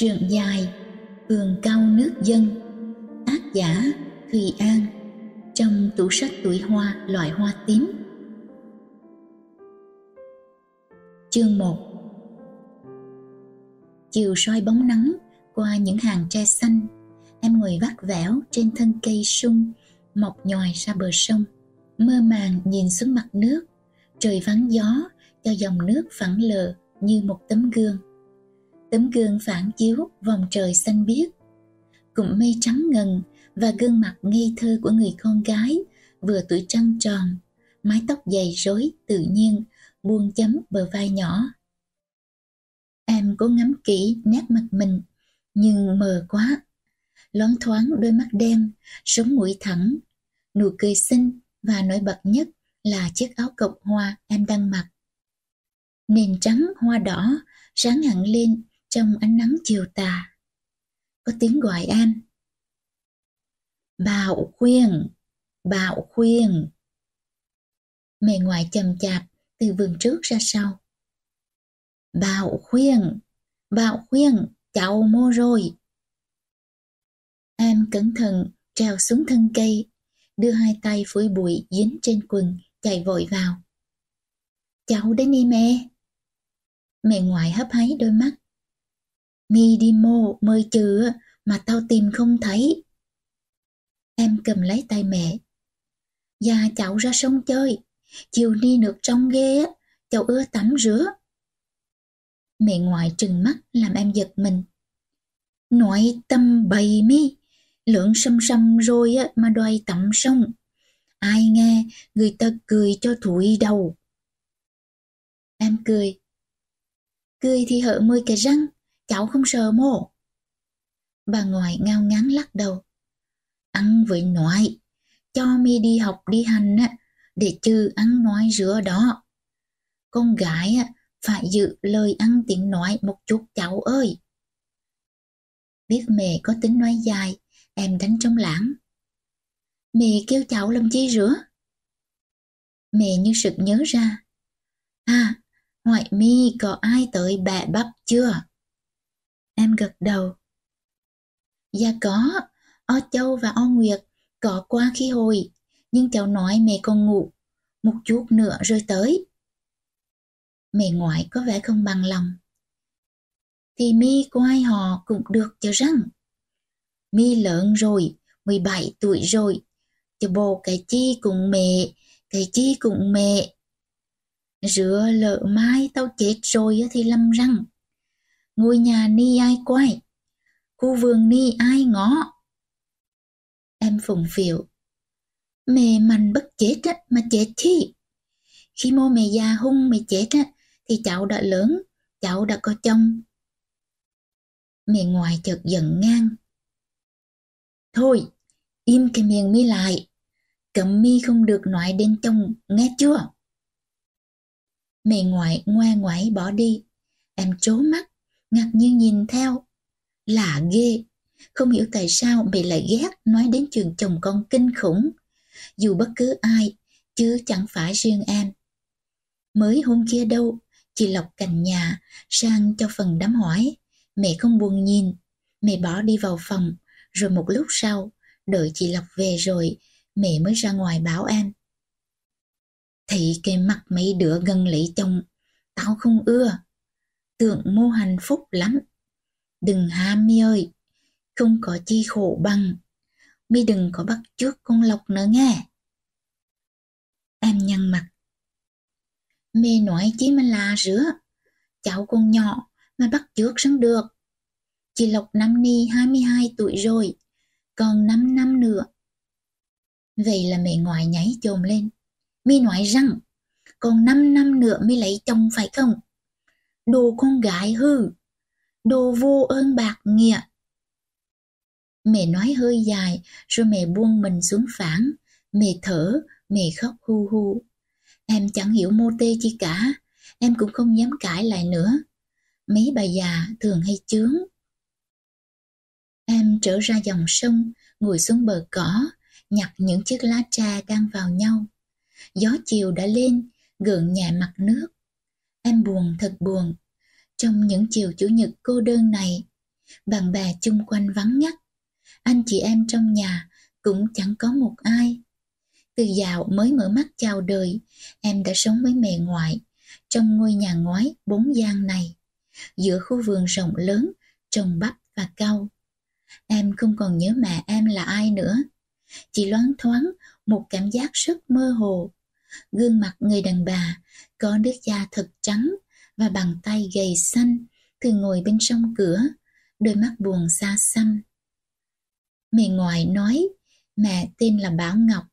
Trường dài, vườn cao nước dân, tác giả Thùy An, trong tủ sách tuổi hoa loại hoa tím. Chương 1 Chiều soi bóng nắng qua những hàng tre xanh, em ngồi vắt vẻo trên thân cây sung, mọc nhòi ra bờ sông. Mơ màng nhìn xuống mặt nước, trời vắng gió cho dòng nước phẳng lờ như một tấm gương tấm gương phản chiếu vòng trời xanh biếc. Cụm mây trắng ngần và gương mặt ngây thơ của người con gái vừa tuổi trăng tròn, mái tóc dày rối tự nhiên, buông chấm bờ vai nhỏ. Em cố ngắm kỹ nét mặt mình, nhưng mờ quá. Loáng thoáng đôi mắt đen, sống mũi thẳng, nụ cười xinh và nổi bật nhất là chiếc áo cộc hoa em đang mặc. Nền trắng hoa đỏ sáng hẳn lên trong ánh nắng chiều tà. Có tiếng gọi an Bảo khuyên, bảo khuyên. Mẹ ngoại chầm chạp từ vườn trước ra sau. Bảo khuyên, bảo khuyên, cháu mua rồi. Em cẩn thận trèo xuống thân cây, đưa hai tay phủi bụi dính trên quần, chạy vội vào. Cháu đến đi mẹ. Mẹ ngoại hấp háy đôi mắt. Mi đi mô mời chữ mà tao tìm không thấy. Em cầm lấy tay mẹ. Dạ cháu ra sông chơi, chiều đi nước trong ghê cháu ưa tắm rửa. Mẹ ngoại trừng mắt làm em giật mình. Nói tâm bầy mi, lượng sâm sâm rồi á mà đòi tắm sông. Ai nghe, người ta cười cho thủi đầu. Em cười. Cười thì hở môi cái răng, cháu không sợ mô. Bà ngoại ngao ngán lắc đầu. Ăn với nói cho mi đi học đi hành á, để trừ ăn nói rửa đó. Con gái á, phải giữ lời ăn tiếng nói một chút cháu ơi. Biết mẹ có tính nói dài, em đánh trong lãng. Mẹ kêu cháu làm chi rửa? Mẹ như sực nhớ ra. À, ngoại mi có ai tới bẹ bắp chưa? Em gật đầu. Dạ có, O Châu và O Nguyệt có qua khi hồi, nhưng cháu nói mẹ còn ngủ, một chút nữa rồi tới. Mẹ ngoại có vẻ không bằng lòng. Thì mi quay họ cũng được cho răng. Mi lớn rồi, 17 tuổi rồi, cho bồ cái chi cùng mẹ, cái chi cùng mẹ. Rửa lỡ mai tao chết rồi thì lâm răng ngôi nhà ni ai quay, khu vườn ni ai ngó. Em phùng phiệu, mẹ mạnh bất chết á, mà chết chi Khi mô mẹ già hung mẹ chết á, thì cháu đã lớn, cháu đã có chồng. Mẹ ngoài chợt giận ngang. Thôi, im cái miệng mi lại, cấm mi không được nói đến chồng, nghe chưa? Mẹ ngoại ngoe ngoải bỏ đi, em trố mắt, ngạc nhiên nhìn theo. Lạ ghê, không hiểu tại sao mẹ lại ghét nói đến chuyện chồng con kinh khủng. Dù bất cứ ai, chứ chẳng phải riêng em. Mới hôm kia đâu, chị lọc cành nhà sang cho phần đám hỏi. Mẹ không buồn nhìn, mẹ bỏ đi vào phòng, rồi một lúc sau, đợi chị Lộc về rồi, mẹ mới ra ngoài bảo em. Thì cái mặt mấy đứa gần lấy chồng, tao không ưa tưởng mô hạnh phúc lắm. Đừng ham mi ơi, không có chi khổ bằng. Mi đừng có bắt trước con lộc nữa nghe. Em nhăn mặt. Mẹ nói chí mà là rửa. Cháu con nhỏ mà bắt trước sẵn được. Chị Lộc năm ni 22 tuổi rồi, còn 5 năm nữa. Vậy là mẹ ngoại nháy chồm lên. Mi nói rằng, còn 5 năm nữa mi lấy chồng phải không? Đồ con gái hư, đồ vô ơn bạc nghĩa. Mẹ nói hơi dài, rồi mẹ buông mình xuống phản, mẹ thở, mẹ khóc hu hu. Em chẳng hiểu mô tê chi cả, em cũng không dám cãi lại nữa. Mấy bà già thường hay chướng. Em trở ra dòng sông, ngồi xuống bờ cỏ, nhặt những chiếc lá trà đang vào nhau. Gió chiều đã lên, gượng nhẹ mặt nước. Em buồn thật buồn. Trong những chiều chủ nhật cô đơn này, Bạn bè chung quanh vắng ngắt. Anh chị em trong nhà cũng chẳng có một ai. Từ dạo mới mở mắt chào đời, em đã sống với mẹ ngoại, trong ngôi nhà ngói bốn gian này, giữa khu vườn rộng lớn, trồng bắp và cau. Em không còn nhớ mẹ em là ai nữa. Chỉ loáng thoáng một cảm giác rất mơ hồ. Gương mặt người đàn bà có nước da thật trắng và bàn tay gầy xanh thường ngồi bên sông cửa, đôi mắt buồn xa xăm. Mẹ ngoại nói mẹ tên là Bảo Ngọc.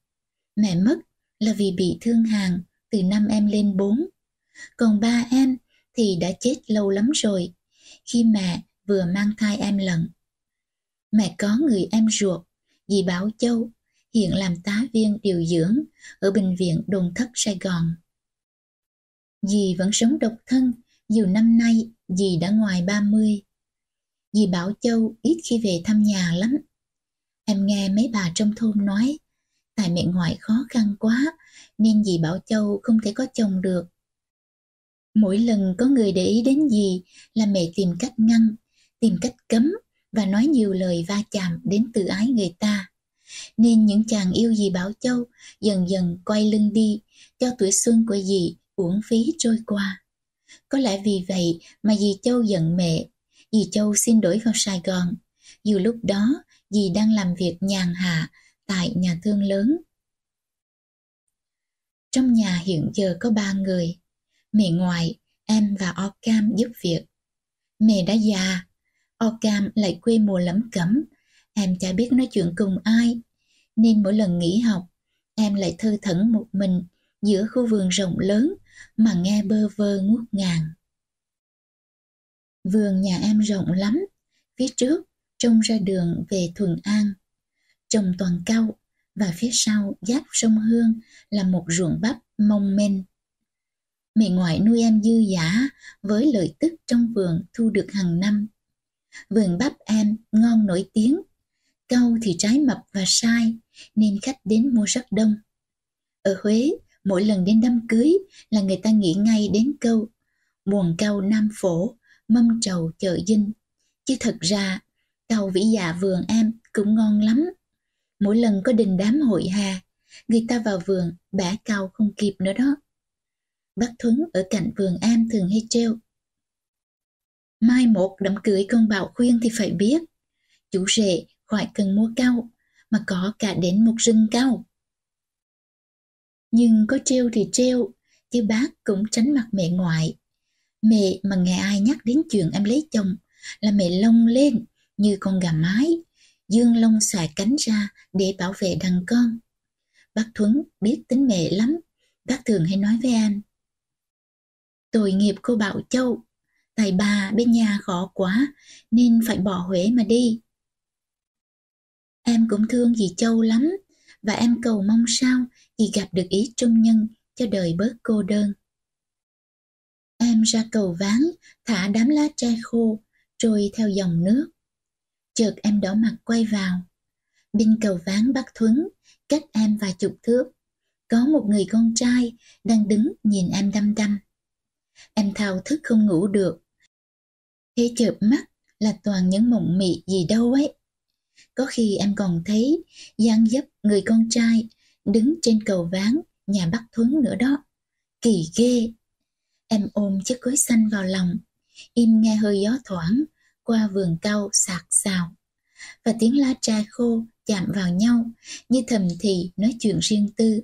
Mẹ mất là vì bị thương hàng từ năm em lên bốn. Còn ba em thì đã chết lâu lắm rồi, khi mẹ vừa mang thai em lận. Mẹ có người em ruột, dì Bảo Châu, hiện làm tá viên điều dưỡng ở bệnh viện Đồn Thất Sài Gòn. Dì vẫn sống độc thân, nhiều năm nay dì đã ngoài 30. Dì Bảo Châu ít khi về thăm nhà lắm. Em nghe mấy bà trong thôn nói, tại mẹ ngoại khó khăn quá nên dì Bảo Châu không thể có chồng được. Mỗi lần có người để ý đến dì là mẹ tìm cách ngăn, tìm cách cấm và nói nhiều lời va chạm đến tự ái người ta. Nên những chàng yêu dì Bảo Châu dần dần quay lưng đi, cho tuổi xuân của dì uổng phí trôi qua. Có lẽ vì vậy mà dì Châu giận mẹ, dì Châu xin đổi vào Sài Gòn. Dù lúc đó dì đang làm việc nhàn hạ tại nhà thương lớn. Trong nhà hiện giờ có ba người, mẹ ngoại, em và Ocam giúp việc. Mẹ đã già, Ocam lại quê mùa lắm cẩm, em chả biết nói chuyện cùng ai, nên mỗi lần nghỉ học, em lại thư thẩn một mình giữa khu vườn rộng lớn mà nghe bơ vơ ngút ngàn. Vườn nhà em rộng lắm, phía trước trông ra đường về Thuận An. Trồng toàn cao và phía sau giáp sông Hương là một ruộng bắp mông men. Mẹ ngoại nuôi em dư giả với lợi tức trong vườn thu được hàng năm. Vườn bắp em ngon nổi tiếng, cau thì trái mập và sai nên khách đến mua rất đông. Ở Huế, mỗi lần đến đám cưới là người ta nghĩ ngay đến câu buồn cau Nam Phổ, mâm trầu chợ dinh. Chứ thật ra Cau vĩ dạ vườn em cũng ngon lắm. Mỗi lần có đình đám hội hà, người ta vào vườn bẻ cau không kịp nữa đó. Bác Thuấn ở cạnh vườn em thường hay treo. Mai một đám cưới con bảo khuyên thì phải biết. Chủ rể khỏi cần mua cau, mà có cả đến một rừng cau. Nhưng có treo thì treo, chứ bác cũng tránh mặt mẹ ngoại. Mẹ mà nghe ai nhắc đến chuyện em lấy chồng là mẹ lông lên, như con gà mái, dương lông xòe cánh ra để bảo vệ đàn con. Bác Thuấn biết tính mẹ lắm, bác thường hay nói với anh. Tội nghiệp cô Bảo Châu, tại bà bên nhà khó quá nên phải bỏ Huế mà đi. Em cũng thương dì Châu lắm và em cầu mong sao thì gặp được ý trung nhân cho đời bớt cô đơn. Em ra cầu ván, thả đám lá tre khô, trôi theo dòng nước. Chợt em đỏ mặt quay vào. Bên cầu ván Bắc Thuấn, cách em vài chục thước, có một người con trai đang đứng nhìn em đăm đăm. Em thao thức không ngủ được. Thế chợp mắt là toàn những mộng mị gì đâu ấy. Có khi em còn thấy dáng dấp người con trai đứng trên cầu ván nhà Bắc Thuấn nữa đó. Kỳ ghê. Em ôm chiếc cối xanh vào lòng, im nghe hơi gió thoảng qua vườn cau sạc xào và tiếng lá trà khô chạm vào nhau như thầm thì nói chuyện riêng tư.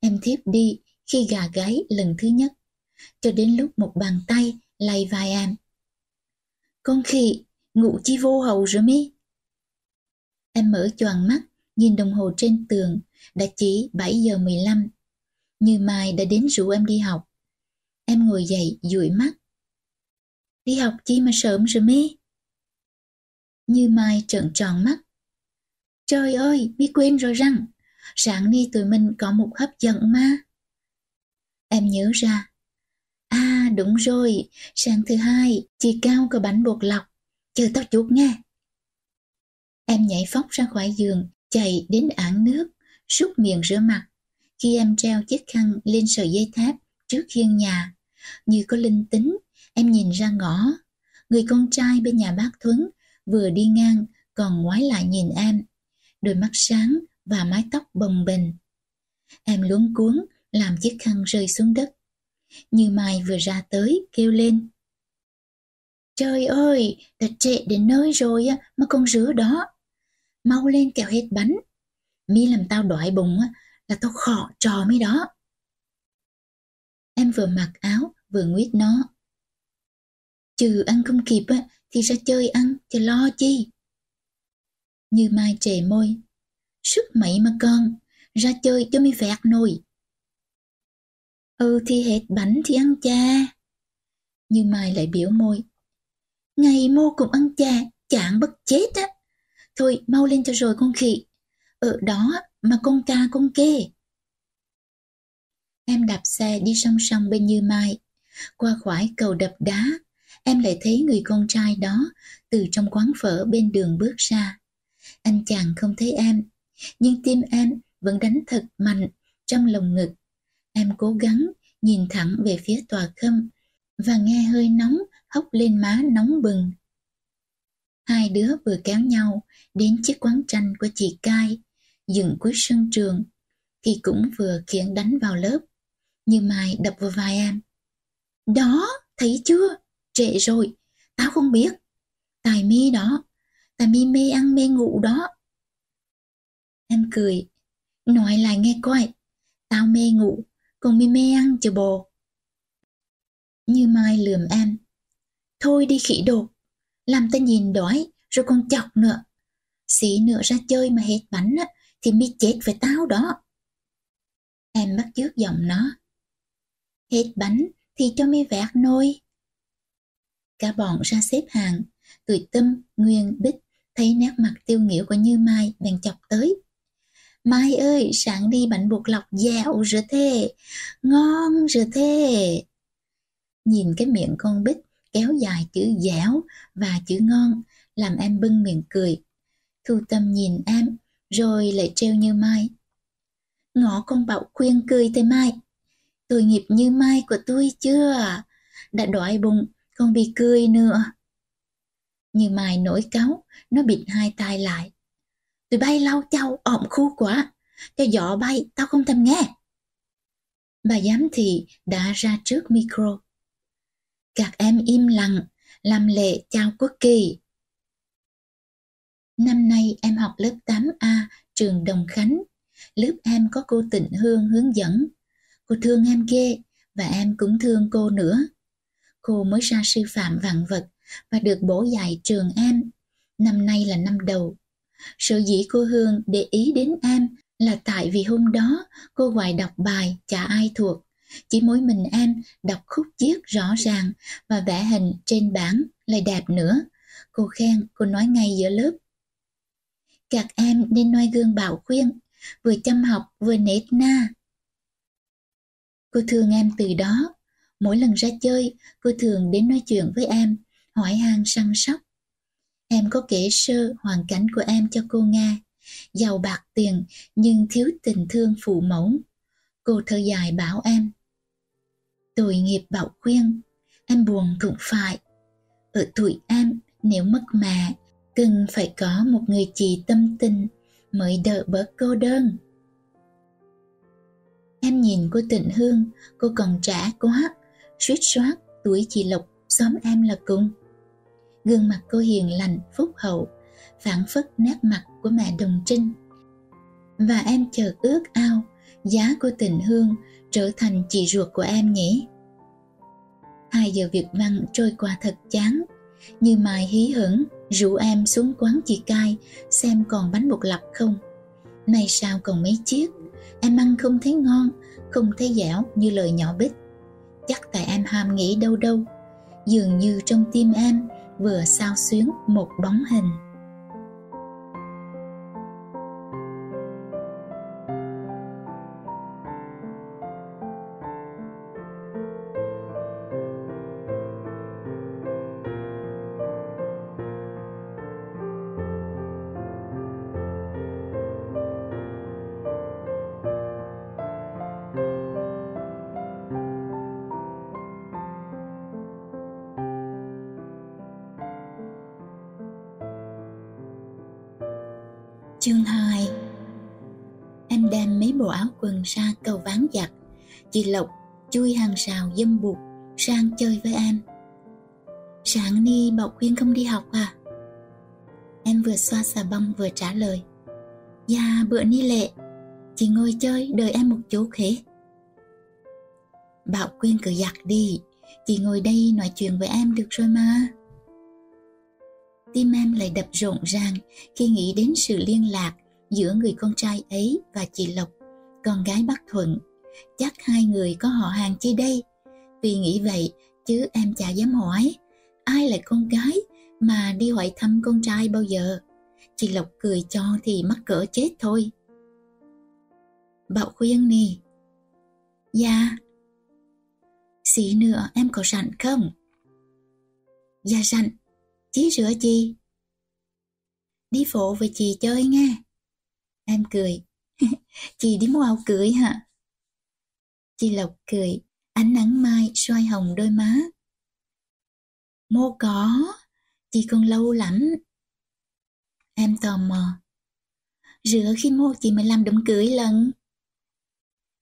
Em thiếp đi khi gà gáy lần thứ nhất, cho đến lúc một bàn tay lay vai em. Con khỉ, ngủ chi vô hầu rồi mi? Em mở choàng mắt, nhìn đồng hồ trên tường, đã chỉ 7 giờ 15. Như Mai đã đến rủ em đi học. Em ngồi dậy, dụi mắt, Đi học chi mà sớm rồi mi? Như Mai trợn tròn mắt. Trời ơi, mi quên rồi rằng, sáng nay tụi mình có một hấp dẫn mà. Em nhớ ra. À đúng rồi, sáng thứ hai, chị Cao có bánh bột lọc. Chờ tao chút nghe. Em nhảy phóc ra khỏi giường, chạy đến ảng nước, rút miệng rửa mặt. Khi em treo chiếc khăn lên sợi dây thép trước hiên nhà, như có linh tính Em nhìn ra ngõ, người con trai bên nhà bác Thuấn vừa đi ngang còn ngoái lại nhìn em, đôi mắt sáng và mái tóc bồng bềnh. Em luống cuống làm chiếc khăn rơi xuống đất. Như Mai vừa ra tới kêu lên. Trời ơi, đã trễ đến nơi rồi á mà còn rửa đó. Mau lên kẹo hết bánh. Mi làm tao đói bụng á là tao khọ trò mi đó. Em vừa mặc áo vừa nguyết nó. Trừ ăn không kịp á thì ra chơi ăn, chứ lo chi. Như Mai trề môi. Sức mẩy mà con, ra chơi cho mi vẹt nồi. Ừ thì hết bánh thì ăn cha. Như Mai lại biểu môi. Ngày mô cũng ăn cha, chạng bất chết á. Thôi mau lên cho rồi con khỉ. Ở đó mà con ca con kê. Em đạp xe đi song song bên Như Mai, qua khoải cầu đập đá, em lại thấy người con trai đó từ trong quán phở bên đường bước ra. Anh chàng không thấy em, nhưng tim em vẫn đánh thật mạnh trong lồng ngực. Em cố gắng nhìn thẳng về phía tòa khâm và nghe hơi nóng hốc lên má nóng bừng. Hai đứa vừa kéo nhau đến chiếc quán tranh của chị Cai, dựng cuối sân trường, thì cũng vừa khiển đánh vào lớp. Như Mai đập vào vai em. Đó, thấy chưa? Trễ rồi, tao không biết. Tài mi đó, tài mi mê ăn mê ngủ đó. Em cười, nói lại nghe coi, tao mê ngủ, còn mi mê ăn chứ bồ. Như Mai lườm em. Thôi đi khỉ đột làm ta nhìn đói, rồi còn chọc nữa. Xí nữa ra chơi mà hết bánh á, thì mi chết với tao đó. Em bắt chước giọng nó. Hết bánh thì cho mi vẹt nôi. Cả bọn ra xếp hàng, cười tâm, nguyên, bích, thấy nét mặt tiêu nghỉu của Như Mai bèn chọc tới. Mai ơi, sáng đi bánh bột lọc dẻo rửa thế, ngon rửa thế. Nhìn cái miệng con bích kéo dài chữ dẻo và chữ ngon, làm em bưng miệng cười. Thu tâm nhìn em, rồi lại treo như Mai. Ngõ con bảo khuyên cười tới Mai. Tôi nghiệp như Mai của tôi chưa? Đã đói bụng, còn bị cười nữa. Như Mai nổi cáu, nó bịt hai tay lại. Tụi bay lau chau ỏm khu quá, cho gió bay tao không thèm nghe. Bà giám thị đã ra trước micro. Các em im lặng, làm lễ chào quốc kỳ. Năm nay em học lớp 8A trường Đồng Khánh. Lớp em có cô Tịnh Hương hướng dẫn. Cô thương em ghê và em cũng thương cô nữa. Cô mới ra sư phạm vạn vật và được bổ dạy trường em. Năm nay là năm đầu. Sự dĩ cô Hương để ý đến em là tại vì hôm đó cô hoài đọc bài chả ai thuộc. Chỉ mỗi mình em đọc khúc chiết rõ ràng và vẽ hình trên bảng lại đẹp nữa. Cô khen, cô nói ngay giữa lớp. Các em nên noi gương bảo khuyên, vừa chăm học vừa nết na. Cô thương em từ đó. Mỗi lần ra chơi, cô thường đến nói chuyện với em, hỏi han săn sóc. Em có kể sơ hoàn cảnh của em cho cô nghe. Giàu bạc tiền nhưng thiếu tình thương phụ mẫu. Cô thở dài bảo em. Tội nghiệp bảo khuyên, em buồn cũng phải. Ở tuổi em, nếu mất mẹ, cần phải có một người chị tâm tình mới đỡ bớt cô đơn. Em nhìn cô Tịnh Hương, cô còn trẻ quá, suýt soát tuổi chị Lộc xóm em là cùng. Gương mặt cô hiền lành, phúc hậu, phản phất nét mặt của mẹ Đồng Trinh. Và em chờ ước ao, giá của tình hương trở thành chị ruột của em nhỉ? Hai giờ việc văn trôi qua thật chán, như Mai hí hửng rủ em xuống quán chị cai xem còn bánh bột lọc không. nay sao còn mấy chiếc, em ăn không thấy ngon, không thấy dẻo như lời nhỏ bích. Chắc tại em ham nghĩ đâu đâu, dường như trong tim em vừa sao xuyến một bóng hình. Chị Lộc chui hàng rào dâm bụt sang chơi với em Sáng ni Bảo khuyên không đi học à? Em vừa xoa xà bông vừa trả lời. Dạ bữa ni lệ Chị ngồi chơi đợi em một chút khế. Bảo khuyên cứ giặt đi. Chị ngồi đây nói chuyện với em được rồi mà. Tim em lại đập rộn ràng khi nghĩ đến sự liên lạc giữa người con trai ấy và chị Lộc, con gái Bắc Thuận. Chắc hai người có họ hàng chi đây? Vì nghĩ vậy, chứ em chả dám hỏi. Ai là con gái mà đi hỏi thăm con trai bao giờ? Chị Lộc cười cho thì mắc cỡ chết thôi. Bảo khuyên nè. Dạ. Xí nữa em có sẵn không? Dạ sẵn Chí rửa gì? Đi phố với chị chơi nghe. Em cười. chị đi mua áo cưới hả? Chị Lộc cười, ánh nắng mai soi hồng đôi má. Mô có, chị còn lâu lắm. Em tò mò. Rửa khi mô chị mới làm đám cưới lần.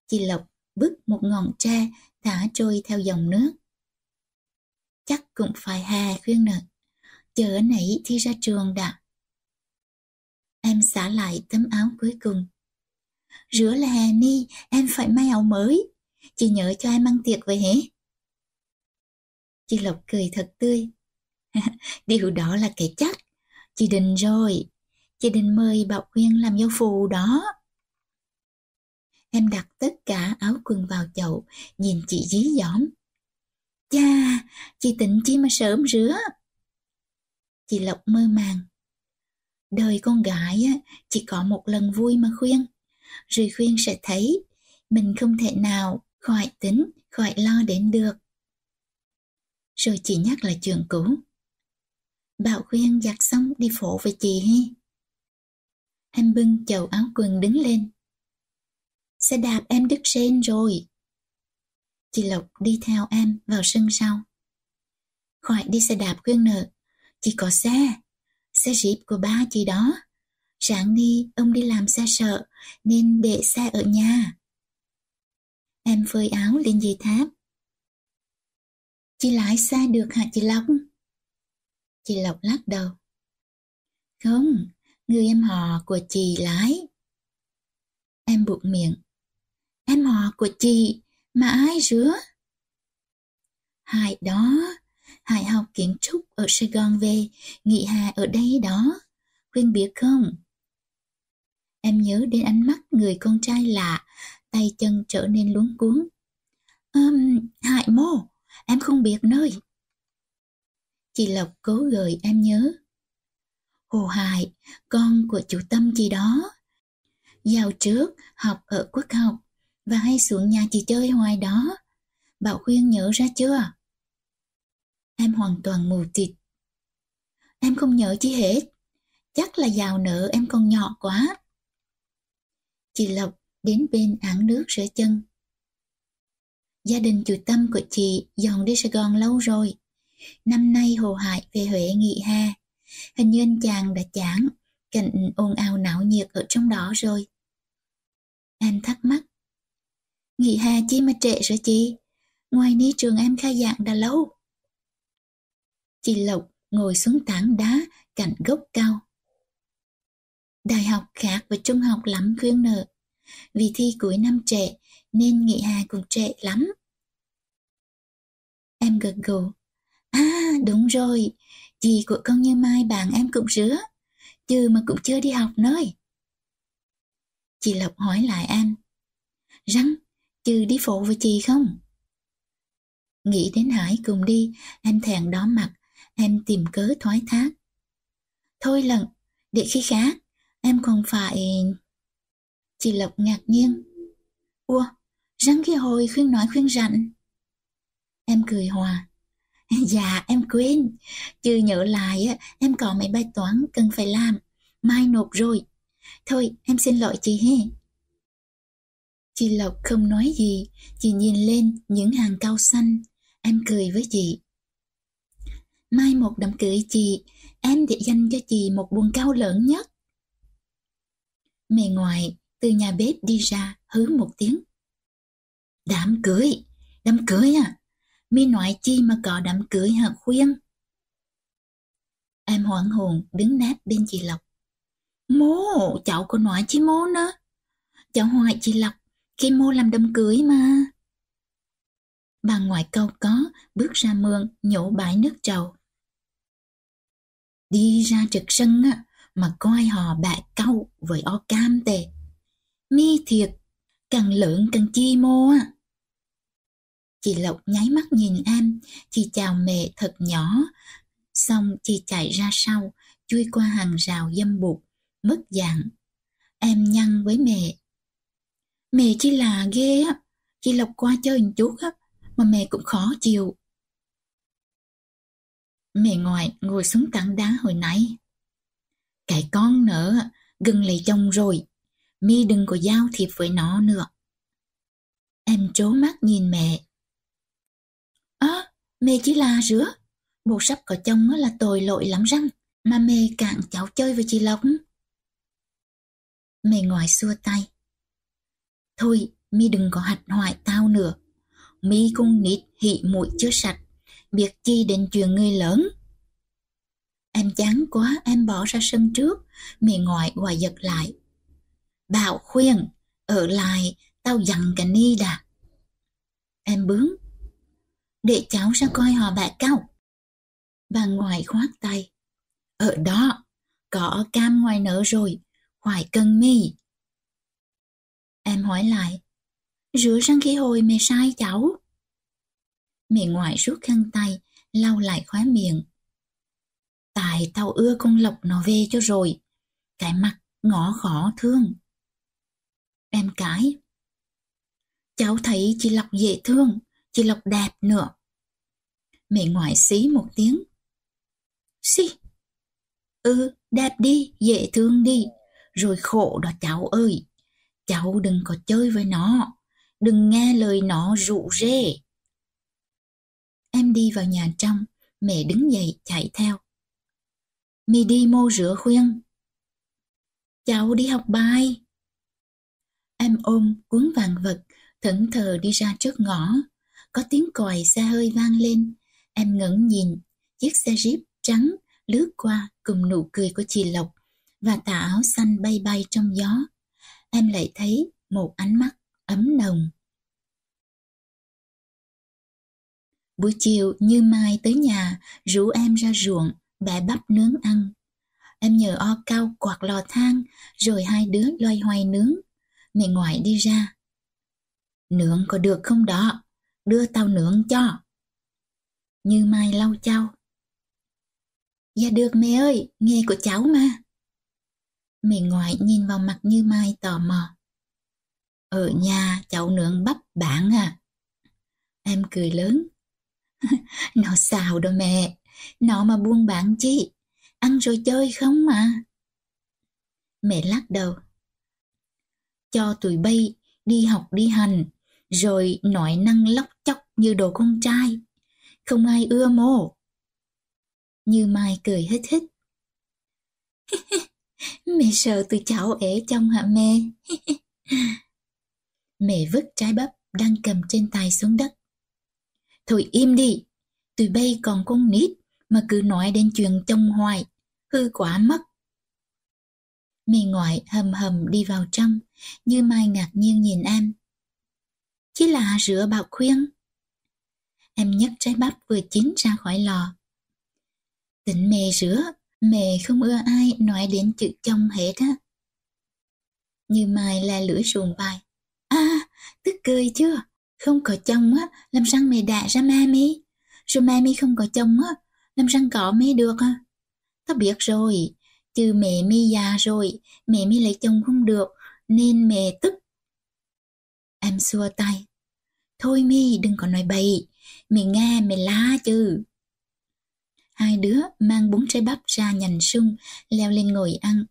Chị Lộc bứt một ngọn tre thả trôi theo dòng nước. Chắc cũng phải hè khuyên nợ. Chờ nãy thi ra trường đã. Em xả lại tấm áo cuối cùng. Rửa là hè ni, em phải may áo mới. Chị nhớ cho em ăn tiệc vậy hả? Chị Lộc cười thật tươi. Điều đó là cái chắc. Chị định rồi. Chị định mời Bảo Quyên làm dâu phù đó. Em đặt tất cả áo quần vào chậu, nhìn chị dí dỏm. Cha, chị tỉnh chi mà sớm rửa. Chị Lộc mơ màng. Đời con gái chỉ có một lần vui mà khuyên, rồi khuyên sẽ thấy mình không thể nào khỏi tính, khỏi lo đến được. Rồi chị nhắc lại chuyện cũ. Bảo khuyên giặt xong đi phổ với chị hi. Em bưng chầu áo quần đứng lên. Xe đạp em đứt sen rồi. Chị Lộc đi theo em vào sân sau. Khỏi đi xe đạp khuyên nợ, chỉ có xe, xe jeep của ba chị đó. Sáng đi, ông đi làm xe sợ, nên để xe ở nhà. Em phơi áo lên dây tháp. Chị lái xa được hả chị Lộc? Chị Lộc lắc đầu. Không, người em họ của chị lái. Em buộc miệng. Em họ của chị, mà ai rứa? Hai đó, Hải học kiến trúc ở Sài Gòn về, nghỉ hè ở đây đó. Khuyên biết không? Em nhớ đến ánh mắt người con trai lạ, tay chân trở nên luống cuống. Um, hại mô, em không biết nơi. Chị Lộc cố gợi em nhớ. Hồ Hải, con của chủ tâm chị đó. Giàu trước, học ở quốc học, và hay xuống nhà chị chơi hoài đó. Bảo Khuyên nhớ ra chưa? Em hoàn toàn mù tịt. Em không nhớ chi hết. Chắc là giàu nợ em còn nhỏ quá. Chị Lộc đến bên ảng nước rửa chân. Gia đình chủ tâm của chị dọn đi Sài Gòn lâu rồi. Năm nay Hồ Hải về Huế nghỉ hè. Hình như anh chàng đã chán, cạnh ồn ào não nhiệt ở trong đó rồi. Em thắc mắc. Nghỉ hè chi mà trễ rồi chị? Ngoài ní trường em khai giảng đã lâu. Chị Lộc ngồi xuống tảng đá cạnh gốc cao. Đại học khác với trung học lắm khuyên nợ. Vì thi cuối năm trễ nên nghỉ hà cũng trễ lắm. Em gật gù. À đúng rồi, chị của con như Mai bạn em cũng rứa. Chứ mà cũng chưa đi học nơi. Chị Lộc hỏi lại em. Răng, chứ đi phụ với chị không? Nghĩ đến Hải cùng đi, em thèn đó mặt, em tìm cớ thoái thác. Thôi lần, để khi khác, em còn phải... Chị Lộc ngạc nhiên. Ủa, rắn kia hồi khuyên nói khuyên rặn. Em cười hòa. Dạ, em quên. chưa nhớ lại, em có mấy bài toán cần phải làm. Mai nộp rồi. Thôi, em xin lỗi chị he. Chị Lộc không nói gì, chị nhìn lên những hàng cao xanh. Em cười với chị. Mai một đám cưới chị, em để dành cho chị một buồng cao lớn nhất. Mẹ ngoài từ nhà bếp đi ra hứ một tiếng. Đám cưới, đám cưới à? Mi nói chi mà có đám cưới hả khuyên? Em hoảng hồn đứng nép bên chị Lộc. Mô, cháu có nói chi mô nữa. Cháu hỏi chị Lộc, khi mô làm đám cưới mà. Bà ngoại câu có bước ra mương nhổ bãi nước trầu. Đi ra trực sân á, mà coi họ bạ câu với o cam tề. Mi thiệt, càng lượng càng chi mô á. Chị Lộc nháy mắt nhìn em, chị chào mẹ thật nhỏ, xong chị chạy ra sau, chui qua hàng rào dâm bụt, mất dạng. Em nhăn với mẹ. Mẹ chỉ là ghê á, chị Lộc qua chơi một chút á, mà mẹ cũng khó chịu. Mẹ ngoại ngồi xuống tảng đá hồi nãy. Cái con nữa, gần lấy chồng rồi, mi đừng có giao thiệp với nó nữa. Em trố mắt nhìn mẹ. Á, mẹ chỉ là rửa. Bộ sắp có chồng là tội lỗi lắm răng, mà mẹ cạn cháu chơi với chị Lộc. Mẹ ngoài xua tay. Thôi, mi đừng có hạch hoại tao nữa. Mi cũng nít hị mũi chưa sạch, biết chi đến chuyện người lớn. Em chán quá, em bỏ ra sân trước, mẹ ngoại quà giật lại. Bảo khuyên, ở lại, tao dặn cả ni đã. Em bướng. Để cháu ra coi họ bạ cao. Bà ngoại khoát tay. Ở đó, có cam ngoài nở rồi, hoài cân mi. Em hỏi lại, rửa răng khi hồi mẹ sai cháu. Mẹ ngoại rút khăn tay, lau lại khóe miệng. Tại tao ưa con lộc nó về cho rồi, cái mặt ngõ khó thương. Em cái. Cháu thấy chị Lộc dễ thương, chị Lộc đẹp nữa. Mẹ ngoại xí một tiếng. Xí. Ừ, đẹp đi, dễ thương đi. Rồi khổ đó cháu ơi. Cháu đừng có chơi với nó. Đừng nghe lời nó rụ rê. Em đi vào nhà trong, mẹ đứng dậy chạy theo. Mi đi mô rửa khuyên. Cháu đi học bài. Em ôm cuốn vàng vật, thẫn thờ đi ra trước ngõ. Có tiếng còi xe hơi vang lên. Em ngẩng nhìn, chiếc xe jeep trắng lướt qua cùng nụ cười của chị Lộc và tà áo xanh bay bay trong gió. Em lại thấy một ánh mắt ấm nồng. Buổi chiều như Mai tới nhà rủ em ra ruộng bẻ bắp nướng ăn. Em nhờ o cao quạt lò than rồi hai đứa loay hoay nướng. Mẹ ngoại đi ra. Nướng có được không đó? Đưa tao nướng cho. Như Mai lau chao. Dạ được mẹ ơi, nghề của cháu mà. Mẹ ngoại nhìn vào mặt Như Mai tò mò. Ở nhà cháu nướng bắp bản à? Em cười lớn. Nó xào đâu mẹ, nó mà buông bán chi, ăn rồi chơi không mà. Mẹ lắc đầu. Cho tụi bay đi học đi hành, rồi nói năng lóc chóc như đồ con trai. Không ai ưa mô. Như Mai cười hít hít. mẹ sợ tụi cháu ế trong hả mẹ? mẹ vứt trái bắp đang cầm trên tay xuống đất. Thôi im đi, tụi bay còn con nít mà cứ nói đến chuyện chồng hoài, hư quá mất. Mì ngoại hầm hầm đi vào trong, như Mai ngạc nhiên nhìn em. Chỉ là rửa bạo khuyên. Em nhấc trái bắp vừa chín ra khỏi lò. Tỉnh mề rửa, mẹ không ưa ai nói đến chữ chồng hết á. Như Mai là lưỡi ruồng vai. À, tức cười chưa? Không có chồng á, làm sao mẹ đạ ra ma mi? Rồi ma mi không có chồng á, làm sao có mi được à? Tao biết rồi, chứ mẹ mi già rồi, mẹ mi lấy chồng không được, nên mẹ tức. Em xua tay. Thôi mi đừng có nói bậy, mẹ nghe mẹ la chứ. Hai đứa mang bốn trái bắp ra nhành sung, leo lên ngồi ăn.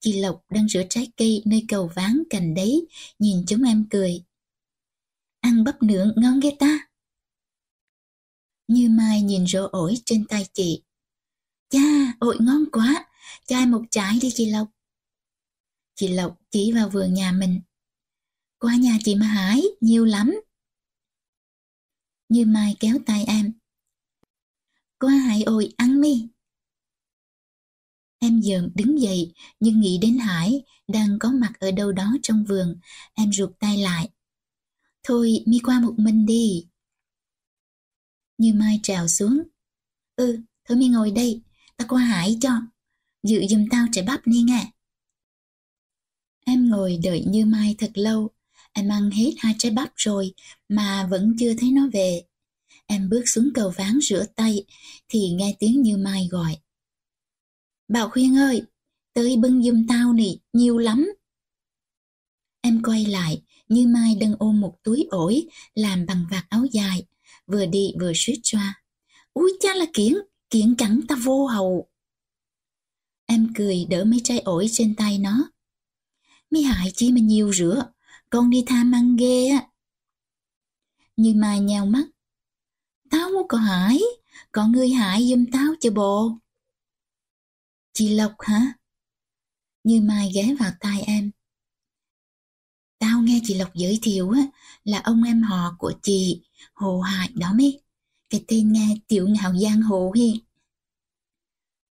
Chị Lộc đang rửa trái cây nơi cầu ván cành đấy, nhìn chúng em cười. Ăn bắp nướng ngon ghê ta. Như Mai nhìn rổ ổi trên tay chị. Cha, ổi ngon quá, cho em một trái đi chị Lộc. Chị Lộc chỉ vào vườn nhà mình. Qua nhà chị mà hái, nhiều lắm. Như Mai kéo tay em. Qua hải ôi ăn mi. Em dần đứng dậy, nhưng nghĩ đến Hải đang có mặt ở đâu đó trong vườn. Em rụt tay lại. Thôi, mi qua một mình đi. Như Mai trèo xuống. Ừ, thôi mi ngồi đây, ta qua Hải cho. Dự giùm tao trái bắp đi nghe. Em ngồi đợi Như Mai thật lâu. Em ăn hết hai trái bắp rồi mà vẫn chưa thấy nó về. Em bước xuống cầu ván rửa tay thì nghe tiếng Như Mai gọi. Bảo Khuyên ơi, tới bưng giùm tao nè, nhiều lắm. Em quay lại, Như Mai đang ôm một túi ổi làm bằng vạt áo dài, vừa đi vừa suýt xoa. Úi cha là kiến kiến cắn ta vô hầu. Em cười đỡ mấy trái ổi trên tay nó. Mi hại chi mà nhiều rửa, con đi tham ăn ghê á. Như Mai nheo mắt. Tao muốn có hại, có người hại giùm tao cho bộ. Chị Lộc hả? Như Mai ghé vào tai em. Tao nghe chị Lộc giới thiệu á, là ông em họ của chị, Hồ Hải đó mấy. Cái tên nghe tiểu ngạo giang hồ hi.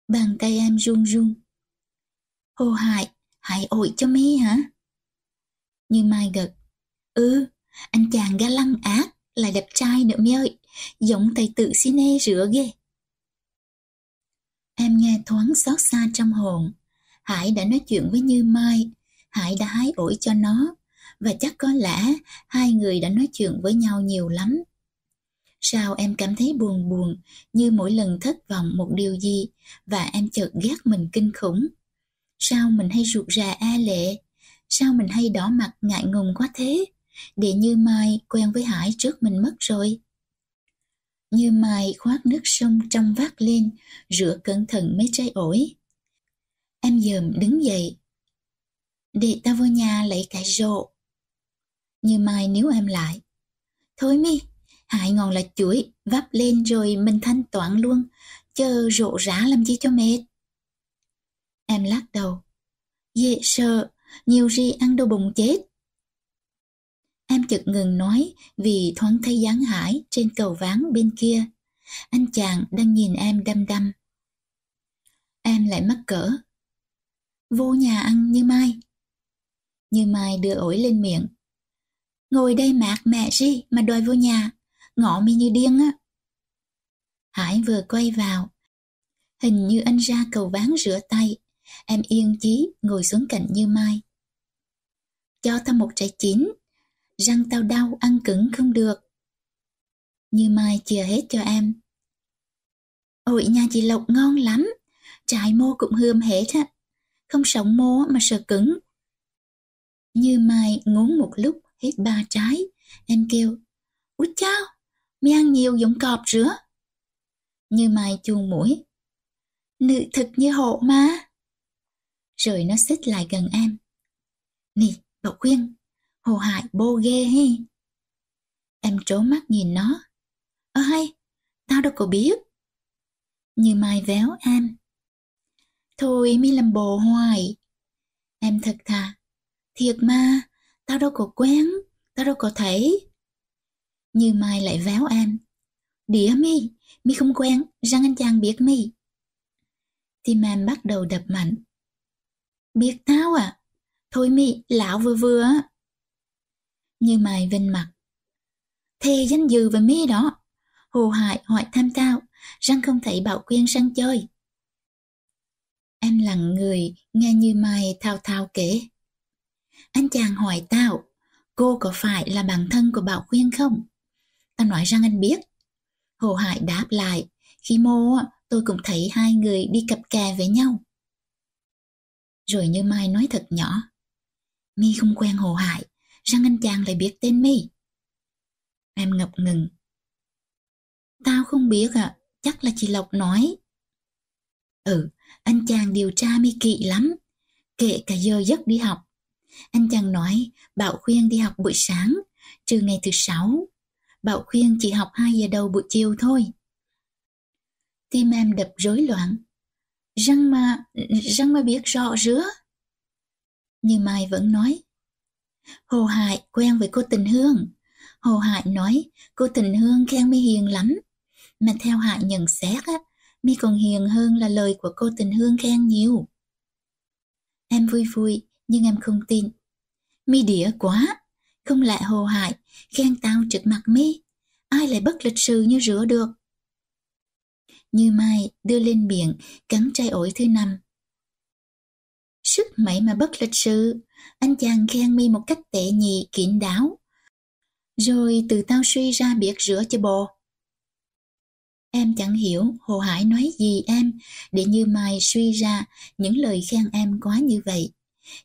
Bàn tay em run run. Hồ Hải, Hải ổi cho mấy hả? Như Mai gật. Ừ, anh chàng ga lăng ác, là đẹp trai nữa mi ơi, giống thầy tự cine rửa ghê. Em nghe thoáng xót xa trong hồn. Hải đã nói chuyện với Như Mai, Hải đã hái ổi cho nó, và chắc có lẽ hai người đã nói chuyện với nhau nhiều lắm. Sao em cảm thấy buồn buồn, như mỗi lần thất vọng một điều gì, và em chợt ghét mình kinh khủng. Sao mình hay ruột rà e lệ? Sao mình hay đỏ mặt ngại ngùng quá thế? Để như Mai quen với Hải trước mình mất rồi. Như Mai khoát nước sông trong vắt lên, rửa cẩn thận mấy trái ổi. Em dòm đứng dậy. Để ta vô nhà lấy cái rộ. Như Mai níu em lại. Thôi mi, Hai ngon là chuối, vắp lên rồi mình thanh toán luôn, chờ rộ rã làm gì cho mệt. Em lắc đầu. Dễ sợ, nhiều gì ăn đồ bụng chết. Em chợt ngừng nói vì thoáng thấy dáng hải trên cầu ván bên kia. Anh chàng đang nhìn em đăm đăm. Em lại mắc cỡ. Vô nhà ăn như mai. Như mai đưa ổi lên miệng. Ngồi đây mạc mẹ gì mà đòi vô nhà. Ngọ mi như điên á. Hải vừa quay vào. Hình như anh ra cầu ván rửa tay. Em yên chí ngồi xuống cạnh Như Mai. Cho tao một trái chín, răng tao đau ăn cứng không được. Như Mai chia hết cho em. Ôi nhà chị Lộc ngon lắm, trái mô cũng hươm hết á, không sống mô mà sợ cứng. Như Mai ngốn một lúc hết ba trái, em kêu, Úi chao, mi ăn nhiều giống cọp rứa. Như Mai chuông mũi, nữ thực như hộ mà. Rồi nó xích lại gần em. Nì, Bảo khuyên, hồ hại bô ghê he. Em trố mắt nhìn nó. Ơ hay, tao đâu có biết. Như mai véo em. Thôi mi làm bồ hoài. Em thật thà. Thiệt mà, tao đâu có quen, tao đâu có thấy. Như mai lại véo an Đĩa mi, mi không quen, răng anh chàng biết mi. Tim em bắt đầu đập mạnh. Biết tao à? Thôi mi, lão vừa vừa á. Như mai vinh mặt. Thề danh dự với mi đó. Hồ hại hỏi tham tao, răng không thấy bảo quyên sang chơi. Em lặng người, nghe như mai thao thao kể. Anh chàng hỏi tao, cô có phải là bạn thân của Bảo Quyên không? Tao nói rằng anh biết. Hồ Hải đáp lại, khi mô tôi cũng thấy hai người đi cặp kè với nhau. Rồi như Mai nói thật nhỏ. Mi không quen Hồ Hải, rằng anh chàng lại biết tên Mi. Em ngập ngừng. Tao không biết ạ, à, chắc là chị Lộc nói. Ừ, anh chàng điều tra Mi kỵ lắm, kể cả giờ giấc đi học. Anh chàng nói Bảo Khuyên đi học buổi sáng, trừ ngày thứ sáu. Bảo Khuyên chỉ học 2 giờ đầu buổi chiều thôi. Tim em đập rối loạn. Răng mà, răng mà biết rõ rứa. Như Mai vẫn nói. Hồ Hải quen với cô Tình Hương. Hồ Hải nói cô Tình Hương khen mi hiền lắm. Mà theo Hải nhận xét á, mi còn hiền hơn là lời của cô Tình Hương khen nhiều. Em vui vui, nhưng em không tin. Mi đĩa quá, không lẽ Hồ Hải khen tao trực mặt mi. Ai lại bất lịch sự như rửa được. Như Mai đưa lên miệng, cắn trai ổi thứ năm. Sức mẩy mà bất lịch sự, anh chàng khen mi một cách tệ nhị, kín đáo. Rồi từ tao suy ra biệt rửa cho bò. Em chẳng hiểu Hồ Hải nói gì em để như Mai suy ra những lời khen em quá như vậy.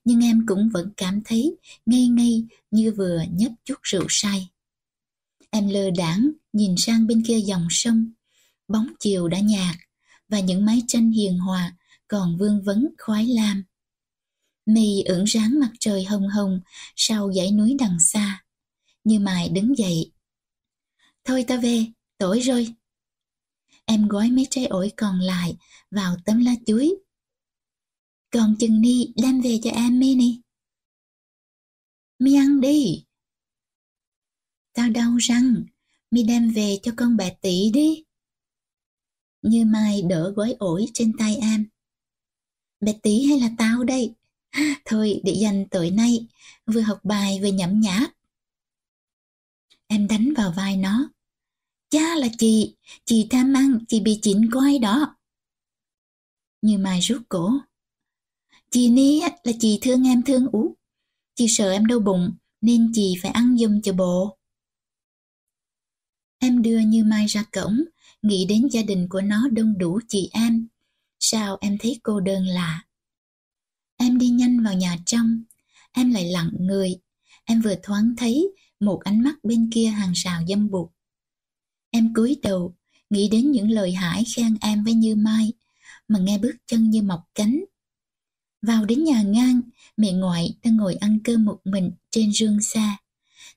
Nhưng em cũng vẫn cảm thấy ngây ngây như vừa nhấp chút rượu say. Em lơ đãng nhìn sang bên kia dòng sông. Bóng chiều đã nhạt và những mái tranh hiền hòa còn vương vấn khoái lam. Mây ửng ráng mặt trời hồng hồng sau dãy núi đằng xa. Như mài đứng dậy. Thôi ta về, tối rồi. Em gói mấy trái ổi còn lại vào tấm lá chuối. Còn chừng ni đem về cho em mi nè. Mi ăn đi. Tao đau răng, mi đem về cho con bà tỷ đi. Như Mai đỡ gói ổi trên tay em. Bà tỷ hay là tao đây? Thôi để dành tối nay, vừa học bài vừa nhẩm nháp. Em đánh vào vai nó. Cha là chị, chị tham ăn, chị bị chỉnh coi đó. Như Mai rút cổ. Chị Ni là chị thương em thương út. Chị sợ em đau bụng, nên chị phải ăn giùm cho bộ. Em đưa Như Mai ra cổng, nghĩ đến gia đình của nó đông đủ chị em. Sao em thấy cô đơn lạ? Em đi nhanh vào nhà trong, em lại lặng người. Em vừa thoáng thấy một ánh mắt bên kia hàng rào dâm bụt. Em cúi đầu, nghĩ đến những lời Hải khen em với Như Mai, mà nghe bước chân như mọc cánh. Vào đến nhà ngang, mẹ ngoại đang ngồi ăn cơm một mình trên rương xa.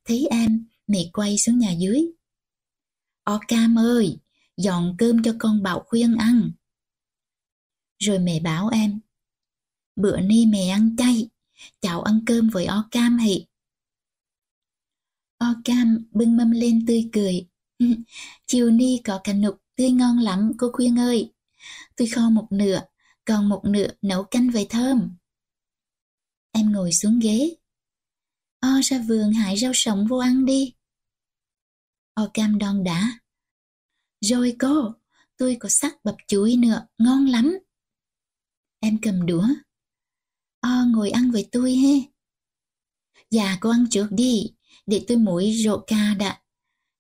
Thấy em, mẹ quay xuống nhà dưới. О Cam ơi, dọn cơm cho con Bảo Khuyên ăn. Rồi mẹ bảo em, bữa nay mẹ ăn chay, cháu ăn cơm với O Cam hị. O Cam bưng mâm lên tươi cười. Chiều ni có cà nục tươi ngon lắm cô Khuyên ơi. Tôi kho một nửa, còn một nửa nấu canh về thơm. Em ngồi xuống ghế. O ra vườn hại rau sống vô ăn đi. O Cam đòn đã. Rồi cô, tôi có sắc bập chuối nữa, ngon lắm. Em cầm đũa. O ngồi ăn với tôi he. Dạ cô ăn trước đi, để tôi muối rộ ca đã.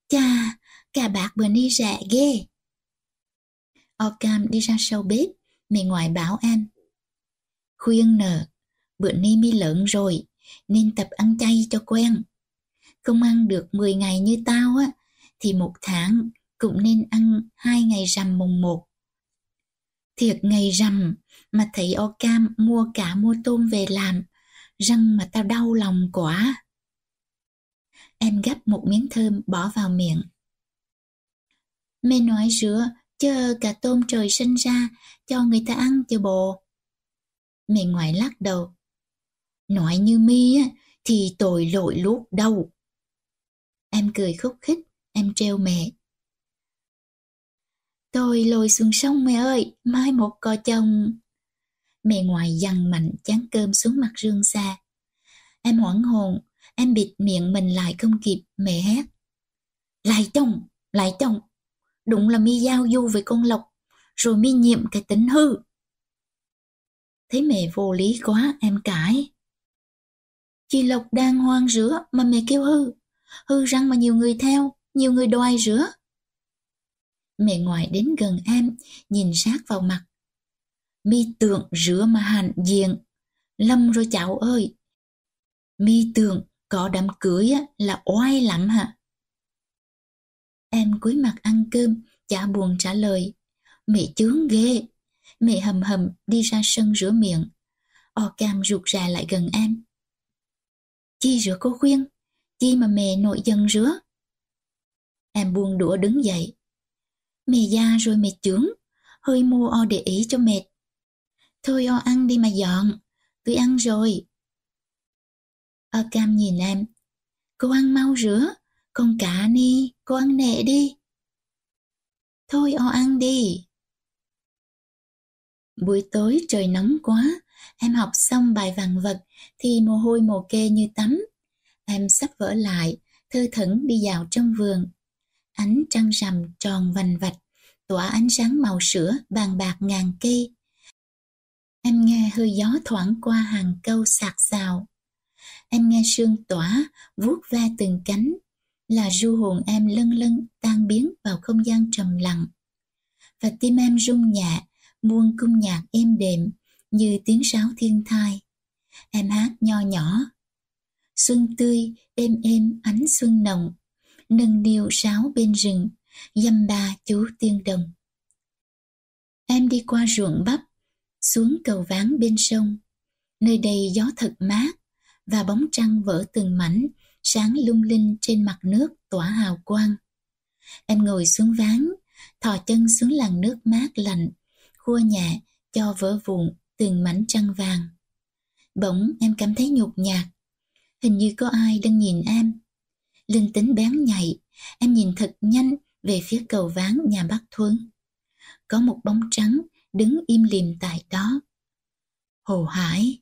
Chà, cà bạc bữa ni rẻ ghê. O Cam đi ra sau bếp, mẹ ngoại bảo anh. Khuyên nờ bữa nay mi lớn rồi, nên tập ăn chay cho quen. Không ăn được 10 ngày như tao á, thì một tháng cũng nên ăn hai ngày rằm mùng một. Thiệt ngày rằm mà thấy o cam mua cả mua tôm về làm, răng mà tao đau lòng quá. Em gắp một miếng thơm bỏ vào miệng. Mẹ nói rửa, chờ cả tôm trời sinh ra, cho người ta ăn cho bộ. Mẹ ngoại lắc đầu. Nói như mi á, thì tội lỗi lúc đâu. Em cười khúc khích, em treo mẹ. Tôi lôi xuống sông mẹ ơi, mai một cò chồng. Mẹ ngoại dằn mạnh chán cơm xuống mặt rương xa. Em hoảng hồn, em bịt miệng mình lại không kịp, mẹ hét. Lại chồng, lại chồng. Đúng là mi giao du với con Lộc, rồi mi nhiệm cái tính hư. Thấy mẹ vô lý quá, em cãi. Chị Lộc đang hoang rửa mà mẹ kêu hư. Hư răng mà nhiều người theo, nhiều người đòi rửa. Mẹ ngoại đến gần em, nhìn sát vào mặt. Mi tưởng rửa mà hạnh diện. Lâm rồi cháu ơi. Mi tưởng có đám cưới là oai lắm hả? Em cúi mặt ăn cơm, chả buồn trả lời. Mẹ chướng ghê. Mẹ hầm hầm đi ra sân rửa miệng. O cam rụt rà lại gần em. Chi rửa cô khuyên? Chi mà mẹ nội dân rửa? Em buông đũa đứng dậy. Mẹ già rồi mẹ chướng. Hơi mua o để ý cho mệt. Thôi o ăn đi mà dọn. Tôi ăn rồi. o Cam nhìn em. Cô ăn mau rửa, con cả ni, cô ăn nệ đi. Thôi o ăn đi. Buổi tối trời nóng quá, em học xong bài vàng vật thì mồ hôi mồ kê như tắm. Em sắp vỡ lại, thơ thẩn đi dạo trong vườn. Ánh trăng rằm tròn vành vạch, tỏa ánh sáng màu sữa bàn bạc ngàn cây. Em nghe hơi gió thoảng qua hàng câu sạc xào. Em nghe sương tỏa, vuốt ve từng cánh, là ru hồn em lân lân tan biến vào không gian trầm lặng. Và tim em rung nhẹ, muôn cung nhạc êm đềm, như tiếng sáo thiên thai. Em hát nho nhỏ. Xuân tươi, êm êm ánh xuân nồng, nâng niu sáo bên rừng, dăm ba chú tiên đồng. Em đi qua ruộng bắp, xuống cầu ván bên sông, nơi đây gió thật mát và bóng trăng vỡ từng mảnh, sáng lung linh trên mặt nước tỏa hào quang. Em ngồi xuống ván, thò chân xuống làn nước mát lạnh, khua nhẹ cho vỡ vụn từng mảnh trăng vàng. Bỗng em cảm thấy nhột nhạt, hình như có ai đang nhìn em. Linh tính bén nhạy, em nhìn thật nhanh về phía cầu ván nhà bác Thuấn. Có một bóng trắng đứng im lìm tại đó. Hồ Hải.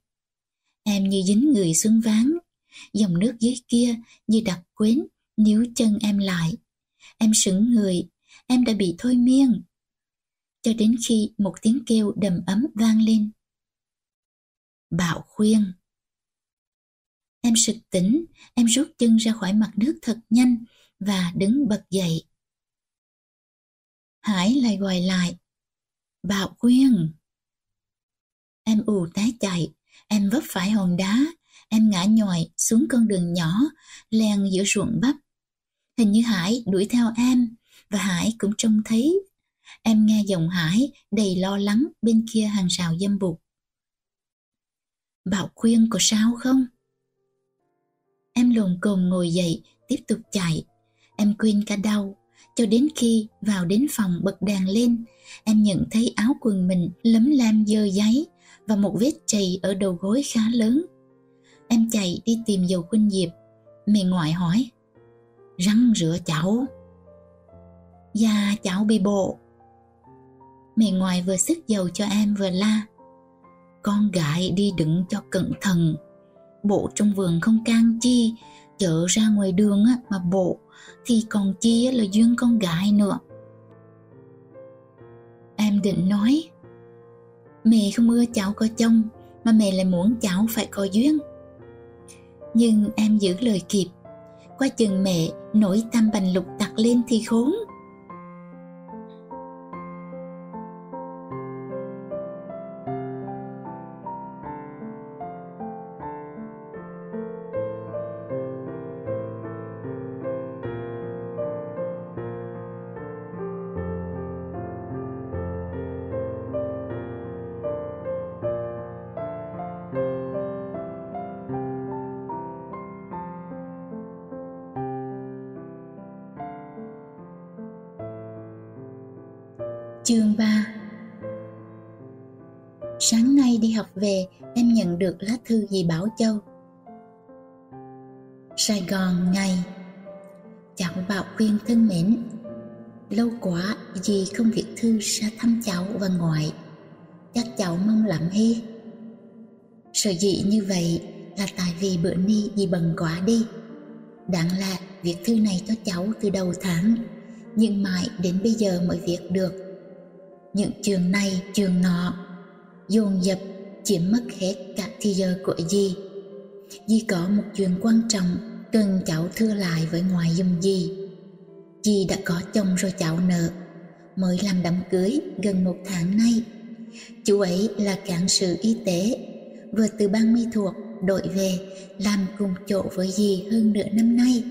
Em như dính người xuống ván, dòng nước dưới kia như đặc quến níu chân em lại. Em sững người, em đã bị thôi miên. Cho đến khi một tiếng kêu đầm ấm vang lên. Bảo khuyên. Em sực tỉnh, em rút chân ra khỏi mặt nước thật nhanh và đứng bật dậy. Hải lại gọi lại. Bảo khuyên. Em ù té chạy, em vấp phải hòn đá, em ngã nhòi xuống con đường nhỏ, len giữa ruộng bắp. Hình như Hải đuổi theo em, và Hải cũng trông thấy. Em nghe giọng Hải đầy lo lắng bên kia hàng rào dâm bụt. Bảo khuyên có sao không? Em lồn cồn ngồi dậy, tiếp tục chạy. Em quên cả đau, cho đến khi vào đến phòng bật đèn lên, em nhận thấy áo quần mình lấm lam dơ giấy và một vết chày ở đầu gối khá lớn. Em chạy đi tìm dầu khuynh diệp. Mẹ ngoại hỏi, răng rửa cháu. Dạ cháu bị bộ. Mẹ ngoại vừa sức dầu cho em vừa la. Con gái đi đứng cho cẩn thận. Bộ trong vườn không can chi, chở ra ngoài đường á, mà bộ thì còn chi là duyên con gái nữa. Em định nói Mẹ không ưa cháu có chồng Mà mẹ lại muốn cháu phải có duyên nhưng em giữ lời kịp. Qua chừng mẹ nổi tâm bành lục tặc lên thì khốn. Lá thư dì Bảo Châu. Sài Gòn ngày Cháu Bảo Quyên thân mến, Lâu quá dì không viết thư ra thăm cháu và ngoại, Chắc cháu mong lắm hê Sở dĩ như vậy là tại vì bữa ni dì bận quá đi. Đáng là viết thư này cho cháu từ đầu tháng, Nhưng mãi đến bây giờ mới viết được. Những trường này, trường nọ, dồn dập chiếm mất hết cả thì giờ của dì dì có một chuyện quan trọng cần cháu thưa lại với ngoại dùm dì dì đã có chồng rồi cháu nợ, mới làm đám cưới gần một tháng nay. Chú ấy là cán sự y tế, vừa từ bang mi thuộc đội về, làm cùng chỗ với dì hơn nửa năm nay.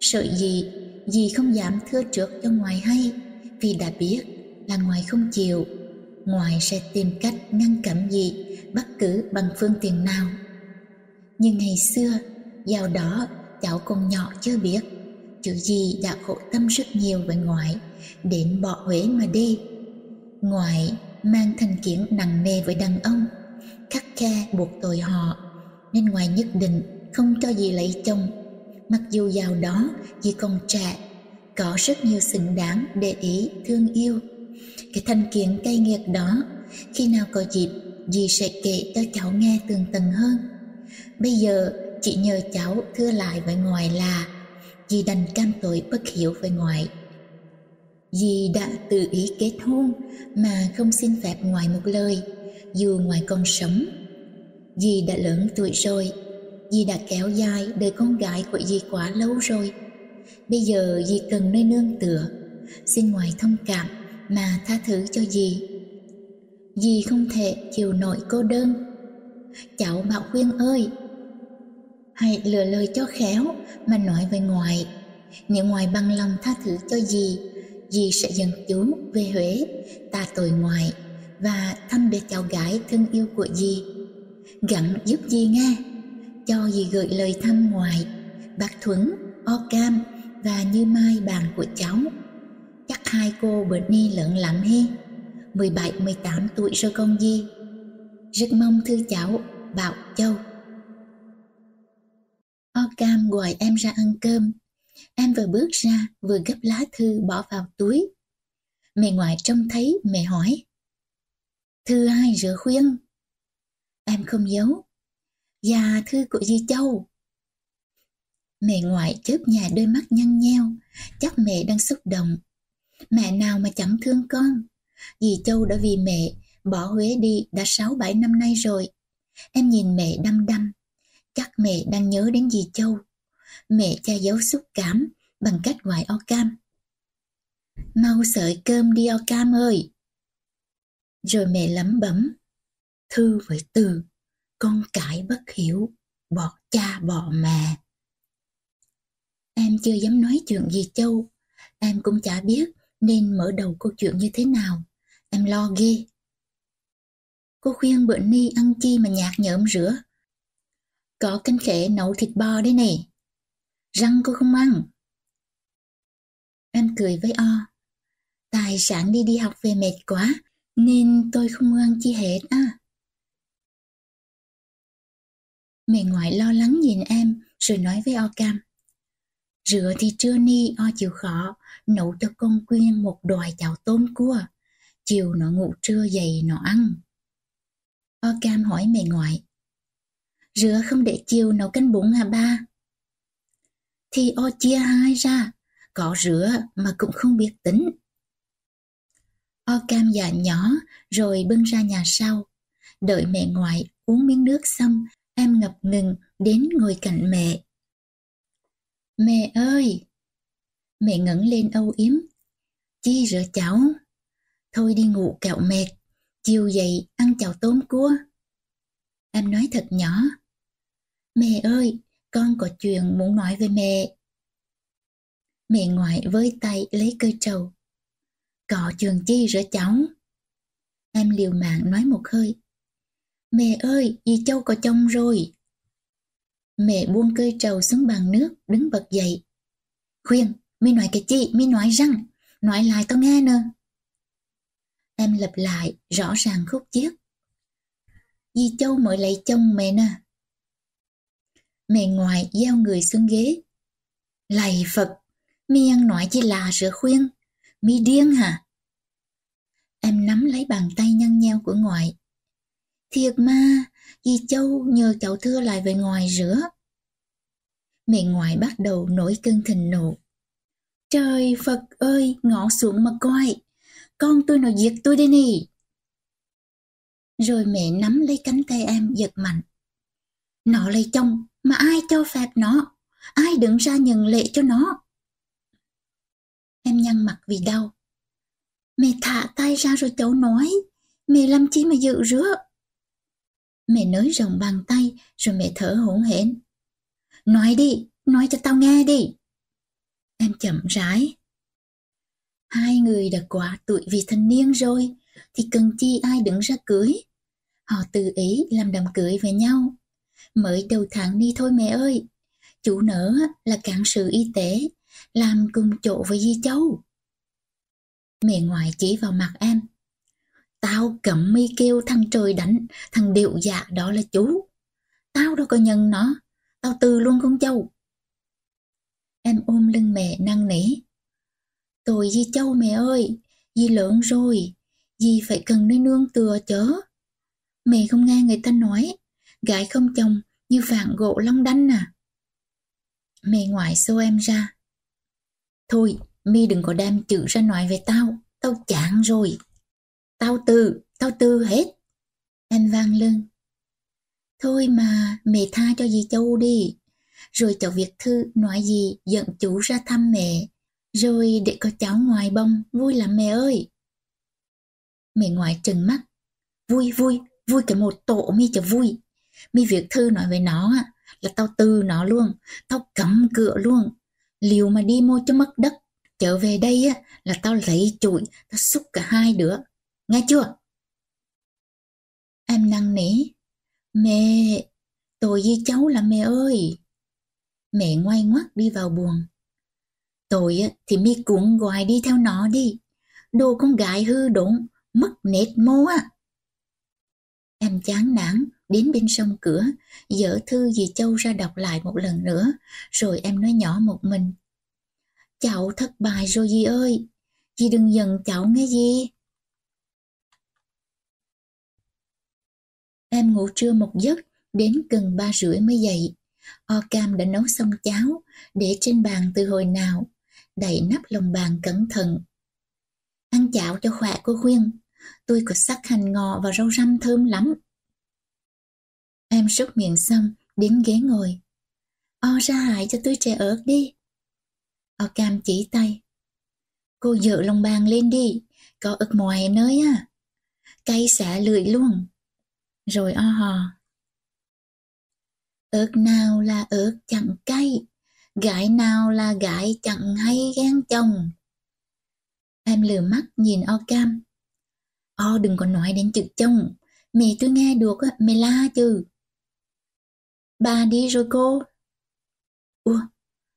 Sợ gì dì không dám thưa trước cho ngoài hay, vì đã biết là ngoài không chịu ngoài sẽ tìm cách ngăn cấm gì bất cứ bằng phương tiện nào như ngày xưa giàu đó cháu còn nhỏ chưa biết chữ gì đã khổ tâm rất nhiều với ngoại đến bỏ huế mà đi ngoại mang thành kiến nặng nề với đàn ông khắc khe buộc tội họ nên ngoại nhất định không cho dì lấy chồng. Mặc dù giàu đó, dì còn trẻ, có rất nhiều xứng đáng để ý, thương yêu. Cái thành kiến cay nghiệt đó, khi nào có dịp, dì sẽ kể cho cháu nghe tường tầng hơn. Bây giờ, chị nhờ cháu thưa lại với ngoại là dì đành cam tội bất hiểu với ngoại. Dì đã tự ý kết hôn mà không xin phép ngoại một lời, dù ngoại còn sống. Dì đã lớn tuổi rồi, dì đã kéo dài đời con gái của dì quá lâu rồi. Bây giờ dì cần nơi nương tựa, xin ngoại thông cảm mà tha thứ cho dì. Dì không thể chịu nổi cô đơn. Cháu Bảo Khuyên ơi, hãy lừa lời cho khéo mà nói với ngoại. Nếu ngoại bằng lòng tha thứ cho dì, dì sẽ dẫn chú về Huế, ta tội ngoại và thăm bé cháu gái thân yêu của dì. Gặn giúp dì nghe, cho dì gửi lời thăm ngoại, bác Thuấn, O Cam và Như Mai bạn của cháu. Chắc hai cô bữa ni lớn lắm he, 17-18 tuổi rồi con gì. Rất mong thư cháu, Bảo Châu. O Cam gọi em ra ăn cơm. Em vừa bước ra, vừa gấp lá thư bỏ vào túi. Mẹ ngoại trông thấy, mẹ hỏi. Thư ai rửa khuyên? Em không giấu. Dạ thư của dì Châu. Mẹ ngoại chớp nhà đôi mắt nhăn nheo, chắc mẹ đang xúc động. Mẹ nào mà chẳng thương con. Dì Châu đã vì mẹ bỏ Huế đi đã 6-7 năm nay rồi. Em nhìn mẹ đăm đăm, chắc mẹ đang nhớ đến dì Châu. Mẹ cha giấu xúc cảm bằng cách gọi o cam. Mau sợi cơm đi o cam ơi. Rồi mẹ lẩm bẩm. Thư với từ, con cãi bất hiểu, bỏ cha bỏ mẹ. Em chưa dám nói chuyện gì Châu, em cũng chả biết nên mở đầu câu chuyện như thế nào. Em lo ghê. Cô khuyên bữa ni ăn chi mà nhạt nhợm rửa. Có canh khẽ nấu thịt bò đấy nè. Răng cô không ăn. Em cười với O. Tài sáng đi đi học về mệt quá, nên tôi không ăn chi hết à. Mẹ ngoại lo lắng nhìn em, rồi nói với O Cam. Rửa thì trưa ni O chịu khó, nấu cho con quyên một đòi chảo tôm cua. Chiều nó ngủ trưa dậy nó ăn. O Cam hỏi mẹ ngoại. Rửa không để chiều nấu canh bún hả ba? Thì O chia hai ra, có rửa mà cũng không biết tính. O Cam dạ nhỏ rồi bưng ra nhà sau. Đợi mẹ ngoại uống miếng nước xong, em ngập ngừng đến ngồi cạnh mẹ. Mẹ ơi! Mẹ ngẩng lên âu yếm. Chi rửa cháu? Thôi đi ngủ kẹo mệt, chiều dậy ăn cháo tôm cua. Em nói thật nhỏ. Mẹ ơi, con có chuyện muốn nói với mẹ. Mẹ ngoại với tay lấy cây trầu. Có chuyện chi rửa cháu? Em liều mạng nói một hơi. Mẹ ơi, dì Châu có chồng rồi. Mẹ buông cơi trầu xuống bàn nước, đứng bật dậy. Khuyên, mi nói cái chi, mi nói răng, nói lại tao nghe nè. Em lặp lại, rõ ràng khúc chiếc. Di Châu mới lấy chồng mẹ nè. Mẹ ngoại gieo người xuống ghế. Lạy Phật, mi ăn nói chi là rửa khuyên, mi điên hả? Em nắm lấy bàn tay nhăn nheo của ngoại. Thiệt mà, dì Châu nhờ cháu thưa lại về ngoài rửa. Mẹ ngoại bắt đầu nổi cơn thịnh nộ. Trời Phật ơi, ngõ xuống mà coi, con tôi nó giết tôi đây nè. Rồi mẹ nắm lấy cánh tay em giật mạnh. Nó lấy chồng mà ai cho phép nó, ai đứng ra nhận lệ cho nó. Em nhăn mặt vì đau. Mẹ thả tay ra rồi cháu nói, mẹ làm chi mà dự rước. Mẹ nới rộng bàn tay rồi mẹ thở hổn hển. Nói đi, nói cho tao nghe đi. Em chậm rãi. Hai người đã quá tuổi vị thành niên rồi, thì cần chi ai đứng ra cưới. Họ tự ý làm đám cưới với nhau. Mới đầu tháng đi thôi mẹ ơi. Chủ nở là cán sự y tế, làm cùng chỗ với Di Châu. Mẹ ngoại chỉ vào mặt em. Tao cẩm mi kêu thằng trời đánh, thằng điệu dạ đó là chú. Tao đâu có nhận nó, tao từ luôn con Châu. Em ôm lưng mẹ năn nỉ. Tôi Di Châu mẹ ơi, Di lớn rồi, Di phải cần nơi nương tựa chớ. Mẹ không nghe người ta nói, gái không chồng như vạn gỗ long đanh à. Mẹ ngoại xô em ra. Thôi, mi đừng có đem chữ ra nói về tao, tao chán rồi. Tao từ, tao từ hết. anh vang lưng. Thôi mà, mẹ tha cho dì Châu đi. Rồi cháu Việt Thư nói gì dẫn chú ra thăm mẹ. Rồi để có cháu ngoài bông, vui lắm mẹ ơi. Mẹ ngoại trừng mắt. Vui, vui, vui cái một tổ mi cho vui. Mi Việt Thư nói với nó là tao từ nó luôn, tao cấm cửa luôn. Liều mà đi mua cho mất đất. Trở về đây á là tao lấy chuỗi, tao xúc cả hai đứa. Nghe chưa? Em năn nỉ. Mẹ, tôi với cháu là mẹ ơi. Mẹ ngoay ngoắt đi vào buồn Tôi thì mi cuộn gọi đi theo nó đi. Đồ con gái hư đốn mất nét mô á. Em chán nản, đến bên sông cửa, dở thư dì Châu ra đọc lại một lần nữa, rồi em nói nhỏ một mình. Cháu thất bại rồi dì ơi, dì đừng giận cháu nghe gì. Em ngủ trưa một giấc, đến gần ba rưỡi mới dậy. O Cam đã nấu xong cháo, để trên bàn từ hồi nào, đậy nắp lồng bàn cẩn thận. Ăn chảo cho khỏe cô khuyên, tôi có sắc hành ngò và rau răm thơm lắm. Em súc miệng xong, đến ghế ngồi. O ra hại cho tôi trẻ ớt đi. O Cam chỉ tay. Cô dựa lồng bàn lên đi, có ớt ngoài nơi à. cây xả lưỡi luôn. Rồi o hò. Ớt nào là ớt chẳng cay, gái nào là gái chẳng hay ghen chồng. Em lừa mắt nhìn o cam. O đừng có nói đến chữ chồng, mẹ tôi nghe được mẹ la chứ. Bà đi rồi cô. Ủa,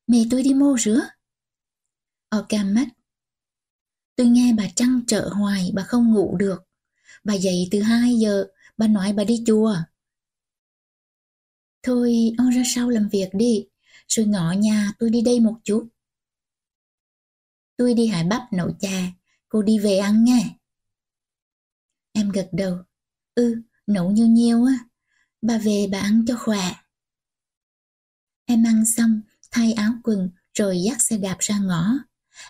mẹ tôi đi mua rửa. O cam mắt. Tôi nghe bà trăng trở hoài, bà không ngủ được. Bà dậy từ 2 giờ, bà nói bà đi chùa. Thôi, ông ra sau làm việc đi, rồi ngọ nhà tôi đi đây một chút. Tôi đi hải bắp nấu trà, cô đi về ăn nghe. Em gật đầu. Ừ, nấu nhiêu nhiêu á. Bà về bà ăn cho khỏe. Em ăn xong, thay áo quần, rồi dắt xe đạp ra ngõ.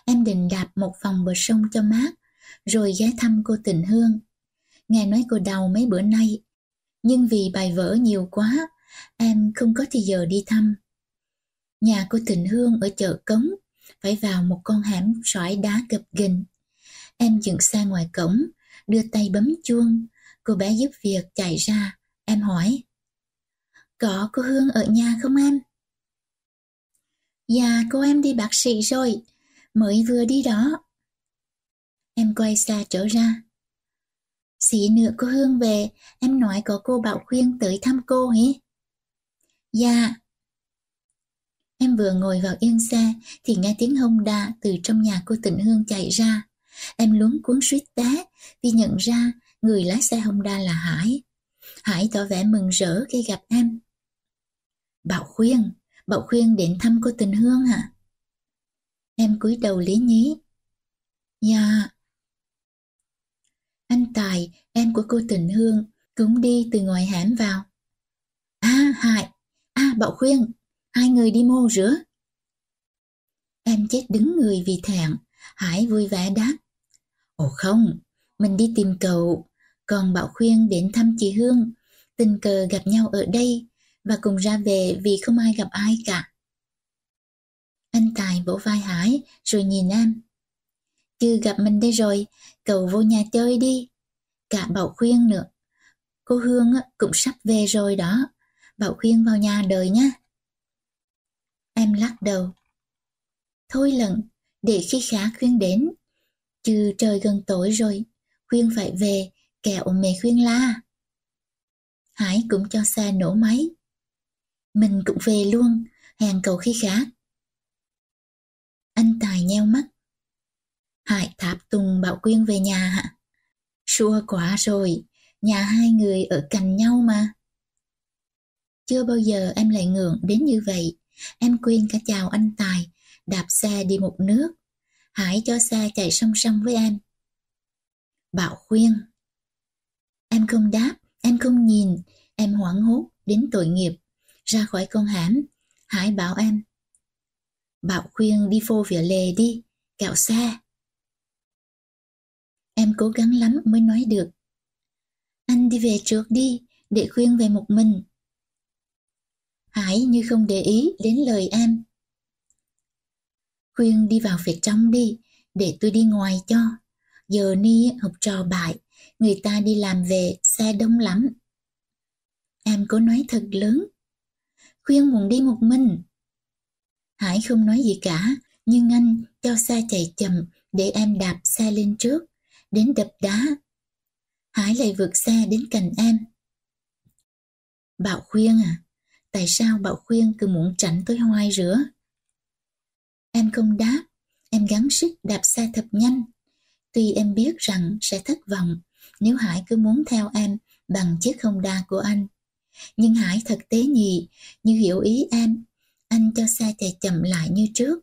Em định đạp một vòng bờ sông cho mát, rồi ghé thăm cô Tình Hương. Nghe nói cô đau mấy bữa nay, nhưng vì bài vở nhiều quá, em không có thì giờ đi thăm. Nhà cô Thịnh Hương ở chợ Cống, phải vào một con hẻm sỏi đá gập ghềnh. Em dựng xe ngoài cổng, đưa tay bấm chuông, cô bé giúp việc chạy ra, em hỏi. Có cô Hương ở nhà không em? Dạ, cô em đi bác sĩ rồi, mới vừa đi đó. Em quay xa trở ra. Xí nữa cô Hương về, em nói có cô Bảo Khuyên tới thăm cô ấy. Dạ. Em vừa ngồi vào yên xe thì nghe tiếng hông đa từ trong nhà cô Tịnh Hương chạy ra. Em luống cuốn suýt té vì nhận ra người lái xe Honda là Hải. Hải tỏ vẻ mừng rỡ khi gặp em. Bảo Khuyên, Bảo Khuyên đến thăm cô Tình Hương hả? Em cúi đầu lý nhí. Dạ. Anh Tài, em của cô Tình Hương, cũng đi từ ngoài hẻm vào. À, Hải, à, Bảo Khuyên, hai người đi mô rửa. Em chết đứng người vì thẹn, Hải vui vẻ đáp. Ồ không, mình đi tìm cậu, còn Bảo Khuyên đến thăm chị Hương, tình cờ gặp nhau ở đây và cùng ra về vì không ai gặp ai cả. Anh Tài vỗ vai Hải rồi nhìn em. Chứ gặp mình đây rồi, cậu vô nhà chơi đi. Cả Bảo Khuyên nữa. Cô Hương cũng sắp về rồi đó. Bảo Khuyên vào nhà đợi nhé. Em lắc đầu. Thôi lận, để khi khá khuyên đến. Chứ trời gần tối rồi, khuyên phải về, kẹo mẹ khuyên la. Hải cũng cho xe nổ máy. Mình cũng về luôn, hẹn cậu khi khác. Anh Tài nheo mắt. Hải tháp Tùng bảo Quyên về nhà hả? Xua quá rồi, nhà hai người ở cạnh nhau mà. Chưa bao giờ em lại ngượng đến như vậy. Em quên cả chào anh Tài, đạp xe đi một nước. Hải cho xe chạy song song với em. Bảo khuyên. Em không đáp, em không nhìn, em hoảng hốt đến tội nghiệp. Ra khỏi con hẻm, Hải bảo em. Bảo khuyên đi phô vỉa lề đi, kẹo xe. Em cố gắng lắm mới nói được. Anh đi về trước đi, để khuyên về một mình. Hải như không để ý đến lời em. Khuyên đi vào phía trong đi, để tôi đi ngoài cho. Giờ ni học trò bại, người ta đi làm về, xe đông lắm. Em có nói thật lớn. Khuyên muốn đi một mình. Hải không nói gì cả, nhưng anh cho xe chạy chậm để em đạp xe lên trước, đến đập đá. Hải lại vượt xe đến cạnh em. Bảo khuyên à, tại sao Bảo khuyên cứ muốn tránh tôi hoài rửa? Em không đáp, em gắng sức đạp xe thật nhanh. Tuy em biết rằng sẽ thất vọng nếu Hải cứ muốn theo em bằng chiếc không đa của anh. Nhưng Hải thật tế nhị, như hiểu ý em. Anh cho xe chạy chậm lại như trước.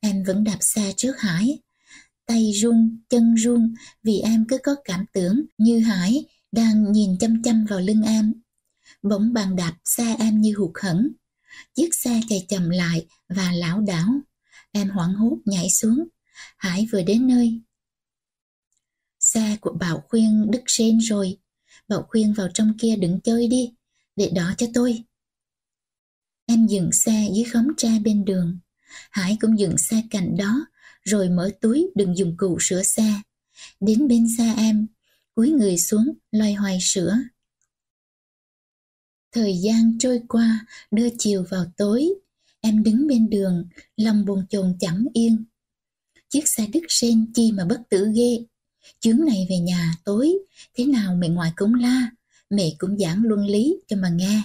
Em vẫn đạp xe trước Hải. Tay run, chân run vì em cứ có cảm tưởng như Hải đang nhìn chăm chăm vào lưng em. Bỗng bàn đạp xe em như hụt hẫng. Chiếc xe chạy chậm lại và lão đảo. Em hoảng hốt nhảy xuống. Hải vừa đến nơi. Xe của Bảo Khuyên đứt rên rồi. Bảo Khuyên vào trong kia đứng chơi đi. Để đó cho tôi. Em dừng xe dưới khóm tre bên đường. Hải cũng dừng xe cạnh đó, rồi mở túi đừng dùng cụ sửa xe. Đến bên xa em, cúi người xuống, loay hoay sửa. Thời gian trôi qua, đưa chiều vào tối. Em đứng bên đường, lòng bồn chồn chẳng yên. Chiếc xe đứt sen chi mà bất tử ghê. Chuyến này về nhà tối, thế nào mẹ ngoại cũng la, mẹ cũng giảng luân lý cho mà nghe.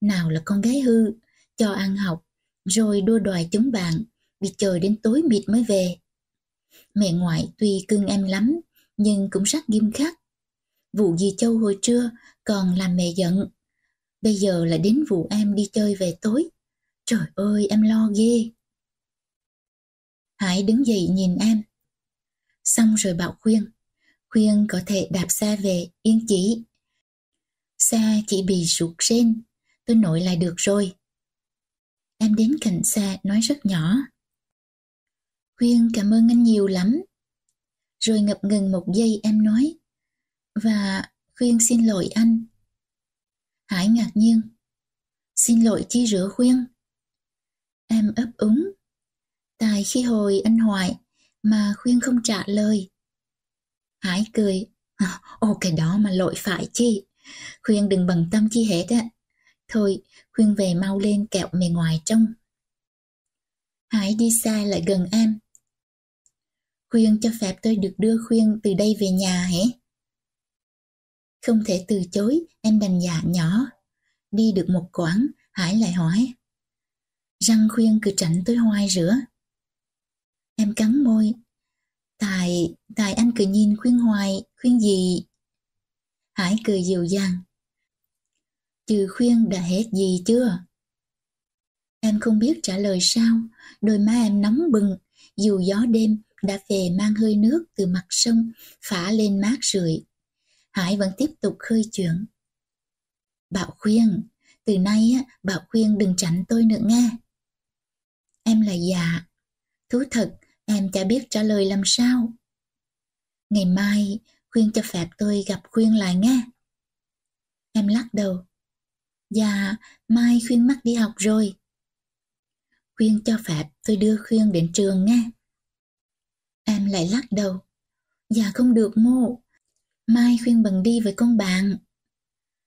Nào là con gái hư, cho ăn học, rồi đua đòi chúng bạn, bị chờ đến tối mịt mới về. Mẹ ngoại tuy cưng em lắm, nhưng cũng rất nghiêm khắc. Vụ gì châu hồi trưa còn làm mẹ giận. Bây giờ lại đến vụ em đi chơi về tối. Trời ơi, em lo ghê. Hải đứng dậy nhìn em. Xong rồi bảo khuyên. Khuyên có thể đạp xe về, yên chỉ. Xe chỉ bị sụt rên, tôi nội lại được rồi. Em đến cạnh xe nói rất nhỏ. Khuyên cảm ơn anh nhiều lắm. Rồi ngập ngừng một giây em nói. Và Khuyên xin lỗi anh. Hải ngạc nhiên. Xin lỗi chi rửa Khuyên? Em ấp úng. Tại khi hồi anh hoài mà Khuyên không trả lời. Hải cười. Ô cái đó mà lỗi phải chi. Khuyên đừng bằng tâm chi hết á. Thôi, Khuyên về mau lên kẹo mề ngoài trong. Hải đi xa lại gần em. Khuyên cho phép tôi được đưa Khuyên từ đây về nhà hả? Không thể từ chối, em đành dạ nhỏ. Đi được một quãng, Hải lại hỏi. Răng Khuyên cứ tránh tôi hoài rửa. Em cắn môi. Tại, tại anh cứ nhìn Khuyên hoài, Khuyên gì? Hải cười dịu dàng. Trừ khuyên đã hết gì chưa? Em không biết trả lời sao, đôi má em nóng bừng, dù gió đêm đã về mang hơi nước từ mặt sông phả lên mát rượi. Hải vẫn tiếp tục khơi chuyện. Bảo khuyên, từ nay á, Bảo khuyên đừng tránh tôi nữa nghe. Em là già. Thú thật, em chả biết trả lời làm sao. Ngày mai, khuyên cho phép tôi gặp khuyên lại nghe. Em lắc đầu. Dạ, mai khuyên mắc đi học rồi. Khuyên cho phép tôi đưa khuyên đến trường nghe. Em lại lắc đầu. Dạ không được mô. Mai khuyên bằng đi với con bạn.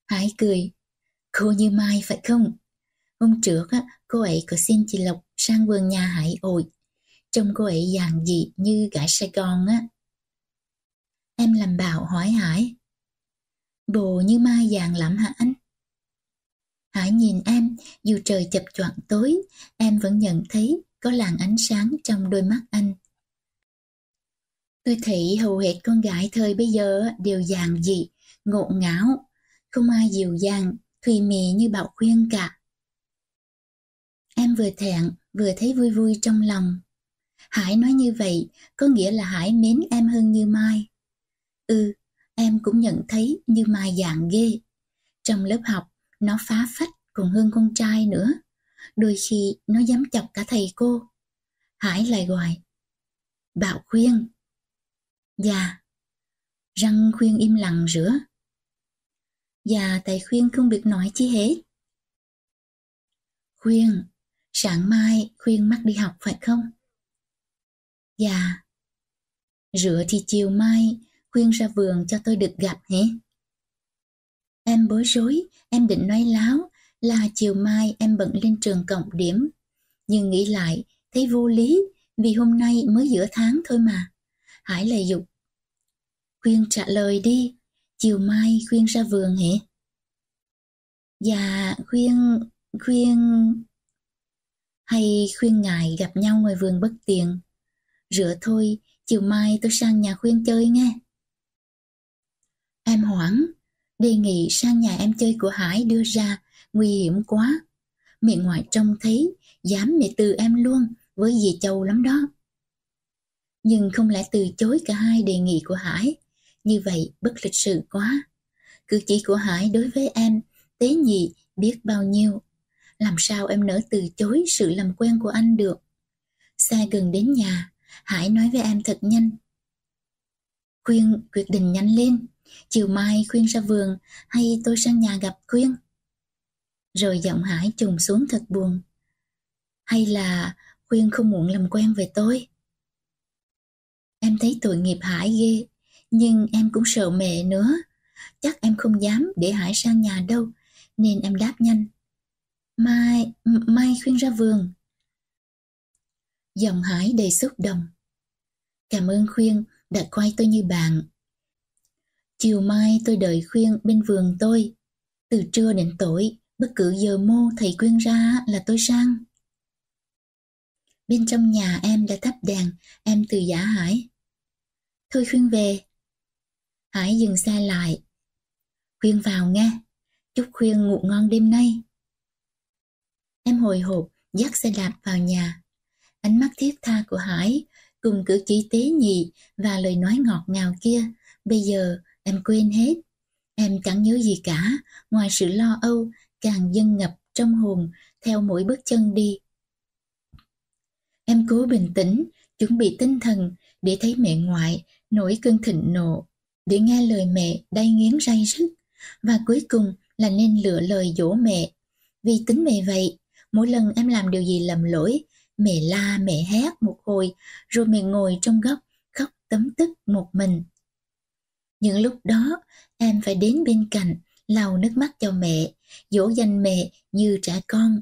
Hải cười. Cô như Mai phải không? Hôm trước á, cô ấy có xin chị Lộc sang vườn nhà Hải ổi. Trông cô ấy dàn dị như gái Sài Gòn á. Em làm bảo hỏi Hải. Bồ như Mai dàn lắm hả anh? Hải nhìn em, dù trời chập choạng tối, em vẫn nhận thấy có làn ánh sáng trong đôi mắt anh. Tôi thấy hầu hết con gái thời bây giờ đều dàn dị, ngộ ngáo, không ai dịu dàng, thùy mị như Bảo Khuyên cả. Em vừa thẹn, vừa thấy vui vui trong lòng. Hải nói như vậy, có nghĩa là Hải mến em hơn Như Mai. Ừ, em cũng nhận thấy Như Mai dạng ghê. Trong lớp học, nó phá phách còn hơn con trai nữa. Đôi khi nó dám chọc cả thầy cô. Hải lại gọi. Bảo khuyên. Dạ. Răng khuyên im lặng rửa. Dạ tại khuyên không biết nói chi hết. Khuyên, sáng mai khuyên mắc đi học phải không? Dạ. Rửa thì chiều mai khuyên ra vườn cho tôi được gặp hả? Em bối rối, em định nói láo là chiều mai em bận lên trường cộng điểm. Nhưng nghĩ lại, thấy vô lý vì hôm nay mới giữa tháng thôi mà. Hải lại dục. Khuyên trả lời đi, chiều mai khuyên ra vườn hả? Dạ, khuyên, khuyên... Hay khuyên ngài gặp nhau ngoài vườn bất tiện. Rửa thôi, chiều mai tôi sang nhà khuyên chơi nghe. Em hoảng, đề nghị sang nhà em chơi của Hải đưa ra, nguy hiểm quá. Miệng ngoại trông thấy, dám mẹ từ em luôn, với dì Châu lắm đó. Nhưng không lẽ từ chối cả hai đề nghị của Hải, như vậy bất lịch sự quá. Cử chỉ của Hải đối với em, tế nhị biết bao nhiêu. Làm sao em nỡ từ chối sự làm quen của anh được. Xa gần đến nhà, Hải nói với em thật nhanh. Khuyên quyết định nhanh lên, chiều mai khuyên ra vườn hay tôi sang nhà gặp khuyên. Rồi giọng Hải trùng xuống thật buồn. Hay là khuyên không muốn làm quen về tôi? Em thấy tội nghiệp Hải ghê, nhưng em cũng sợ mẹ nữa. Chắc em không dám để Hải sang nhà đâu, nên em đáp nhanh. Mai, mai khuyên ra vườn. Giọng Hải đầy xúc động. Cảm ơn khuyên đã coi tôi như bạn. Chiều mai tôi đợi khuyên bên vườn tôi. Từ trưa đến tối, bất cứ giờ mô thầy khuyên ra là tôi sang. Bên trong nhà em đã thắp đèn, em từ giả Hải. Thôi khuyên về. Hải dừng xe lại. Khuyên vào nghe, chúc khuyên ngủ ngon đêm nay. Em hồi hộp dắt xe đạp vào nhà. Ánh mắt thiết tha của Hải cùng cử chỉ tế nhị và lời nói ngọt ngào kia, bây giờ em quên hết. Em chẳng nhớ gì cả, ngoài sự lo âu càng dâng ngập trong hồn theo mỗi bước chân đi. Em cố bình tĩnh, chuẩn bị tinh thần để thấy mẹ ngoại nổi cơn thịnh nộ, để nghe lời mẹ đay nghiến ray rứt, và cuối cùng là nên lựa lời dỗ mẹ. Vì tính mẹ vậy, mỗi lần em làm điều gì lầm lỗi, mẹ la mẹ hét một hồi, rồi mẹ ngồi trong góc khóc tấm tức một mình. Những lúc đó, em phải đến bên cạnh, lau nước mắt cho mẹ, dỗ dành mẹ như trẻ con.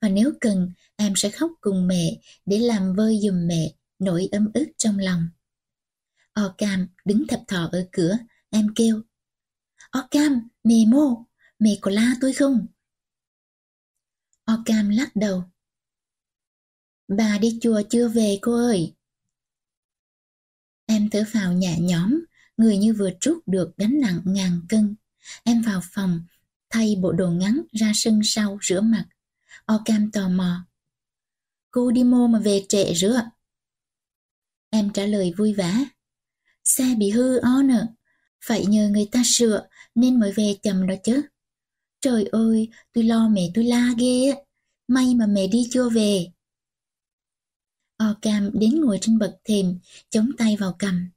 Và nếu cần, em sẽ khóc cùng mẹ để làm vơi giùm mẹ nỗi ấm ức trong lòng. Ocam đứng thập thọ ở cửa, em kêu. Ocam, Cam, mẹ mô, mẹ có la tôi không? Ocam lắc đầu. Bà đi chùa chưa về cô ơi. Em thở phào nhẹ nhõm, người như vừa trút được gánh nặng ngàn cân. Em vào phòng, thay bộ đồ ngắn ra sân sau rửa mặt. Ocam tò mò. Cô đi mô mà về trễ rửa. Em trả lời vui vẻ. Xe bị hư ó nè, phải nhờ người ta sửa nên mới về chậm đó chứ. Trời ơi, tôi lo mẹ tôi la ghê á May mà mẹ đi chưa về. O Cam đến ngồi trên bậc thềm, chống tay vào cầm.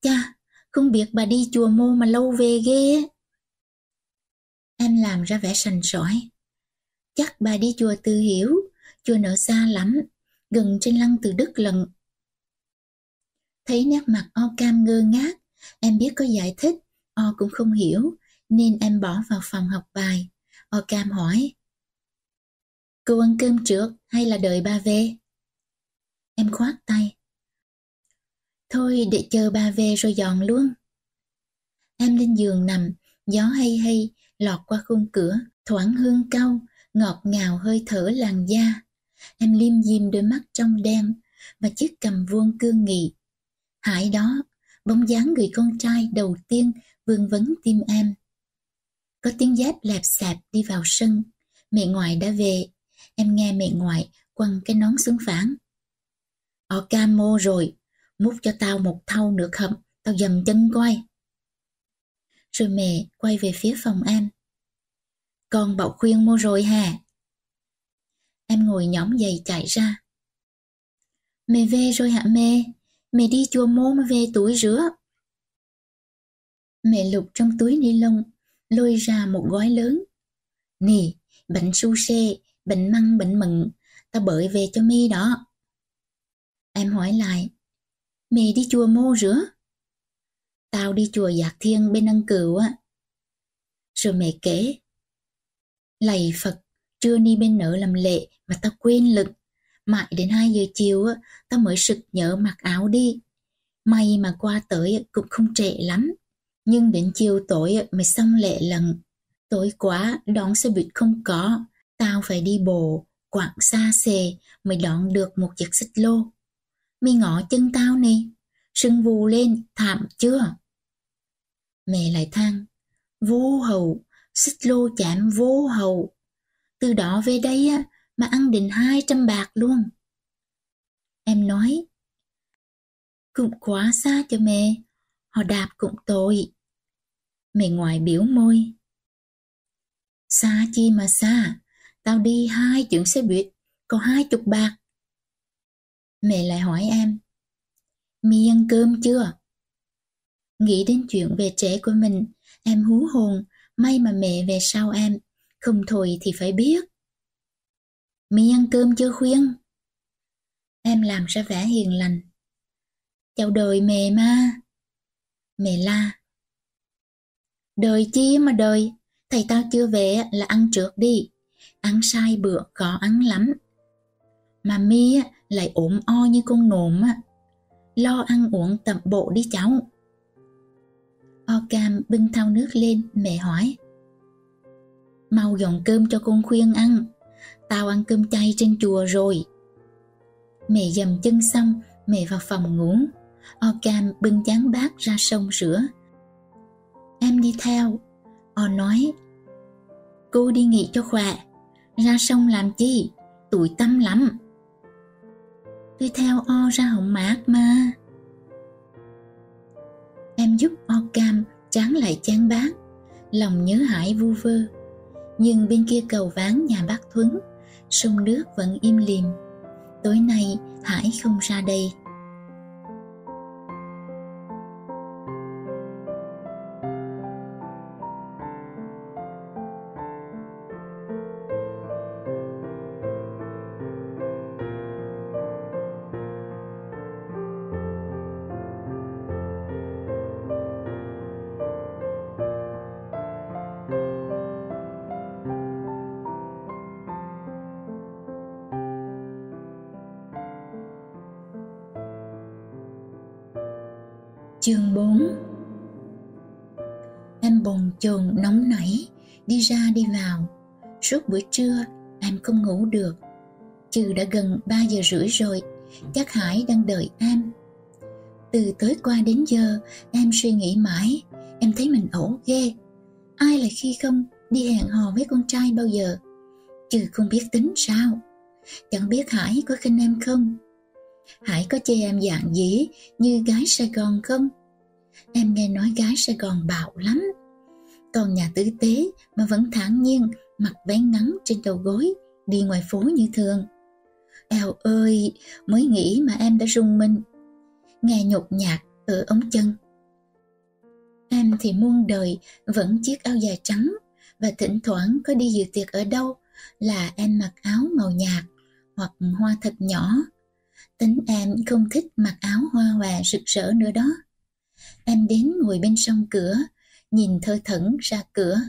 Cha, không biết bà đi chùa mô mà lâu về ghê Em làm ra vẻ sành sỏi. Chắc bà đi chùa Từ Hiểu, chùa nợ xa lắm, gần trên lăng từ Đức lận. Thấy nét mặt O Cam ngơ ngác, em biết có giải thích, O cũng không hiểu, nên em bỏ vào phòng học bài. O Cam hỏi. Cô ăn cơm trước hay là đợi ba về? Em khoát tay. Thôi để chờ ba về rồi dọn luôn. Em lên giường nằm, gió hay hay lọt qua khung cửa, thoảng hương cau, ngọt ngào hơi thở làn da. Em liêm diêm đôi mắt trong đen và chiếc cầm vuông cương nghị. Hải đó, bóng dáng người con trai đầu tiên vương vấn tim em. có tiếng dép lẹp xẹp đi vào sân. Mẹ ngoại đã về. Em nghe mẹ ngoại quăng cái nón xuống phản. Ở camo rồi, múc cho tao một thau nước hầm, tao dầm chân coi. Rồi mẹ quay về phía phòng em. Con bảo khuyên mua rồi hà. Em ngồi nhóm giày chạy ra. Mẹ về rồi hả mẹ? Mẹ đi chùa môn về túi rửa. Mẹ lục trong túi ni lông, lôi ra một gói lớn. Nè, bệnh su xê, bệnh măng, bệnh mận, tao bợi về cho mi đó. Em hỏi lại, mẹ đi chùa mô rửa? Tao đi chùa Giạc Thiên bên Ân Cửu á. Rồi mẹ kể, lạy Phật, trưa đi bên nợ làm lệ mà tao quên lực. Mãi đến 2 giờ chiều á, tao mới sực nhớ mặc áo đi. May mà qua tới cũng không trễ lắm. Nhưng đến chiều tối mới xong lệ lần. Tối quá, đón xe buýt không có. Tao phải đi bộ, quảng xa xề mới đón được một chiếc xích lô. Mi ngõ chân tao nè, sưng vù lên, thảm chưa? Mẹ lại than, vô hậu, xích lô chạm vô hậu. Từ đó về đây á, mà ăn đến 200 bạc luôn. Em nói, cũng quá xa cho mẹ, họ đạp cũng tội. Mẹ ngoài biểu môi. Xa chi mà xa, tao đi hai chuyến xe buýt, có hai chục bạc. Mẹ lại hỏi em, mi ăn cơm chưa? Nghĩ đến chuyện về trẻ của mình, em hú hồn, may mà mẹ về sau em, không thôi thì phải biết. Mi ăn cơm chưa khuyên? Em làm ra vẻ hiền lành. Chào đời mẹ ma. Mẹ la. Đời chi mà đời, thầy tao chưa về là ăn trước đi. Ăn sai bữa khó ăn lắm. Mà mi lại ốm o như con nộm á. Lo ăn uống tầm bộ đi cháu. O cam bưng thau nước lên, mẹ hỏi. Mau dọn cơm cho con khuyên ăn. Tao ăn cơm chay trên chùa rồi. Mẹ dầm chân xong, mẹ vào phòng ngủ. O cam bưng chán bát ra sông rửa. Em đi theo. O nói, cô đi nghỉ cho khỏe. Ra sông làm chi? tủi tâm lắm. Tôi theo O ra hỏng mát mà. Em giúp O cam chán lại chán bát. Lòng nhớ hải vu vơ. Nhưng bên kia cầu ván nhà bác Thuấn sông nước vẫn im lìm. Tối nay hải không ra đây. Chương 4 Em bồn chồn nóng nảy, đi ra đi vào. Suốt buổi trưa, em không ngủ được. Trừ đã gần 3 giờ rưỡi rồi, chắc Hải đang đợi em. Từ tối qua đến giờ, em suy nghĩ mãi, em thấy mình ổn ghê. Ai lại khi không đi hẹn hò với con trai bao giờ? Trừ không biết tính sao. Chẳng biết Hải có khinh em không? Hải có chê em dạng dĩ như gái Sài Gòn không? Em nghe nói gái Sài Gòn bạo lắm. Còn nhà tử tế mà vẫn thản nhiên mặc váy ngắn trên đầu gối đi ngoài phố như thường. Eo ơi, mới nghĩ mà em đã rung mình. Nghe nhột nhạt ở ống chân. Em thì muôn đời vẫn chiếc áo dài trắng và thỉnh thoảng có đi dự tiệc ở đâu là em mặc áo màu nhạt hoặc hoa thật nhỏ Tính em không thích mặc áo hoa hòa rực rỡ nữa đó. Em đến ngồi bên sông cửa, nhìn thơ thẩn ra cửa.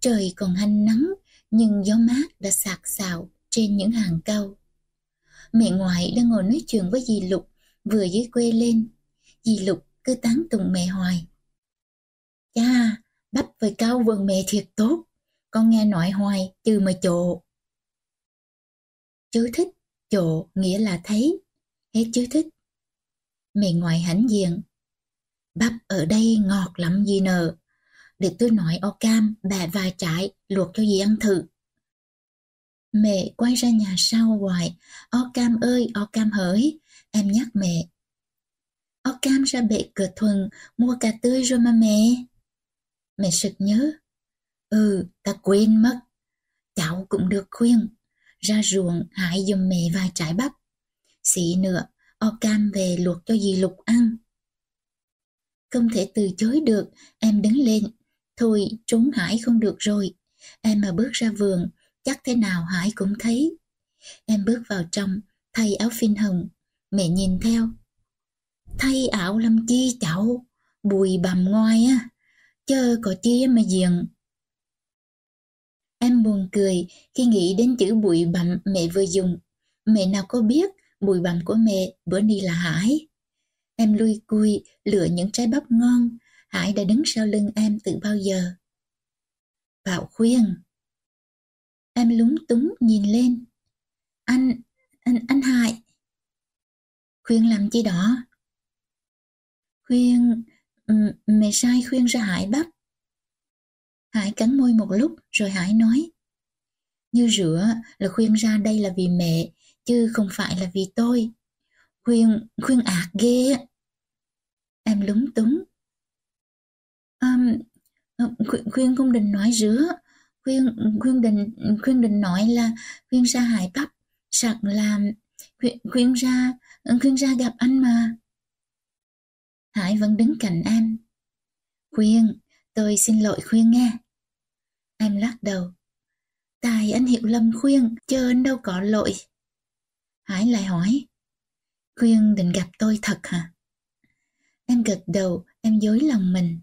Trời còn hanh nắng, nhưng gió mát đã sạc sào trên những hàng cau. Mẹ ngoại đang ngồi nói chuyện với dì Lục, vừa dưới quê lên. Dì Lục cứ tán tụng mẹ hoài. Cha, bắp với cao vườn mẹ thiệt tốt, con nghe nội hoài, chứ mà chỗ. Chú thích Chỗ nghĩa là thấy, hết chứ thích. Mẹ ngoại hãnh diện. Bắp ở đây ngọt lắm gì nờ. để tôi nói o cam, bẻ vài trái, luộc cho dì ăn thử. Mẹ quay ra nhà sau gọi, o cam ơi, o cam hỡi, em nhắc mẹ. O cam ra bệ cửa thuần, mua cà tươi rồi mà mẹ. Mẹ sực nhớ. Ừ, ta quên mất. Cháu cũng được khuyên. Ra ruộng hãy dùm mẹ vài trái bắp. Xị nữa, o cam về luộc cho dì Lục ăn. Không thể từ chối được, em đứng lên. Thôi, trốn Hải không được rồi. Em mà bước ra vườn, chắc thế nào Hải cũng thấy. Em bước vào trong, thay áo phin hồng. Mẹ nhìn theo. Thay áo làm chi cháu, bùi bầm ngoài á, chớ có chi mà diện. Em buồn cười khi nghĩ đến chữ bụi bặm mẹ vừa dùng. Mẹ nào có biết bụi bặm của mẹ bữa ni là Hải. Em lui cui lựa những trái bắp ngon. Hải đã đứng sau lưng em từ bao giờ. Bảo khuyên. Em lúng túng nhìn lên. Anh, anh, anh Hải. Khuyên làm chi đó? Khuyên, mẹ sai khuyên ra Hải bắp. Hải cắn môi một lúc rồi Hải nói. Như rửa là khuyên ra đây là vì mẹ, chứ không phải là vì tôi. Khuyên, khuyên ạt ghê. Em lúng túng. Um, khuyên, khuyên không định nói rứa. Khuyên, khuyên định, khuyên định nói là khuyên ra Hải bắp. sặc làm, khuyên, khuyên ra, khuyên ra gặp anh mà. Hải vẫn đứng cạnh em. Khuyên, Tôi xin lỗi khuyên nghe. Em lắc đầu. Tài anh hiểu lầm khuyên, chờ anh đâu có lỗi. Hải lại hỏi. Khuyên định gặp tôi thật hả? Em gật đầu, em dối lòng mình.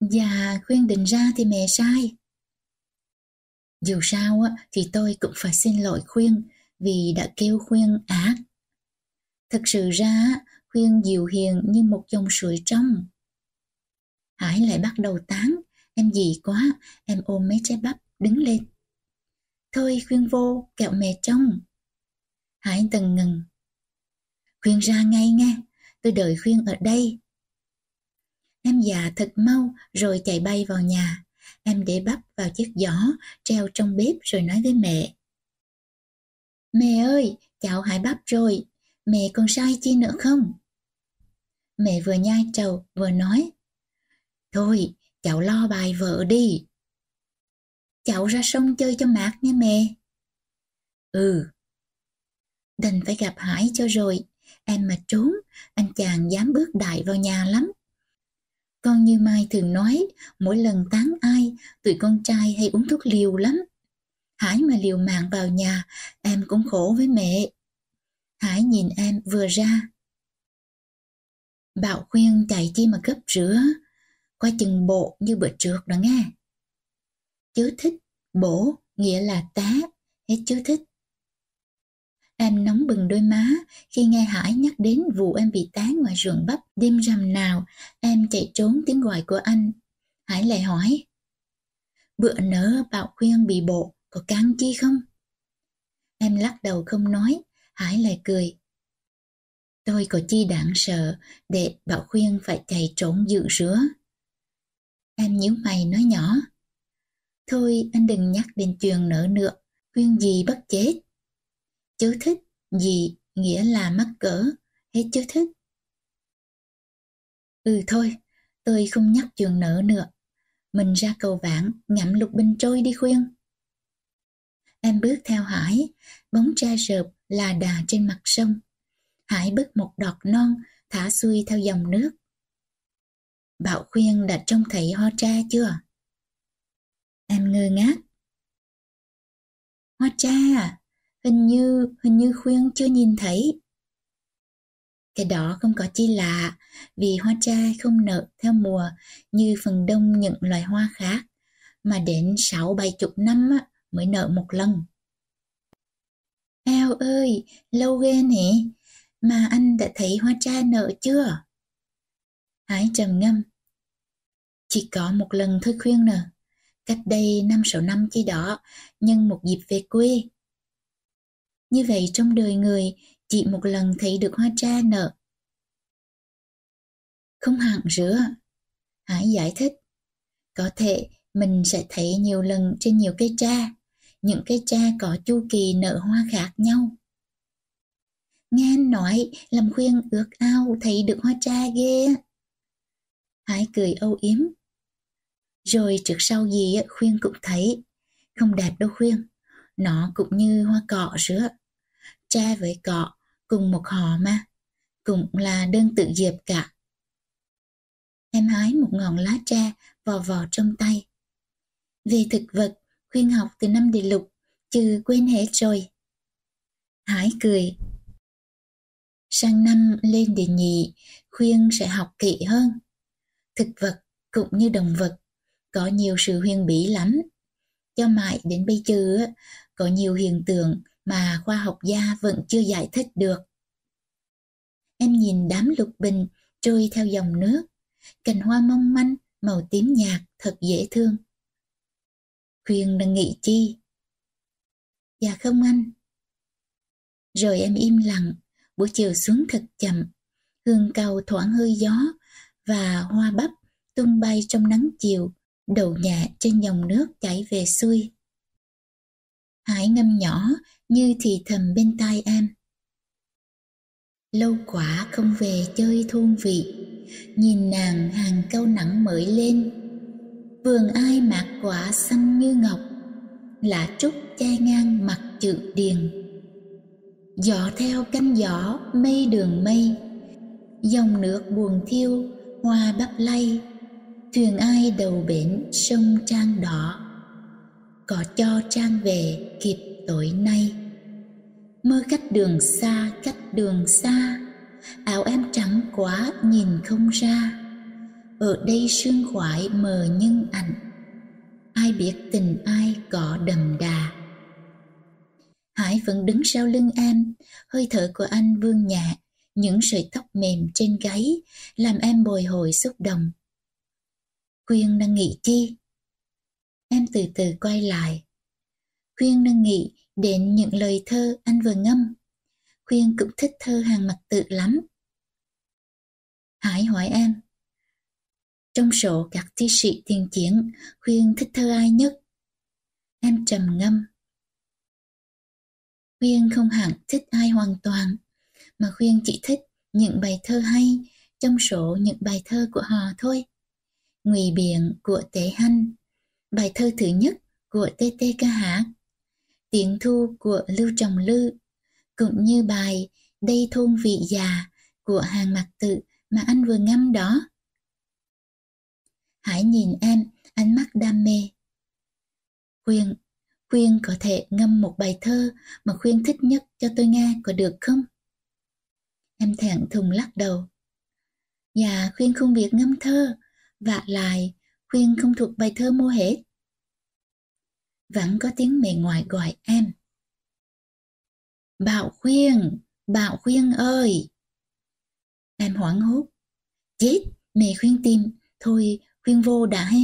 Dạ, khuyên định ra thì mẹ sai. Dù sao á, thì tôi cũng phải xin lỗi khuyên vì đã kêu khuyên ác. Thật sự ra, khuyên dịu hiền như một dòng suối trong. Hải lại bắt đầu tán. Em gì quá, em ôm mấy trái bắp, đứng lên. Thôi khuyên vô, kẹo mẹ trong Hải từng ngừng. Khuyên ra ngay nghe, tôi đợi khuyên ở đây. Em già thật mau rồi chạy bay vào nhà. Em để bắp vào chiếc giỏ, treo trong bếp rồi nói với mẹ. Mẹ ơi, chảo Hải bắp rồi, mẹ còn sai chi nữa không? Mẹ vừa nhai trầu vừa nói. Thôi, cháu lo bài vợ đi. Cháu ra sông chơi cho mát nha mẹ. Ừ. Đành phải gặp Hải cho rồi. Em mà trốn, anh chàng dám bước đại vào nhà lắm. Con như Mai thường nói, mỗi lần tán ai, tụi con trai hay uống thuốc liều lắm. Hải mà liều mạng vào nhà, em cũng khổ với mẹ. Hải nhìn em vừa ra. Bảo khuyên chạy chi mà gấp rửa, qua chừng bộ như bữa trước đó nghe. Chú thích, bổ, nghĩa là tá, hết chú thích. Em nóng bừng đôi má khi nghe Hải nhắc đến vụ em bị tán ngoài ruộng bắp đêm rằm nào, em chạy trốn tiếng gọi của anh. Hải lại hỏi, bữa nỡ bảo khuyên bị bộ, có căng chi không? Em lắc đầu không nói, Hải lại cười. Tôi có chi đáng sợ để bảo khuyên phải chạy trốn dự rứa. Em nhíu mày nói nhỏ. Thôi anh đừng nhắc đến chuyện nợ nữa, khuyên gì bất chết. Chú thích, gì nghĩa là mắc cỡ, hết chú thích. Ừ thôi, tôi không nhắc chuyện nợ nữa. Mình ra cầu vãng, ngậm lục bình trôi đi khuyên. Em bước theo Hải, bóng tra rợp là đà trên mặt sông. Hải bứt một đọt non, thả xuôi theo dòng nước. Bảo khuyên đã trông thấy hoa tra chưa? Em ngơ ngác. Hoa tra à? Hình như, hình như khuyên chưa nhìn thấy. Cái đó không có chi lạ, vì hoa tra không nở theo mùa như phần đông những loài hoa khác, mà đến sáu bảy chục năm mới nở một lần. Eo ơi, lâu ghê nè, mà anh đã thấy hoa tra nở chưa? hái trầm ngâm. Chỉ có một lần thôi khuyên nè, cách đây năm sáu năm chi đó, nhân một dịp về quê. Như vậy trong đời người, chỉ một lần thấy được hoa tra nở. Không hẳn rửa. hãy giải thích, Có thể mình sẽ thấy nhiều lần trên nhiều cây tra, những cây tra có chu kỳ nở hoa khác nhau. Nghe anh nói, làm khuyên ước ao thấy được hoa tra ghê. hãy cười âu yếm. Rồi trước sau gì khuyên cũng thấy, không đẹp đâu khuyên, nó cũng như hoa cọ rứa. Tra với cọ, cùng một họ mà, cũng là đơn tự diệp cả. Em hái một ngọn lá tre vò vò trong tay. Về thực vật, khuyên học từ năm địa lục, chứ quên hết rồi. Hải cười. Sang năm lên địa nhị, khuyên sẽ học kỹ hơn. Thực vật cũng như động vật, có nhiều sự huyền bí lắm. Cho mãi đến bây giờ, có nhiều hiện tượng mà khoa học gia vẫn chưa giải thích được. Em nhìn đám lục bình trôi theo dòng nước, cành hoa mong manh, màu tím nhạt thật dễ thương. Khuyên đang nghĩ chi? Dạ không anh. Rồi em im lặng, buổi chiều xuống thật chậm, hương cầu thoảng hơi gió và hoa bắp tung bay trong nắng chiều, đầu nhẹ trên dòng nước chảy về xuôi. Hải ngâm nhỏ như thì thầm bên tai em. Lâu quá không về chơi thôn vị, nhìn nàng hàng câu nắng mới lên. Vườn ai mạc quả xanh như ngọc, lá trúc che ngang mặt chữ điền. Gió theo cánh gió mây đường mây, dòng nước buồn thiêu hoa bắp lay, thuyền ai đầu bến sông trang đỏ. Có cho trang về kịp tối nay. Mơ cách đường xa, cách đường xa. Áo em trắng quá, nhìn không ra. Ở đây sương khoái mờ nhưng ảnh. Ai biết tình ai có đầm đà. Hải vẫn đứng sau lưng em. Hơi thở của anh vương nhẹ. Những sợi tóc mềm trên gáy làm em bồi hồi xúc động. Khuyên đang nghĩ chi? Em từ từ quay lại khuyên đang nghĩ đến những lời thơ anh vừa ngâm. Khuyên cũng thích thơ hàng mặt tự lắm. Hải hỏi em. Trong số các thi sĩ tiền chiến, Khuyên thích thơ ai nhất? Em trầm ngâm. Khuyên không hẳn thích ai hoàn toàn, mà Khuyên chỉ thích những bài thơ hay trong số những bài thơ của họ thôi. Ngụy Biện của Tế Hanh, bài thơ thứ nhất của Tê Tê Ca Hát, tiếng thu của Lưu Trọng Lư, cũng như bài Đây thôn vị già của hàng mặc tự mà anh vừa ngâm đó. Hãy nhìn em, ánh mắt đam mê. Khuyên, Khuyên có thể ngâm một bài thơ mà Khuyên thích nhất cho tôi nghe có được không? Em thẹn thùng lắc đầu. Dạ, Khuyên không biết ngâm thơ, vạ lại, Khuyên không thuộc bài thơ mua hết vẫn có tiếng mẹ ngoài gọi em. Bảo khuyên, bảo khuyên ơi! Em hoảng hốt. Chết, mẹ khuyên tìm, thôi khuyên vô đã he.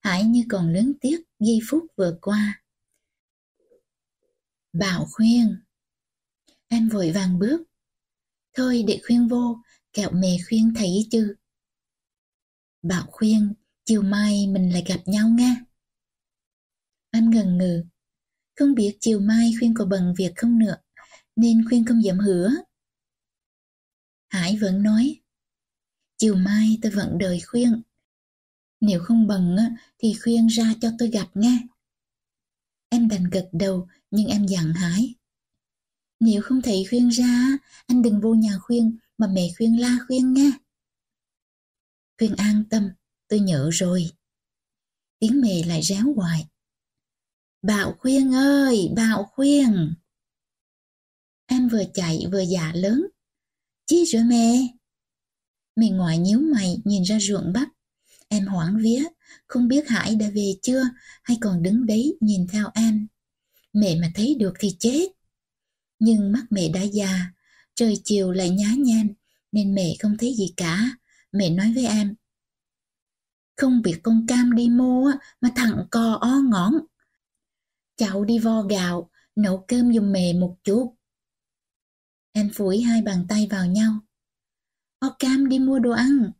Hải như còn lớn tiếc giây phút vừa qua. Bảo khuyên. Em vội vàng bước. Thôi để khuyên vô, kẹo mẹ khuyên thấy chứ. Bảo khuyên, chiều mai mình lại gặp nhau nha. Anh ngần ngừ. Không biết chiều mai khuyên có bận việc không nữa, nên khuyên không dám hứa. Hải vẫn nói, chiều mai tôi vẫn đợi khuyên. Nếu không bận thì khuyên ra cho tôi gặp nghe. Em đành gật đầu nhưng em dặn Hải. Nếu không thấy khuyên ra, anh đừng vô nhà khuyên mà mẹ khuyên la khuyên nghe. Khuyên an tâm, tôi nhớ rồi. Tiếng mẹ lại réo hoài. Bảo khuyên ơi, bảo khuyên. Em vừa chạy vừa giả lớn. Chi rồi mẹ? Mẹ ngoại nhíu mày nhìn ra ruộng bắp. Em hoảng vía, không biết Hải đã về chưa hay còn đứng đấy nhìn theo em. Mẹ mà thấy được thì chết. Nhưng mắt mẹ đã già, trời chiều lại nhá nhem nên mẹ không thấy gì cả. Mẹ nói với em. Không biết con cam đi mua mà thằng cò o ngón Cháu đi vo gạo, nấu cơm dùng mẹ một chút. Em phủi hai bàn tay vào nhau. Ô Cam đi mua đồ ăn,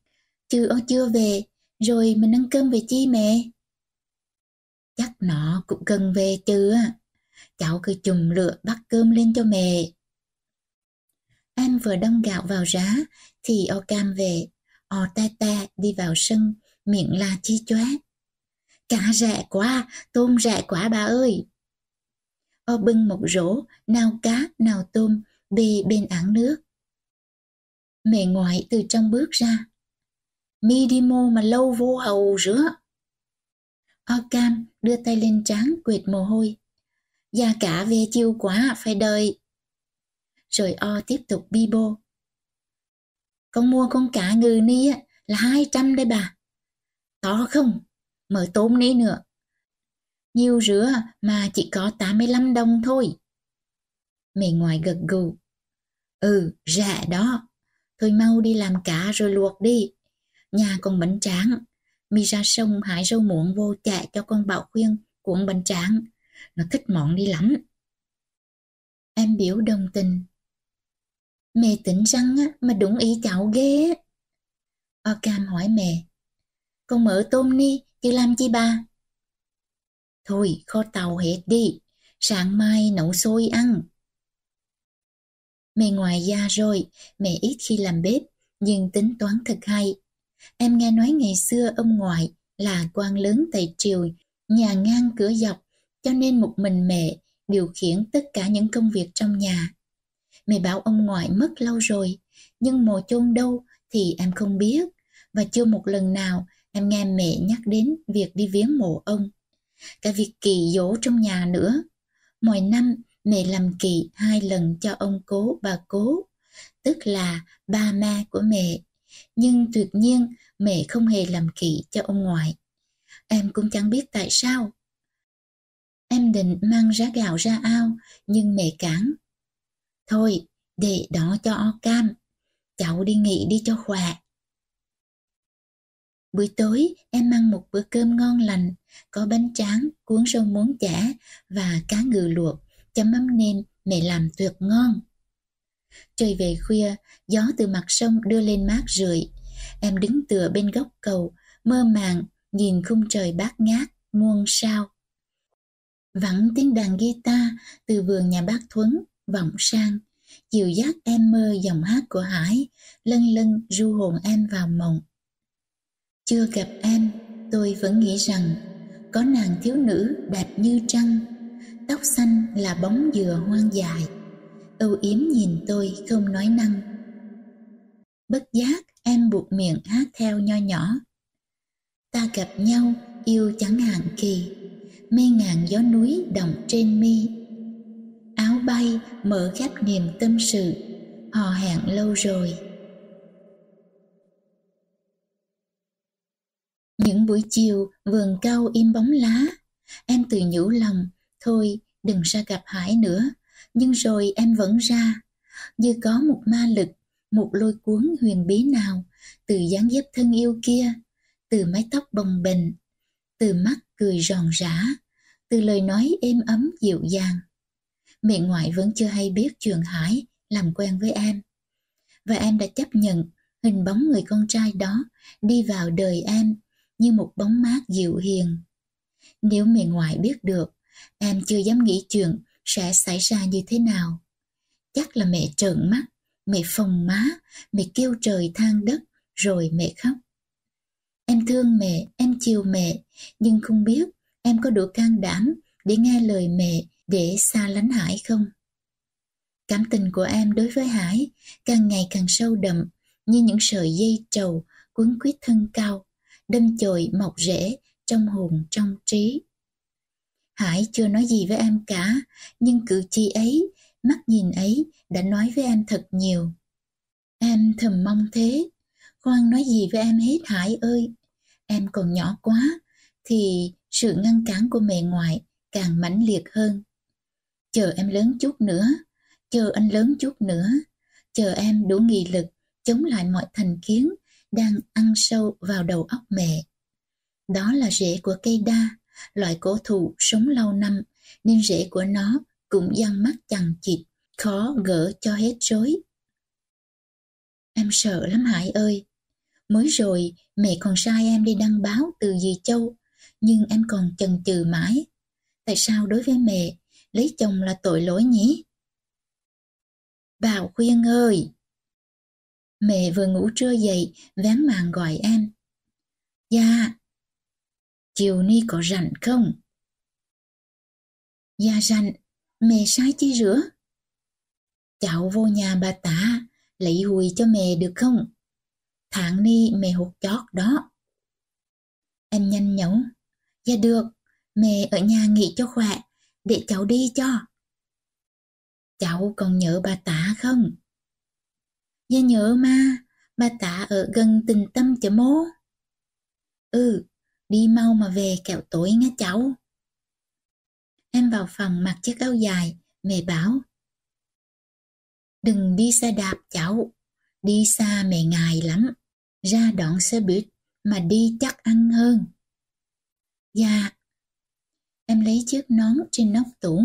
chứ ô chưa về, Rồi mình ăn cơm về chi mẹ? Chắc nó cũng cần về chứ. Cháu cứ chùm lửa bắt cơm lên cho mẹ. Em vừa đông gạo vào rá thì o cam về. O ta ta đi vào sân, miệng la chi choát. Cá rẻ quá, tôm rẻ quá bà ơi. O bưng một rổ, nào cá, nào tôm, bê bên áng nước. Mẹ ngoại từ trong bước ra. Mi đi mô mà lâu vô hầu rửa. O cam đưa tay lên trán quệt mồ hôi. Già cả về chiêu quá, phải đợi. Rồi O tiếp tục bi bô. Con mua con cá ngừ ni á, là 200 đây bà. To không? Mở tôm nấy nữa. Nhiều rửa mà chỉ có 85 đồng thôi. Mẹ ngoài gật gù. Ừ, rẻ đó. Thôi mau đi làm cá rồi luộc đi. Nhà còn bánh tráng. Mi ra sông hái rau muộn vô chạy cho con Bảo Khuyên cuộn bánh tráng. Nó thích mọn đi lắm. Em biểu đồng tình. Mẹ tỉnh răng á, mà đúng ý cháu ghê Ocam O Cam hỏi mẹ. Con mở tôm ni, chứ làm chi ba? Thôi, kho tàu hết đi. Sáng mai nấu xôi ăn. Mẹ ngoài gia rồi, mẹ ít khi làm bếp, nhưng tính toán thật hay. Em nghe nói ngày xưa ông ngoại là quan lớn tại triều, nhà ngang cửa dọc, cho nên một mình mẹ điều khiển tất cả những công việc trong nhà. Mẹ bảo ông ngoại mất lâu rồi, nhưng mồ chôn đâu thì em không biết, và chưa một lần nào em nghe mẹ nhắc đến việc đi viếng mộ ông. Cả việc kỳ dỗ trong nhà nữa. Mỗi năm mẹ làm kỳ hai lần cho ông cố bà cố, tức là ba ma của mẹ. Nhưng tuyệt nhiên mẹ không hề làm kỳ cho ông ngoại. Em cũng chẳng biết tại sao. Em định mang rá gạo ra ao, nhưng mẹ cản. Thôi, để đó cho o cam. Cháu đi nghỉ đi cho khỏe. Buổi tối em ăn một bữa cơm ngon lành, có bánh tráng, cuốn rau muống chả và cá ngừ luộc, chấm mắm nêm mẹ làm tuyệt ngon. Trời về khuya, gió từ mặt sông đưa lên mát rượi. Em đứng tựa bên góc cầu, mơ màng, nhìn khung trời bát ngát, muôn sao. Vẳng tiếng đàn guitar từ vườn nhà bác Thuấn vọng sang, dịu dắt em mơ dòng hát của Hải, lân lân ru hồn em vào mộng. Chưa gặp em, tôi vẫn nghĩ rằng có nàng thiếu nữ đẹp như trăng, tóc xanh là bóng dừa hoang dại, âu yếm nhìn tôi không nói năng. Bất giác em buộc miệng hát theo nho nhỏ. Ta gặp nhau yêu chẳng hạn kỳ, mê ngàn gió núi động trên mi. Áo bay mở khắp niềm tâm sự, hò hẹn lâu rồi. Những buổi chiều vườn cao im bóng lá, em tự nhủ lòng, thôi đừng ra gặp Hải nữa, nhưng rồi em vẫn ra, như có một ma lực, một lôi cuốn huyền bí nào, từ dáng dấp thân yêu kia, từ mái tóc bồng bềnh, từ mắt cười ròn rã, từ lời nói êm ấm dịu dàng. Mẹ ngoại vẫn chưa hay biết chuyện Hải làm quen với em. Và em đã chấp nhận hình bóng người con trai đó đi vào đời em như một bóng mát dịu hiền. Nếu mẹ ngoại biết được, em chưa dám nghĩ chuyện sẽ xảy ra như thế nào. Chắc là mẹ trợn mắt, mẹ phồng má, mẹ kêu trời than đất, rồi mẹ khóc. Em thương mẹ, em chiều mẹ, nhưng không biết em có đủ can đảm để nghe lời mẹ để xa lánh Hải không? Cảm tình của em đối với Hải càng ngày càng sâu đậm như những sợi dây trầu cuốn quýt thân cao đâm chồi mọc rễ trong hồn trong trí. Hải chưa nói gì với em cả, nhưng cử chỉ ấy, mắt nhìn ấy đã nói với em thật nhiều. Em thầm mong thế, khoan nói gì với em hết Hải ơi, em còn nhỏ quá, thì sự ngăn cản của mẹ ngoại càng mãnh liệt hơn. Chờ em lớn chút nữa, chờ anh lớn chút nữa, chờ em đủ nghị lực chống lại mọi thành kiến đang ăn sâu vào đầu óc mẹ. Đó là rễ của cây đa, loại cổ thụ sống lâu năm, nên rễ của nó cũng dăng mắt chằng chịt, khó gỡ cho hết rối. Em sợ lắm Hải ơi, Mới rồi mẹ còn sai em đi đăng báo từ dì Châu, nhưng em còn chần chừ mãi. Tại sao đối với mẹ, lấy chồng là tội lỗi nhỉ? Bảo Khuyên ơi! Mẹ vừa ngủ trưa dậy, vén màn gọi em. Dạ. Chiều ni có rảnh không? Dạ rảnh, mẹ sai chi rửa? Cháu vô nhà bà tả, lấy hùi cho mẹ được không? Tháng ni mẹ hụt chót đó. Em nhanh nhẩu. Dạ được, mẹ ở nhà nghỉ cho khỏe, để cháu đi cho. Cháu còn nhớ bà tả không? Dạ nhớ ma bà tả ở gần tình tâm chợ mố. Ừ, đi mau mà về kẹo tối nghe cháu. Em vào phòng mặc chiếc áo dài, mẹ bảo. Đừng đi xe đạp cháu, đi xa mẹ ngài lắm. Ra đoạn xe buýt mà đi chắc ăn hơn. Dạ. Em lấy chiếc nón trên nóc tủ,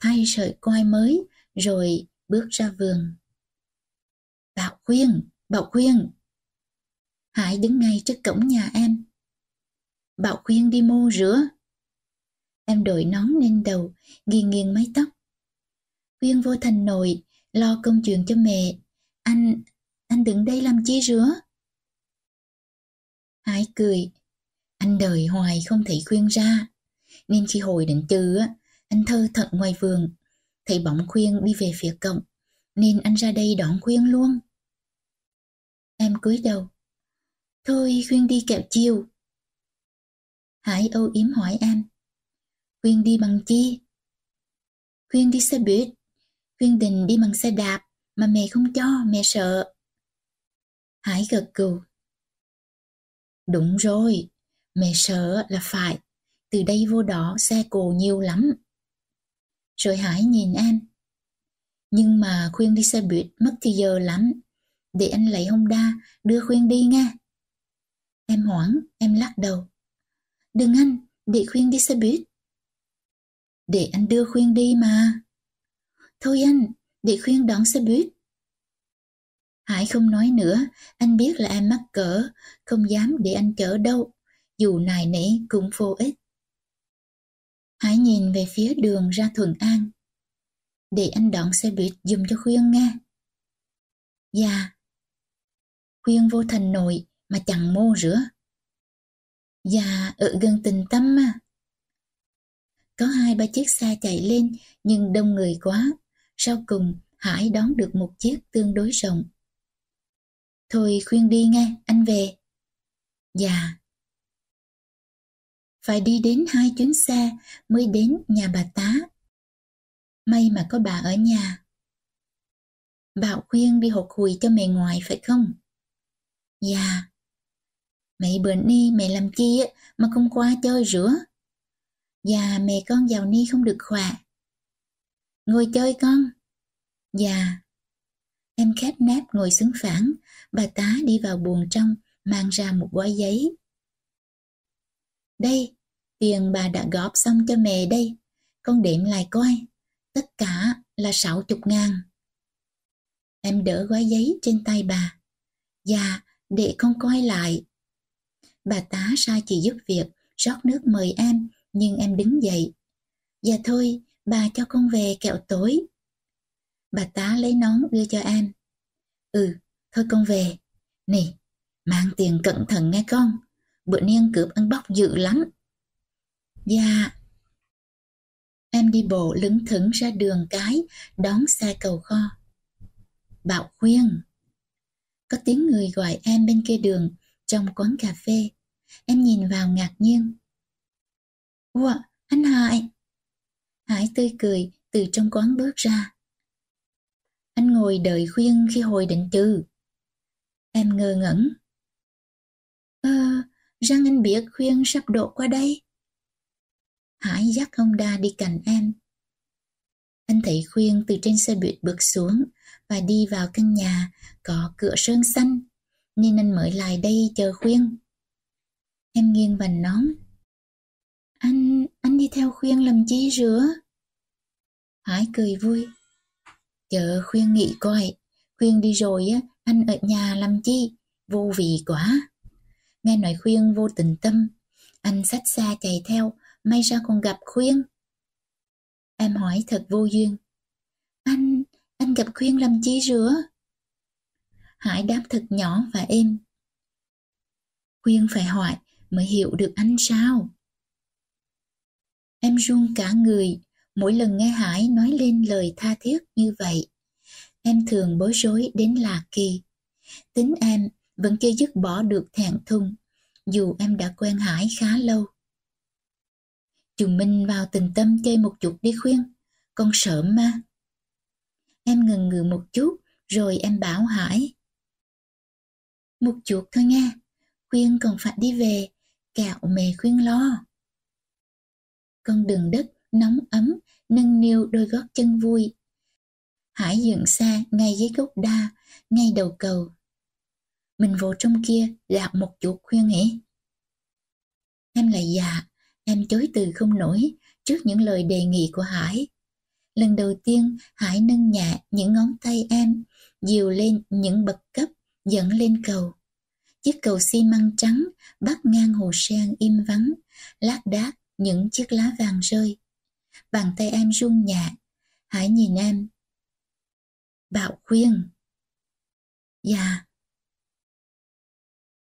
thay sợi quai mới, rồi bước ra vườn. Bảo khuyên, bảo khuyên. Hải đứng ngay trước cổng nhà em. Bảo khuyên đi mô rửa. Em đội nón lên đầu, nghiêng nghiêng mái tóc. Khuyên vô thành nội, lo công chuyện cho mẹ. Anh, anh đứng đây làm chi rửa? Hải cười. Anh đợi hoài không thể khuyên ra. Nên khi hồi định trừ anh thơ thận ngoài vườn. Thấy bóng khuyên đi về phía cổng. Nên anh ra đây đón khuyên luôn. Em cúi đầu. Thôi khuyên đi kẹo chiều. Hải âu yếm hỏi anh Khuyên đi bằng chi? Khuyên đi xe buýt. Khuyên định đi bằng xe đạp mà mẹ không cho, mẹ sợ. Hải gật gù. Đúng rồi, mẹ sợ là phải. Từ đây vô đó xe cộ nhiều lắm. Rồi Hải nhìn an nhưng mà khuyên đi xe buýt mất thì giờ lắm. Để anh lấy Honda đưa khuyên đi nghe. Em hoảng, em lắc đầu. Đừng anh, để khuyên đi xe buýt. Để anh đưa khuyên đi mà. Thôi anh, để khuyên đón xe buýt. Hải không nói nữa, anh biết là em mắc cỡ, không dám để anh chở đâu, dù nài nỉ cũng vô ích. Hải nhìn về phía đường ra Thuận An. Để anh đón xe buýt dùm cho Khuyên nghe. Dạ. Khuyên vô thành nội mà chẳng mô rửa. Dạ, ở gần tình tâm mà. Có hai ba chiếc xe chạy lên nhưng đông người quá. Sau cùng Hải đón được một chiếc tương đối rộng. Thôi khuyên đi nghe, anh về. Dạ. Phải đi đến hai chuyến xe mới đến nhà bà tá. May mà có bà ở nhà. Bảo khuyên đi hột hùi cho mẹ ngoài phải không? Dạ. Mẹ bữa ni mẹ làm chi á mà không qua chơi rửa. Dạ mẹ con giàu ni không được khỏe. Ngồi chơi con. Dạ. Em khép nép ngồi xứng phản, bà tá đi vào buồng trong, mang ra một gói giấy. Đây, tiền bà đã góp xong cho mẹ đây, con đếm lại coi, tất cả là sáu chục ngàn. Em đỡ gói giấy trên tay bà. Dạ, để con coi lại. Bà tá sai chị giúp việc, rót nước mời em, nhưng em đứng dậy. Dạ thôi, bà cho con về kẹo tối. Bà tá lấy nón đưa cho em. Ừ, thôi con về. Nè, mang tiền cẩn thận nghe con. Bữa niên cướp ăn bóc dữ lắm. Dạ. Em đi bộ lững thững ra đường cái, đón xe cầu kho. Bảo khuyên. Có tiếng người gọi em bên kia đường, trong quán cà phê. Em nhìn vào ngạc nhiên. Ủa, anh Hải. Hải tươi cười từ trong quán bước ra. Anh ngồi đợi khuyên khi hồi định trừ. Em ngơ ngẩn. Ờ, răng anh biết khuyên sắp đổ qua đây. Hải dắt Honda đi cạnh em. Anh thầy khuyên từ trên xe buýt bước xuống và đi vào căn nhà có cửa sơn xanh, nên anh mới lại đây chờ khuyên. Em nghiêng vành nón. Anh, anh đi theo khuyên làm chi rửa? Hải cười vui. Chờ khuyên nghỉ coi, khuyên đi rồi á, anh ở nhà làm chi, vô vị quá. Nghe nói khuyên vô tình tâm, anh xách xa chạy theo, may ra còn gặp khuyên. Em hỏi thật vô duyên. Anh, anh gặp khuyên làm chi rửa? Hải đáp thật nhỏ và êm. Khuyên phải hỏi mới hiểu được anh sao? Em run cả người, mỗi lần nghe Hải nói lên lời tha thiết như vậy. Em thường bối rối đến lạ kỳ. Tính em vẫn chưa dứt bỏ được thẹn thùng, dù em đã quen Hải khá lâu. Chúng mình vào tình tâm chơi một chút đi khuyên, con sợ mà. Em ngần ngừ một chút, rồi em bảo Hải. Một chút thôi nha, khuyên còn phải đi về, cạo mề khuyên lo. Con đường đất nóng ấm, nâng niu đôi gót chân vui. Hải dựng xa ngay dưới gốc đa, ngay đầu cầu. Mình vô trong kia gạt một chuột khuyên hỉ. Em lại dạ, em chối từ không nổi trước những lời đề nghị của Hải. Lần đầu tiên Hải nâng nhẹ những ngón tay em, dìu lên những bậc cấp, dẫn lên cầu. Chiếc cầu xi măng trắng bắt ngang hồ sen im vắng, lác đác những chiếc lá vàng rơi. Bàn tay em run nhẹ, Hải nhìn em. Bảo khuyên. Dạ.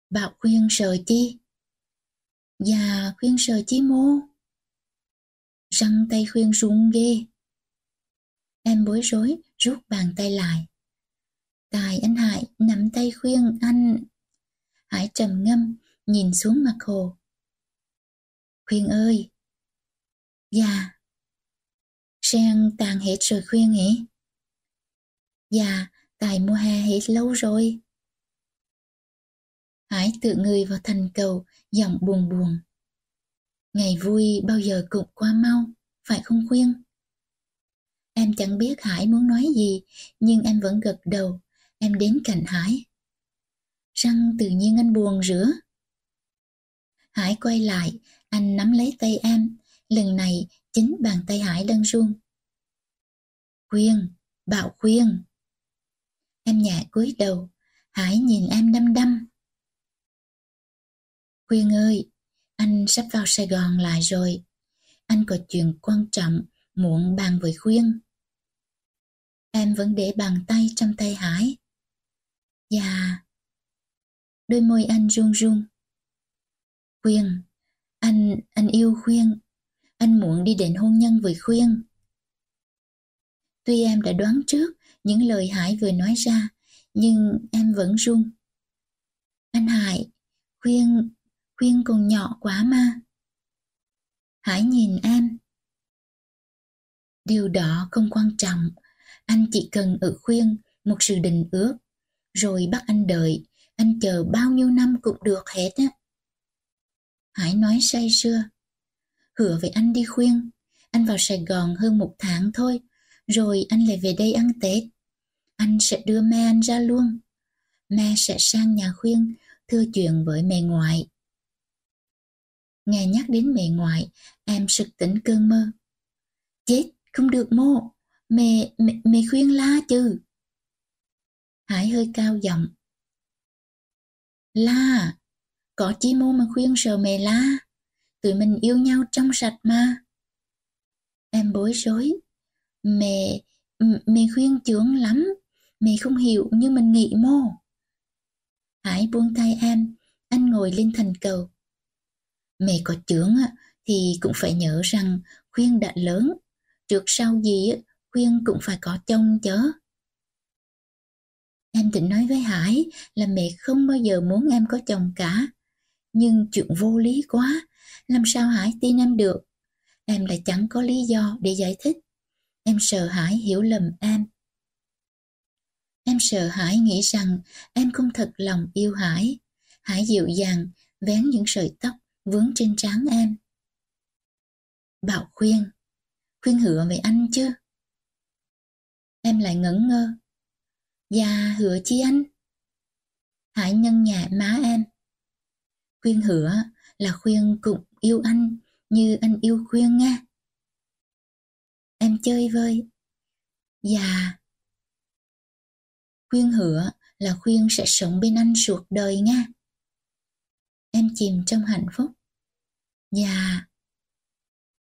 Bảo khuyên sợ chi? Dạ khuyên sợ chi mô? Răng tay khuyên run ghê. Em bối rối rút bàn tay lại. Tài anh Hải nắm tay khuyên anh. Hải trầm ngâm nhìn xuống mặt hồ. Khuyên ơi! Dạ. Sen tàn hết rồi khuyên hỉ, Dạ, tài mùa hè hết lâu rồi. Hải tự người vào thành cầu, giọng buồn buồn. Ngày vui bao giờ cũng qua mau, phải không khuyên? Em chẳng biết Hải muốn nói gì, nhưng em vẫn gật đầu. Em đến cạnh Hải. Răng tự nhiên anh buồn rửa. Hải quay lại, anh nắm lấy tay em. Lần này chính bàn tay Hải đang run. Khuyên, bảo khuyên. Em nhẹ cúi đầu, Hải nhìn em đăm đăm. Quyên ơi, anh sắp vào Sài Gòn lại rồi. Anh có chuyện quan trọng muộn bàn với Khuyên. Em vẫn để bàn tay trong tay Hải. Dạ. Đôi môi anh run run. Khuyên, anh, anh yêu Khuyên. Anh muộn đi đến hôn nhân với Khuyên. Tuy em đã đoán trước những lời Hải vừa nói ra, nhưng em vẫn run. Anh Hải, Khuyên, quyên còn nhỏ quá mà. hãy nhìn em. Điều đó không quan trọng, anh chỉ cần ở khuyên một sự định ước, rồi bắt anh đợi, anh chờ bao nhiêu năm cũng được hết á. Hải nói say sưa. Hứa với anh đi khuyên, anh vào Sài Gòn hơn một tháng thôi, rồi anh lại về đây ăn Tết. Anh sẽ đưa mẹ anh ra luôn. Mẹ sẽ sang nhà khuyên, thưa chuyện với mẹ ngoại. Nghe nhắc đến mẹ ngoại, em sực tỉnh cơn mơ. Chết, không được mô, mẹ, mẹ, mẹ khuyên la chứ. Hải hơi cao giọng. La, có chi mô mà khuyên sợ mẹ la, tụi mình yêu nhau trong sạch mà. Em bối rối, mẹ, mẹ khuyên chướng lắm, mẹ không hiểu như mình nghĩ mô. Hải buông tay em, anh ngồi lên thành cầu. Mẹ có chướng thì cũng phải nhớ rằng khuyên đã lớn, trước sau gì khuyên cũng phải có chồng chớ. Em định nói với Hải là mẹ không bao giờ muốn em có chồng cả. Nhưng chuyện vô lý quá, làm sao Hải tin em được? Em lại chẳng có lý do để giải thích. Em sợ Hải hiểu lầm em. Em sợ Hải nghĩ rằng em không thật lòng yêu Hải. Hải dịu dàng, vén những sợi tóc vướng trên trán em. Bảo khuyên, khuyên hứa với anh chứ? Em lại ngẩn ngơ. Dạ hứa chi anh? Hải nhân nhẹ má em. Khuyên hứa là khuyên cũng yêu anh như anh yêu khuyên nghe. Em chơi vơi. Dạ. Khuyên hứa là Khuyên sẽ sống bên anh suốt đời nghe. Em chìm trong hạnh phúc. Dạ.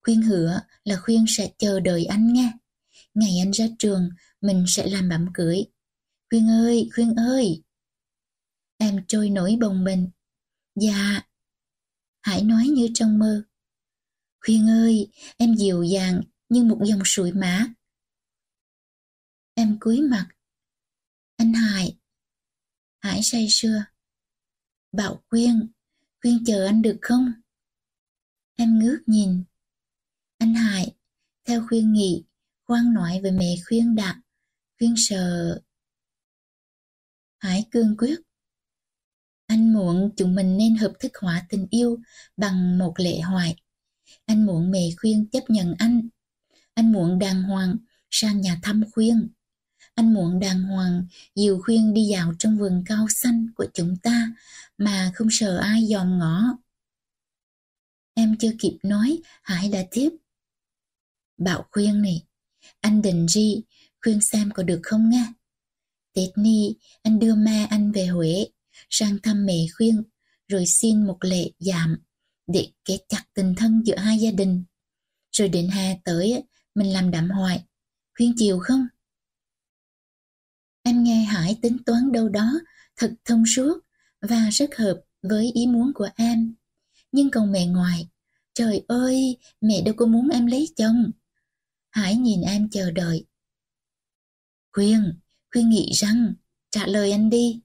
Khuyên hứa là Khuyên sẽ chờ đợi anh nghe. Ngày anh ra trường, mình sẽ làm đám cưới. Khuyên ơi, Khuyên ơi. Em trôi nổi bồng bềnh. Dạ. Hãy nói như trong mơ. Khuyên ơi, em dịu dàng như một dòng suối mã. Em cúi mặt. Anh Hải. Hải say sưa. Bảo Khuyên, Khuyên chờ anh được không? Em ngước nhìn. Anh Hải, theo Khuyên nghị, khoan nói với mẹ Khuyên đạt. Khuyên sợ. Hải cương quyết. Anh muốn chúng mình nên hợp thức hóa tình yêu bằng một lễ hoại. Anh muốn mẹ khuyên chấp nhận anh. Anh muốn đàng hoàng sang nhà thăm khuyên. Anh muốn đàng hoàng dìu khuyên đi dạo trong vườn cao xanh của chúng ta mà không sợ ai dòm ngó. Em chưa kịp nói, Hải đã tiếp. Bảo khuyên này, anh định ri khuyên xem có được không nghe Tết ni, anh đưa ma anh về Huế, sang thăm mẹ khuyên, rồi xin một lệ giảm để kết chặt tình thân giữa hai gia đình. Rồi đến hè tới, mình làm đạm hoại. Khuyên chiều không? Em nghe Hải tính toán đâu đó thật thông suốt và rất hợp với ý muốn của em. Nhưng còn mẹ ngoài, trời ơi, mẹ đâu có muốn em lấy chồng. Hải nhìn em chờ đợi. Khuyên, Khuyên nghĩ rằng, trả lời anh đi.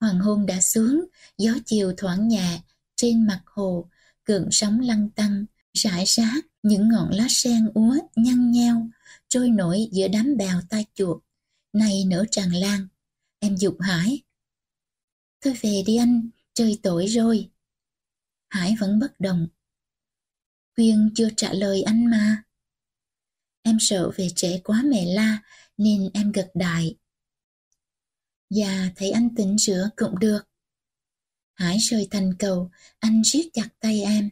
Hoàng hôn đã xuống, gió chiều thoảng nhẹ, trên mặt hồ, cơn sóng lăn tăng, rải rác, những ngọn lá sen úa nhăn nheo, trôi nổi giữa đám bèo tai chuột, nay nở tràn lan. Em dục Hải. Thôi về đi anh, trời tối rồi. Hải vẫn bất động. Quyên chưa trả lời anh mà. Em sợ về trẻ quá mẹ la, nên em gật đại. Dạ, thấy anh tỉnh sửa cũng được. Hải rời thành cầu, anh siết chặt tay em.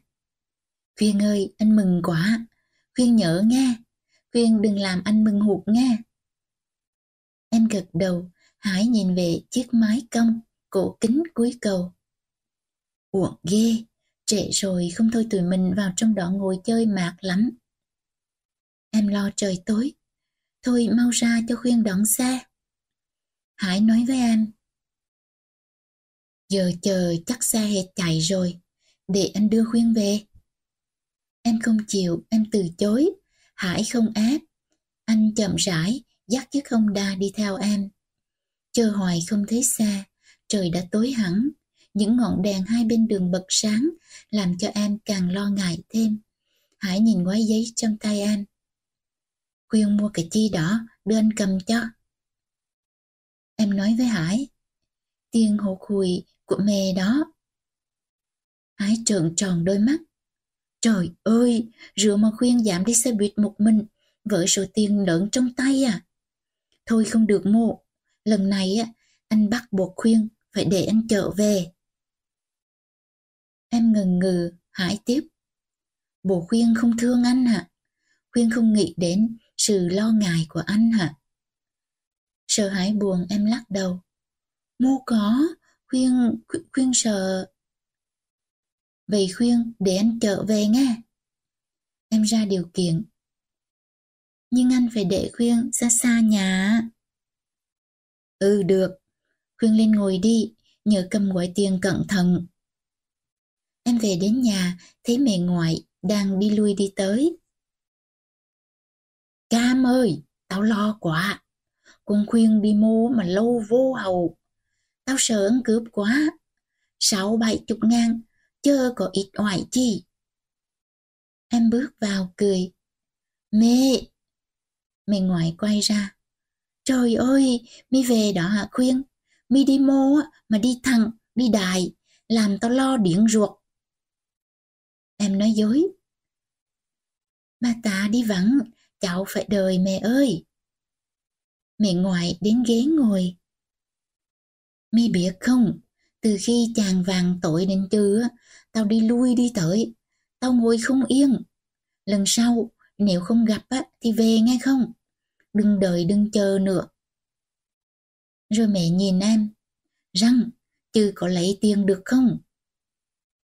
Khuyên ơi, anh mừng quá. Khuyên nhớ nghe. Khuyên đừng làm anh mừng hụt nghe. Em gật đầu, Hải nhìn về chiếc mái cong, cổ kính cuối cầu. Uổng ghê, trễ rồi không thôi tụi mình vào trong đó ngồi chơi mạc lắm. Em lo trời tối. Thôi mau ra cho khuyên đón xe. Hải nói với em. Giờ chờ chắc xe hết chạy rồi, để anh đưa khuyên về. Em không chịu, em từ chối. Hải không ép. Anh chậm rãi, dắt chiếc Honda đi theo em. Chờ hoài không thấy xa, trời đã tối hẳn. Những ngọn đèn hai bên đường bật sáng, làm cho em càng lo ngại thêm. Hải nhìn gói giấy trong tay em. Quyên mua cái chi đó, đưa anh cầm cho. Em nói với Hải, tiền hộ khùi của mẹ đó. Hải trợn tròn đôi mắt. Trời ơi, rượu mà khuyên giảm đi xe buýt một mình, vợ số tiền lớn trong tay à. Thôi không được mộ, lần này á, anh bắt buộc khuyên phải để anh trở về. Em ngần ngừ, Hải tiếp. bộ khuyên không thương anh hả? Khuyên không nghĩ đến sự lo ngại của anh hả? Sợ hãi buồn em lắc đầu. Mô có, khuyên, khuyên sợ. Vậy khuyên để anh trở về nghe. Em ra điều kiện. Nhưng anh phải để khuyên xa xa nhà. Ừ được. Khuyên lên ngồi đi, nhớ cầm gói tiền cẩn thận. Em về đến nhà, thấy mẹ ngoại đang đi lui đi tới. Cam ơi, tao lo quá. Con khuyên đi mua mà lâu vô hầu. Tao sợ ăn cướp quá. Sáu bảy chục ngàn, chớ có ít oải chi. Em bước vào cười. Mẹ! Mẹ ngoại quay ra. Trời ơi, mi về đó hả khuyên? Mi đi mô mà đi thẳng, đi đài làm tao lo điện ruột. Em nói dối. Bà ta đi vắng, cháu phải đợi mẹ ơi. Mẹ ngoại đến ghế ngồi. Mi biết không, từ khi chàng vàng tội đến trưa, tao đi lui đi tới, tao ngồi không yên. Lần sau, nếu không gặp á, thì về nghe không? Đừng đợi đừng chờ nữa. Rồi mẹ nhìn em. Răng, chứ có lấy tiền được không?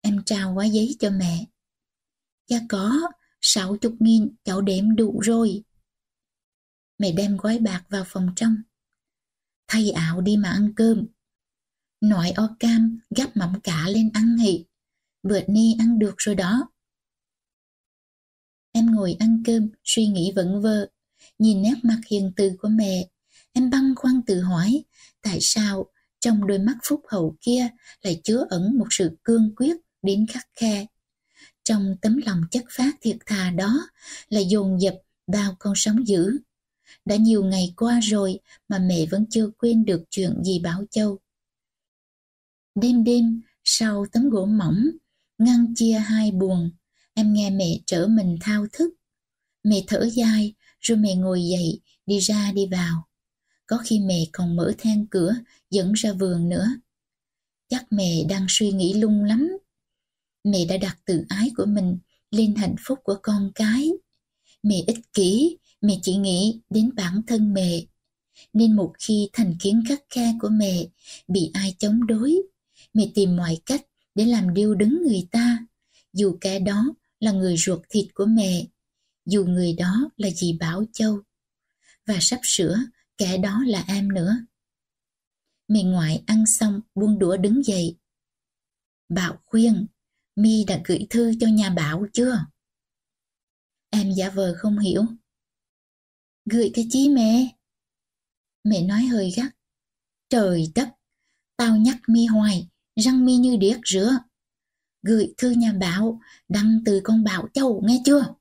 Em trao quá giấy cho mẹ. Dạ có, sáu chục nghìn cháu đếm đủ rồi. Mẹ đem gói bạc vào phòng trong. Thay áo đi mà ăn cơm. Nói o cam gắp mắm cá lên ăn hị. Bữa ni ăn được rồi đó. Em ngồi ăn cơm, suy nghĩ vẩn vơ. Nhìn nét mặt hiền từ của mẹ, em băn khoăn tự hỏi tại sao trong đôi mắt phúc hậu kia lại chứa ẩn một sự cương quyết đến khắc khe. Trong tấm lòng chất phát thiệt thà đó là dồn dập bao con sóng dữ. Đã nhiều ngày qua rồi mà mẹ vẫn chưa quên được chuyện gì Bảo Châu. Đêm đêm, sau tấm gỗ mỏng, ngăn chia hai buồn, em nghe mẹ trở mình thao thức. Mẹ thở dài, rồi mẹ ngồi dậy, đi ra đi vào. Có khi mẹ còn mở then cửa, dẫn ra vườn nữa. Chắc mẹ đang suy nghĩ lung lắm. Mẹ đã đặt tự ái của mình lên hạnh phúc của con cái. Mẹ ích kỷ, mẹ chỉ nghĩ đến bản thân mẹ. Nên một khi thành kiến khắc khe của mẹ bị ai chống đối, mẹ tìm mọi cách để làm điêu đứng người ta, dù kẻ đó là người ruột thịt của mẹ, dù người đó là dì Bảo Châu. Và sắp sửa, kẻ đó là em nữa. Mẹ ngoại ăn xong buông đũa đứng dậy. Bảo khuyên, mi đã gửi thư cho nhà Bảo chưa? Em giả vờ không hiểu. Gửi cái chí mẹ? Mẹ nói hơi gắt. Trời đất, tao nhắc mi hoài, răng mi như điếc rửa. Gửi thư nhà báo đăng từ con Bảo Châu nghe chưa?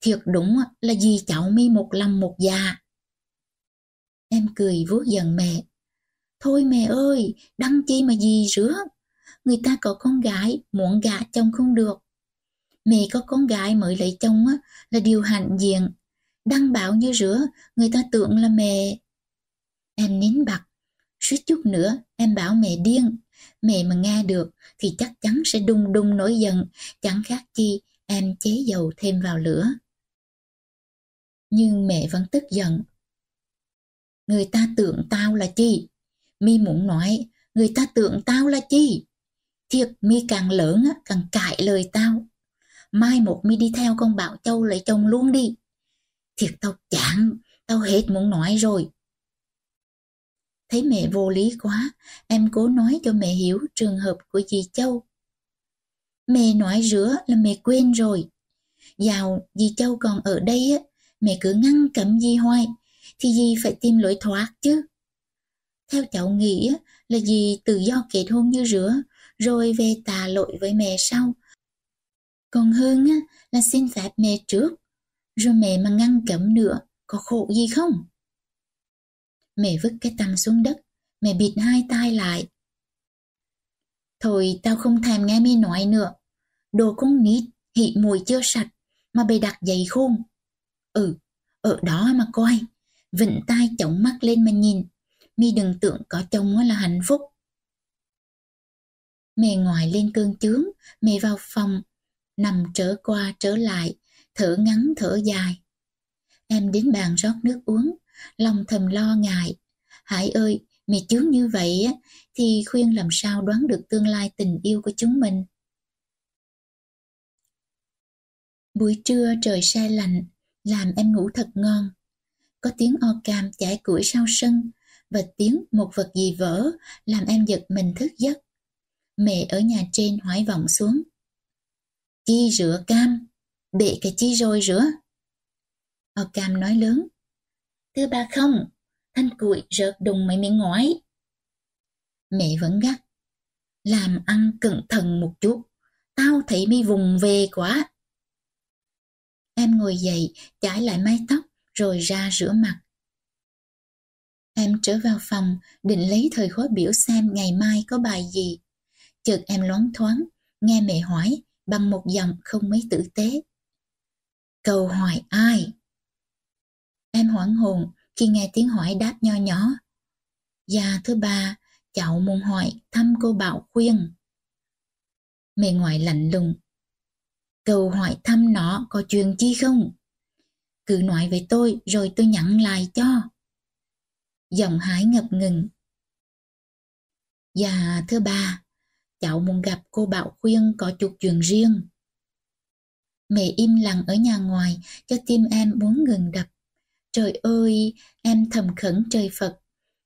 Thiệt đúng là gì cháu mi một lòng một già Em cười vuốt giận mẹ. Thôi mẹ ơi, đăng chi mà gì rứa. Người ta có con gái, muốn gả chồng không được. Mẹ có con gái mới lấy chồng á, là điều hạnh diện. Đăng bảo như rứa, người ta tưởng là mẹ. Em nín bặt. Suýt chút nữa, em bảo mẹ điên. Mẹ mà nghe được thì chắc chắn sẽ đung đung nổi giận, chẳng khác chi em chế dầu thêm vào lửa. Nhưng mẹ vẫn tức giận. Người ta tưởng tao là chi? Mi muốn nói, người ta tưởng tao là chi? Thiệt mi càng lớn càng cãi lời tao. Mai một mi đi theo con Bảo Châu lấy chồng luôn đi. Thiệt tao chán, tao hết muốn nói rồi. Thấy mẹ vô lý quá, em cố nói cho mẹ hiểu trường hợp của dì Châu. Mẹ nói rửa là mẹ quên rồi. Dạo dì Châu còn ở đây á, mẹ cứ ngăn cấm dì hoài, thì dì phải tìm lối thoát chứ. Theo cháu nghĩ là dì tự do kết hôn như rửa, rồi về tà lỗi với mẹ sau. Còn hơn là xin phép mẹ trước, rồi mẹ mà ngăn cấm nữa, có khổ gì không? Mẹ vứt cái tăm xuống đất, mẹ bịt hai tay lại. Thôi tao không thèm nghe mi nói nữa, đồ con nít, hị mùi chưa sạch, mà bày đặt giày khôn. Ừ, ở đó mà coi, vịnh tay chổng mắt lên mà nhìn, mi đừng tưởng có chồng là hạnh phúc. Mẹ ngoài lên cơn chướng, mẹ vào phòng, nằm trở qua trở lại, thở ngắn thở dài. Em đến bàn rót nước uống, lòng thầm lo ngại. Hải ơi, mẹ chướng như vậy á, thì khuyên làm sao đoán được tương lai tình yêu của chúng mình. Buổi trưa trời say lạnh, làm em ngủ thật ngon. Có tiếng o cam chảy củi sau sân và tiếng một vật gì vỡ làm em giật mình thức giấc. Mẹ ở nhà trên hỏi vọng xuống. Chi rửa cam? Bệ cái chi rồi rửa? O cam nói lớn. Thưa bà không, thanh cụi rớt đùng mấy miếng ngói. Mẹ vẫn gắt. Làm ăn cẩn thận một chút, tao thấy mi vùng về quá. Em ngồi dậy, chải lại mái tóc, rồi ra rửa mặt. Em trở vào phòng, định lấy thời khóa biểu xem ngày mai có bài gì. Chợt em loáng thoáng, nghe mẹ hỏi bằng một giọng không mấy tử tế. câu hỏi ai? Em hoảng hồn khi nghe tiếng hỏi đáp nho nhỏ. Dạ thưa bà, cháu muốn hỏi thăm cô Bảo Khuyên. Mẹ ngoại lạnh lùng, Cầu hỏi thăm nó có chuyện chi không? Cứ nói với tôi rồi tôi nhắn lại cho. Giọng Hải ngập ngừng. Dạ thưa bà, cháu muốn gặp cô Bảo Khuyên có chút chuyện riêng. Mẹ im lặng ở nhà ngoài cho tim em muốn ngừng đập. Trời ơi, em thầm khẩn trời Phật.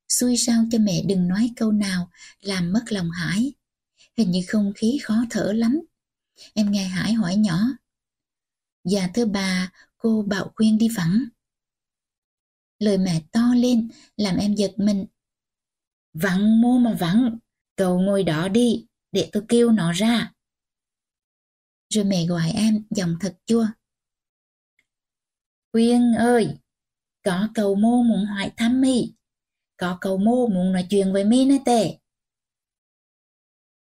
Xui sao cho mẹ đừng nói câu nào làm mất lòng Hải. Hình như không khí khó thở lắm. Em nghe Hải hỏi nhỏ. Dạ thưa bà, cô Bảo Khuyên đi vắng. Lời mẹ to lên làm em giật mình. Vắng mô mà vắng, cậu ngồi đó đi, để tôi kêu nó ra. Rồi mẹ gọi em giọng thật chua. Quyên ơi, có cầu mô muốn hỏi thăm mi. Có cầu mô muốn nói chuyện với mi nữa tệ.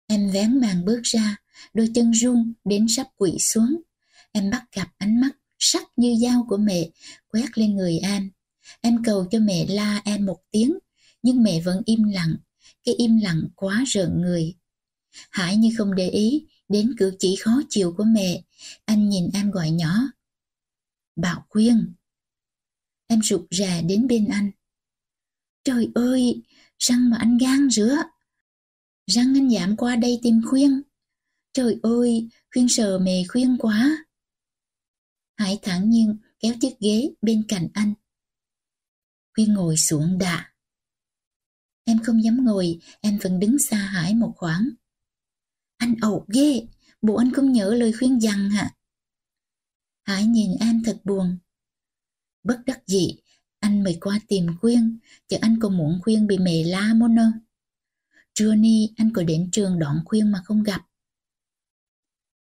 Em vén màn bước ra, đôi chân run đến sắp quỵ xuống. Em bắt gặp ánh mắt sắc như dao của mẹ quét lên người em. Em cầu cho mẹ la em một tiếng, nhưng mẹ vẫn im lặng, cái im lặng quá rợn người. Hải như không để ý đến cử chỉ khó chịu của mẹ, anh nhìn em gọi nhỏ. Bảo Quyên. Em rụt rè đến bên anh. Trời ơi, răng mà anh gan rửa. Răng anh giảm qua đây tìm Khuyên. Trời ơi, Khuyên sợ mề Khuyên quá. Hải thẳng nhiên kéo chiếc ghế bên cạnh anh. Khuyên ngồi xuống đã. Em không dám ngồi, em vẫn đứng xa Hải một khoảng. Anh ẩu ghê, bộ anh không nhớ lời khuyên dặn hả? Hải nhìn em thật buồn. Bất đắc dĩ, anh mới qua tìm khuyên, chứ anh có muốn khuyên bị mẹ la môn nơ. Trưa ni anh có đến trường đón khuyên mà không gặp.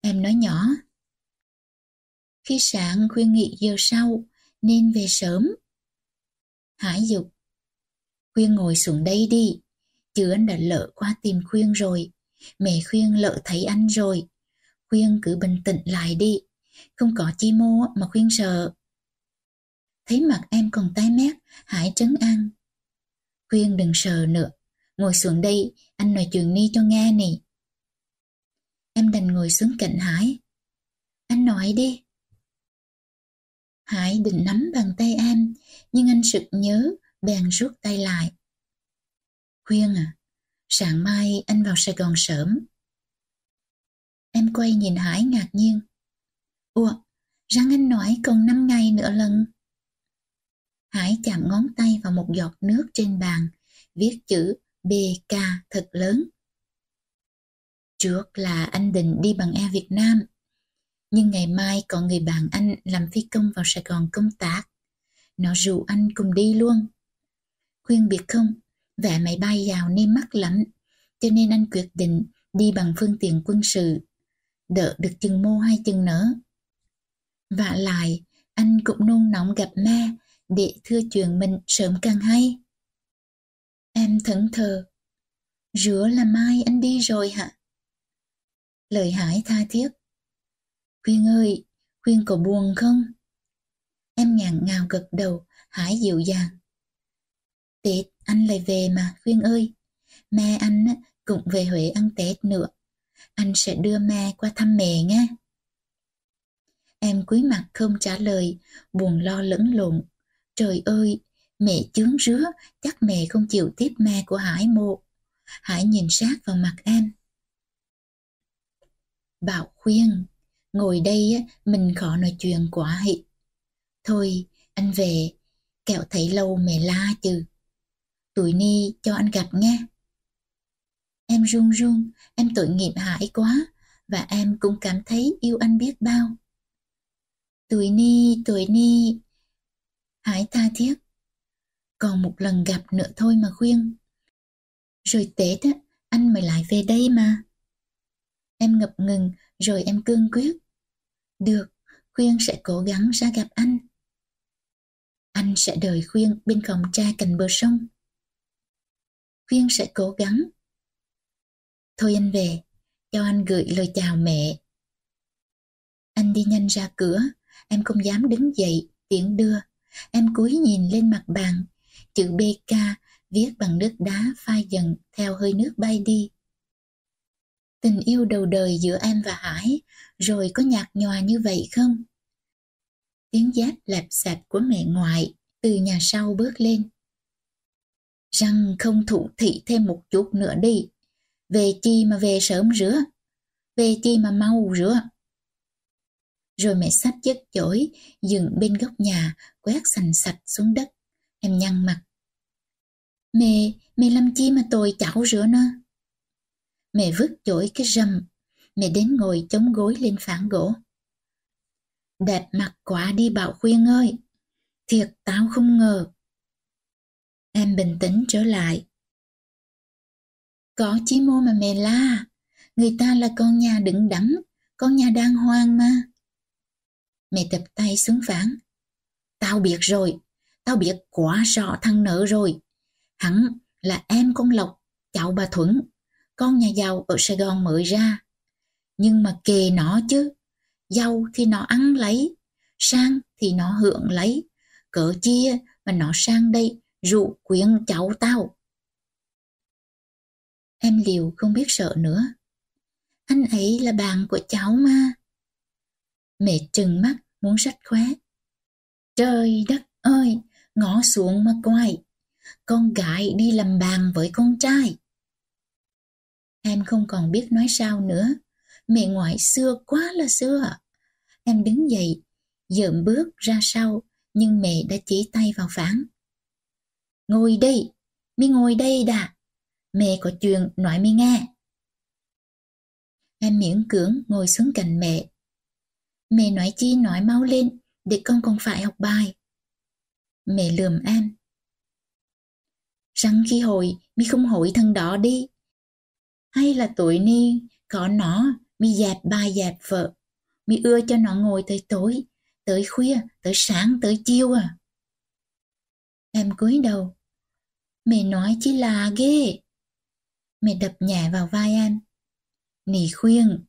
Em nói nhỏ. Khi sáng khuyên nghỉ giờ sau, nên về sớm. Hải dục. Khuyên ngồi xuống đây đi, chứ anh đã lỡ qua tìm khuyên rồi. Mẹ khuyên lỡ thấy anh rồi. Khuyên cứ bình tĩnh lại đi, không có chi mô mà khuyên sợ. Thấy mặt em còn tái mét, Hải trấn an. Khuyên đừng sợ nữa, ngồi xuống đây, anh nói chuyện đi cho nghe nè. Em đành ngồi xuống cạnh Hải. Anh nói đi. Hải định nắm bàn tay em, nhưng anh sực nhớ, bèn rút tay lại. Khuyên à, sáng mai anh vào Sài Gòn sớm. Em quay nhìn Hải ngạc nhiên. Ủa, răng anh nói còn 5 ngày nữa lần. Hải chạm ngón tay vào một giọt nước trên bàn, viết chữ BK thật lớn. Trước là anh định đi bằng Air Việt Nam, nhưng ngày mai có người bạn anh làm phi công vào Sài Gòn công tác. Nó rủ anh cùng đi luôn. Khuyên biệt không, vẻ máy bay vào nên mắc lắm, cho nên anh quyết định đi bằng phương tiện quân sự, đỡ được chừng mô hay chừng nở Và lại, anh cũng nôn nóng gặp ma để thưa chuyện mình sớm càng hay. Em thẫn thờ. Rửa là mai anh đi rồi hả? Lời Hải tha thiết. Khuyên ơi, Khuyên có buồn không? Em ngàn ngào gật đầu, Hải dịu dàng. Tết anh lại về mà, Khuyên ơi. Mẹ anh cũng về Huế ăn Tết nữa. Anh sẽ đưa mẹ qua thăm mẹ nghe. Em cúi mặt không trả lời, buồn lo lẫn lộn. Trời ơi, mẹ chướng rứa, chắc mẹ không chịu tiếp ma của Hải mộ. Hải nhìn sát vào mặt em. Bảo khuyên, ngồi đây mình khó nói chuyện quá hị. Thôi, anh về, kẹo thấy lâu mẹ la chứ. Tụi ni cho anh gặp nghe. Em run run, em tội nghiệp Hải quá, và em cũng cảm thấy yêu anh biết bao. Tụi ni, tụi ni. Hãy tha thiết. Còn một lần gặp nữa thôi mà khuyên. Rồi Tết á, anh mới lại về đây mà. Em ngập ngừng, rồi em cương quyết. Được, Khuyên sẽ cố gắng ra gặp anh. Anh sẽ đợi Khuyên bên phòng cha cạnh bờ sông. Khuyên sẽ cố gắng. Thôi anh về, cho anh gửi lời chào mẹ. Anh đi nhanh ra cửa, em không dám đứng dậy, tiễn đưa. Em cúi nhìn lên mặt bàn, chữ BK viết bằng nước đá phai dần theo hơi nước bay đi. Tình yêu đầu đời giữa em và Hải rồi có nhạt nhòa như vậy không? Tiếng giáp lạp sạp của mẹ ngoại từ nhà sau bước lên. Răng không thụ thị thêm một chút nữa đi. Về chi mà về sớm rửa. Về chi mà mau rửa. Rồi mẹ xách chất chổi, dựng bên góc nhà, quét sành sạch xuống đất. Em nhăn mặt. Mẹ, mẹ làm chi mà tôi chảo rửa nó Mẹ vứt chổi cái rầm. Mẹ đến ngồi chống gối lên phản gỗ. Đẹp mặt quá đi Bảo Khuyên ơi. Thiệt tao không ngờ. Em bình tĩnh trở lại. Có chí mô mà mẹ la. Người ta là con nhà đứng đắn, con nhà đang hoang mà. Mẹ tập tay xứng phán. Tao biết rồi, tao biết quá rõ thằng nợ rồi. Hắn là em con Lộc, cháu bà Thuận, con nhà giàu ở Sài Gòn mới ra. Nhưng mà kề nó chứ, giàu thì nó ăn lấy, sang thì nó hưởng lấy, cỡ chia mà nó sang đây dụ quyến cháu tao. Em liều không biết sợ nữa. Anh ấy là bạn của cháu mà. Mẹ trừng mắt muốn sách khóa. Trời đất ơi, ngõ xuống mà quay. Con gái đi làm bàn với con trai. Em không còn biết nói sao nữa. Mẹ ngoại xưa quá là xưa. Em đứng dậy, dợm bước ra sau, nhưng mẹ đã chỉ tay vào phản. Ngồi đây, mi ngồi đây đã. Mẹ có chuyện nói mi nghe. Em miễn cưỡng ngồi xuống cạnh mẹ. Mẹ nói chi nói mau lên, để con còn phải học bài. Mẹ lườm em. Răng khi hồi, mi không hỏi thằng đó đi. Hay là tuổi ni, có nó, mi dẹp ba dẹp vợ. Mi ưa cho nó ngồi tới tối, tới khuya, tới sáng, tới chiều à. Em cúi đầu. Mẹ nói chỉ là ghê. Mẹ đập nhẹ vào vai em. Nì khuyên,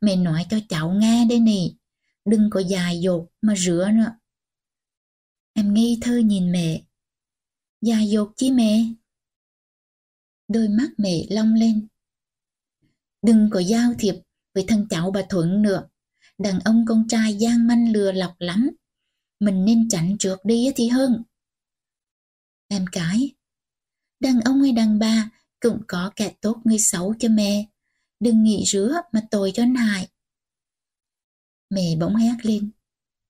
mẹ nói cho cháu nghe đây nì. Đừng có dài dột mà rửa nữa. Em ngây thơ nhìn mẹ. Dài dột chi mẹ? Đôi mắt mẹ long lên. Đừng có giao thiệp với thằng cháu bà Thuận nữa. Đàn ông con trai gian manh lừa lọc lắm. Mình nên tránh trượt đi thì hơn. Em cái, Đàn ông hay đàn bà cũng có kẻ tốt người xấu cho mẹ. Đừng nghĩ rứa mà tội cho anh. Mẹ bỗng hét lên.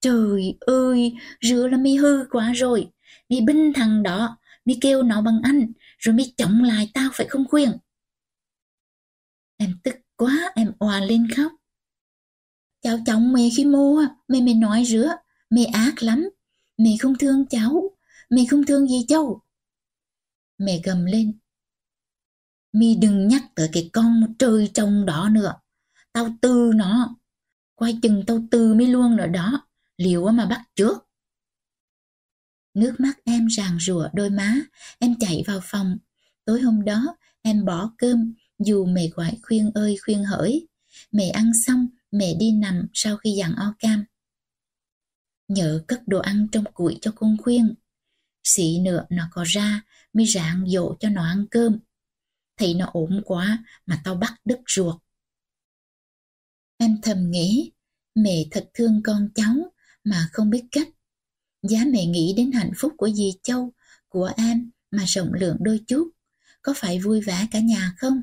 Trời ơi, rứa là mi hư quá rồi. Mi binh thằng đó, mi kêu nó bằng anh, rồi mi chống lại tao phải không khuyên. Em tức quá, em òa lên khóc. Cháu chồng mẹ khi mua, mẹ mẹ nói rứa, mẹ ác lắm. Mẹ không thương cháu, mẹ không thương gì cháu. Mẹ gầm lên. Mi đừng nhắc tới cái con trời chồng đó nữa. Tao tư nó. Quay chừng tao tư mới luôn nữa đó. Liệu mà bắt trước. Nước mắt em ràng rụa đôi má. Em chạy vào phòng. Tối hôm đó, em bỏ cơm, dù mẹ gọi khuyên ơi, khuyên hỡi. Mẹ ăn xong, mẹ đi nằm sau khi dặn o cam. Nhớ cất đồ ăn trong củi cho con khuyên. Xị nữa nó có ra, mới rạng dỗ cho nó ăn cơm. Thấy nó ốm quá, mà tao bắt đứt ruột. Em thầm nghĩ, mẹ thật thương con cháu mà không biết cách. Giá mẹ nghĩ đến hạnh phúc của dì Châu, của em mà rộng lượng đôi chút. Có phải vui vẻ cả nhà không?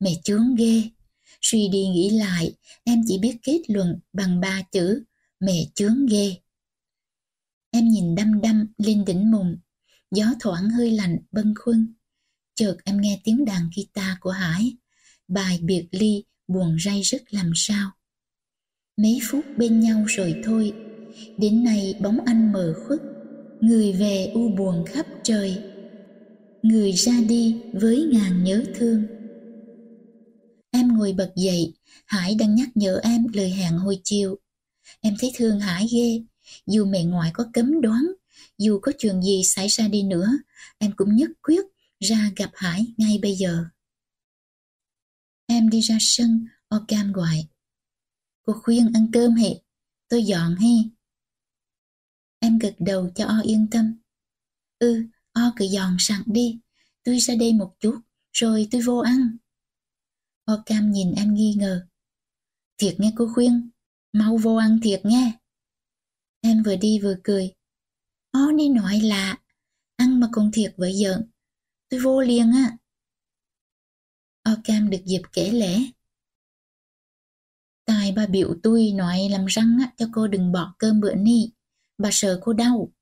Mẹ chướng ghê. Suy đi nghĩ lại, em chỉ biết kết luận bằng ba chữ, mẹ chướng ghê. Em nhìn đăm đăm lên đỉnh mùng, gió thoảng hơi lạnh bâng khuâng. Chợt em nghe tiếng đàn guitar của Hải, bài biệt ly buồn ray rứt làm sao. Mấy phút bên nhau rồi thôi, đến nay bóng anh mờ khuất, người về u buồn khắp trời. Người ra đi với ngàn nhớ thương. Em ngồi bật dậy, Hải đang nhắc nhở em lời hẹn hồi chiều. Em thấy thương Hải ghê, dù mẹ ngoại có cấm đoán, dù có chuyện gì xảy ra đi nữa, em cũng nhất quyết ra gặp Hải ngay bây giờ. Em đi ra sân, o cam gọi. Cô khuyên ăn cơm hệ, tôi dọn he. Em gật đầu cho o yên tâm. Ừ, o cứ dọn sẵn đi, tôi ra đây một chút, rồi tôi vô ăn. O cam nhìn em nghi ngờ. Thiệt nghe cô khuyên, mau vô ăn thiệt nghe. Em vừa đi vừa cười. O đi nói lạ ăn mà còn thiệt với giận. Tôi vô liền á. O Cam được dịp kể lễ. Tài bà biểu tôi nói làm răng á, cho cô đừng bỏ cơm bữa ni. Bà sợ cô đau.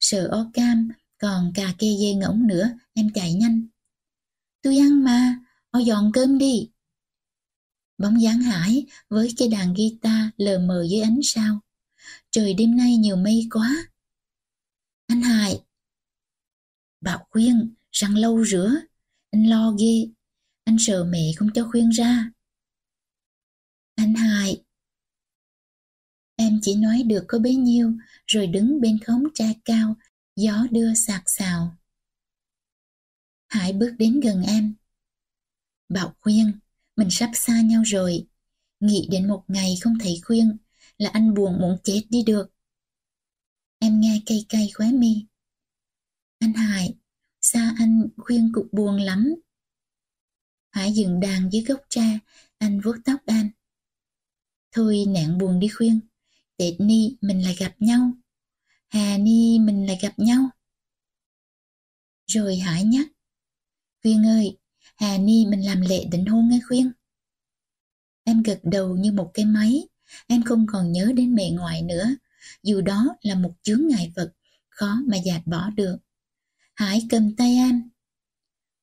Sợ O Cam, còn cà kê dê ngỗng nữa, em chạy nhanh. Tôi ăn mà, O dọn cơm đi. Bóng dáng Hải với cái đàn guitar lờ mờ dưới ánh sao. Trời đêm nay nhiều mây quá. Anh Hải. Bảo khuyên, răng lâu rửa. Anh lo ghê. Anh sợ mẹ không cho khuyên ra. Anh Hải. Em chỉ nói được có bấy nhiêu, rồi đứng bên khóm tra cao, gió đưa sạc xào. Hải bước đến gần em. Bảo khuyên, mình sắp xa nhau rồi. Nghĩ đến một ngày không thấy khuyên là anh buồn muốn chết đi được. Em nghe cay cay khóe mi. Anh Hải, xa anh khuyên cục buồn lắm. Hải dừng đàn dưới gốc tre, anh vuốt tóc em. Thôi nạn buồn đi khuyên, Tết ni mình lại gặp nhau. Hà ni mình lại gặp nhau. Rồi Hải nhắc. Khuyên ơi, Hà Ni mình làm lệ định hôn nghe khuyên. Em gật đầu như một cái máy, em không còn nhớ đến mẹ ngoại nữa, dù đó là một chướng ngại vật, khó mà dạt bỏ được. Hải cầm tay em.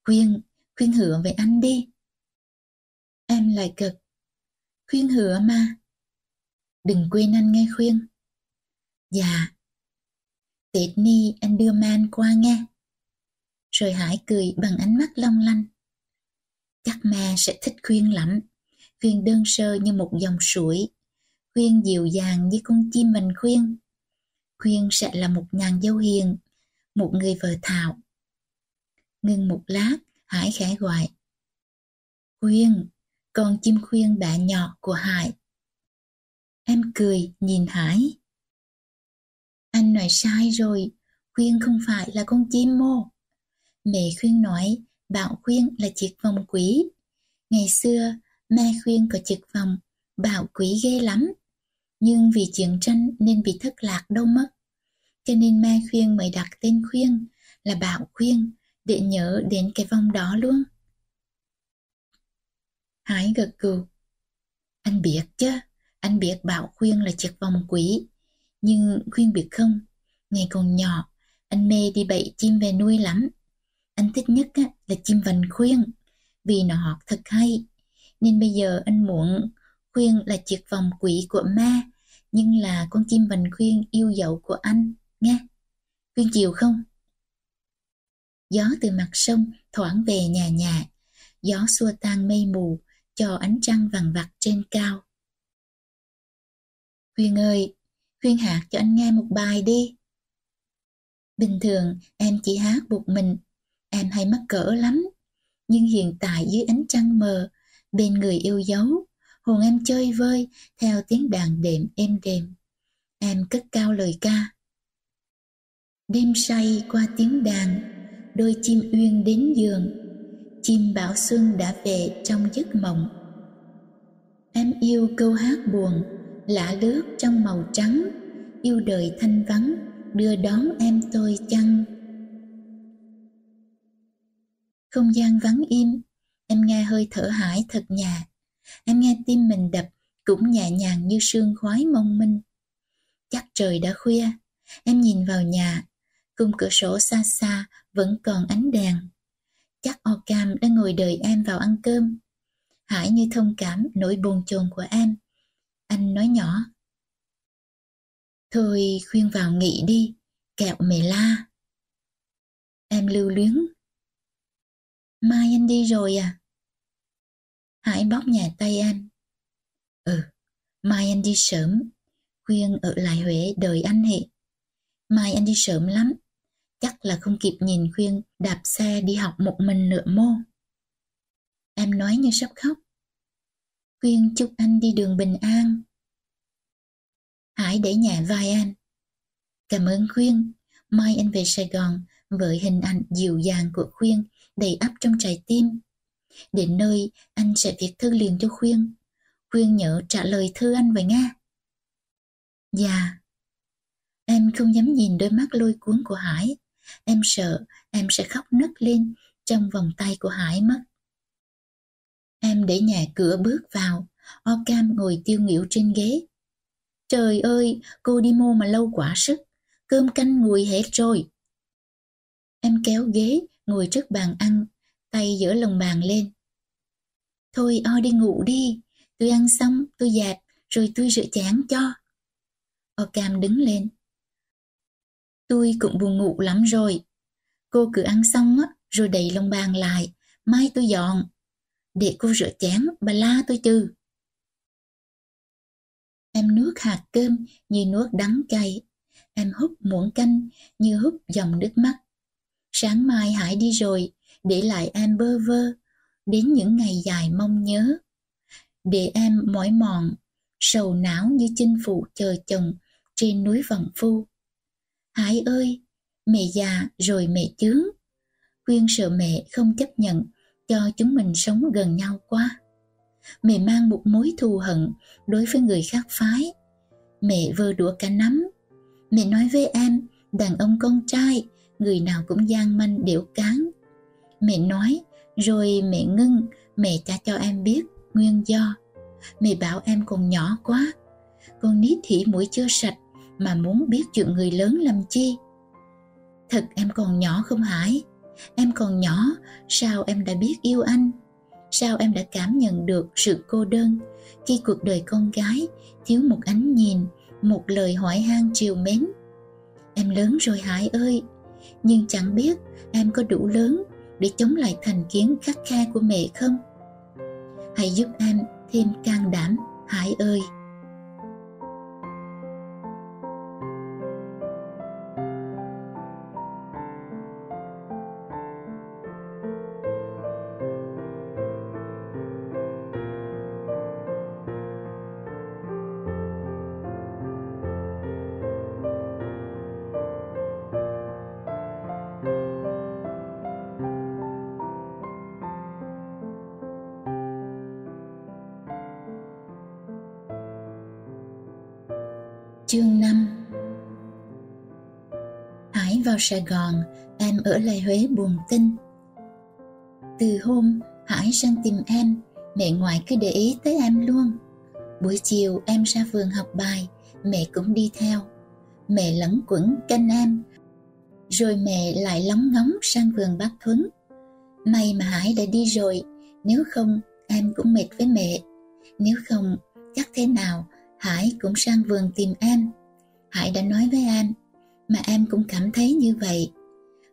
Khuyên, khuyên hứa về anh đi. Em lại cực. Khuyên hứa mà. Đừng quên anh nghe khuyên. Dạ. Tết ni anh đưa man qua nghe. Rồi Hải cười bằng ánh mắt long lanh. Chắc ma sẽ thích khuyên lắm. Khuyên đơn sơ như một dòng suối. Khuyên dịu dàng như con chim mình khuyên. Khuyên sẽ là một nàng dâu hiền, một người vợ thảo. Ngưng một lát, Hải khẽ gọi. Khuyên, con chim khuyên bạ nhỏ của Hải. Em cười nhìn Hải. Anh nói sai rồi, khuyên không phải là con chim mô. Mẹ khuyên nói Bảo khuyên là chiếc vòng quý. Ngày xưa, ma khuyên có chiếc vòng, bảo quý ghê lắm. Nhưng vì chiến tranh nên bị thất lạc đâu mất. Cho nên ma khuyên mới đặt tên khuyên là bảo khuyên để nhớ đến cái vòng đó luôn. Hải gật cừu. Anh biết chứ, anh biết bảo khuyên là chiếc vòng quý. Nhưng khuyên biết không, ngày còn nhỏ, anh mê đi bậy chim về nuôi lắm. Anh thích nhất là chim vành khuyên, vì nó hót thật hay. Nên bây giờ anh muốn khuyên là chiếc vòng quỷ của ma, nhưng là con chim vành khuyên yêu dấu của anh, nghe. Khuyên chiều không? Gió từ mặt sông thoảng về nhà nhà, gió xua tan mây mù, cho ánh trăng vàng vặt trên cao. Khuyên ơi, khuyên hát cho anh nghe một bài đi. Bình thường em chỉ hát một mình Em hay mắc cỡ lắm, nhưng hiện tại dưới ánh trăng mờ, bên người yêu dấu, hồn em chơi vơi theo tiếng đàn đệm êm đềm. Em cất cao lời ca. Đêm say qua tiếng đàn, đôi chim uyên đến giường, chim bảo xuân đã về trong giấc mộng. Em yêu câu hát buồn, lạ lướt trong màu trắng, yêu đời thanh vắng, đưa đón em tôi chăng không gian vắng im, em nghe hơi thở hải thật nhà. Em nghe tim mình đập cũng nhẹ nhàng như sương khói mông minh. Chắc trời đã khuya, em nhìn vào nhà, khung cửa sổ xa xa vẫn còn ánh đèn. Chắc O Cam đang ngồi đợi em vào ăn cơm. Hải như thông cảm nỗi buồn chồn của em. Anh nói nhỏ. Thôi khuyên vào nghỉ đi, kẹo mẹ la. Em lưu luyến Mai anh đi rồi à? Hải bóp nhẹ tay anh. Ừ, mai anh đi sớm. Khuyên ở lại Huế đợi anh hệ. Mai anh đi sớm lắm. Chắc là không kịp nhìn Khuyên đạp xe đi học một mình nữa mô. Em nói như sắp khóc. Khuyên chúc anh đi đường bình an. Hải để nhẹ vai anh. Cảm ơn Khuyên. Mai anh về Sài Gòn với hình ảnh dịu dàng của Khuyên đầy ắp trong trái tim. Đến nơi, anh sẽ viết thư liền cho Khuyên. Khuyên nhớ trả lời thư anh vậy nghe. Dạ. Em không dám nhìn đôi mắt lôi cuốn của Hải. em sợ em sẽ khóc nấc lên trong vòng tay của Hải mất. Em để nhà cửa bước vào, O Cam ngồi tiêu nghỉu trên ghế. Trời ơi, cô đi mua mà lâu quá sức, cơm canh nguội hết rồi. Em kéo ghế, ngồi trước bàn ăn, tay giữa lồng bàn lên. Thôi O đi ngủ đi, tôi ăn xong, tôi dạt, rồi tôi rửa chén cho. O Cam đứng lên. Tôi cũng buồn ngủ lắm rồi. Cô cứ ăn xong á, rồi đẩy lồng bàn lại, mai tôi dọn. Để cô rửa chén, bà la tôi chứ. Em nuốt hạt cơm như nuốt đắng cay. Em hút muỗng canh như hút dòng nước mắt. Sáng mai Hải đi rồi, để lại em bơ vơ, đến những ngày dài mong nhớ. Để em mỏi mòn, sầu não như chinh phụ chờ chồng trên núi vòng phu. Hải ơi, mẹ già rồi mẹ chướng. Quyên sợ mẹ không chấp nhận cho chúng mình sống gần nhau quá. Mẹ mang một mối thù hận đối với người khác phái. Mẹ vơ đũa cả nắm. Mẹ nói với em, đàn ông con trai, người nào cũng gian manh điệu cán. Mẹ nói, rồi mẹ ngưng, mẹ trả cho em biết nguyên do. Mẹ bảo em còn nhỏ quá, con nít hỉ mũi chưa sạch mà muốn biết chuyện người lớn làm chi. Thật em còn nhỏ không Hải? Em còn nhỏ, sao em đã biết yêu anh? Sao em đã cảm nhận được sự cô đơn khi cuộc đời con gái thiếu một ánh nhìn, một lời hỏi han chiều mến? Em lớn rồi Hải ơi, nhưng chẳng biết em có đủ lớn để chống lại thành kiến khắc khe của mẹ không? Hãy giúp em thêm can đảm, Hải ơi! Sài Gòn, em ở lại Huế buồn tin. Từ hôm Hải sang tìm em, mẹ ngoại cứ để ý tới em luôn. Buổi chiều em ra vườn học bài, mẹ cũng đi theo. Mẹ lẫn quẩn canh em, rồi mẹ lại lóng ngóng sang vườn bác Thuấn. May mà Hải đã đi rồi, nếu không em cũng mệt với mẹ. Nếu không, chắc thế nào Hải cũng sang vườn tìm em. Hải đã nói với em, mà em cũng cảm thấy như vậy.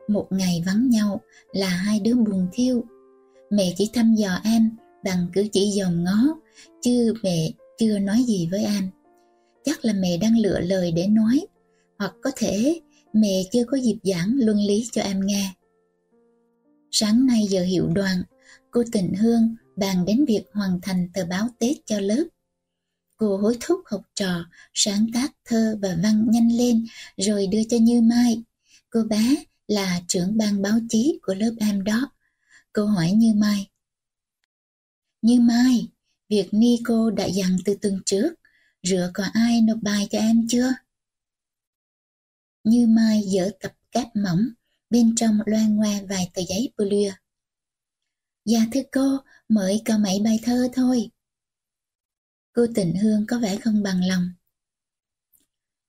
Một ngày vắng nhau là hai đứa buồn thiêu. Mẹ chỉ thăm dò em bằng cử chỉ dòm ngó, chứ mẹ chưa nói gì với em. Chắc là mẹ đang lựa lời để nói, hoặc có thể mẹ chưa có dịp giảng luân lý cho em nghe. Sáng nay giờ hiệu đoàn, cô Tình Hương bàn đến việc hoàn thành tờ báo Tết cho lớp. Cô hối thúc học trò sáng tác thơ và văn nhanh lên rồi đưa cho Như Mai. Cô bé là trưởng ban báo chí của lớp em đó. Cô hỏi Như Mai. Như Mai, việc ni cô đã dặn từ tuần trước, rửa có ai nộp bài cho em chưa? Như Mai dở tập cáp mỏng, bên trong loan ngoe vài tờ giấy blue. Dạ thưa cô, mới có mấy bài thơ thôi. Cô tình hương có vẻ không bằng lòng.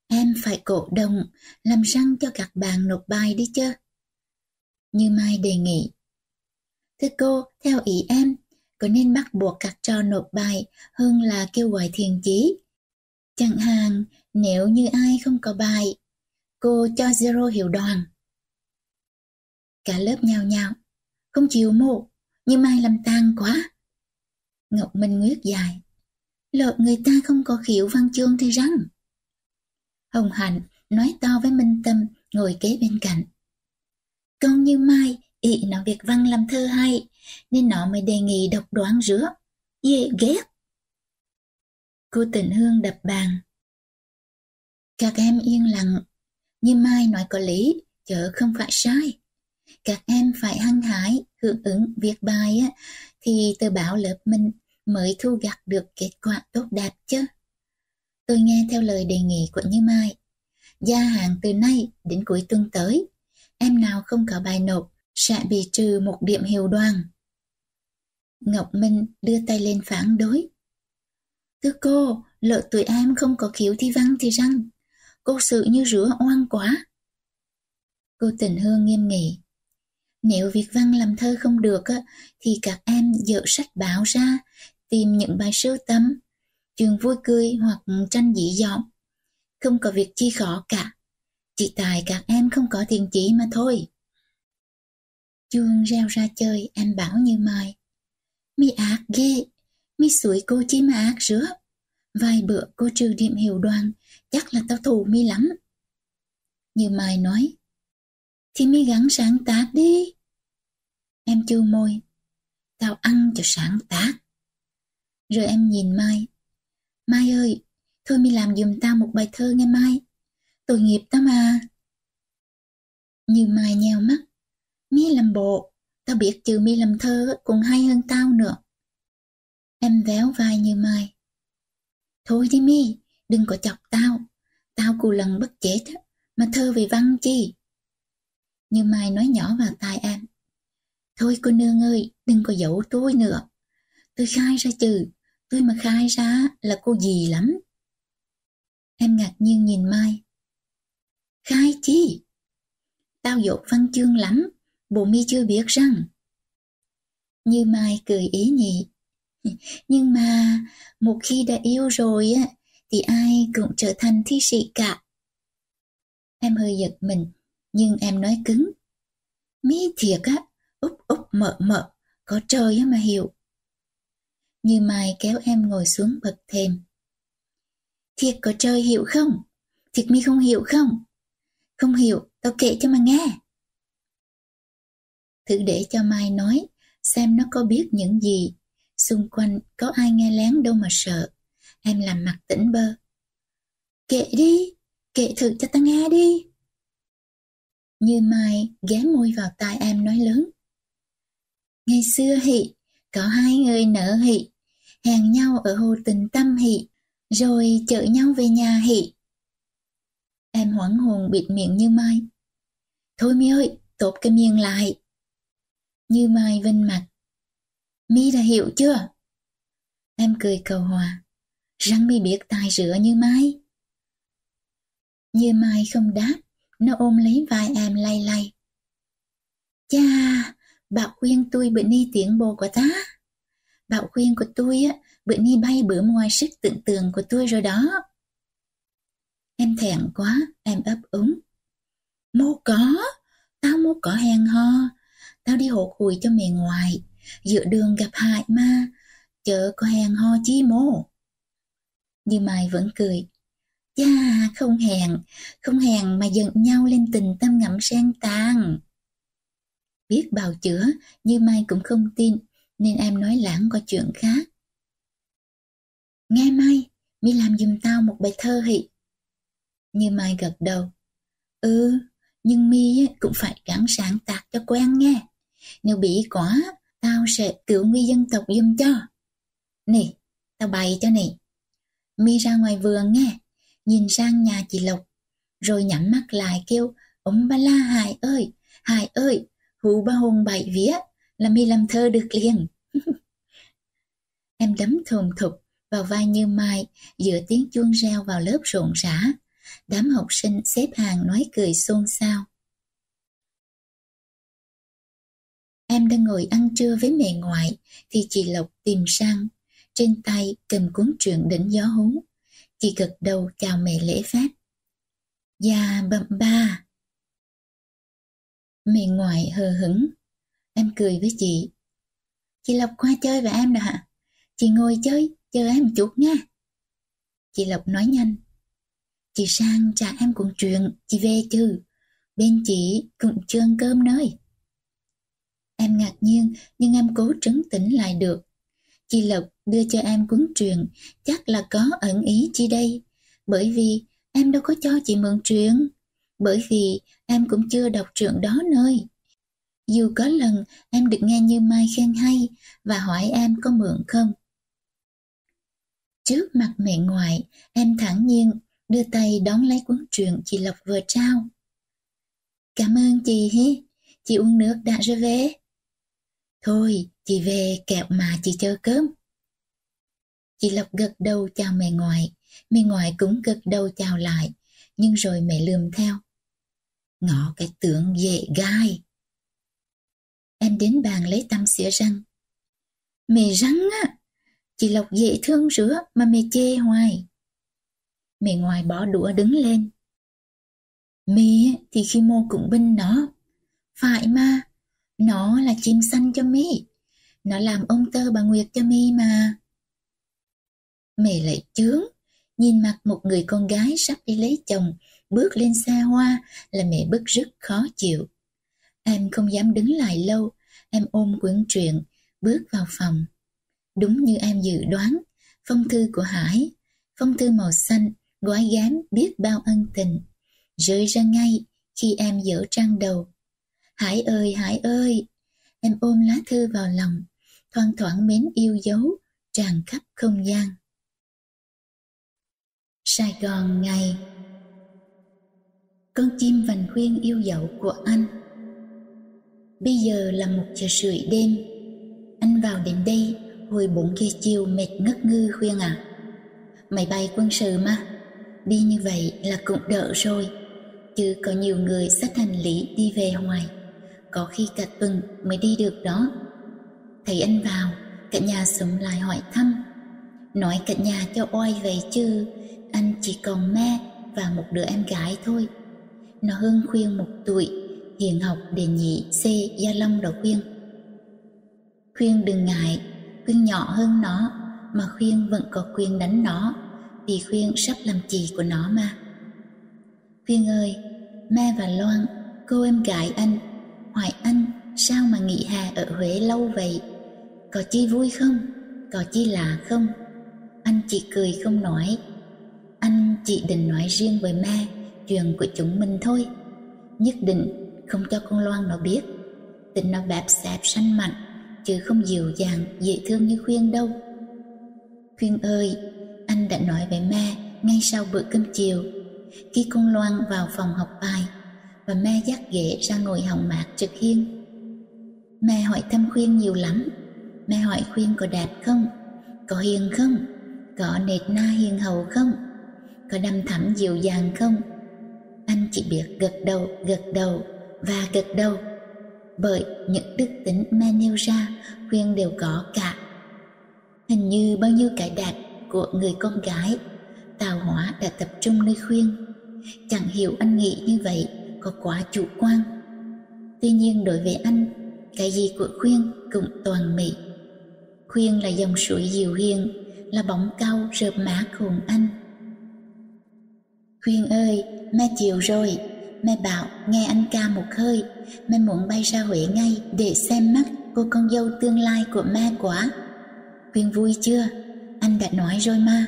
Em phải cổ động, làm răng cho các bạn nộp bài đi chứ. Như Mai đề nghị. Thưa cô, theo ý em, có nên bắt buộc các trò nộp bài hơn là kêu gọi thiền chí. Chẳng hạn, nếu như ai không có bài, cô cho zero hiệu đoàn. Cả lớp nhào nhào, không chịu mộ, như Mai làm tang quá. Ngọc Minh Nguyết dài. Lợn người ta không có khiếu văn chương thì răng. Hồng Hạnh nói to với Minh Tâm ngồi kế bên cạnh. Con như Mai, ị nó việc văn làm thơ hay, nên nó mới đề nghị độc đoán rứa. Dễ ghét. Cô tình hương đập bàn. Các em yên lặng, như Mai nói có lý, chợ không phải sai. Các em phải hăng hái, hưởng ứng việc bài á, thì tờ báo lớp mình mới thu gặt được kết quả tốt đẹp chứ. Tôi nghe theo lời đề nghị của Như Mai. Gia hạn từ nay đến cuối tuần tới, em nào không có bài nộp sẽ bị trừ một điểm hiệu đoàn. Ngọc Minh đưa tay lên phản đối. Thưa cô, lỡ tụi em không có khiếu thi văn thì răng. Cô sự như rửa oan quá. Cô tình hương nghiêm nghị. Nếu việc văn làm thơ không được thì các em dỡ sách báo ra, tìm những bài sưu tầm, chuyện vui cười hoặc tranh dị dọn. Không có việc chi khó cả. Chỉ tại các em không có thiền chỉ mà thôi. Chuông reo ra chơi, em bảo như mai. Mi ác ghê, mi suối cô chi mà ác rứa. Vài bữa cô trừ điểm hiệu đoàn, chắc là tao thù mi lắm. Như Mai nói, thì mi gắng sáng tác đi. Em chu môi, tao ăn cho sáng tác. Rồi em nhìn Mai, Mai ơi, thôi mi làm giùm tao một bài thơ nghe Mai. Tội nghiệp tao mà. Như Mai nheo mắt, mi làm bộ, tao biết trừ mi làm thơ cũng hay hơn tao nữa. Em véo vai như Mai. Thôi đi mi, đừng có chọc tao. Tao cù lần bất chết mà thơ về văn chi. Như Mai nói nhỏ vào tai em. Thôi cô nương ơi, đừng có giấu tôi nữa. Tôi khai ra chừ, tôi mà khai ra là cô gì lắm. Em ngạc nhiên nhìn Mai. Khai chi? Tao dột văn chương lắm, bộ mi chưa biết rằng. Như Mai cười ý nhị. Nhưng mà một khi đã yêu rồi á thì ai cũng trở thành thi sĩ cả. Em hơi giật mình, nhưng em nói cứng. Mi thiệt á, úp úp mợ mợ, có trời á mà hiểu. Như Mai kéo em ngồi xuống bậc thềm. Thiệt có trời hiểu không? Thiệt mi không hiểu không? Không hiểu, tao kể cho mà nghe. Thử để cho Mai nói, xem nó có biết những gì. Xung quanh có ai nghe lén đâu mà sợ. Em làm mặt tỉnh bơ. Kệ đi, kệ thử cho ta nghe đi. Như Mai ghé môi vào tai em nói lớn. Ngày xưa hị, có hai người nở hị, hẹn nhau ở hồ tình tâm hị, rồi chở nhau về nhà hị. Em hoảng hồn bịt miệng như Mai. Thôi mi ơi, tốt cái miệng lại. Như Mai vinh mặt. Mi đã hiểu chưa? Em cười cầu hòa. Răng mi biết tài rửa như Mai. Như Mai không đáp, nó ôm lấy vai em lay lay. Cha, bảo khuyên tôi bệnh đi tiến bộ của ta. Bảo khuyên của tôi á, bữa ni bay bữa ngoài sức tưởng tượng của tôi rồi đó. Em thẹn quá, em ấp úng. Mô có, tao mô có hèn ho. Tao đi hộ hùi cho mẹ ngoài, giữa đường gặp hại ma, chợ có hèn ho chi mô. như Mai vẫn cười. Cha, không hèn, không hèn mà giận nhau lên tình tâm ngậm sen tàn. Biết bào chữa, như Mai cũng không tin, nên em nói lãng qua chuyện khác. Ngày Mai, mi làm giùm tao một bài thơ hị. Như Mai gật đầu. Ừ, nhưng mi cũng phải gắng sáng tác cho quen nghe. Nếu bị quá, tao sẽ cứu nguy dân tộc giùm cho. Nè, tao bày cho nè. Mi ra ngoài vườn nghe, nhìn sang nhà chị Lộc, rồi nhắm mắt lại kêu, ông ba la hài ơi, hài ơi, hù ba hùng bảy vía, là mi làm thơ được liền. em đấm thùng thục vào vai như mai, giữa tiếng chuông reo vào lớp rộn rã. Đám học sinh xếp hàng nói cười xôn xao. Em đang ngồi ăn trưa với mẹ ngoại, thì chị Lộc tìm sang, trên tay cầm cuốn truyện đỉnh gió hú. Chị gật đầu chào mẹ lễ phép. Dạ bậm ba. Mẹ ngoại hờ hững. Em cười với chị. Chị Lộc qua chơi với em đã. Chị ngồi chơi, chờ em chút nha. Chị Lộc nói nhanh. Chị sang trả em cuốn truyện, chị về chứ. Bên chị cũng chưa ăn cơm nơi. Em ngạc nhiên, nhưng em cố trấn tĩnh lại được. Chị Lộc đưa cho em cuốn truyện, chắc là có ẩn ý chi đây. Bởi vì em đâu có cho chị mượn truyện. Bởi vì em cũng chưa đọc truyện đó nơi. Dù có lần em được nghe Như Mai khen hay và hỏi em có mượn không. Trước mặt mẹ ngoại, em thẳng nhiên đưa tay đón lấy cuốn truyện chị Lộc vừa trao. Cảm ơn chị hi, chị uống nước đã rồi về. Thôi, chị về kẹo mà chị chơi cơm. Chị Lộc gật đầu chào mẹ ngoại, mẹ ngoại cũng gật đầu chào lại, nhưng rồi mẹ lườm theo. Ngọ cái tưởng dễ gai. Em đến bàn lấy tăm xỉa răng. Mẹ rắn á, chị Lộc dễ thương rửa mà mẹ chê hoài. Mẹ ngoài bỏ đũa đứng lên. Mẹ thì khi mô cũng binh nó. Phải mà, nó là chim xanh cho mi. Nó làm ông tơ bà Nguyệt cho mi mà. Mẹ lại chướng, nhìn mặt một người con gái sắp đi lấy chồng, bước lên xa hoa là mẹ bức rất khó chịu. Em không dám đứng lại lâu, em ôm quyển truyện, bước vào phòng. Đúng như em dự đoán, phong thư của Hải, phong thư màu xanh, gói gám biết bao ân tình, rơi ra ngay khi em dở trang đầu. Hải ơi, Hải ơi! Em ôm lá thư vào lòng, thoang thoảng mến yêu dấu, tràn khắp không gian. Sài Gòn ngày Con chim vành khuyên yêu dấu của anh Bây giờ là một giờ rưỡi đêm. Anh vào đến đây, hồi bốn giờ chiều mệt ngất ngư khuyên à Máy bay quân sự mà. Đi như vậy là cũng đỡ rồi. Chứ có nhiều người xách hành lý đi về hoài Có khi cả tuần mới đi được đó. Thấy anh vào, Cả nhà sống lại hỏi thăm. Nói cả nhà cho oai vậy chứ. Anh chỉ còn mẹ và một đứa em gái thôi. Nó hơn khuyên một tuổi. Hiền học đề nhị C Gia Long đầu khuyên. Khuyên đừng ngại, Khuyên nhỏ hơn nó, Mà khuyên vẫn có quyền đánh nó, Vì khuyên sắp làm chị của nó mà. Khuyên ơi, me và Loan, Cô em gái anh Hỏi anh, sao mà nghỉ hè ở Huế lâu vậy? Có chi vui không? Có chi lạ không? Anh chỉ cười không nói. Anh chỉ định nói riêng với me, Chuyện của chúng mình thôi. Nhất định không cho con Loan nó biết. Tình nó bẹp xẹp sanh mạnh Chứ không dịu dàng, dễ thương như Khuyên đâu. Khuyên ơi, Anh đã nói với mẹ Ngay sau bữa cơm chiều, Khi con Loan vào phòng học bài, Và mẹ dắt ghế ra ngồi hòng mạc trực hiên. Mẹ hỏi thăm Khuyên nhiều lắm. Mẹ hỏi Khuyên có đẹp không? Có hiền không? Có nệt na hiền hậu không? Có đâm thẳm dịu dàng không? Anh chỉ biết gật đầu gật đầu và gật đầu bởi những đức tính mà nêu ra khuyên đều có cả. Hình như bao nhiêu cái đạt của người con gái tào hóa đã tập trung nơi khuyên. Chẳng hiểu anh nghĩ như vậy có quá chủ quan. Tuy nhiên đối với anh, cái gì của khuyên cũng toàn mỹ khuyên là dòng suối dịu hiền, là bóng cao rợp má khùng anh. Khuyên ơi mẹ chiều rồi. Mẹ bảo, nghe anh ca một hơi, Mẹ muốn bay ra Huế ngay Để xem mắt cô con dâu tương lai của mẹ quá. Khuyên vui chưa? Anh đã nói rồi mà.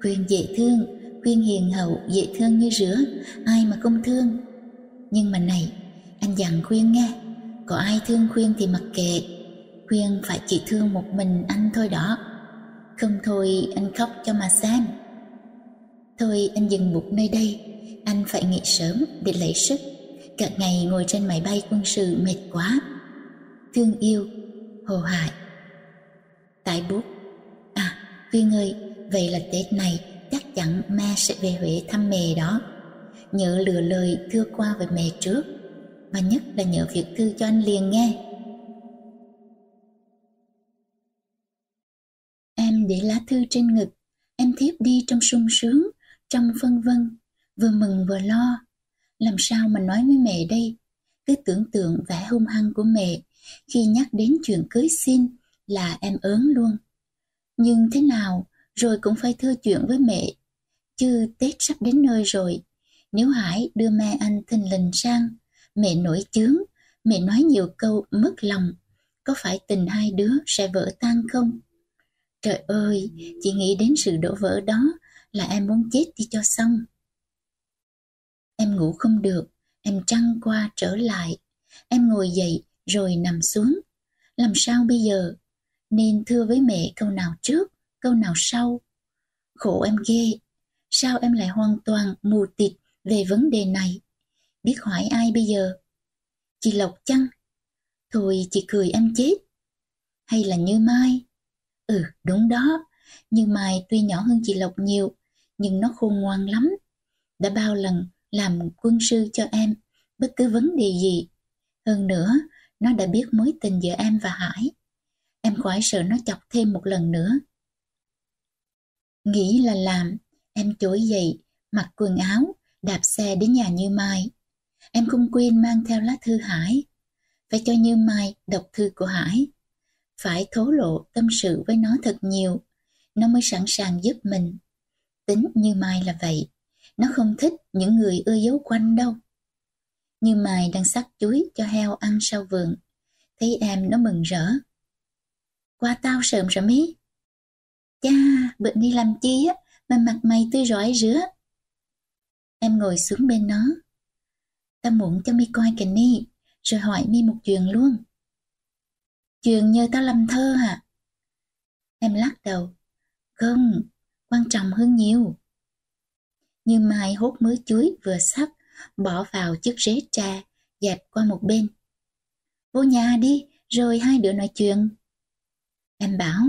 Khuyên dễ thương, Khuyên hiền hậu, dễ thương như rửa Ai mà không thương? Nhưng mà này, Anh dặn khuyên nghe, Có ai thương khuyên thì mặc kệ. Khuyên phải chỉ thương một mình anh thôi đó. Không thôi, anh khóc cho mà xem. Thôi, anh dừng bụt nơi đây anh phải nghỉ sớm để lấy sức. Cả ngày ngồi trên máy bay quân sự mệt quá. Thương yêu, hồ hại. Tại bút. À Viên ơi, vậy là tết này chắc chắn ma sẽ về huế thăm mẹ đó. Nhớ lừa lời thưa qua với mẹ trước, mà nhất là nhớ việc thư cho anh liền nghe. Em để lá thư trên ngực, em thiếp đi trong sung sướng, trong phân vân vừa mừng vừa lo. Làm sao mà nói với mẹ đây? Cứ tưởng tượng vẻ hung hăng của mẹ khi nhắc đến chuyện cưới xin là em ớn luôn. Nhưng thế nào rồi cũng phải thưa chuyện với mẹ. Chứ Tết sắp đến nơi rồi. Nếu Hải đưa mẹ anh thình lình sang, mẹ nổi chướng, mẹ nói nhiều câu mất lòng, có phải tình hai đứa sẽ vỡ tan không? Trời ơi, chỉ nghĩ đến sự đổ vỡ đó là em muốn chết đi cho xong. Em ngủ không được, em trăng qua trở lại. Em ngồi dậy rồi nằm xuống. Làm sao bây giờ? Nên thưa với mẹ câu nào trước, câu nào sau. Khổ em ghê, sao em lại hoàn toàn mù tịt về vấn đề này? biết hỏi ai bây giờ? Chị Lộc chăng? Thôi chị cười em chết. Hay là Như Mai? Ừ, đúng đó. Như Mai tuy nhỏ hơn chị Lộc nhiều, nhưng nó khôn ngoan lắm. Đã bao lần làm quân sư cho em, bất cứ vấn đề gì. Hơn nữa, nó đã biết mối tình giữa em và Hải. Em khỏi sợ nó chọc thêm một lần nữa. Nghĩ là làm, em chối dậy, mặc quần áo, đạp xe đến nhà Như Mai. Em không quên mang theo lá thư Hải. Phải cho Như Mai đọc thư của Hải. Phải thố lộ tâm sự với nó thật nhiều, nó mới sẵn sàng giúp mình. Tính Như Mai là vậy, nó không thích những người ưa dấu quanh đâu. Như mài đang sắc chuối cho heo ăn sau vườn. Thấy em nó mừng rỡ. Qua tao sợm rồi mí. Cha, bệnh đi làm chi á, mà mặt mày tươi rói rứa. Em ngồi xuống bên nó. Tao muốn cho mi coi kìa ni, rồi hỏi mi một chuyện luôn. Chuyện nhờ tao làm thơ hả? Em lắc đầu. Không, quan trọng hơn nhiều. Như Mai hốt mớ chuối vừa sắp, bỏ vào chiếc rế trà, dẹp qua một bên. Vô nhà đi, rồi hai đứa nói chuyện. Em bảo,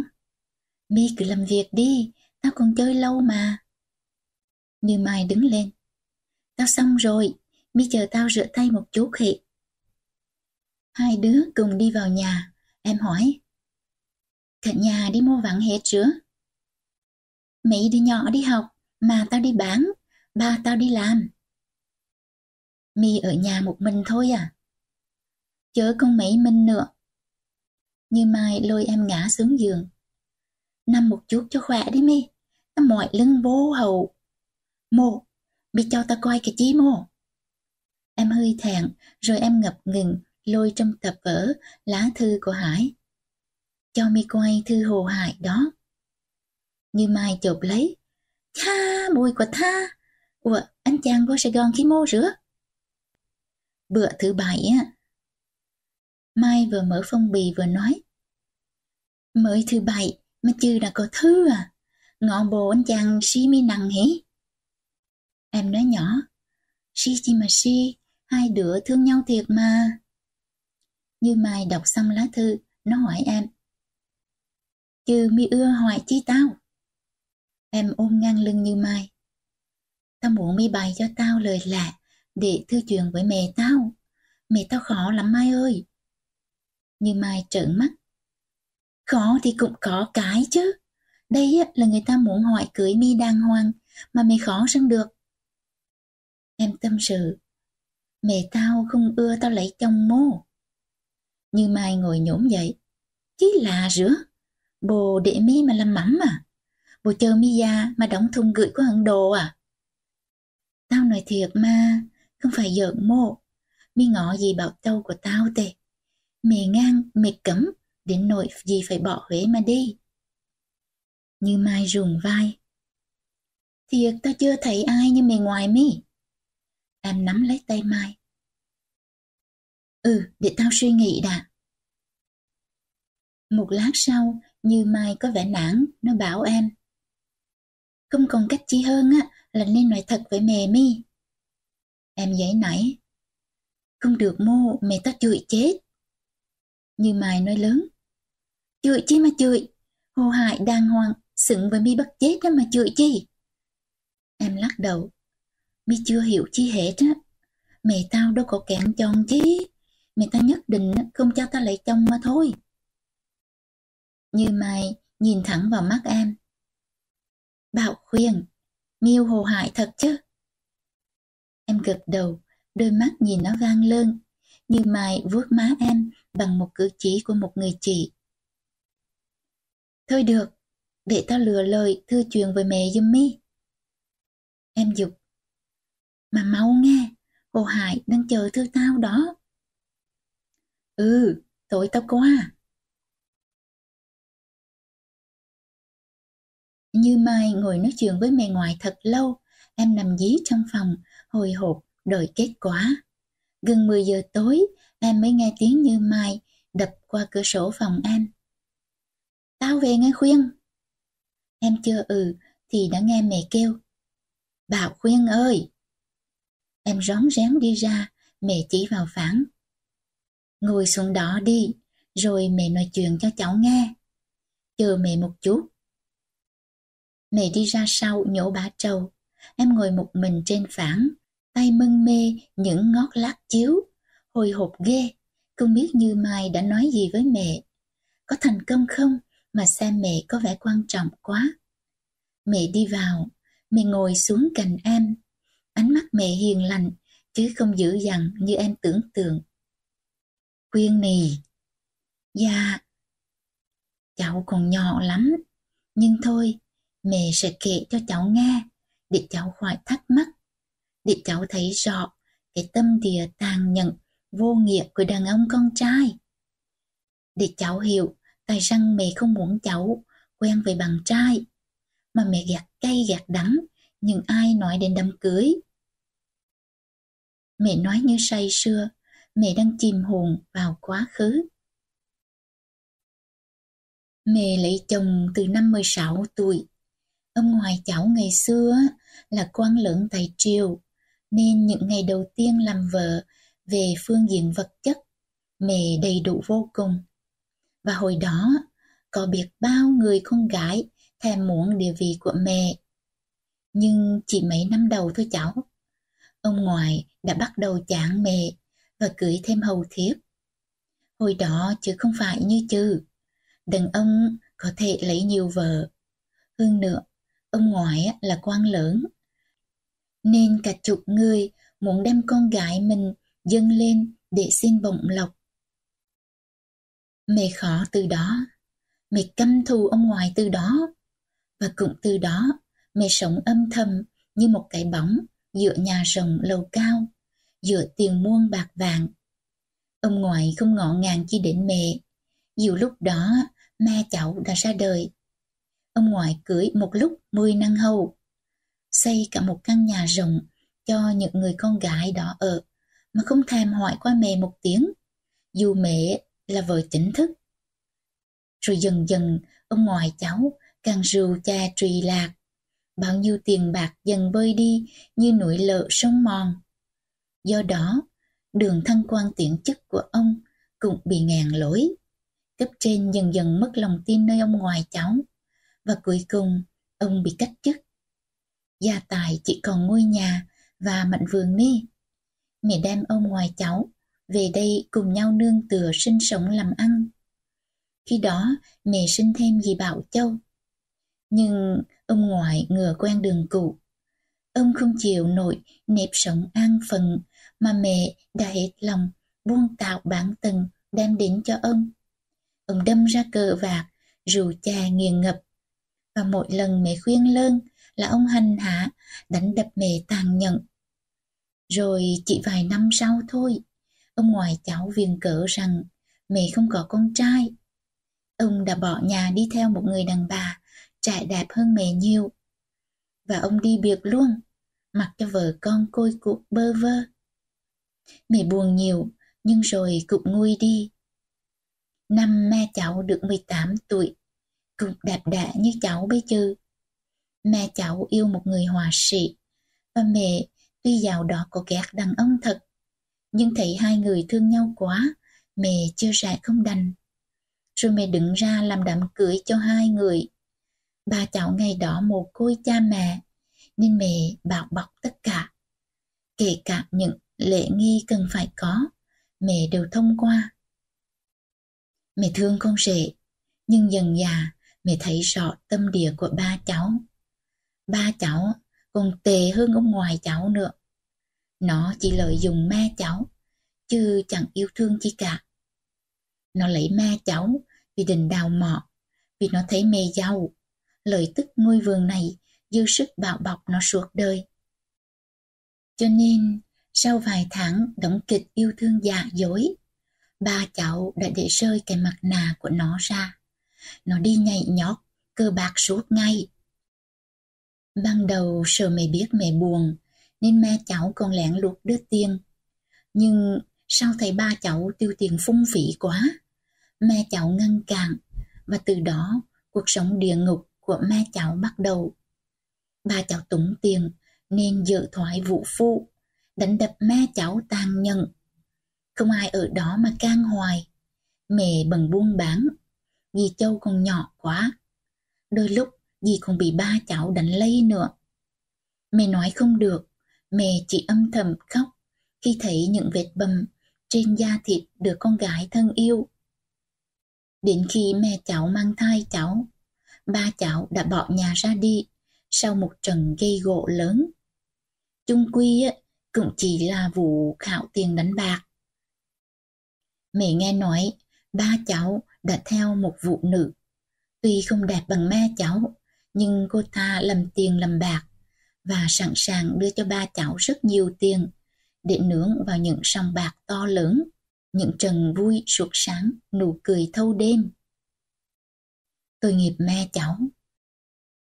mi cứ làm việc đi, tao còn chơi lâu mà. Như Mai đứng lên. Tao xong rồi, mi chờ tao rửa tay một chút khị. Hai đứa cùng đi vào nhà, em hỏi. Cả nhà đi mua vặn hết chưa? Mỹ đi nhỏ đi học, mà tao đi bán, ba tao đi làm. Mi ở nhà một mình thôi à? Chớ con Mỹ Minh nữa. Như Mai lôi em ngã xuống giường. Nằm một chút cho khỏe đi Mi, tao mỏi lưng vô hậu. Mô, Mi cho tao coi cái chí mô. Em hơi thẹn, rồi em ngập ngừng, lôi trong tập vở lá thư của Hải. Cho mi coi thư hồ hại đó. Như Mai chộp lấy. Tha, mùi của tha. Ủa, anh chàng vô Sài Gòn khi mô rửa. Bữa thứ bảy á. Mai vừa mở phong bì vừa nói. Mới thứ bảy mà chưa đã có thư à. Ngọn bồ anh chàng si mi nặng hỉ. Em nói nhỏ. Si chi mà si, hai đứa thương nhau thiệt mà. Như Mai đọc xong lá thư, nó hỏi em. Chứ mi ưa hỏi chi tao? Em ôm ngang lưng như Mai. Tao muốn mi bày cho tao lời lạ để thư chuyện với mẹ tao. Mẹ tao khó lắm Mai ơi. Như Mai trợn mắt. Khó thì cũng có cái chứ. Đây là người ta muốn hỏi cưới mi đàng hoàng mà mày khó sinh được. Em tâm sự. Mẹ tao không ưa tao lấy chồng mô. Như Mai ngồi nhổm dậy. Chí là rửa. Bồ để mi mà làm mắm à? Bồ chờ mi già mà đóng thùng gửi của hận đồ à? Tao nói thiệt mà, không phải giỡn mộ. Mi ngỏ gì bảo tâu của tao tệ. Mẹ ngang, mẹ cấm, đến nỗi gì phải bỏ Huế mà đi. Như Mai rùng vai. Thiệt tao chưa thấy ai như mày ngoài mi. Em nắm lấy tay Mai. Ừ, để tao suy nghĩ đã. Một lát sau, như Mai có vẻ nản, nó bảo em. Không còn cách chi hơn á, là nên nói thật với mẹ mi. Em giấy nảy. Không được mô, mẹ tao chửi chết. Như mày nói lớn. Chửi chi mà chửi, hồ hại đàng hoàng, xứng với mi bất chết đó mà chửi chi. Em lắc đầu. Mi chưa hiểu chi hết á. Mẹ tao đâu có kẹn chồng chứ Mẹ ta nhất định không cho ta lấy chồng mà thôi. Như mày nhìn thẳng vào mắt em. Bảo khuyên, Miêu hồ hại thật chứ. Em gật đầu, đôi mắt nhìn nó vang lơn, như Mai vuốt má em bằng một cử chỉ của một người chị. Thôi được, để tao lừa lời thư chuyện với mẹ giùm mi. Em dục. Mà mau nghe, Hồ hại đang chờ thư tao đó. Ừ, tối tao qua. Như Mai ngồi nói chuyện với mẹ ngoại thật lâu, em nằm dí trong phòng, hồi hộp, đợi kết quả. Gần 10 giờ tối, em mới nghe tiếng Như Mai đập qua cửa sổ phòng em. Tao về nghe khuyên. Em chưa ừ, thì đã nghe mẹ kêu. Bảo khuyên ơi! Em rón rén đi ra, mẹ chỉ vào phản. Ngồi xuống đó đi, rồi mẹ nói chuyện cho cháu nghe. Chờ mẹ một chút. Mẹ đi ra sau nhổ bá trầu. Em ngồi một mình trên phản, tay mân mê những ngót lát chiếu, hồi hộp ghê, không biết Như Mai đã nói gì với mẹ. Có thành công không mà xem mẹ có vẻ quan trọng quá. Mẹ đi vào, mẹ ngồi xuống cạnh em. Ánh mắt mẹ hiền lành, chứ không dữ dằn như em tưởng tượng. Quyên nì. Dạ. Cháu còn nhỏ lắm, nhưng thôi, mẹ sẽ kể cho cháu nghe, để cháu khỏi thắc mắc, để cháu thấy rõ cái tâm địa tàn nhẫn, vô nghĩa của đàn ông con trai. Để cháu hiểu tại rằng mẹ không muốn cháu quen với bạn trai, mà mẹ gạt cay gạt đắng những ai nói đến đám cưới. Mẹ nói như say sưa, mẹ đang chìm hồn vào quá khứ. Mẹ lấy chồng từ năm 16 tuổi. Ông ngoại cháu ngày xưa là quan lớn tại triều, nên những ngày đầu tiên làm vợ về phương diện vật chất, mẹ đầy đủ vô cùng. Và hồi đó, có biết bao người con gái thèm muốn địa vị của mẹ. Nhưng chỉ mấy năm đầu thôi cháu, ông ngoại đã bắt đầu chán mẹ và cưới thêm hầu thiếp. Hồi đó chứ không phải như chư, đàn ông có thể lấy nhiều vợ. Hơn nữa, ông ngoại là quan lớn. Nên cả chục người muốn đem con gái mình dâng lên để xin bổng lộc. Mẹ khó từ đó, mẹ căm thù ông ngoại từ đó, và cũng từ đó mẹ sống âm thầm như một cái bóng giữa nhà rồng lầu cao, giữa tiền muôn bạc vàng. Ông ngoại không ngọ ngàng chi đến mẹ, dù lúc đó mẹ cháu đã ra đời. Ông ngoại cưới một lúc mười năng hầu, xây cả một căn nhà rộng cho những người con gái đó ở, mà không thèm hỏi qua mẹ một tiếng, dù mẹ là vợ chính thức. Rồi dần dần, ông ngoại cháu càng rượu cha trì lạc. Bao nhiêu tiền bạc dần bơi đi như núi lợ sông mòn. Do đó, đường thăng quan tiện chức của ông cũng bị ngàn lối. Cấp trên dần dần mất lòng tin nơi ông ngoại cháu. Và cuối cùng, ông bị cách chức. Gia tài chỉ còn ngôi nhà và mảnh vườn ni. Mẹ đem ông ngoài cháu về đây cùng nhau nương tựa sinh sống làm ăn. Khi đó, mẹ sinh thêm dì Bảo Châu. Nhưng ông ngoại ngừa quen đường cũ. Ông không chịu nổi nếp sống an phận mà mẹ đã hết lòng buông tạo bản tầng đem đến cho ông. Ông đâm ra cờ vạc, rượu chè nghiền ngập. Và mỗi lần mẹ khuyên lơn là ông hành hạ, đánh đập mẹ tàn nhẫn. Rồi chỉ vài năm sau thôi, ông ngoại cháu viền cỡ rằng mẹ không có con trai. Ông đã bỏ nhà đi theo một người đàn bà, trẻ đẹp hơn mẹ nhiều. Và ông đi biệt luôn, mặc cho vợ con côi cục bơ vơ. Mẹ buồn nhiều, nhưng rồi cũng nguôi đi. Năm mẹ cháu được 18 tuổi, cực đẹp đẽ như cháu bây chứ. Mẹ cháu yêu một người hòa sĩ, và mẹ tuy giàu đó có ghét đàn ông thật, nhưng thấy hai người thương nhau quá, mẹ chưa rẻ không đành. Rồi mẹ đứng ra làm đám cưới cho hai người. Ba cháu ngày đó mồ côi cha mẹ, nên mẹ bảo bọc tất cả. Kể cả những lễ nghi cần phải có, mẹ đều thông qua. Mẹ thương con rể, nhưng dần già mẹ thấy rõ tâm địa của ba cháu. Ba cháu còn tệ hơn ông ngoài cháu nữa. Nó chỉ lợi dụng ma cháu, chứ chẳng yêu thương chi cả. Nó lấy ma cháu vì định đào mọ, vì nó thấy mẹ giàu. Lợi tức ngôi vườn này dư sức bạo bọc nó suốt đời. Cho nên, sau vài tháng đóng kịch yêu thương giả dối, ba cháu đã để rơi cái mặt nạ của nó ra. Nó đi nhảy nhót, cơ bạc suốt ngay. Ban đầu sợ mẹ biết mẹ buồn, nên mẹ cháu còn lẻn lút đưa tiền. Nhưng sao thấy ba cháu tiêu tiền phung phí quá? Mẹ cháu ngăn cản, và từ đó cuộc sống địa ngục của mẹ cháu bắt đầu. Ba cháu túng tiền nên dự thoại vụ phụ, đánh đập mẹ cháu tàn nhẫn. Không ai ở đó mà can hoài. Mẹ bằng buôn bán, dì Châu còn nhỏ quá. Đôi lúc dì còn bị ba cháu đánh lây nữa. Mẹ nói không được, mẹ chỉ âm thầm khóc khi thấy những vết bầm trên da thịt đứa con gái thân yêu. Đến khi mẹ cháu mang thai cháu, ba cháu đã bỏ nhà ra đi sau một trận gây gỗ lớn. Chung quy cũng chỉ là vụ khảo tiền đánh bạc. Mẹ nghe nói ba cháu đã theo một vụ nữ. Tuy không đẹp bằng mẹ cháu, nhưng cô ta làm tiền làm bạc và sẵn sàng đưa cho ba cháu rất nhiều tiền để nướng vào những sòng bạc to lớn, những trần vui suốt sáng, nụ cười thâu đêm. Tôi nghiệp mẹ cháu.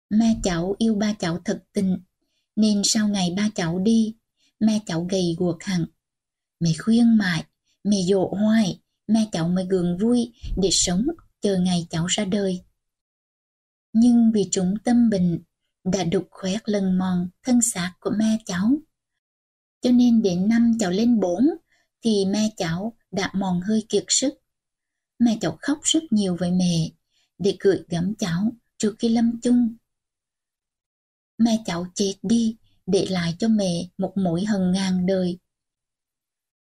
Mẹ cháu yêu ba cháu thật tình, nên sau ngày ba cháu đi, mẹ cháu gầy guộc hẳn. Mẹ khuyên mãi, mẹ dỗ hoài, mẹ cháu mới gường vui để sống, chờ ngày cháu ra đời. Nhưng vì chúng tâm bình đã đục khoét lần mòn thân xác của mẹ cháu. Cho nên đến năm cháu lên bốn, thì mẹ cháu đã mòn hơi kiệt sức. Mẹ cháu khóc rất nhiều với mẹ để gửi gắm cháu trước khi lâm chung. Mẹ cháu chết đi để lại cho mẹ một mối hận ngàn đời.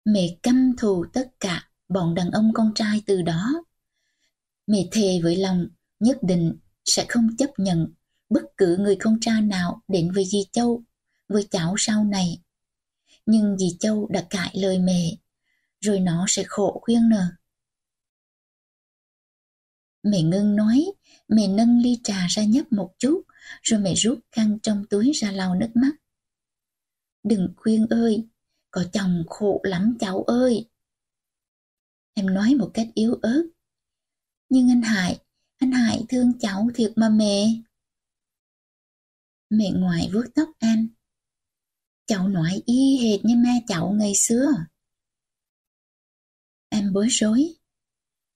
Mẹ căm thù tất cả bọn đàn ông con trai từ đó. Mẹ thề với lòng nhất định sẽ không chấp nhận bất cứ người con trai nào đến với dì Châu, với cháu sau này. Nhưng dì Châu đã cãi lời mẹ, rồi nó sẽ khổ khuyên nờ. Mẹ ngưng nói, mẹ nâng ly trà ra nhấp một chút, rồi mẹ rút khăn trong túi ra lau nước mắt. Đừng khuyên ơi, có chồng khổ lắm cháu ơi. Em nói một cách yếu ớt. Nhưng anh Hải, anh Hải thương cháu thiệt mà mẹ. Mẹ ngoại vuốt tóc em. Cháu nói y hệt như mẹ cháu ngày xưa. Em bối rối.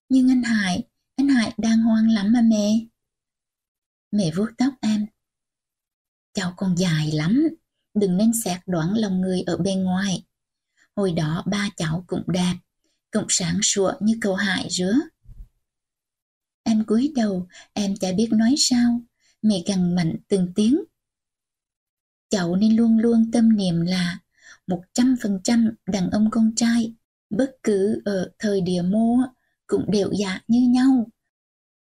Nhưng anh Hải, anh Hải đang hoang lắm mà mẹ. Mẹ vuốt tóc em. Cháu còn dài lắm, đừng nên xét đoán lòng người ở bên ngoài. Hồi đó ba cháu cũng đẹp, cũng sáng sủa như cầu Hải rứa. Em cúi đầu, em chả biết nói sao, mẹ gằn mạnh từng tiếng. Cháu nên luôn luôn tâm niệm là một trăm phần trăm đàn ông con trai, bất cứ ở thời địa mô cũng đều dạ như nhau.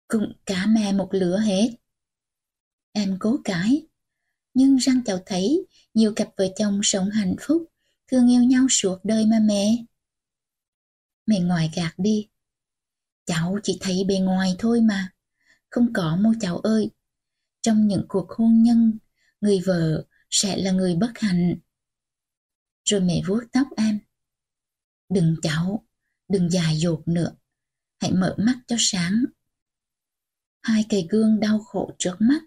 Cũng cả mẹ một lửa hết. Em cố cãi, nhưng răng cháu thấy nhiều cặp vợ chồng sống hạnh phúc, thương yêu nhau suốt đời mà mẹ. Mẹ ngoài gạt đi. Cháu chỉ thấy bề ngoài thôi mà. Không có mô cháu ơi. Trong những cuộc hôn nhân, người vợ sẽ là người bất hạnh. Rồi mẹ vuốt tóc em. Đừng cháu, đừng dài dột nữa. Hãy mở mắt cho sáng. Hai cây gương đau khổ trước mắt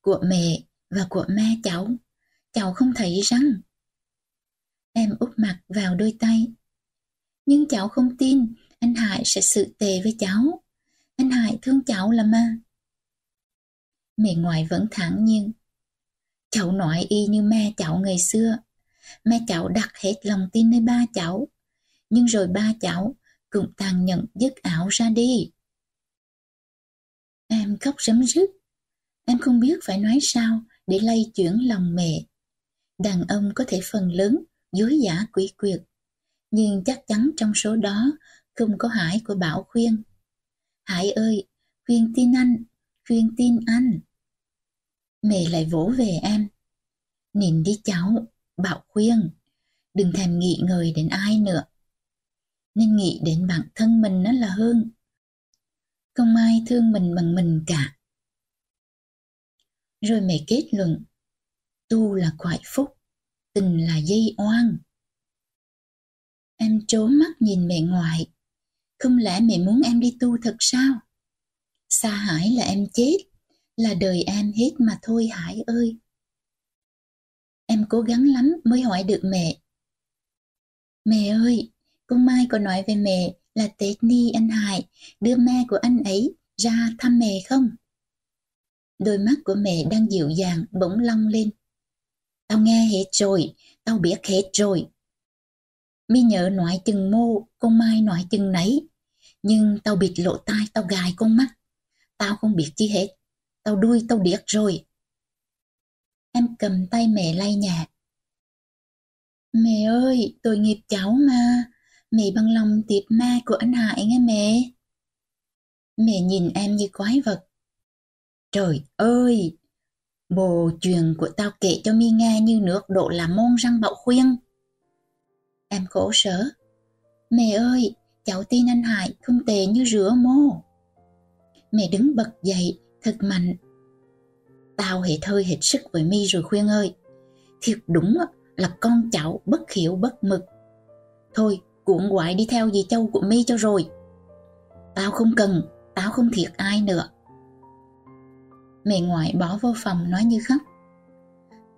của mẹ và của mẹ cháu. Cháu không thấy răng. Em úp mặt vào đôi tay. Nhưng cháu không tin anh Hải sẽ sự tệ với cháu. Anh Hải thương cháu là mà. Mẹ ngoại vẫn thẳng nhiên. Cháu nói y như mẹ cháu ngày xưa. Mẹ cháu đặt hết lòng tin nơi ba cháu. Nhưng rồi ba cháu cũng tàn nhẫn dứt ảo ra đi. Em khóc rấm rứt. Em không biết phải nói sao để lay chuyển lòng mẹ. Đàn ông có thể phần lớn dối giả quỷ quyệt, nhưng chắc chắn trong số đó không có Hải của Bảo khuyên. Hải ơi, khuyên tin anh, khuyên tin anh. Mẹ lại vỗ về em. Nhìn đi cháu, Bảo khuyên, đừng thèm nghĩ ngợi đến ai nữa. Nên nghĩ đến bản thân mình nó là hơn. Không ai thương mình bằng mình cả. Rồi mẹ kết luận, tu là quại phúc, tình là dây oan. Em trố mắt nhìn mẹ ngoại. Không lẽ mẹ muốn em đi tu thật sao? Xa Hải là em chết, là đời em hết mà thôi Hải ơi. Em cố gắng lắm mới hỏi được mẹ. Mẹ ơi, con Mai có nói về mẹ là Tết Ni anh Hải đưa mẹ của anh ấy ra thăm mẹ không? Đôi mắt của mẹ đang dịu dàng bỗng long lên. Tao nghe hết rồi, tao biết hết rồi mi nhớ nói chừng mô, con mai nói chừng nấy. Nhưng tao bịt lộ tai, tao gài con mắt. Tao không biết chi hết. Tao đuôi, tao điếc rồi. Em cầm tay mẹ lay nhẹ. Mẹ ơi, tội nghiệp cháu mà. Mẹ bằng lòng tiếp ma của anh Hải nghe mẹ. Mẹ nhìn em như quái vật. Trời ơi! bồ chuyện của tao kể cho mi nghe như nước đổ là môn răng bạo khuyên. Em khổ sở. Mẹ ơi, cháu tin anh Hải không tệ như rửa mô. Mẹ đứng bật dậy, thật mạnh. Tao hệ thơi hết sức với mi rồi khuyên ơi. Thiệt đúng là con cháu bất hiểu bất mực. Thôi, cuộn quại đi theo dì châu của mi cho rồi. Tao không cần, tao không thiệt ai nữa. Mẹ ngoại bỏ vô phòng nói như khóc.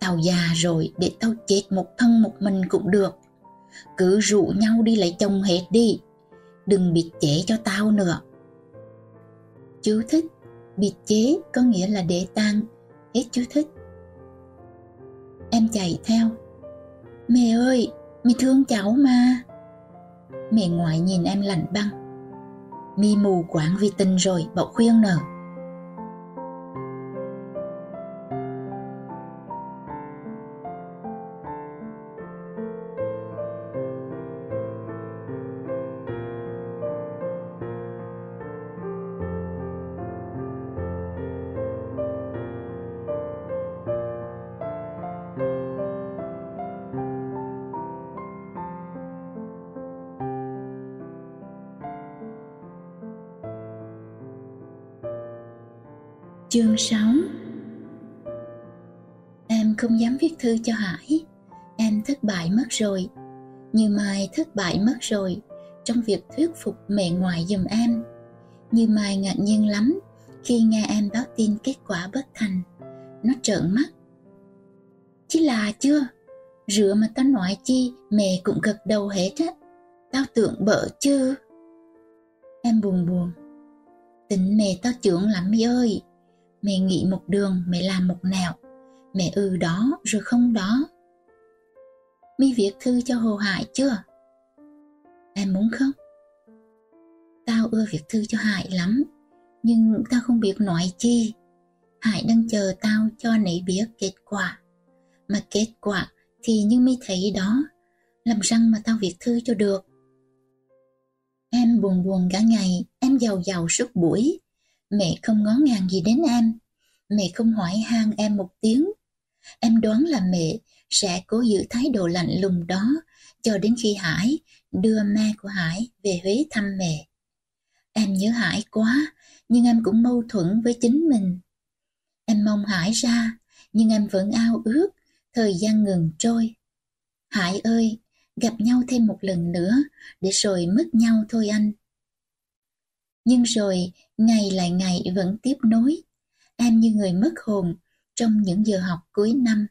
Tao già rồi để tao chết một thân một mình cũng được. Cứ rủ nhau đi lấy chồng hết đi. Đừng bị chế cho tao nữa. Chú thích bị chế có nghĩa là để tang. Hết chú thích. Em chạy theo. Mẹ ơi, mẹ thương cháu mà. Mẹ ngoại nhìn em lạnh băng. Mi mù quáng vì tình rồi, bảo khuyên nở Chương 6 Em không dám viết thư cho Hải. Em thất bại mất rồi. Như Mai thất bại mất rồi. Trong việc thuyết phục mẹ ngoại giùm em. Như Mai ngạc nhiên lắm Khi nghe em báo tin kết quả bất thành. Nó trợn mắt. Chỉ là chưa? Rửa mà tao nói chi, Mẹ cũng gật đầu hết á. Tao tưởng bợ chứ. Em buồn buồn. Tính mẹ tao trưởng lắm mi ơi mẹ nghĩ một đường, mẹ làm một nẻo. Mẹ ừ đó, rồi không đó. Mi viết thư cho hồ hải chưa? Em muốn không? Tao ưa viết thư cho hải lắm, nhưng tao không biết nói chi. Hải đang chờ tao cho anh biết kết quả. Mà kết quả thì như mi thấy đó, làm răng mà tao viết thư cho được. Em buồn buồn cả ngày, em giàu giàu suốt buổi. Mẹ không ngó ngàng gì đến em. Mẹ không hỏi han em một tiếng. Em đoán là mẹ sẽ cố giữ thái độ lạnh lùng đó cho đến khi Hải đưa ma của Hải về Huế thăm mẹ. Em nhớ Hải quá, nhưng em cũng mâu thuẫn với chính mình. Em mong Hải ra, nhưng em vẫn ao ước, thời gian ngừng trôi. Hải ơi, gặp nhau thêm một lần nữa, để rồi mất nhau thôi anh. Nhưng rồi, ngày lại ngày vẫn tiếp nối. Em như người mất hồn trong những giờ học cuối năm.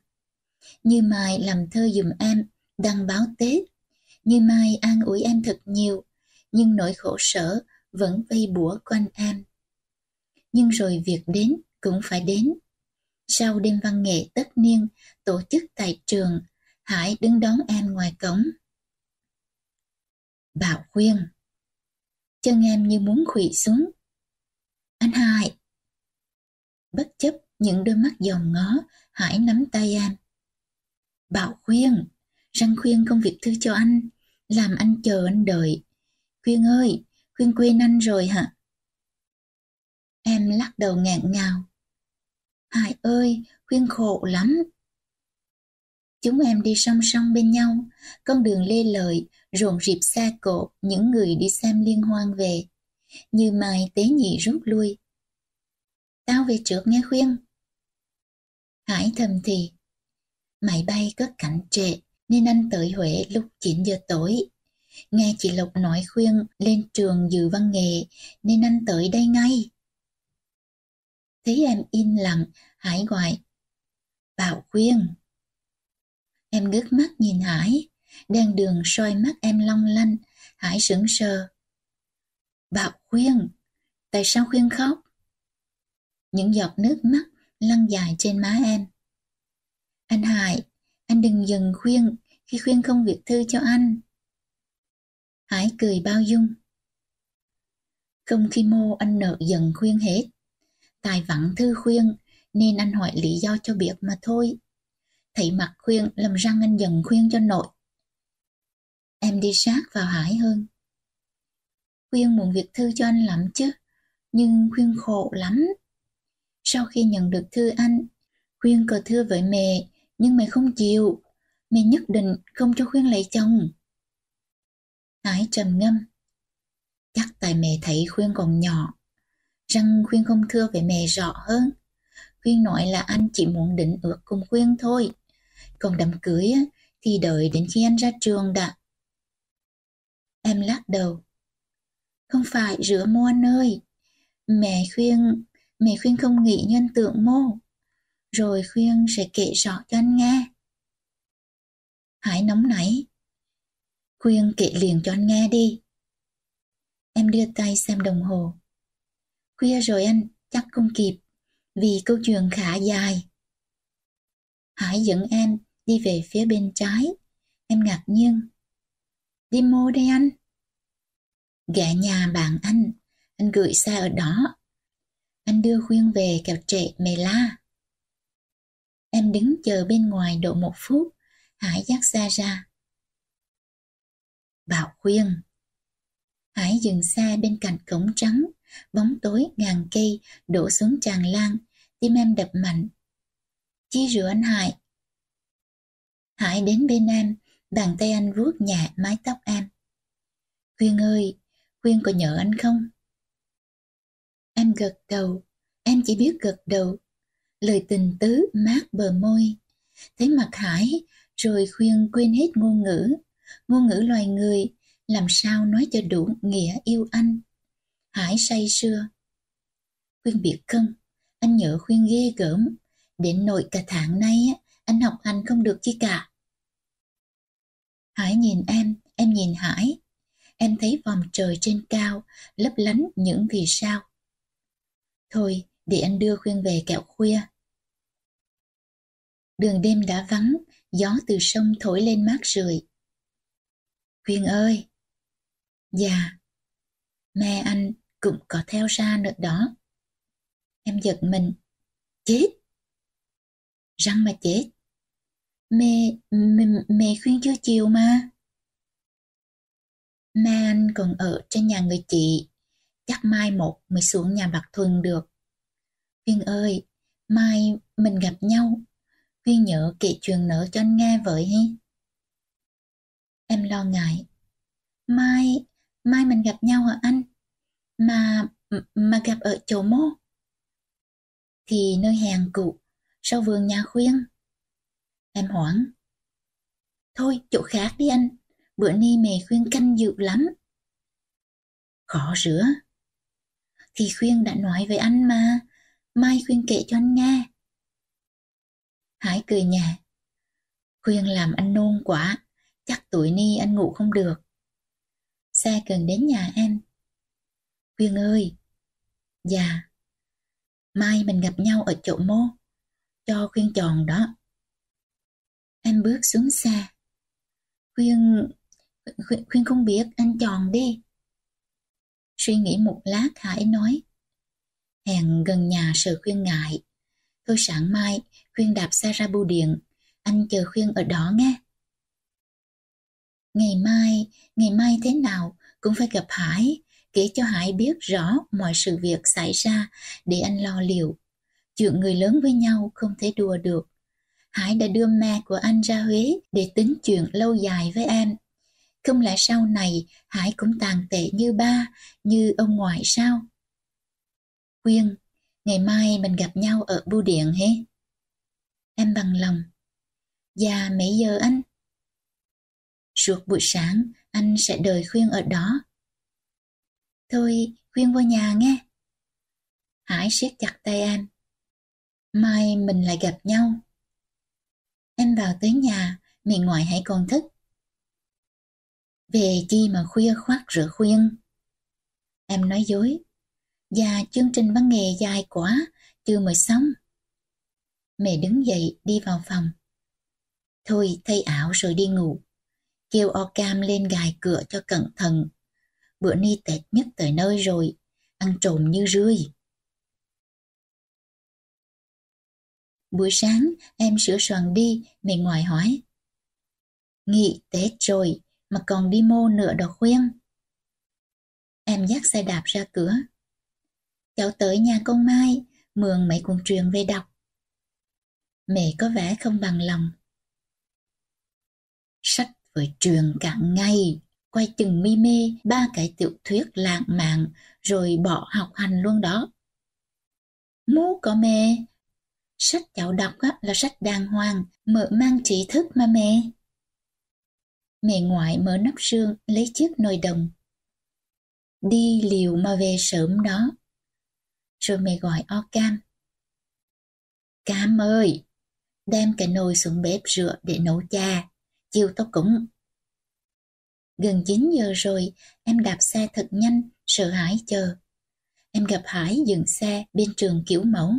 Như Mai làm thơ dùm em, đăng báo Tết. Như Mai an ủi em thật nhiều, nhưng nỗi khổ sở vẫn vây bủa quanh em. Nhưng rồi việc đến cũng phải đến. Sau đêm văn nghệ tất niên tổ chức tại trường, Hải đứng đón em ngoài cổng. Bảo khuyên chân em như muốn khủy xuống. Anh Hải! Bất chấp những đôi mắt dòm ngó, Hải nắm tay anh Bảo khuyên, răng khuyên công việc thư cho anh, làm anh chờ anh đợi. Khuyên ơi, khuyên quên anh rồi hả? Em lắc đầu ngạn ngào. Hải ơi, khuyên khổ lắm. Chúng em đi song song bên nhau, con đường lê lợi, rộn rịp xa cộ những người đi xem liên hoan về. Như mai tế nhị rút lui. Tao về trước nghe khuyên. Hải thầm thì. Máy bay có cảnh trệ nên anh tới Huế lúc 9 giờ tối. Nghe chị Lộc nói khuyên lên trường dự văn nghệ nên anh tới đây ngay. Thấy em im lặng, Hải gọi. Bảo khuyên. Em ngước mắt nhìn Hải, đèn đường soi mắt em long lanh, Hải sững sờ. Bảo khuyên, tại sao khuyên khóc? Những giọt nước mắt lăn dài trên má em. Anh Hải, anh đừng dừng khuyên khi khuyên không việc thư cho anh. Hải cười bao dung. Không khi mô anh nợ dần khuyên hết. Tài vặn thư khuyên nên anh hỏi lý do cho biết mà thôi. Thấy mặt khuyên làm răng anh dần khuyên cho nội. Em đi sát vào Hải hơn. Khuyên muốn việc thư cho anh lắm chứ, nhưng khuyên khổ lắm. Sau khi nhận được thư anh, khuyên cờ thưa với mẹ, nhưng mẹ không chịu. Mẹ nhất định không cho khuyên lấy chồng. Ái trầm ngâm. Chắc tại mẹ thấy khuyên còn nhỏ, rằng khuyên không thưa với mẹ rõ hơn. Khuyên nói là anh chỉ muốn định ước cùng khuyên thôi. Còn đám cưới thì đợi đến khi anh ra trường đã. Em lắc đầu. Không phải rửa mô nơi. Mẹ khuyên, mẹ khuyên không nghĩ nhân tượng mô. Rồi khuyên sẽ kể rõ cho anh nghe. Hải nóng nảy. Khuyên kể liền cho anh nghe đi. Em đưa tay xem đồng hồ. Khuya rồi anh, chắc không kịp, vì câu chuyện khá dài. Hải dẫn em đi về phía bên trái. Em ngạc nhiên. Đi mô đây anh. Gã nhà bạn anh, anh gửi xe ở đó. Anh đưa khuyên về kẹo trệ mề la. Em đứng chờ bên ngoài độ một phút, Hải dắt xe ra. Bảo khuyên. Hải dừng xe bên cạnh cổng trắng, bóng tối ngàn cây đổ xuống tràn lan, tim em đập mạnh. Chi rửa anh Hải. Hải đến bên em, bàn tay anh vuốt nhẹ mái tóc em. Khuyên ơi, Khuyên có nhớ anh không? Em gật đầu, em chỉ biết gật đầu. Lời tình tứ mát bờ môi. Thấy mặt Hải, rồi khuyên quên hết ngôn ngữ. Ngôn ngữ loài người, làm sao nói cho đủ nghĩa yêu anh. Hải say sưa. Khuyên biết không, anh nhớ khuyên ghê gớm. Đến nội cả tháng nay, anh học hành không được chi cả. Hải nhìn em, em nhìn Hải em thấy vòm trời trên cao lấp lánh những vì sao. Thôi, để anh đưa khuyên về kẹo khuya. Đường đêm đã vắng, gió từ sông thổi lên mát rượi. Khuyên ơi! Dạ, mẹ anh cũng có theo ra nữa đó. Em giật mình. Chết! Răng mà chết. Mẹ, mẹ, mẹ khuyên chưa chiều mà. Man còn ở trên nhà người chị, chắc mai một mới xuống nhà bạc Thuần được. Viên ơi, mai mình gặp nhau, Viên nhớ kể chuyện nở cho anh nghe với hi. Em lo ngại. Mai, mai mình gặp nhau hả anh? Mà, mà gặp ở chỗ mô? Thì nơi hàng cụ, sau vườn nhà Khuyên. Em hoảng. Thôi, chỗ khác đi anh bữa nay mẹ khuyên canh dữ lắm. Khó rửa. Thì khuyên đã nói với anh mà, mai khuyên kể cho anh nghe. Hải cười nhẹ. Khuyên làm anh nôn quá, chắc tuổi ni anh ngủ không được. Xe cần đến nhà em. Khuyên ơi, dạ, mai mình gặp nhau ở chỗ mô, cho khuyên tròn đó. Em bước xuống xe. Khuyên Khuyên, khuyên không biết, anh chọn đi. Suy nghĩ một lát Hải nói. Hẹn gần nhà sợ khuyên ngại. Thôi sáng mai, khuyên đạp xe ra bưu điện. Anh chờ khuyên ở đó nghe. Ngày mai, ngày mai thế nào cũng phải gặp Hải, kể cho Hải biết rõ mọi sự việc xảy ra để anh lo liệu. Chuyện người lớn với nhau không thể đùa được. Hải đã đưa mẹ của anh ra Huế để tính chuyện lâu dài với em. Không lẽ sau này Hải cũng tàn tệ như ba, như ông ngoại sao? Quyên, ngày mai mình gặp nhau ở bưu điện hế? Em bằng lòng. Dạ mấy giờ anh? Suốt buổi sáng anh sẽ đợi Khuyên ở đó. Thôi, Khuyên vô nhà nghe. Hải siết chặt tay em. Mai mình lại gặp nhau. Em vào tới nhà, mẹ ngoại hãy còn thức. Về chi mà khuya khoát rửa khuyên. Em nói dối. Và chương trình văn nghề dài quá, chưa mới xong. Mẹ đứng dậy đi vào phòng. Thôi thay ảo rồi đi ngủ. kêu o cam lên gài cửa cho cẩn thận. Bữa ni tết nhất tới nơi rồi, ăn trộm như rươi. Buổi sáng em sửa soạn đi, mẹ ngoại hỏi. Nghỉ Tết rồi mà còn đi mô nửa đó khuyên. Em dắt xe đạp ra cửa. Cháu tới nhà con Mai, mượn mấy cuốn truyền về đọc. Mẹ có vẻ không bằng lòng. Sách với truyền cả ngày, quay chừng mi mê ba cái tiểu thuyết lãng mạn rồi bỏ học hành luôn đó. Mú có mẹ, sách cháu đọc á, là sách đàng hoàng, mở mang trí thức mà mẹ. Mẹ ngoại mở nắp sương lấy chiếc nồi đồng. Đi liều mà về sớm đó. Rồi mẹ gọi o cam. Cam ơi, đem cái nồi xuống bếp rửa để nấu trà, chiều tao cũng. Gần 9 giờ rồi, em đạp xe thật nhanh, sợ hãi chờ. Em gặp Hải dừng xe bên trường kiểu mẫu.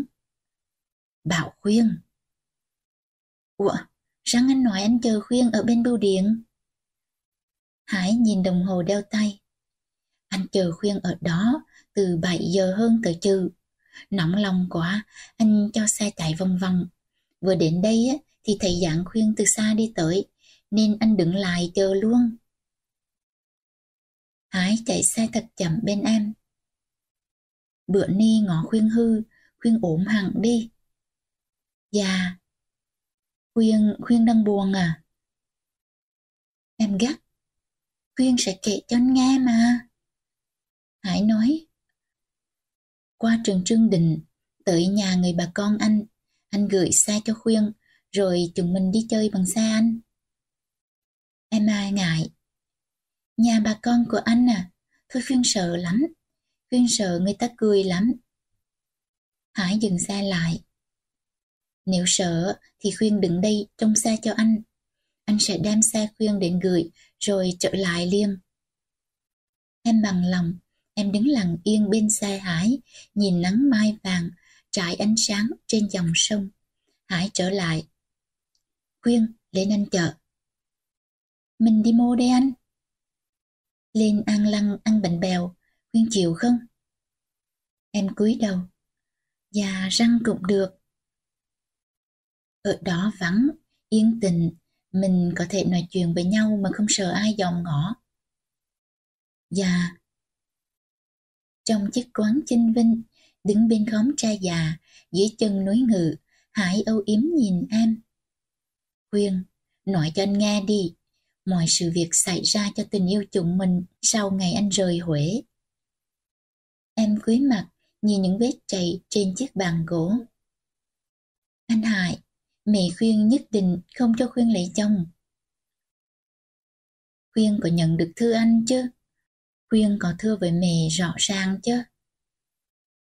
Bảo khuyên. Ủa, sáng anh nói anh chờ khuyên ở bên bưu điện. Hải nhìn đồng hồ đeo tay. Anh chờ khuyên ở đó từ 7 giờ hơn tới trừ. Nóng lòng quá, anh cho xe chạy vòng vòng. Vừa đến đây á, thì thầy dạng khuyên từ xa đi tới, nên anh đứng lại chờ luôn. Hải chạy xe thật chậm bên em. Bữa ni ngó khuyên hư, khuyên ốm hẳn đi. Dạ. Khuyên, khuyên đang buồn à? Em gắt. Khuyên sẽ kể cho anh nghe mà. Hải nói. Qua trường Trương Đình, tới nhà người bà con anh, anh gửi xe cho Khuyên, rồi chúng mình đi chơi bằng xe anh. Em ai ngại. Nhà bà con của anh à, thôi Khuyên sợ lắm. Khuyên sợ người ta cười lắm. Hải dừng xe lại. Nếu sợ thì Khuyên đứng đây trong xe cho anh. Anh sẽ đem xe Khuyên đến gửi rồi trở lại liêm Em bằng lòng, em đứng lặng yên bên xe Hải, nhìn nắng mai vàng, trải ánh sáng trên dòng sông. Hải trở lại. Khuyên, lên anh chợ. Mình đi mua đây anh. Lên ăn lăng ăn bánh bèo, Khuyên chịu không? Em cúi đầu. và răng cũng được. Ở đó vắng, yên tĩnh, mình có thể nói chuyện với nhau mà không sợ ai dòm ngõ. Dạ. Trong chiếc quán chinh vinh, đứng bên khóm cha già, dưới chân núi ngự, Hải âu yếm nhìn em. Khuyên, nói cho anh nghe đi, mọi sự việc xảy ra cho tình yêu chúng mình sau ngày anh rời Huế. Em cúi mặt, nhìn những vết chảy trên chiếc bàn gỗ. Anh Hải, Mẹ khuyên nhất định không cho khuyên lấy chồng. Khuyên có nhận được thư anh chứ? Khuyên có thưa với mẹ rõ ràng chứ?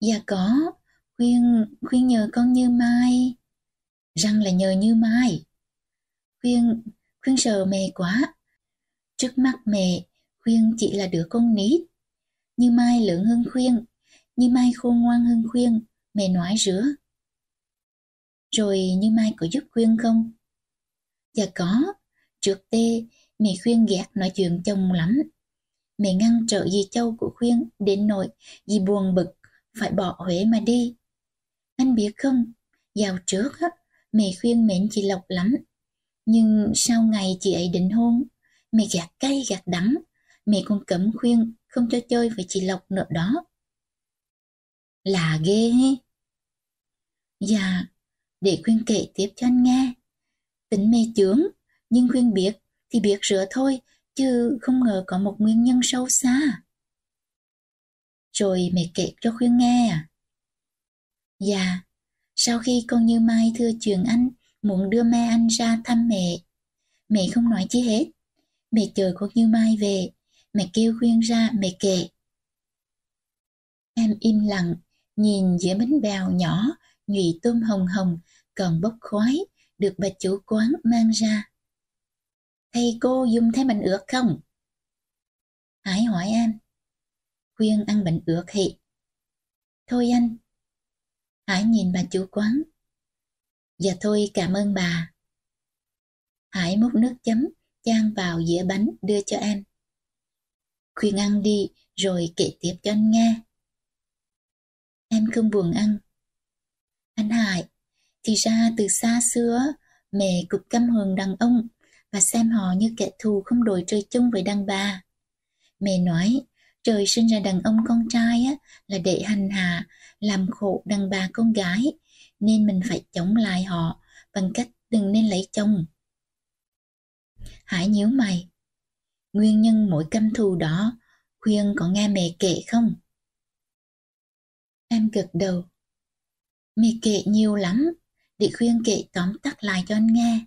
Dạ có, khuyên, khuyên nhờ con như mai. Răng là nhờ như mai. Khuyên, khuyên sợ mẹ quá. Trước mắt mẹ, khuyên chỉ là đứa con nít. Như mai lớn hơn khuyên, như mai khôn ngoan hơn khuyên, mẹ nói rửa. Rồi như Mai có giúp khuyên không? Dạ có, trước tê, mẹ khuyên ghét nói chuyện chồng lắm. Mẹ ngăn trở dì châu của khuyên đến nỗi dì buồn bực, phải bỏ Huế mà đi. Anh biết không, dạo trước á, mẹ khuyên mến chị Lộc lắm. Nhưng sau ngày chị ấy định hôn, mẹ gạt cay gạt đắng, mẹ còn cấm khuyên không cho chơi với chị Lộc nữa đó. Là ghê he. Dạ, để khuyên kể tiếp cho anh nghe. Tính mê chướng, nhưng khuyên biết thì biết rửa thôi, chứ không ngờ có một nguyên nhân sâu xa. Rồi mẹ kể cho khuyên nghe à? Dạ, sau khi con Như Mai thưa chuyện anh, muốn đưa mẹ anh ra thăm mẹ. Mẹ không nói chi hết. Mẹ chờ con Như Mai về, mẹ kêu khuyên ra mẹ kể. Em im lặng, nhìn giữa bánh bèo nhỏ, nhụy tôm hồng hồng còn bốc khói được bà chủ quán mang ra. Thầy cô dùng thêm bánh ướt không? Hải hỏi anh. Khuyên ăn bánh ướt hị. Thôi anh. Hải nhìn bà chủ quán. Dạ thôi cảm ơn bà. Hải múc nước chấm, chan vào dĩa bánh đưa cho anh Khuyên ăn đi, rồi kể tiếp cho anh nghe. Em không buồn ăn. Anh Hải, thì ra từ xa xưa, mẹ cực căm hờn đàn ông và xem họ như kẻ thù không đổi trời chung với đàn bà. Mẹ nói, trời sinh ra đàn ông con trai á, là để hành hạ, làm khổ đàn bà con gái, nên mình phải chống lại họ bằng cách đừng nên lấy chồng. Hải nhíu mày. Nguyên nhân mỗi căm thù đó, Khuyên có nghe mẹ kể không? Em gật đầu. Mẹ kể nhiều lắm, để Khuyên kể tóm tắt lại cho anh nghe.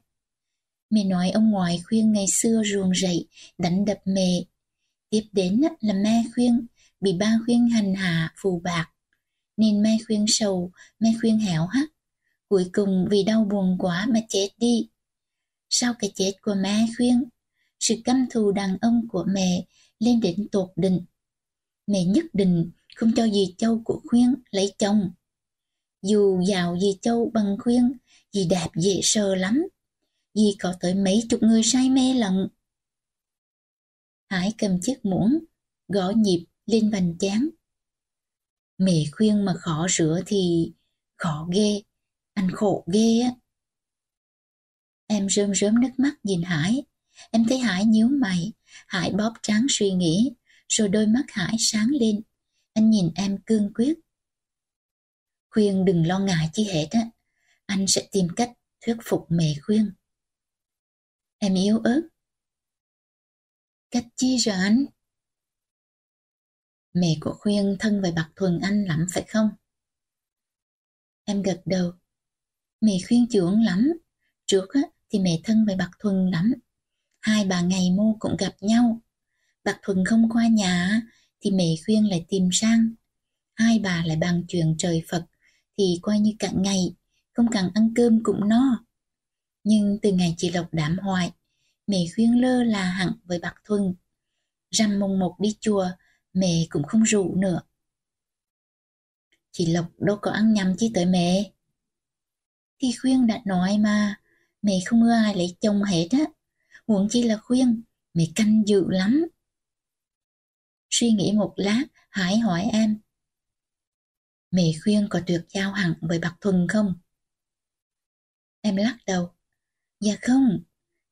Mẹ nói ông ngoại Khuyên ngày xưa ruồng rậy, đánh đập mẹ. Tiếp đến là mẹ Khuyên, bị ba Khuyên hành hạ, phù bạc. Nên mẹ Khuyên sầu, mẹ Khuyên hẻo hắt. Cuối cùng vì đau buồn quá mà chết đi. Sau cái chết của mẹ Khuyên, sự căm thù đàn ông của mẹ lên đến tột đỉnh. Mẹ nhất định không cho dì Châu của Khuyên lấy chồng. Dù giàu dì Châu bằng Khuyên, dì đẹp dễ sờ lắm. Dì có tới mấy chục người say mê lận. Hải cầm chiếc muỗng, gõ nhịp lên vành chán. Mẹ khuyên mà khó rửa thì khó ghê, anh khổ ghê á. Em rơm rớm nước mắt nhìn Hải, em thấy Hải nhíu mày, Hải bóp trán suy nghĩ, rồi đôi mắt Hải sáng lên. Anh nhìn em cương quyết. Khuyên đừng lo ngại chi hết á. Anh sẽ tìm cách thuyết phục mẹ khuyên. Em yếu ớt. Cách chi rồi anh? Mẹ của Khuyên thân với Bạc Thuần Anh lắm phải không? Em gật đầu. Mẹ Khuyên trưởng lắm. Trước á, thì mẹ thân với Bạc Thuần lắm. Hai bà ngày mô cũng gặp nhau. Bạc Thuần không qua nhà thì mẹ khuyên lại tìm sang. Hai bà lại bàn chuyện trời Phật thì coi như cả ngày, không cần ăn cơm cũng no. Nhưng từ ngày chị Lộc đảm hoại, mẹ khuyên lơ là hẳn với bạc Thuần. Rằm mùng một đi chùa, mẹ cũng không rủ nữa. Chị Lộc đâu có ăn nhầm chi tới mẹ. Thì khuyên đã nói mà, mẹ không ưa ai lấy chồng hết á huống chi là khuyên, mẹ canh dự lắm. Suy nghĩ một lát, Hải hỏi em. Mẹ khuyên có tuyệt giao hẳn với bạc thuần không? Em lắc đầu. Dạ không,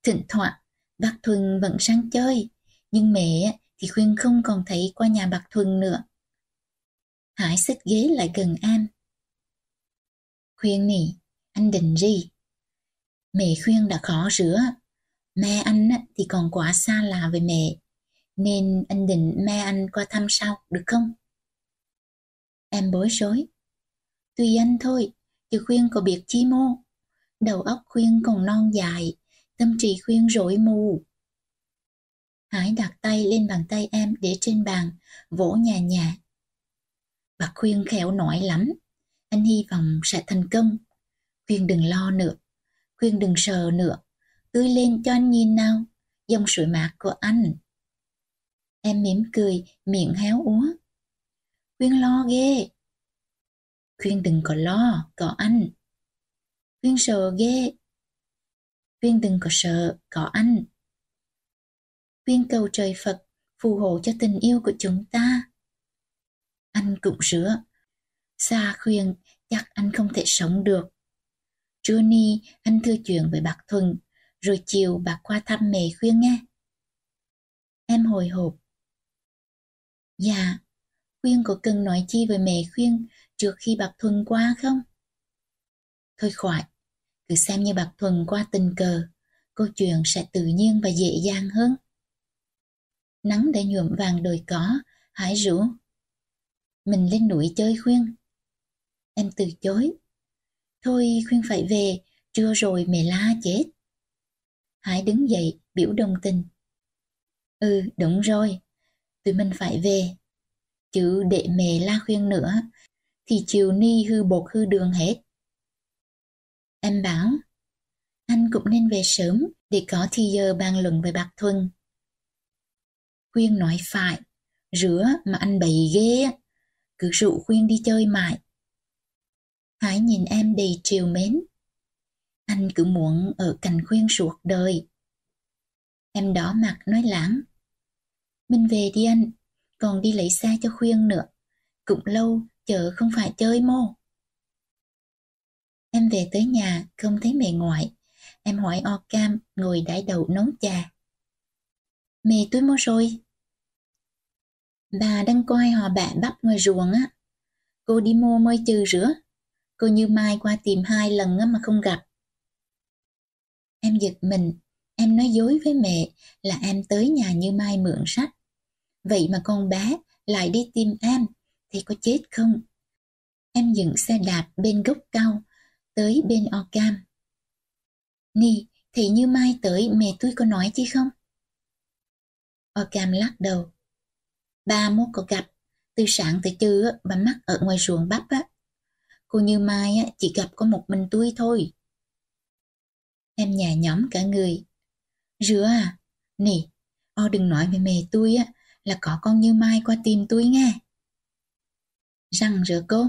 thỉnh thoảng bạc thuần vẫn sang chơi, nhưng mẹ thì khuyên không còn thấy qua nhà bạc thuần nữa. Hải xích ghế lại gần em. Khuyên nỉ, anh định gì? Mẹ khuyên đã khó rửa, Mẹ anh thì còn quá xa lạ với mẹ, nên anh định mẹ anh qua thăm sau, được không? Em bối rối. Tùy anh thôi, chứ khuyên có biết chi mô. Đầu óc khuyên còn non dài, tâm trí khuyên rối mù. Hải đặt tay lên bàn tay em để trên bàn, vỗ nhà nhà. Bà khuyên khéo nói lắm, anh hy vọng sẽ thành công. Khuyên đừng lo nữa, khuyên đừng sợ nữa, tươi lên cho anh nhìn nào, dòng suối mạc của anh. Em mỉm cười, miệng héo úa. Khuyên lo ghê. Khuyên đừng có lo, có anh. Khuyên sợ ghê. Khuyên đừng có sợ, có anh. Khuyên cầu trời Phật phù hộ cho tình yêu của chúng ta. Anh cũng rửa. Xa khuyên, chắc anh không thể sống được. Johnny, anh thưa chuyện với bác Thuần rồi chiều bà qua thăm mẹ khuyên nghe. Em hồi hộp. Dạ, khuyên có cần nói chi với mẹ khuyên trước khi bạc Thuần qua không? Thôi khỏi, cứ xem như bạc Thuần qua tình cờ, câu chuyện sẽ tự nhiên và dễ dàng hơn. Nắng đã nhuộm vàng đồi cỏ, hải rủ. Mình lên núi chơi khuyên. Em từ chối. Thôi khuyên phải về, trưa rồi mẹ la chết. Hải đứng dậy, biểu đồng tình. Ừ, đúng rồi, tụi mình phải về. Chứ để mẹ la khuyên nữa, thì chiều ni hư bột hư đường hết. Em bảo, anh cũng nên về sớm để có thì giờ bàn luận về bạc thuần. Khuyên nói phải, rửa mà anh bậy ghê cứ rượu khuyên đi chơi mãi. Hải nhìn em đầy triều mến, anh cứ muốn ở cạnh khuyên suốt đời. Em đỏ mặt nói lãng. Mình về đi anh, còn đi lấy xa cho khuyên nữa. Cũng lâu, chợ không phải chơi mô. Em về tới nhà, không thấy mẹ ngoại. Em hỏi o cam, ngồi đãi đầu nấu trà. Mẹ tôi mua rồi. Bà đang coi họ bạ bắp ngoài ruộng á. Cô đi mua mới trừ rửa. Cô như mai qua tìm hai lần á mà không gặp. Em giật mình, em nói dối với mẹ là em tới nhà như mai mượn sách. Vậy mà con bé lại đi tìm em, thì có chết không? Em dừng xe đạp bên gốc cao, tới bên o cam. Nì, thì như mai tới mẹ tôi có nói chi không? O cam lắc đầu. Ba mốt có gặp, từ sáng tới trưa bà mắc ở ngoài ruộng bắp á. Cô như mai á, chỉ gặp có một mình tôi thôi. Em nhà nhóm cả người. Rửa à? Nè, o đừng nói với mẹ tôi á, là có con như mai qua tìm tôi nghe. Răng rửa cô.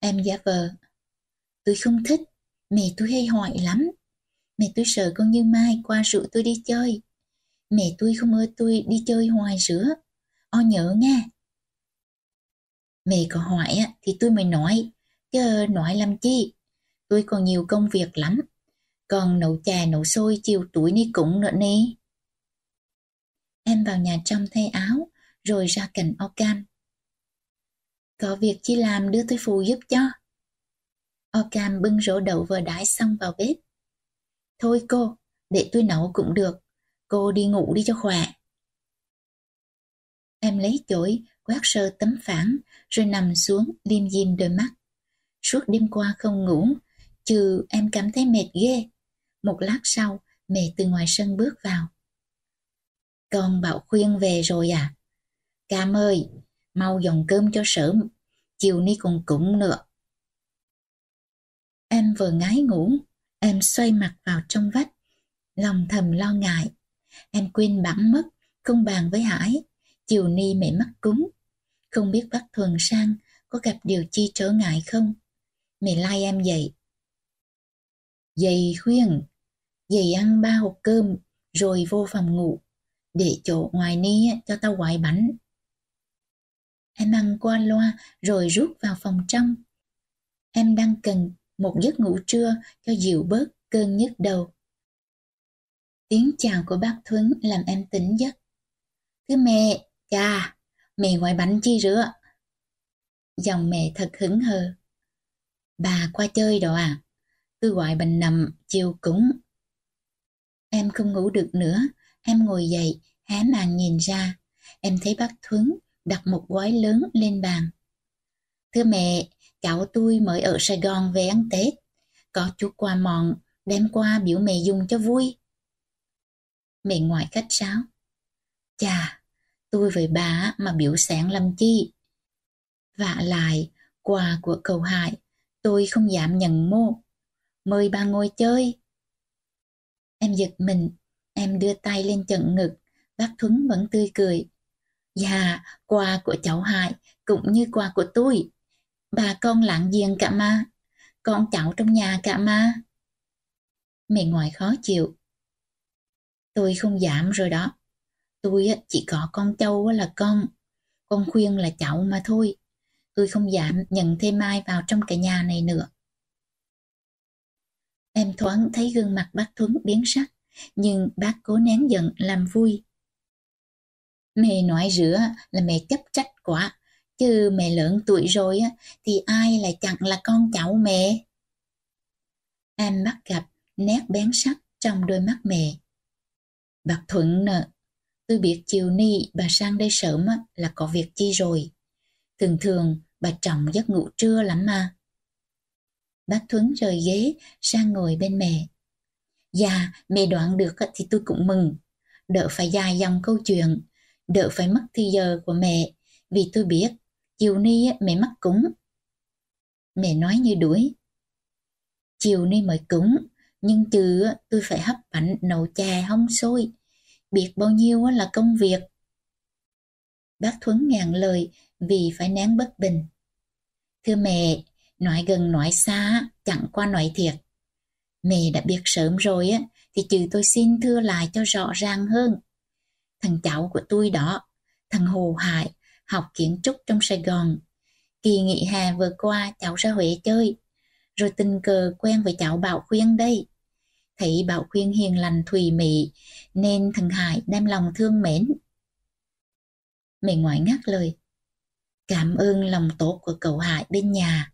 Em giả vờ. Tôi không thích, mẹ tôi hay hỏi lắm. Mẹ tôi sợ con như mai qua rủ tôi đi chơi. Mẹ tôi không ưa tôi đi chơi hoài rửa. O nhớ nghe. Mẹ có hỏi á, thì tôi mới nói, chứ nói làm chi. Tôi còn nhiều công việc lắm. Còn nấu trà nấu sôi chiều tuổi ni cũng nữa nè. Em vào nhà trong thay áo, rồi ra cạnh o. Có việc chi làm đưa tôi phụ giúp cho. O bưng rổ đậu vừa đãi xong vào bếp. Thôi cô, để tôi nấu cũng được. Cô đi ngủ đi cho khỏe. Em lấy chổi, quát sơ tấm phản, rồi nằm xuống liêm diêm đôi mắt. Suốt đêm qua không ngủ, trừ em cảm thấy mệt ghê. Một lát sau, mẹ từ ngoài sân bước vào. Con bảo khuyên về rồi à? Cam ơi, mau dọn cơm cho sớm, chiều ni còn cúng nữa. Em vừa ngái ngủ, em xoay mặt vào trong vách, lòng thầm lo ngại. Em quên bẵng mất, không bàn với Hải, chiều ni mẹ mắc cúng. Không biết bác Thuần sang có gặp điều chi trở ngại không? Mẹ lai em dậy. Dậy khuyên, dậy ăn ba hộp cơm, rồi vô phòng ngủ, để chỗ ngoài ni cho tao quại bánh. Em ăn qua loa rồi rút vào phòng trong. Em đang cần một giấc ngủ trưa cho dịu bớt cơn nhức đầu. Tiếng chào của bác Thuấn làm em tỉnh giấc. Thưa mẹ, cha, mẹ gọi bánh chi rửa. Dòng mẹ thật hứng hờ. Bà qua chơi đó à? Tôi gọi bệnh nằm, chiều cúng. Em không ngủ được nữa, em ngồi dậy, hé màn nhìn ra. Em thấy bác Thuấn đặt một gói lớn lên bàn. Thưa mẹ, cháu tôi mới ở Sài Gòn về ăn Tết. Có chú quà mọn, đem qua biểu mẹ dùng cho vui. Mẹ ngoại khách sáo. Chà, tôi với bà mà biểu sáng làm chi? vạ lại, quà của cầu hại, tôi không dám nhận mô. Mời bà ngồi chơi. Em giật mình, em đưa tay lên trận ngực, bác Thuấn vẫn tươi cười. Dạ, quà của cháu Hải cũng như quà của tôi. Bà con lặng giềng cả ma, con cháu trong nhà cả ma. Mẹ ngoại khó chịu. Tôi không giảm rồi đó. Tôi chỉ có con châu là con, con khuyên là cháu mà thôi. Tôi không giảm nhận thêm ai vào trong cái nhà này nữa. Em thoáng thấy gương mặt bác Thuấn biến sắc, nhưng bác cố nén giận làm vui. Mẹ nói rửa là mẹ chấp trách quá, chứ mẹ lớn tuổi rồi á, thì ai lại chẳng là con cháu mẹ. Em bắt gặp nét bén sắc trong đôi mắt mẹ. Bác Thuận nè, tôi biết chiều ni bà sang đây sớm là có việc chi rồi. Thường thường bà trọng giấc ngủ trưa lắm mà. Bác Thuấn rời ghế sang ngồi bên mẹ. Dạ, mẹ đoạn được thì tôi cũng mừng. Đỡ phải dài dòng câu chuyện, đỡ phải mất thì giờ của mẹ, vì tôi biết, chiều nay mẹ mắc cúng. Mẹ nói như đuổi. Chiều nay mới cúng, nhưng trừ tôi phải hấp bánh nấu chè hông sôi. Biết bao nhiêu là công việc. Bác Thuấn ngàn lời vì phải nén bất bình. Thưa mẹ, nói gần nói xa, chẳng qua nói thiệt. Mẹ đã biết sớm rồi á, thì trừ tôi xin thưa lại cho rõ ràng hơn. Thằng cháu của tôi đó, thằng Hồ Hải, học kiến trúc trong Sài Gòn. Kỳ nghỉ hè vừa qua cháu ra Huế chơi, rồi tình cờ quen với cháu Bảo Khuyên đây. Thấy Bảo Khuyên hiền lành thùy mị, nên thằng Hải đem lòng thương mến. Mẹ ngoại ngắt lời. Cảm ơn lòng tốt của cậu Hải bên nhà.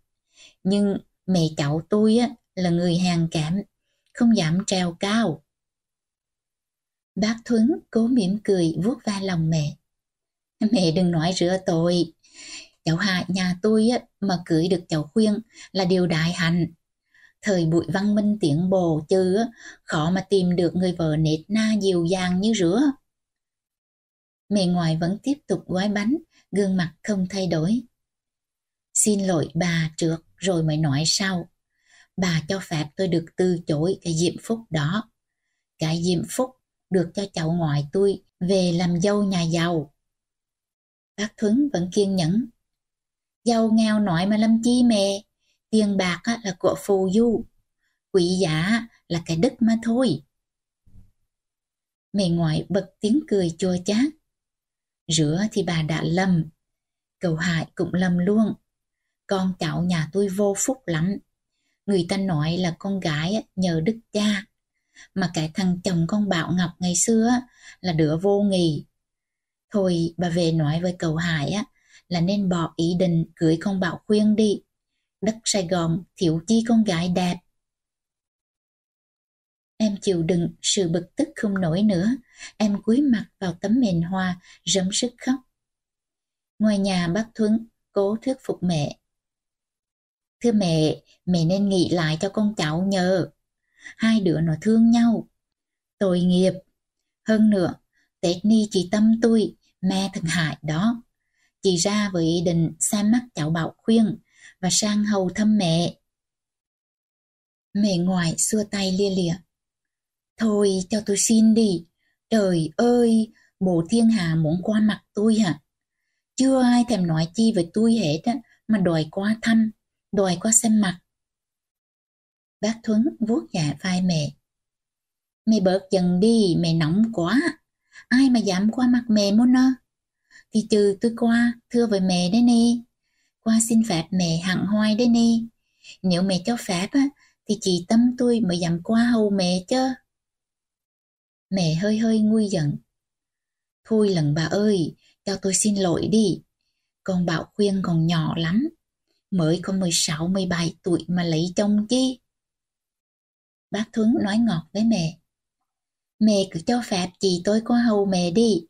Nhưng mẹ cháu tôi á, là người hàng cảm, không dám trèo cao. Bác Thuấn cố mỉm cười vuốt va lòng mẹ. Mẹ đừng nói rửa tội. Cháu Hạ nhà tôi á, mà cưới được cháu khuyên là điều đại hạnh. Thời bụi văn minh tiến bộ chứ khó mà tìm được người vợ nết na dịu dàng như rửa. Mẹ ngoài vẫn tiếp tục gói bánh, gương mặt không thay đổi. Xin lỗi bà trước rồi mới nói sau. Bà cho phép tôi được từ chối cái diễm phúc đó. Cái diễm phúc được cho cháu ngoại tôi về làm dâu nhà giàu. Bác Thuấn vẫn kiên nhẫn. Giàu nghèo nói mà làm chi mẹ, tiền bạc là của phù du, quý giá là cái đất mà thôi. Mẹ ngoại bật tiếng cười chua chát. Rửa thì bà đã lầm, cậu hại cũng lầm luôn. Con cháu nhà tôi vô phúc lắm. Người ta nói là con gái nhờ đức cha, mà cái thằng chồng con Bảo Ngọc ngày xưa là đứa vô nghị Thôi bà về nói với cậu Hải á là nên bỏ ý định cưới con Bảo Khuyên đi. Đất Sài Gòn thiếu chi con gái đẹp. Em chịu đựng sự bực tức không nổi nữa, em cúi mặt vào tấm mền hoa, rấm sức khóc. Ngoài nhà bác Thuấn cố thuyết phục mẹ. Thưa mẹ, mẹ nên nghĩ lại cho con cháu nhờ. Hai đứa nó thương nhau. Tội nghiệp. Hơn nữa, Tết ni chị tâm tôi, mẹ thằng Hải đó. Chị ra với ý định xem mắt cháu Bảo khuyên và sang hầu thăm mẹ. Mẹ ngoại xua tay lia lịa. Thôi cho tôi xin đi. Trời ơi, bộ thiên hà muốn qua mặt tôi hả? Chưa ai thèm nói chi với tôi hết á, mà đòi qua thăm, đòi qua xem mặt. Bác Thuấn vuốt dạ vai mẹ. Mẹ bớt dần đi, mẹ nóng quá. Ai mà dám qua mặt mẹ muốn nơ? Thì trừ tôi qua, thưa với mẹ đấy nè. Qua xin phép mẹ hẳn hoài đấy nè. Nếu mẹ cho phép á, thì chị tâm tôi mới dám qua hầu mẹ chứ. Mẹ hơi hơi nguôi giận. Thôi lần bà ơi, cho tôi xin lỗi đi. Con Bảo khuyên còn nhỏ lắm. Mới có 16-17 tuổi mà lấy chồng chi. Bác Thuấn nói ngọt với mẹ. Mẹ cứ cho phép chị tôi có hầu mẹ đi,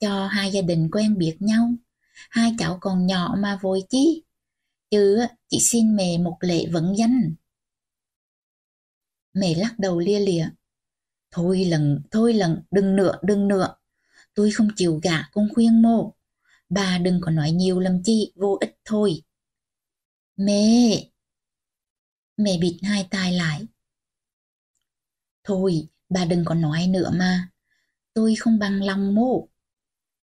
cho hai gia đình quen biết nhau. Hai cháu còn nhỏ mà vội chi. Chứ chị xin mẹ một lễ vẫn danh. Mẹ lắc đầu lia lịa. Thôi lần, thôi lần, đừng nữa, đừng nữa. Tôi không chịu gả con khuyên mô. Bà đừng có nói nhiều làm chi, vô ích thôi. Mẹ! Mẹ bịt hai tay lại. Thôi, bà đừng có nói nữa mà. Tôi không bằng lòng mô.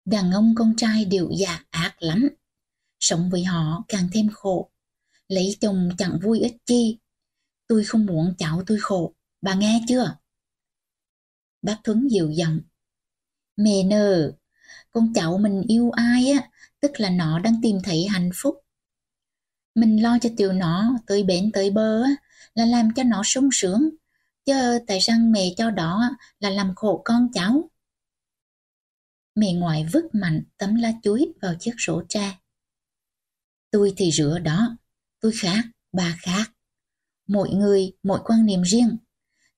Đàn ông con trai đều dạ ác lắm. Sống với họ càng thêm khổ. Lấy chồng chẳng vui ích chi. Tôi không muốn cháu tôi khổ. Bà nghe chưa? Bác Thuấn dịu giọng. Mẹ nờ, con cháu mình yêu ai á, tức là nó đang tìm thấy hạnh phúc. Mình lo cho tiểu nó tới bến tới bờ á, là làm cho nó sung sướng, chứ tại răng mẹ cho đó là làm khổ con cháu. Mẹ ngoại vứt mạnh tấm lá chuối vào chiếc sổ tre. Tôi thì rửa đó, tôi khác, bà khác. Mỗi người, mỗi quan niệm riêng.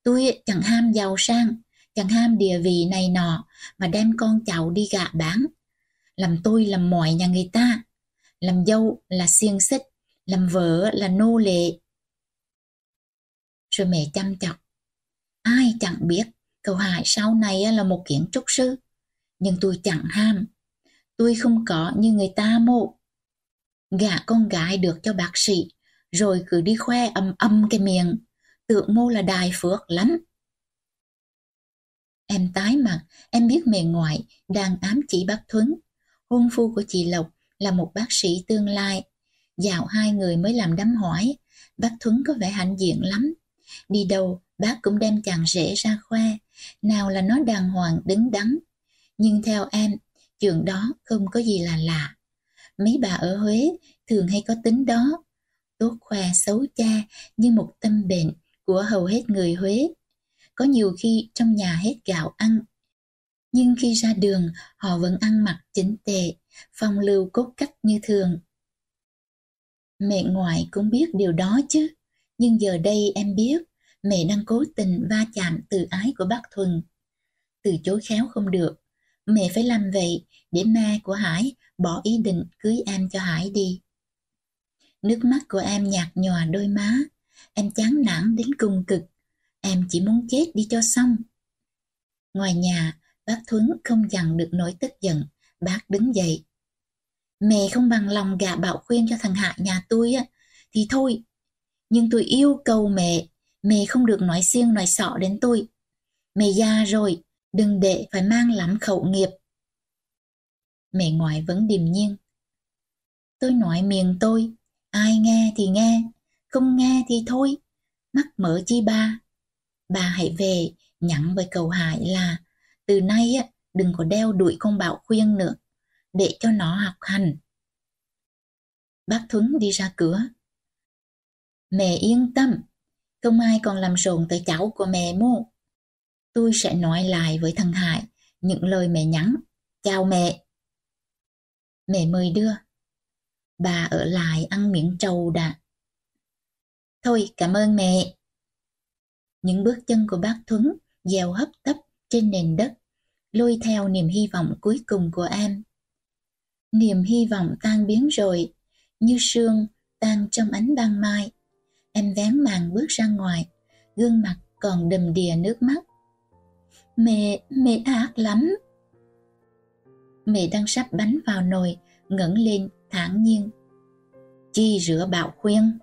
Tôi chẳng ham giàu sang, chẳng ham địa vị này nọ mà đem con cháu đi gạ bán. Làm tôi làm mọi nhà người ta. Làm dâu là xiên xích, làm vợ là nô lệ. Rồi mẹ chăm chọc. Ai chẳng biết, cậu Hải sau này là một kiến trúc sư. Nhưng tôi chẳng ham. Tôi không có như người ta mộ. Gả con gái được cho bác sĩ, rồi cứ đi khoe âm âm cái miệng. tưởng mô là đài phước lắm. Em tái mặt, em biết mẹ ngoại đang ám chỉ bác Thuấn. Hôn phu của chị Lộc là một bác sĩ tương lai. Dạo hai người mới làm đám hỏi, bác Thuấn có vẻ hạnh diện lắm. Đi đâu bác cũng đem chàng rể ra khoe, nào là nó đàng hoàng đứng đắn. Nhưng theo em, chuyện đó không có gì là lạ. Mấy bà ở Huế thường hay có tính đó. Tốt khoe xấu cha như một tâm bệnh của hầu hết người Huế. Có nhiều khi trong nhà hết gạo ăn. Nhưng khi ra đường, họ vẫn ăn mặc chỉnh tề, phong lưu cốt cách như thường. Mẹ ngoại cũng biết điều đó chứ, nhưng giờ đây em biết, mẹ đang cố tình va chạm từ ái của bác Thuần. Từ chối khéo không được, mẹ phải làm vậy để ma của Hải bỏ ý định cưới em cho Hải đi. Nước mắt của em nhạt nhòa đôi má, em chán nản đến cùng cực, em chỉ muốn chết đi cho xong. Ngoài nhà, bác Thuấn không dằn được nỗi tức giận, bác đứng dậy. Mẹ không bằng lòng gạ bảo khuyên cho thằng Hạ nhà tôi á, thì thôi. Nhưng tôi yêu cầu mẹ, mẹ không được nói riêng nói sọ đến tôi. Mẹ già rồi, đừng để phải mang lắm khẩu nghiệp. Mẹ ngoại vẫn điềm nhiên. Tôi nói miệng tôi, ai nghe thì nghe, không nghe thì thôi, mắc mở chi ba. Bà hãy về, nhắn với cầu Hải là từ nay á, đừng có đeo đuổi con bảo khuyên nữa, để cho nó học hành. Bác Thuấn đi ra cửa. Mẹ yên tâm, không ai còn làm rộn tới cháu của mẹ mô. Tôi sẽ nói lại với thằng Hải những lời mẹ nhắn. Chào mẹ. Mẹ mời đưa. Bà ở lại ăn miếng trầu đã. Thôi cảm ơn mẹ. Những bước chân của bác Thuấn dèo hấp tấp trên nền đất, lôi theo niềm hy vọng cuối cùng của em. Niềm hy vọng tan biến rồi, như sương tan trong ánh ban mai. Em vén màn bước ra ngoài, gương mặt còn đầm đìa nước mắt. Mẹ, mẹ ác lắm. Mẹ đang sắp bánh vào nồi, ngẩng lên thản nhiên. Chi rửa bạo khuyên.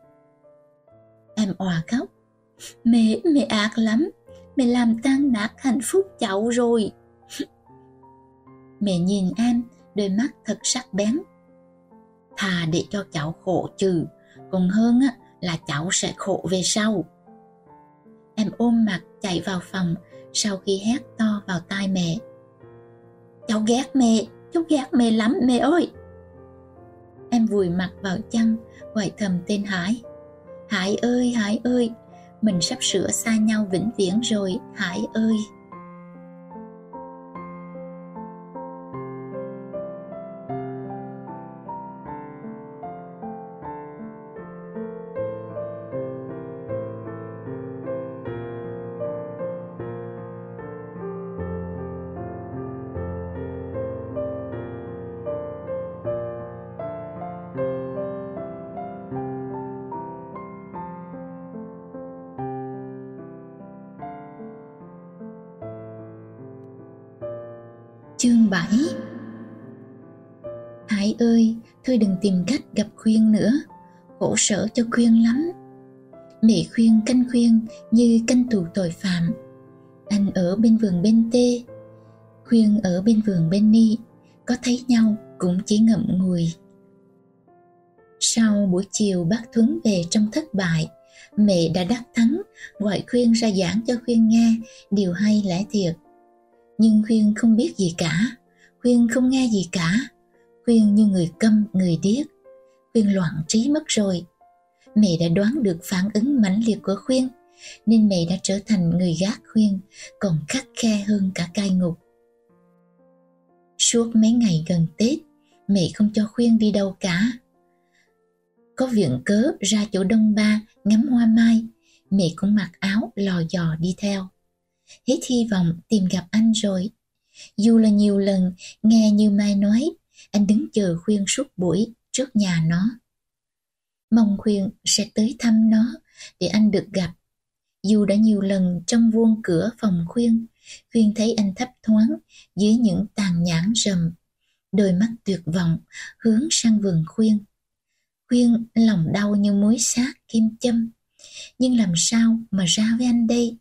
Em òa khóc. Mẹ, mẹ ác lắm. Mẹ làm tan nát hạnh phúc cháu rồi. mẹ nhìn em, đôi mắt thật sắc bén. Thà để cho cháu khổ trừ, còn hơn á, là cháu sẽ khổ về sau. Em ôm mặt chạy vào phòng sau khi hét to vào tai mẹ. Cháu ghét mẹ, cháu ghét mẹ lắm mẹ ơi. Em vùi mặt vào chăn, gọi thầm tên Hải. Hải ơi, Hải ơi, mình sắp sửa xa nhau vĩnh viễn rồi, Hải ơi. Chương 7 Hải ơi, thôi đừng tìm cách gặp Khuyên nữa, khổ sở cho Khuyên lắm. Mẹ khuyên canh khuyên như canh tù tội phạm. Anh ở bên vườn bên tê, khuyên ở bên vườn bên ni, có thấy nhau cũng chỉ ngậm ngùi. Sau buổi chiều bác Thuấn về trong thất bại, mẹ đã đắc thắng gọi khuyên ra giảng cho khuyên nghe điều hay lẽ thiệt nhưng khuyên không biết gì cả. Khuyên không nghe gì cả. Khuyên như người câm, người điếc. Khuyên loạn trí mất rồi. Mẹ đã đoán được phản ứng mãnh liệt của khuyên, nên mẹ đã trở thành người gác khuyên, còn khắc khe hơn cả cai ngục. Suốt mấy ngày gần tết, mẹ không cho khuyên đi đâu cả. Có viện cớ ra chỗ đông ba ngắm hoa mai, mẹ cũng mặc áo lò dò đi theo hết hy vọng tìm gặp anh rồi. Dù là nhiều lần nghe như Mai nói, anh đứng chờ khuyên suốt buổi trước nhà nó. Mong khuyên sẽ tới thăm nó để anh được gặp. Dù đã nhiều lần trong vuông cửa phòng khuyên, khuyên thấy anh thấp thoáng dưới những tàn nhãn rầm. Đôi mắt tuyệt vọng hướng sang vườn khuyên. Khuyên lòng đau như muối xác kim châm. Nhưng làm sao mà ra với anh đây?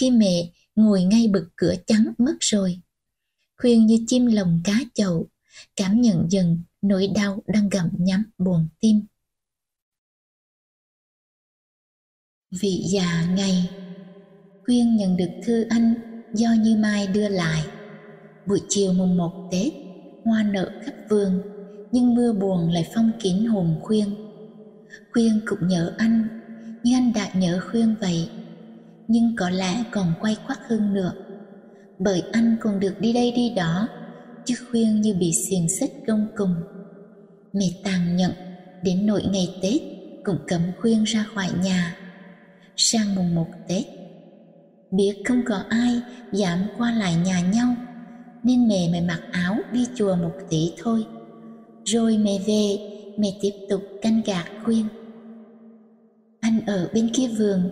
Khi mẹ ngồi ngay bực cửa trắng mất rồi. Khuyên như chim lồng cá chậu, cảm nhận dần nỗi đau đang gặm nhắm buồn tim. Vị già ngày Khuyên nhận được thư anh do Như Mai đưa lại. Buổi chiều mùng một Tết, hoa nở khắp vườn, nhưng mưa buồn lại phong kín hồn Khuyên. Khuyên cũng nhớ anh, như anh đã nhớ Khuyên vậy, nhưng có lẽ còn quay quắt hơn nữa. Bởi anh còn được đi đây đi đó, chứ Khuyên như bị xiềng xích gông cùng. Mẹ tàn nhận đến nỗi ngày Tết cũng cấm Khuyên ra khỏi nhà. Sang mùng một Tết, biết không có ai dám qua lại nhà nhau nên mẹ mày mặc áo đi chùa một tí thôi rồi mẹ về mẹ tiếp tục canh gạt khuyên anh ở bên kia vườn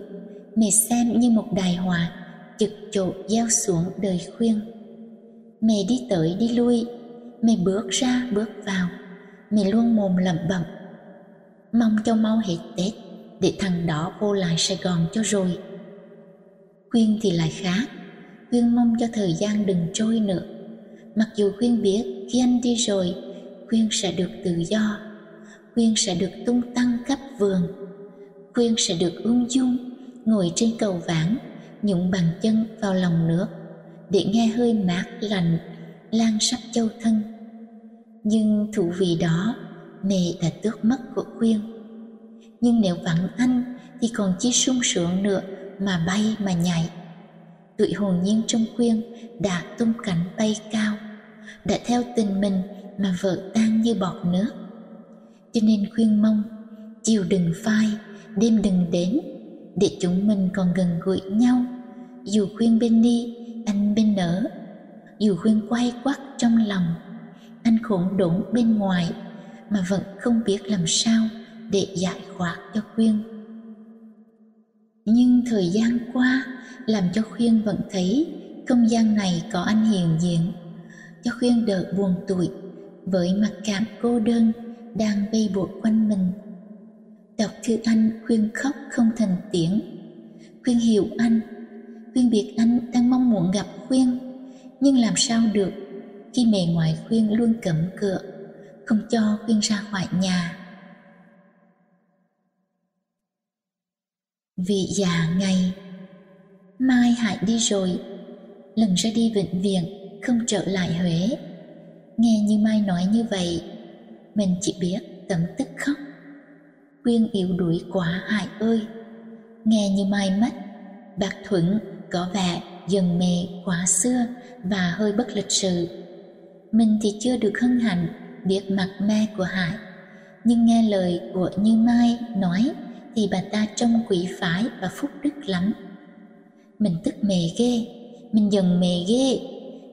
mẹ xem như một đài họa chực chỗ gieo xuống đời khuyên. Mẹ đi tới đi lui, mẹ bước ra bước vào, mẹ luôn mồm lẩm bẩm. Mong cho mau hết tết, để thằng đó vô lại sài gòn cho rồi. Khuyên thì lại khác, khuyên mong cho thời gian đừng trôi nữa. Mặc dù khuyên biết khi anh đi rồi, khuyên sẽ được tự do, khuyên sẽ được tung tăng khắp vườn, khuyên sẽ được ung dung ngồi trên cầu vãng, nhúng bàn chân vào lòng nước, để nghe hơi mát lành lan sắc châu thân. Nhưng thú vị đó, mẹ đã tước mất của khuyên nhưng nếu vắng anh thì còn chi sung sướng nữa mà bay mà nhảy. Tụi hồn nhiên trong khuyên đã tung cánh bay cao, đã theo tình mình mà vỡ tan như bọt nước. Cho nên khuyên mong chiều đừng phai, đêm đừng đến để chúng mình còn gần gũi nhau. Dù khuyên bên đi, anh bên nở. Dù khuyên quay quắt trong lòng, anh khốn đốn bên ngoài, mà vẫn không biết làm sao để giải khoát cho khuyên. Nhưng thời gian qua, làm cho khuyên vẫn thấy không gian này có anh hiện diện. Cho khuyên đỡ buồn tuổi với mặc cảm cô đơn đang vây bột quanh mình đọc thư anh khuyên khóc không thành tiếng. Khuyên hiểu anh, khuyên biết anh đang mong muốn gặp khuyên. Nhưng làm sao được, khi mẹ ngoại khuyên luôn cấm cửa, không cho khuyên ra khỏi nhà. Vì già ngày Mai Hải đi rồi, Lần ra đi vĩnh viện Không trở lại Huế. Nghe như Mai nói như vậy, Mình chỉ biết tấm tức khóc. Quyên yếu đuổi quá hại ơi. Nghe như Mai mất Bạc Thuận có vẻ dần mề quá xưa Và hơi bất lịch sự. Mình thì chưa được hân hạnh Biết mặt mẹ của Hải, Nhưng nghe lời của Như Mai nói thì bà ta trông quỷ phái và phúc đức lắm. Mình tức mề ghê, mình dần mề ghê,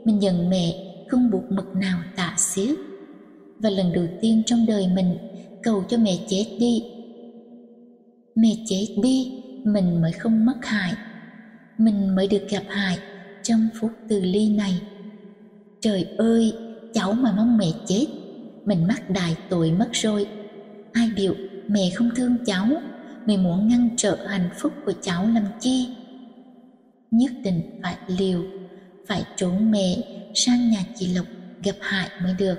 mình dần mề không buộc mực nào tạ xíu và lần đầu tiên trong đời mình, cầu cho mẹ chết đi mẹ chết đi mình mới không mất hại. Mình mới được gặp hại trong phút từ ly này. Trời ơi, cháu mà mong mẹ chết, mình mắc đại tội mất rồi. Ai biểu mẹ không thương cháu, mẹ muốn ngăn trở hạnh phúc của cháu làm chi? Nhất định phải liều, phải trốn mẹ sang nhà chị lộc gặp hại mới được.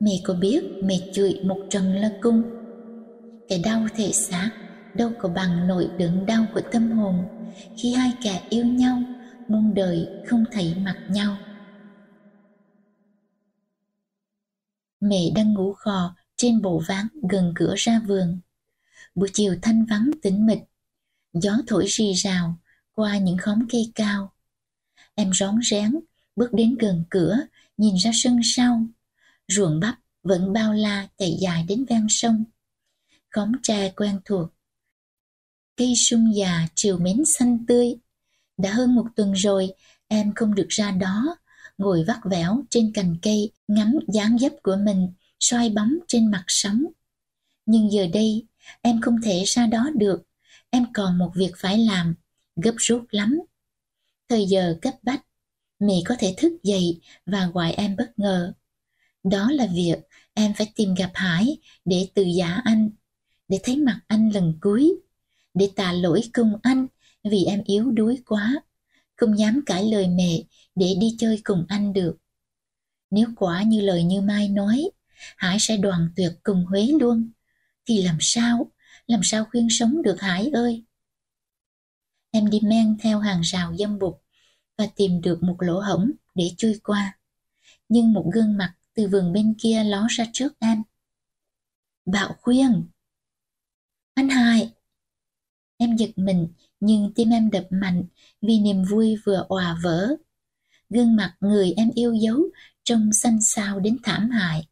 Mẹ có biết mẹ chửi một trận là cung cái đau thể xác, đâu có bằng nỗi đớn đau của tâm hồn. Khi hai kẻ yêu nhau, muôn đời không thấy mặt nhau. Mẹ đang ngủ khò trên bộ ván gần cửa ra vườn. Buổi chiều thanh vắng tĩnh mịch. Gió thổi rì rào qua những khóm cây cao. Em rón rén bước đến gần cửa, nhìn ra sân sau. Ruộng bắp vẫn bao la chạy dài đến ven sông khóm tre quen thuộc. Cây sung già chiều mến xanh tươi. Đã hơn một tuần rồi em không được ra đó. Ngồi vắt vẻo trên cành cây ngắm dáng dấp của mình xoay bóng trên mặt sóng. Nhưng giờ đây em không thể ra đó được, em còn một việc phải làm, gấp rút lắm. Thời giờ cấp bách, mẹ có thể thức dậy và gọi em bất ngờ. Đó là việc em phải tìm gặp Hải để từ giả anh, để thấy mặt anh lần cuối, để tạ lỗi cùng anh vì em yếu đuối quá, không dám cãi lời mẹ để đi chơi cùng anh được. Nếu quả như lời như Mai nói, Hải sẽ đoàn tuyệt cùng Huế luôn thì làm sao, làm sao khuyên sống được Hải ơi? Em đi men theo hàng rào dâm bụt và tìm được một lỗ hổng để chui qua. Nhưng một gương mặt từ vườn bên kia ló ra trước em. bạo khuyên. Anh hai. Em giật mình nhưng tim em đập mạnh vì niềm vui vừa òa vỡ. Gương mặt người em yêu dấu trông xanh xao đến thảm hại.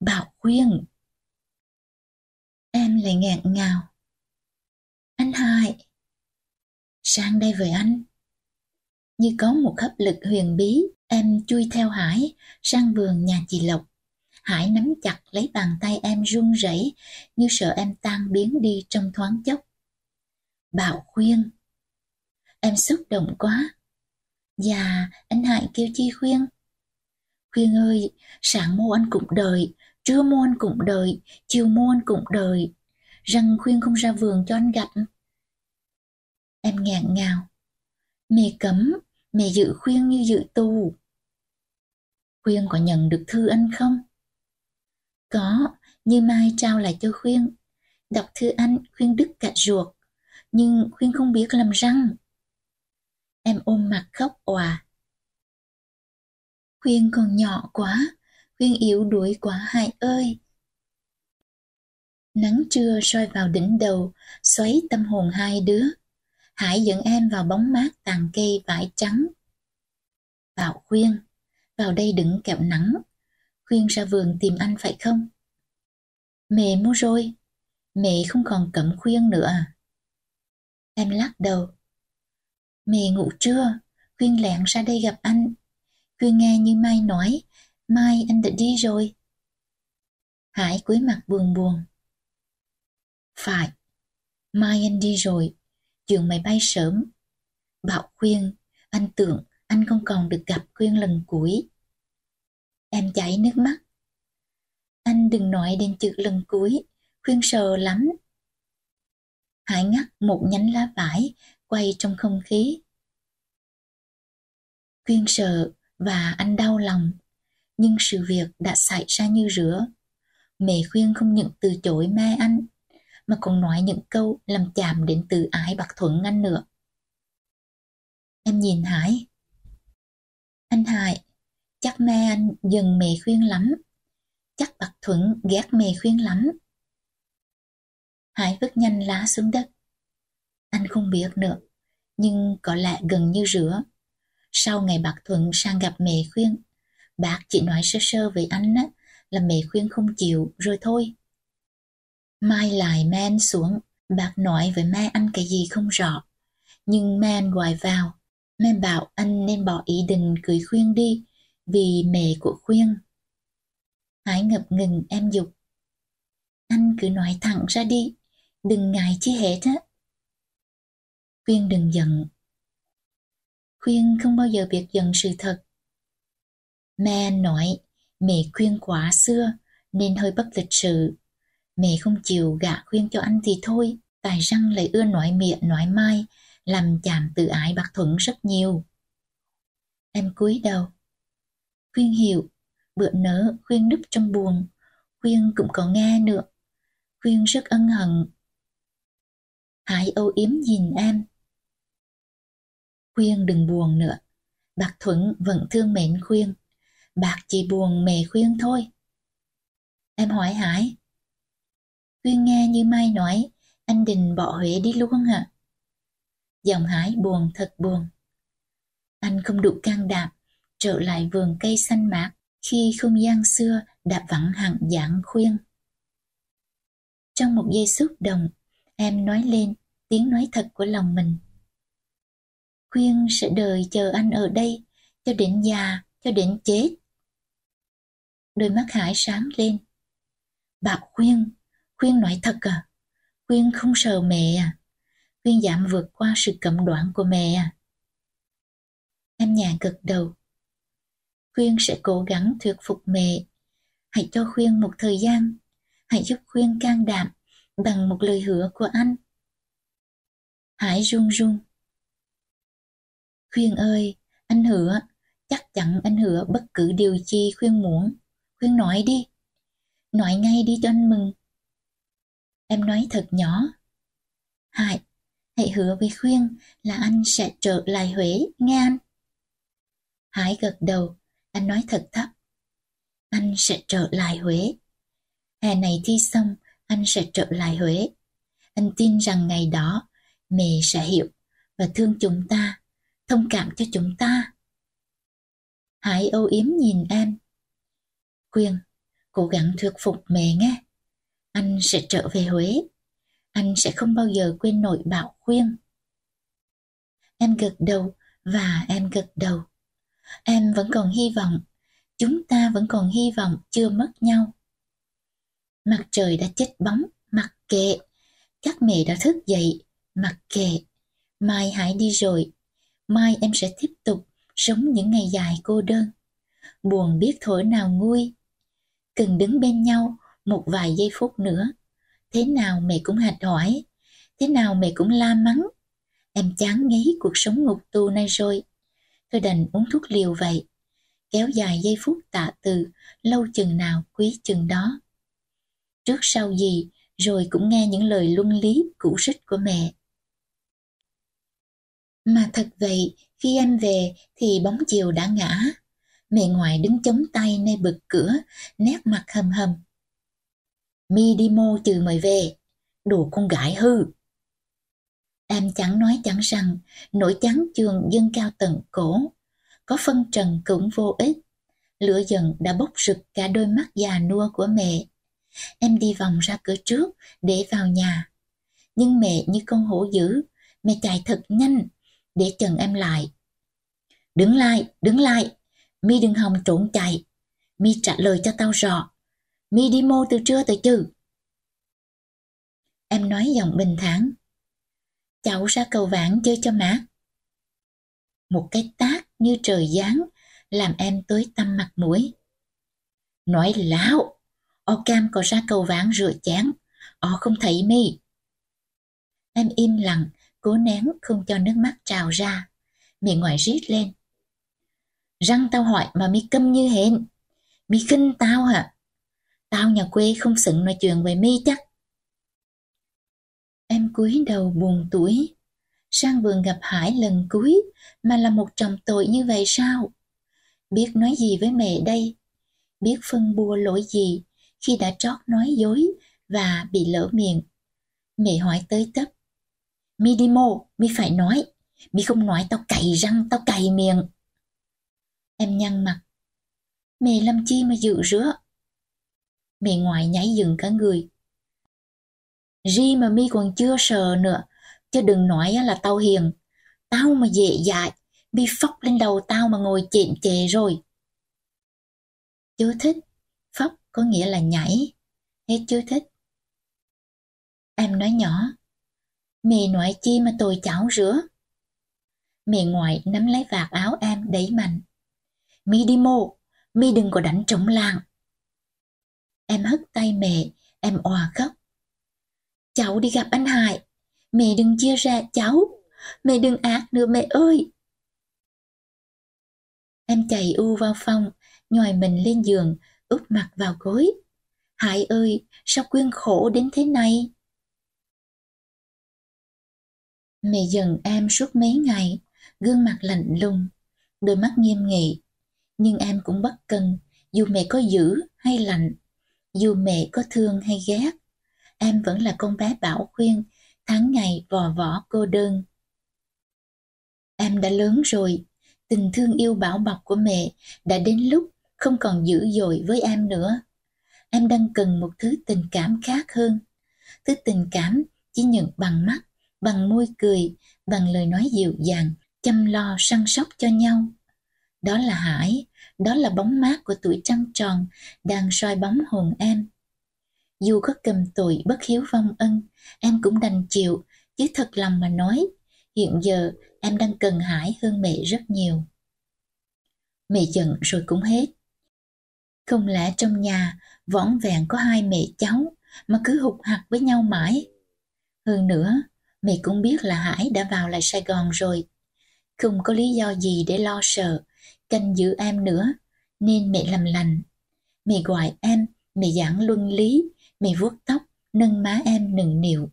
Bảo khuyên. Em lại ngẹn ngào. Anh hai. Sang đây với anh. Như có một hấp lực huyền bí, em chui theo Hải sang vườn nhà chị Lộc. Hải nắm chặt lấy bàn tay em run rẩy như sợ em tan biến đi trong thoáng chốc. Bảo khuyên. Em xúc động quá. Dạ, anh Hải kêu chi khuyên. Khuyên ơi, sáng mô anh cũng đợi, trưa mô anh cũng đợi, chiều mô anh cũng đợi. Rằng khuyên không ra vườn cho anh gặp. Em ngạn ngào. Mẹ cấm, mẹ giữ khuyên như giữ tù. Khuyên có nhận được thư anh không? Có, như Mai trao lại cho Khuyên. Đọc thư anh, Khuyên đứt cả ruột. Nhưng Khuyên không biết làm răng. Em ôm mặt khóc òa. Khuyên còn nhỏ quá, Khuyên yếu đuối quá hại ơi. Nắng trưa soi vào đỉnh đầu, xoáy tâm hồn hai đứa. Hải dẫn em vào bóng mát tàn cây vải trắng. Bảo khuyên, vào đây đừng kẹo nắng. Khuyên ra vườn tìm anh phải không? Mẹ mua rồi, mẹ không còn cấm khuyên nữa à? Em lắc đầu. Mẹ ngủ trưa, khuyên lẹn ra đây gặp anh. Khuyên nghe như Mai nói, Mai anh đã đi rồi. Hải cúi mặt buồn buồn. Phải, Mai anh đi rồi, chuyện máy bay sớm. Bảo khuyên, anh tưởng anh không còn được gặp khuyên lần cuối. Em chảy nước mắt. Anh đừng nói đến chữ lần cuối, khuyên sờ lắm. Hải ngắt một nhánh lá vải, quay trong không khí. Khuyên sợ và anh đau lòng, nhưng sự việc đã xảy ra như rửa. Mẹ khuyên không những từ chối mẹ anh, mà còn nói những câu làm chạm đến từ ái bạc thuận anh nữa. Em nhìn Hải. Anh Hải, chắc mẹ anh dừng mẹ khuyên lắm. Chắc bạc thuận ghét mẹ khuyên lắm. Hải vứt nhanh lá xuống đất. Anh không biết nữa, nhưng có lẽ gần như rửa. Sau ngày bạc thuận sang gặp mẹ khuyên, bác chỉ nói sơ sơ với anh á, là mẹ khuyên không chịu rồi thôi. Mai lại men xuống, bác nói với mẹ anh cái gì không rõ. Nhưng mẹ anh gọi vào, mẹ bảo anh nên bỏ ý định cưới khuyên đi, vì mẹ của khuyên. Hải ngập ngừng em dục. Anh cứ nói thẳng ra đi, đừng ngại chi hết á. Khuyên đừng giận. Khuyên không bao giờ biết giận sự thật. Mẹ nói, mẹ khuyên quá xưa nên hơi bất lịch sự Mẹ không chịu gạ khuyên cho anh thì thôi, tài răng lại ưa nói miệng nói mai, làm chạm tự ái bạc thuận rất nhiều. Em cúi đầu. Khuyên hiểu, bữa nỡ khuyên đúc trong buồn, khuyên cũng có nghe nữa. Khuyên rất ân hận. Hải âu yếm nhìn em. Khuyên đừng buồn nữa. Bạc Thuận vẫn thương mến khuyên. Bạc chỉ buồn mẹ khuyên thôi. Em hỏi Hải, Khuyên nghe như Mai nói, anh định bỏ Huế đi luôn hả? Giọng Hải buồn thật buồn. Anh không đủ can đảm trở lại vườn cây xanh mát khi không gian xưa đã vắng hẳn giảng khuyên. Trong một giây xúc động, em nói lên tiếng nói thật của lòng mình. Khuyên sẽ đợi chờ anh ở đây cho đến già, cho đến chết. Đôi mắt Hải sáng lên. Bảo Khuyên, Khuyên nói thật à? Khuyên không sợ mẹ à? Khuyên dám vượt qua sự cấm đoán của mẹ à? Em nhàn gật đầu. Khuyên sẽ cố gắng thuyết phục mẹ. Hãy cho Khuyên một thời gian. Hãy giúp Khuyên can đảm bằng một lời hứa của anh. Hải run run. Khuyên ơi, anh hứa, chắc chắn anh hứa bất cứ điều chi Khuyên muốn. Khuyên nói đi. Nói ngay đi cho anh mừng. Em nói thật nhỏ. Hải, Hãy hứa với Khuyên là anh sẽ trở lại Huế, nghe anh. Hải gật đầu, anh nói thật thấp. Anh sẽ trở lại Huế. Hè này thi xong, anh sẽ trở lại Huế. Anh tin rằng ngày đó, mẹ sẽ hiểu và thương chúng ta, thông cảm cho chúng ta. Hải âu yếm nhìn em. Quyên, cố gắng thuyết phục mẹ nghe. Anh sẽ trở về Huế. Anh sẽ không bao giờ quên nổi bảo khuyên. Em gật đầu và em gật đầu. Em vẫn còn hy vọng. Chúng ta vẫn còn hy vọng chưa mất nhau. Mặt trời đã chết bóng, mặc kệ. Các mẹ đã thức dậy, mặc kệ. Mai hãy đi rồi. Mai em sẽ tiếp tục sống những ngày dài cô đơn. Buồn biết thổi nào nguôi. Cần đứng bên nhau một vài giây phút nữa. Thế nào mẹ cũng hạch hỏi. Thế nào mẹ cũng la mắng. Em chán ngấy cuộc sống ngục tù này rồi. Tôi đành uống thuốc liều vậy. Kéo dài giây phút tạ từ, lâu chừng nào quý chừng đó. Trước sau gì, rồi cũng nghe những lời luân lý cũ rích của mẹ. Mà thật vậy, khi em về thì bóng chiều đã ngã. Mẹ ngoại đứng chống tay nơi bực cửa, nét mặt hầm hầm. Mi đi mô trừ mời về, đồ con gái hư. Em chẳng nói chẳng rằng, nỗi chán trường dâng cao tận cổ. Có phân trần cũng vô ích. Lửa giận đã bốc rực cả đôi mắt già nua của mẹ. Em đi vòng ra cửa trước để vào nhà. Nhưng mẹ như con hổ dữ, mẹ chạy thật nhanh để chần em lại. Đứng lại, đứng lại, mi đừng hòng trốn chạy. Mi trả lời cho tao rõ. Mi đi mô từ trưa tới chứ? Em nói giọng bình thản. Cháu ra cầu vãn chơi cho má. Một cái tác như trời giáng làm em tới tâm mặt mũi. Nói láo, o cam có ra cầu vãn rửa chén, o không thấy mi. Em im lặng, cố nén không cho nước mắt trào ra. Miệng ngoài rít lên. Răng tao hỏi mà mi câm như hẹn. Mi khinh tao hả? Tao nhà quê không xứng nói chuyện với mi chắc. Em cúi đầu buồn tuổi. Sang vườn gặp Hải lần cuối mà là một chồng tội như vậy sao? Biết nói gì với mẹ đây? Biết phân bua lỗi gì khi đã trót nói dối và bị lỡ miệng? Mẹ hỏi tới tấp. Mi đi mô, mi phải nói. Mi không nói tao cày răng, tao cày miệng. Em nhăn mặt. Mẹ làm chi mà dự rứa? Mẹ ngoại nhảy dừng cả người. Ri mà mi còn chưa sợ nữa, chứ đừng nói là tao hiền. Tao mà dễ dại, mi phóc lên đầu tao mà ngồi chệm chề rồi. Chưa thích, phóc có nghĩa là nhảy, hết chưa thích. Em nói nhỏ, mẹ nói chi mà tôi cháu rửa. Mẹ ngoại nắm lấy vạt áo em đẩy mạnh. Mi đi mô, mi đừng có đánh trống làng. Em hất tay mẹ, em òa khóc. Cháu đi gặp anh Hải. Mẹ đừng chia ra cháu. Mẹ đừng ác nữa mẹ ơi. Em chạy u vào phòng, nhòi mình lên giường, úp mặt vào gối. Hải ơi, sao quyên khổ đến thế này? Mẹ giận em suốt mấy ngày, gương mặt lạnh lùng, đôi mắt nghiêm nghị. Nhưng em cũng bất cần, dù mẹ có dữ hay lạnh, dù mẹ có thương hay ghét, em vẫn là con bé bảo khuyên, tháng ngày vò võ cô đơn. Em đã lớn rồi, tình thương yêu bảo bọc của mẹ đã đến lúc không còn dữ dội với em nữa. Em đang cần một thứ tình cảm khác hơn. Thứ tình cảm chỉ nhận bằng mắt, bằng môi cười, bằng lời nói dịu dàng, chăm lo săn sóc cho nhau. Đó là Hải, đó là bóng mát của tuổi trăng tròn đang soi bóng hồn em. Dù có cầm tội bất hiếu vong ân, em cũng đành chịu, chứ thật lòng mà nói, hiện giờ em đang cần Hải hơn mẹ rất nhiều. Mẹ giận rồi cũng hết. Không lẽ trong nhà võn vẹn có hai mẹ cháu mà cứ hụt hạt với nhau mãi. Hơn nữa, mẹ cũng biết là Hải đã vào lại Sài Gòn rồi. Không có lý do gì để lo sợ, canh giữ em nữa, nên mẹ làm lành. Mẹ gọi em, mẹ giảng luân lý, mẹ vuốt tóc, nâng má em nừng nịu.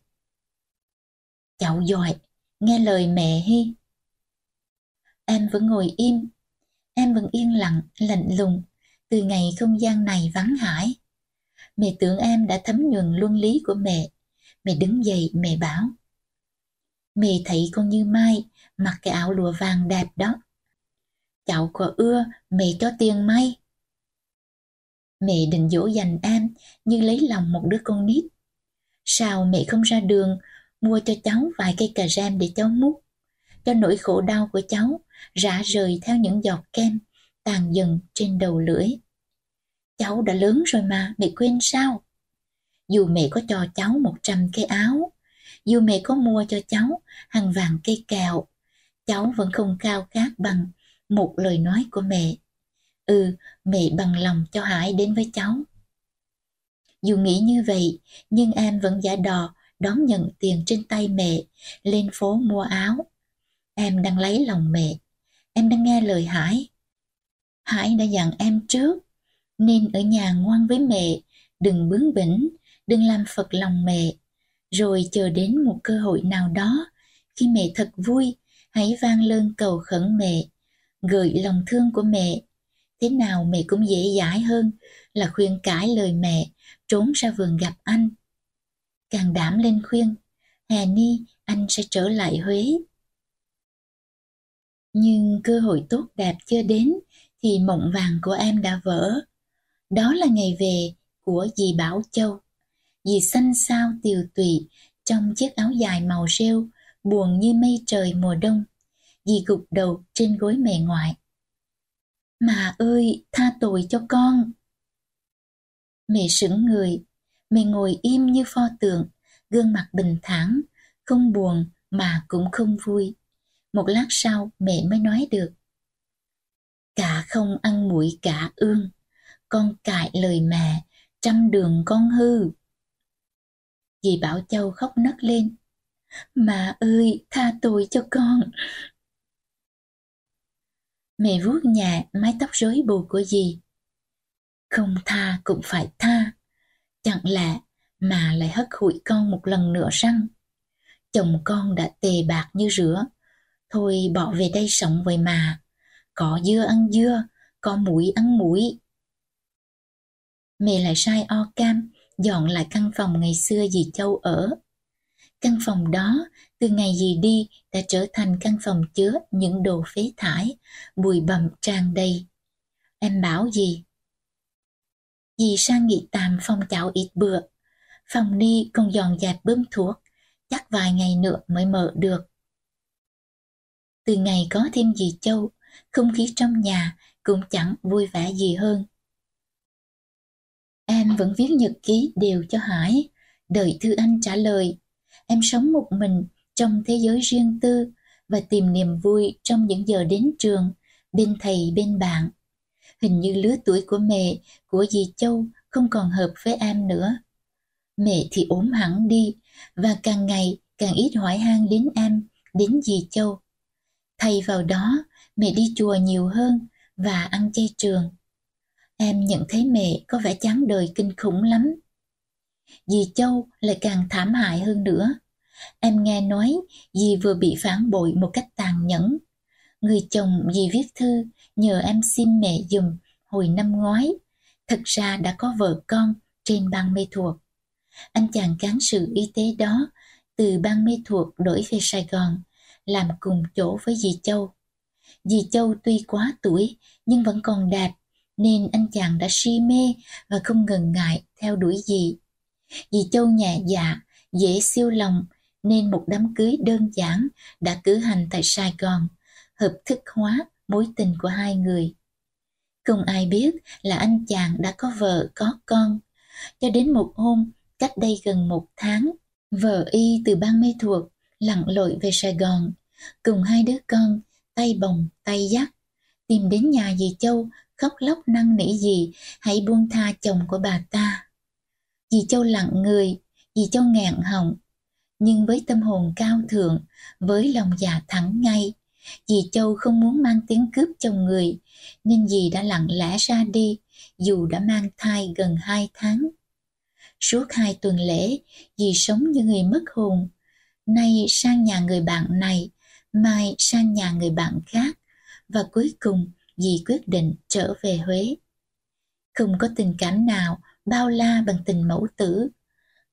Cháu giỏi, nghe lời mẹ hi. Em vẫn ngồi im, em vẫn yên lặng, lạnh lùng, từ ngày không gian này vắng hải. Mẹ tưởng em đã thấm nhuần luân lý của mẹ. Mẹ đứng dậy, mẹ bảo. Mẹ thấy con như Mai, mặc cái áo lụa vàng đẹp đó. Cháu có ưa, mẹ cho tiền may. Mẹ định dỗ dành an như lấy lòng một đứa con nít. Sao mẹ không ra đường mua cho cháu vài cây cà ram để cháu mút? cho nỗi khổ đau của cháu rã rời theo những giọt kem tàn dần trên đầu lưỡi. Cháu đã lớn rồi mà, mẹ quên sao? Dù mẹ có cho cháu một trăm cái áo, dù mẹ có mua cho cháu hàng vàng cây kẹo, cháu vẫn không cao khát bằng một lời nói của mẹ. Ừ, mẹ bằng lòng cho Hải đến với cháu. Dù nghĩ như vậy, nhưng em vẫn giả đò đón nhận tiền trên tay mẹ, lên phố mua áo. Em đang lấy lòng mẹ, em đang nghe lời Hải. Hải đã dặn em trước, nên ở nhà ngoan với mẹ, đừng bướng bỉnh, đừng làm phật lòng mẹ. Rồi chờ đến một cơ hội nào đó, khi mẹ thật vui, hãy vang lên cầu khẩn mẹ, gửi lòng thương của mẹ. Thế nào mẹ cũng dễ dãi hơn là khuyên cãi lời mẹ, trốn ra vườn gặp anh. Càng đảm lên khuyên, Hà Ni, anh sẽ trở lại Huế. Nhưng cơ hội tốt đẹp chưa đến thì mộng vàng của em đã vỡ. Đó là ngày về của dì Bảo Châu. Dì xanh sao tiều tụy trong chiếc áo dài màu rêu, buồn như mây trời mùa đông. Dì gục đầu trên gối mẹ ngoại. Mà ơi, tha tội cho con. Mẹ sững người, mẹ ngồi im như pho tượng, gương mặt bình thản, không buồn mà cũng không vui. Một lát sau mẹ mới nói được. Cả không ăn mũi cả ương, con cãi lời mẹ, trăm đường con hư. Dì Bảo Châu khóc nấc lên. Mà ơi, tha tội cho con. Mẹ vuốt nhẹ mái tóc rối bù của dì. Không tha cũng phải tha. Chẳng lẽ mà lại hất hụi con một lần nữa răng? Chồng con đã tề bạc như rửa. Thôi bỏ về đây sống với mà. Có dưa ăn dưa, có muối ăn muối. Mẹ lại sai o cam, dọn lại căn phòng ngày xưa dì Châu ở. Căn phòng đó, từ ngày gì đi, đã trở thành căn phòng chứa những đồ phế thải, bụi bặm tràn đầy. Em bảo gì? Dì sang nghỉ tạm phòng chảo ít bữa. Phòng ni còn dọn dẹp bơm thuốc, chắc vài ngày nữa mới mở được. Từ ngày có thêm dì Châu, không khí trong nhà cũng chẳng vui vẻ gì hơn. Em vẫn viết nhật ký đều cho Hải, đợi Thư Anh trả lời. Em sống một mình trong thế giới riêng tư và tìm niềm vui trong những giờ đến trường, bên thầy bên bạn. Hình như lứa tuổi của mẹ, của dì Châu không còn hợp với em nữa. Mẹ thì ốm hẳn đi và càng ngày càng ít hỏi han đến em, đến dì Châu. Thay vào đó, mẹ đi chùa nhiều hơn và ăn chay trường. Em nhận thấy mẹ có vẻ chán đời kinh khủng lắm. Dì Châu lại càng thảm hại hơn nữa. Em nghe nói dì vừa bị phản bội một cách tàn nhẫn. Người chồng dì viết thư nhờ em xin mẹ dùm hồi năm ngoái. Thật ra đã có vợ con trên bang mê thuộc. Anh chàng cán sự y tế đó từ bang mê thuộc đổi về Sài Gòn, làm cùng chỗ với dì Châu. Dì Châu tuy quá tuổi nhưng vẫn còn đẹp, nên anh chàng đã si mê và không ngần ngại theo đuổi dì. Dì Châu nhẹ dạ, dễ siêu lòng nên một đám cưới đơn giản đã cử hành tại Sài Gòn, hợp thức hóa mối tình của hai người. Không ai biết là anh chàng đã có vợ có con. Cho đến một hôm, cách đây gần một tháng, vợ y từ bang mê thuộc lặn lội về Sài Gòn, cùng hai đứa con, tay bồng, tay dắt, tìm đến nhà dì Châu khóc lóc năn nỉ gì hãy buông tha chồng của bà ta. Dì Châu lặng người, dì Châu ngẹn họng, nhưng với tâm hồn cao thượng, với lòng dạ thẳng ngay, dì Châu không muốn mang tiếng cướp chồng người, nên dì đã lặng lẽ ra đi, dù đã mang thai gần hai tháng. Suốt hai tuần lễ, dì sống như người mất hồn. nay sang nhà người bạn này, mai sang nhà người bạn khác, và cuối cùng dì quyết định trở về Huế. Không có tình cảm nào bao la bằng tình mẫu tử,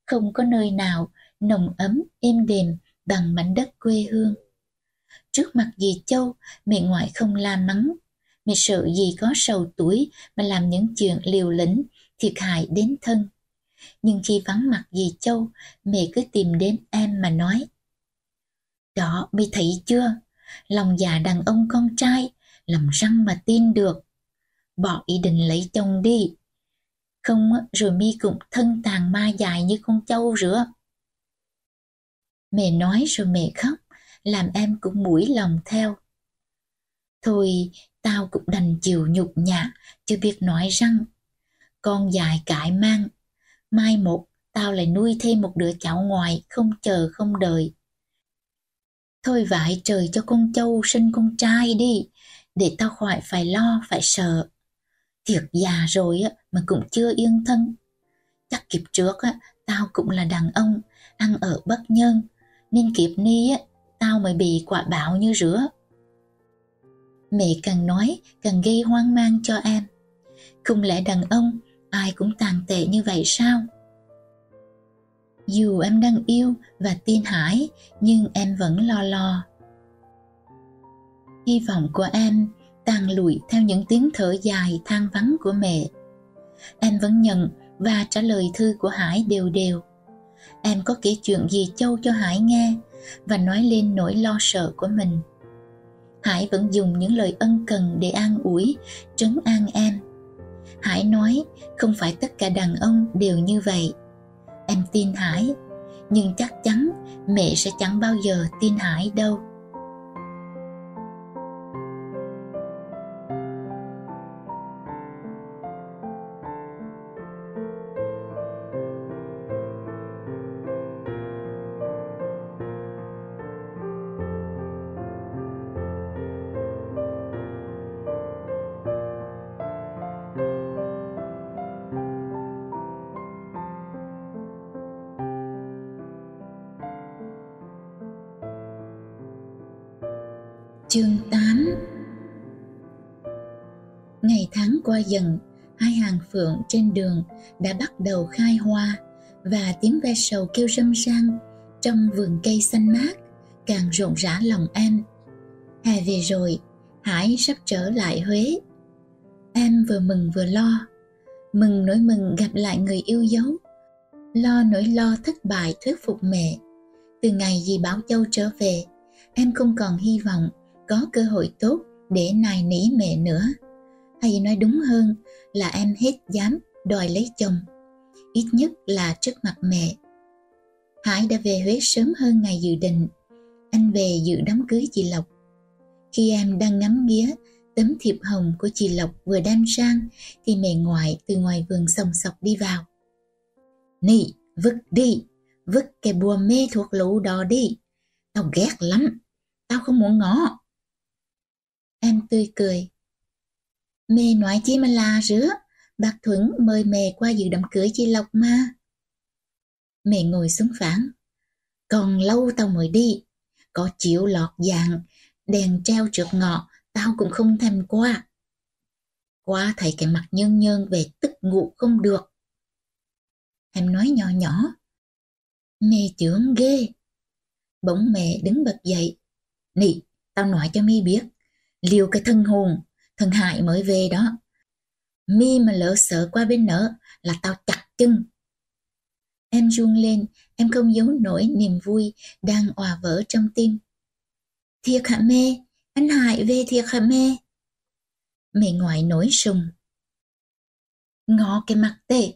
không có nơi nào nồng ấm êm đềm bằng mảnh đất quê hương. Trước mặt dì Châu, mẹ ngoại không la mắng, mẹ sợ dì có sầu tuổi mà làm những chuyện liều lĩnh, thiệt hại đến thân. Nhưng khi vắng mặt dì Châu, mẹ cứ tìm đến em mà nói. Đó, mi thấy chưa? Lòng già đàn ông con trai, làm răng mà tin được. Bỏ ý định lấy chồng đi. Không rồi mi cũng thân tàn ma dài như con châu rửa. Mẹ nói rồi mẹ khóc, làm em cũng mũi lòng theo. Thôi, tao cũng đành chịu nhục nhã, chưa biết nói răng. Con dài cãi mang, mai một tao lại nuôi thêm một đứa cháu ngoài, không chờ không đợi. Thôi vải trời cho con trâu sinh con trai đi, để tao khỏi phải lo, phải sợ. Thiệt già rồi á, mà cũng chưa yên thân. Chắc kịp trước á, tao cũng là đàn ông, ăn ở bất nhân, nên kịp ni á, tao mới bị quả bạo như rửa. Mẹ càng nói càng gây hoang mang cho em. Không lẽ đàn ông ai cũng tàn tệ như vậy sao? Dù em đang yêu và tin Hải, nhưng em vẫn lo lo. Hy vọng của em tàn lụi theo những tiếng thở dài than vắng của mẹ. Em vẫn nhận và trả lời thư của Hải đều đều. Em có kể chuyện gì Châu cho Hải nghe và nói lên nỗi lo sợ của mình. Hải vẫn dùng những lời ân cần để an ủi, trấn an em. Hải nói không phải tất cả đàn ông đều như vậy. Em tin Hải, nhưng chắc chắn mẹ sẽ chẳng bao giờ tin Hải đâu. Dần, hai hàng phượng trên đường đã bắt đầu khai hoa và tiếng ve sầu kêu râm ran trong vườn cây xanh mát càng rộn rã lòng em. Hè về rồi, Hải sắp trở lại Huế. Em vừa mừng vừa lo, mừng nỗi mừng gặp lại người yêu dấu, lo nỗi lo thất bại thuyết phục mẹ. Từ ngày dì Bảo Châu trở về, em không còn hy vọng có cơ hội tốt để nài nỉ mẹ nữa hay nói đúng hơn là em hết dám đòi lấy chồng. Ít nhất là trước mặt mẹ. Hải đã về huế sớm hơn ngày dự định. Anh về dự đám cưới chị lộc. Khi em đang ngắm nghía tấm thiệp hồng của chị lộc vừa đem sang thì mẹ ngoại từ ngoài vườn sòng sọc đi vào. Nị, vứt đi, vứt cái bùa mê thuộc lũ đó đi. Tao ghét lắm, tao không muốn ngó. Em tươi cười. Mẹ nói chi mà là rứa, bác Thuấn mời mẹ qua dự đám cưới chị Lộc mà. Mẹ ngồi xuống phản. Còn lâu tao mới đi, có chiếu lọt dạng, đèn treo trượt ngọ, tao cũng không thèm qua. Qua thấy cái mặt nhân nhân về tức ngủ không được. Em nói nhỏ nhỏ, mẹ trưởng ghê. Bỗng mẹ đứng bật dậy. Nị, tao nói cho mi biết, liều cái thân hồn, Thần hại mới về đó. Mi mà lỡ sợ qua bên nở là tao chặt chân. Em run lên, em không giấu nổi niềm vui đang òa vỡ trong tim. Thiệt hả mê, anh hại về thiệt hả mê. Mẹ ngoại nổi sùng. Ngó cái mặt tệ,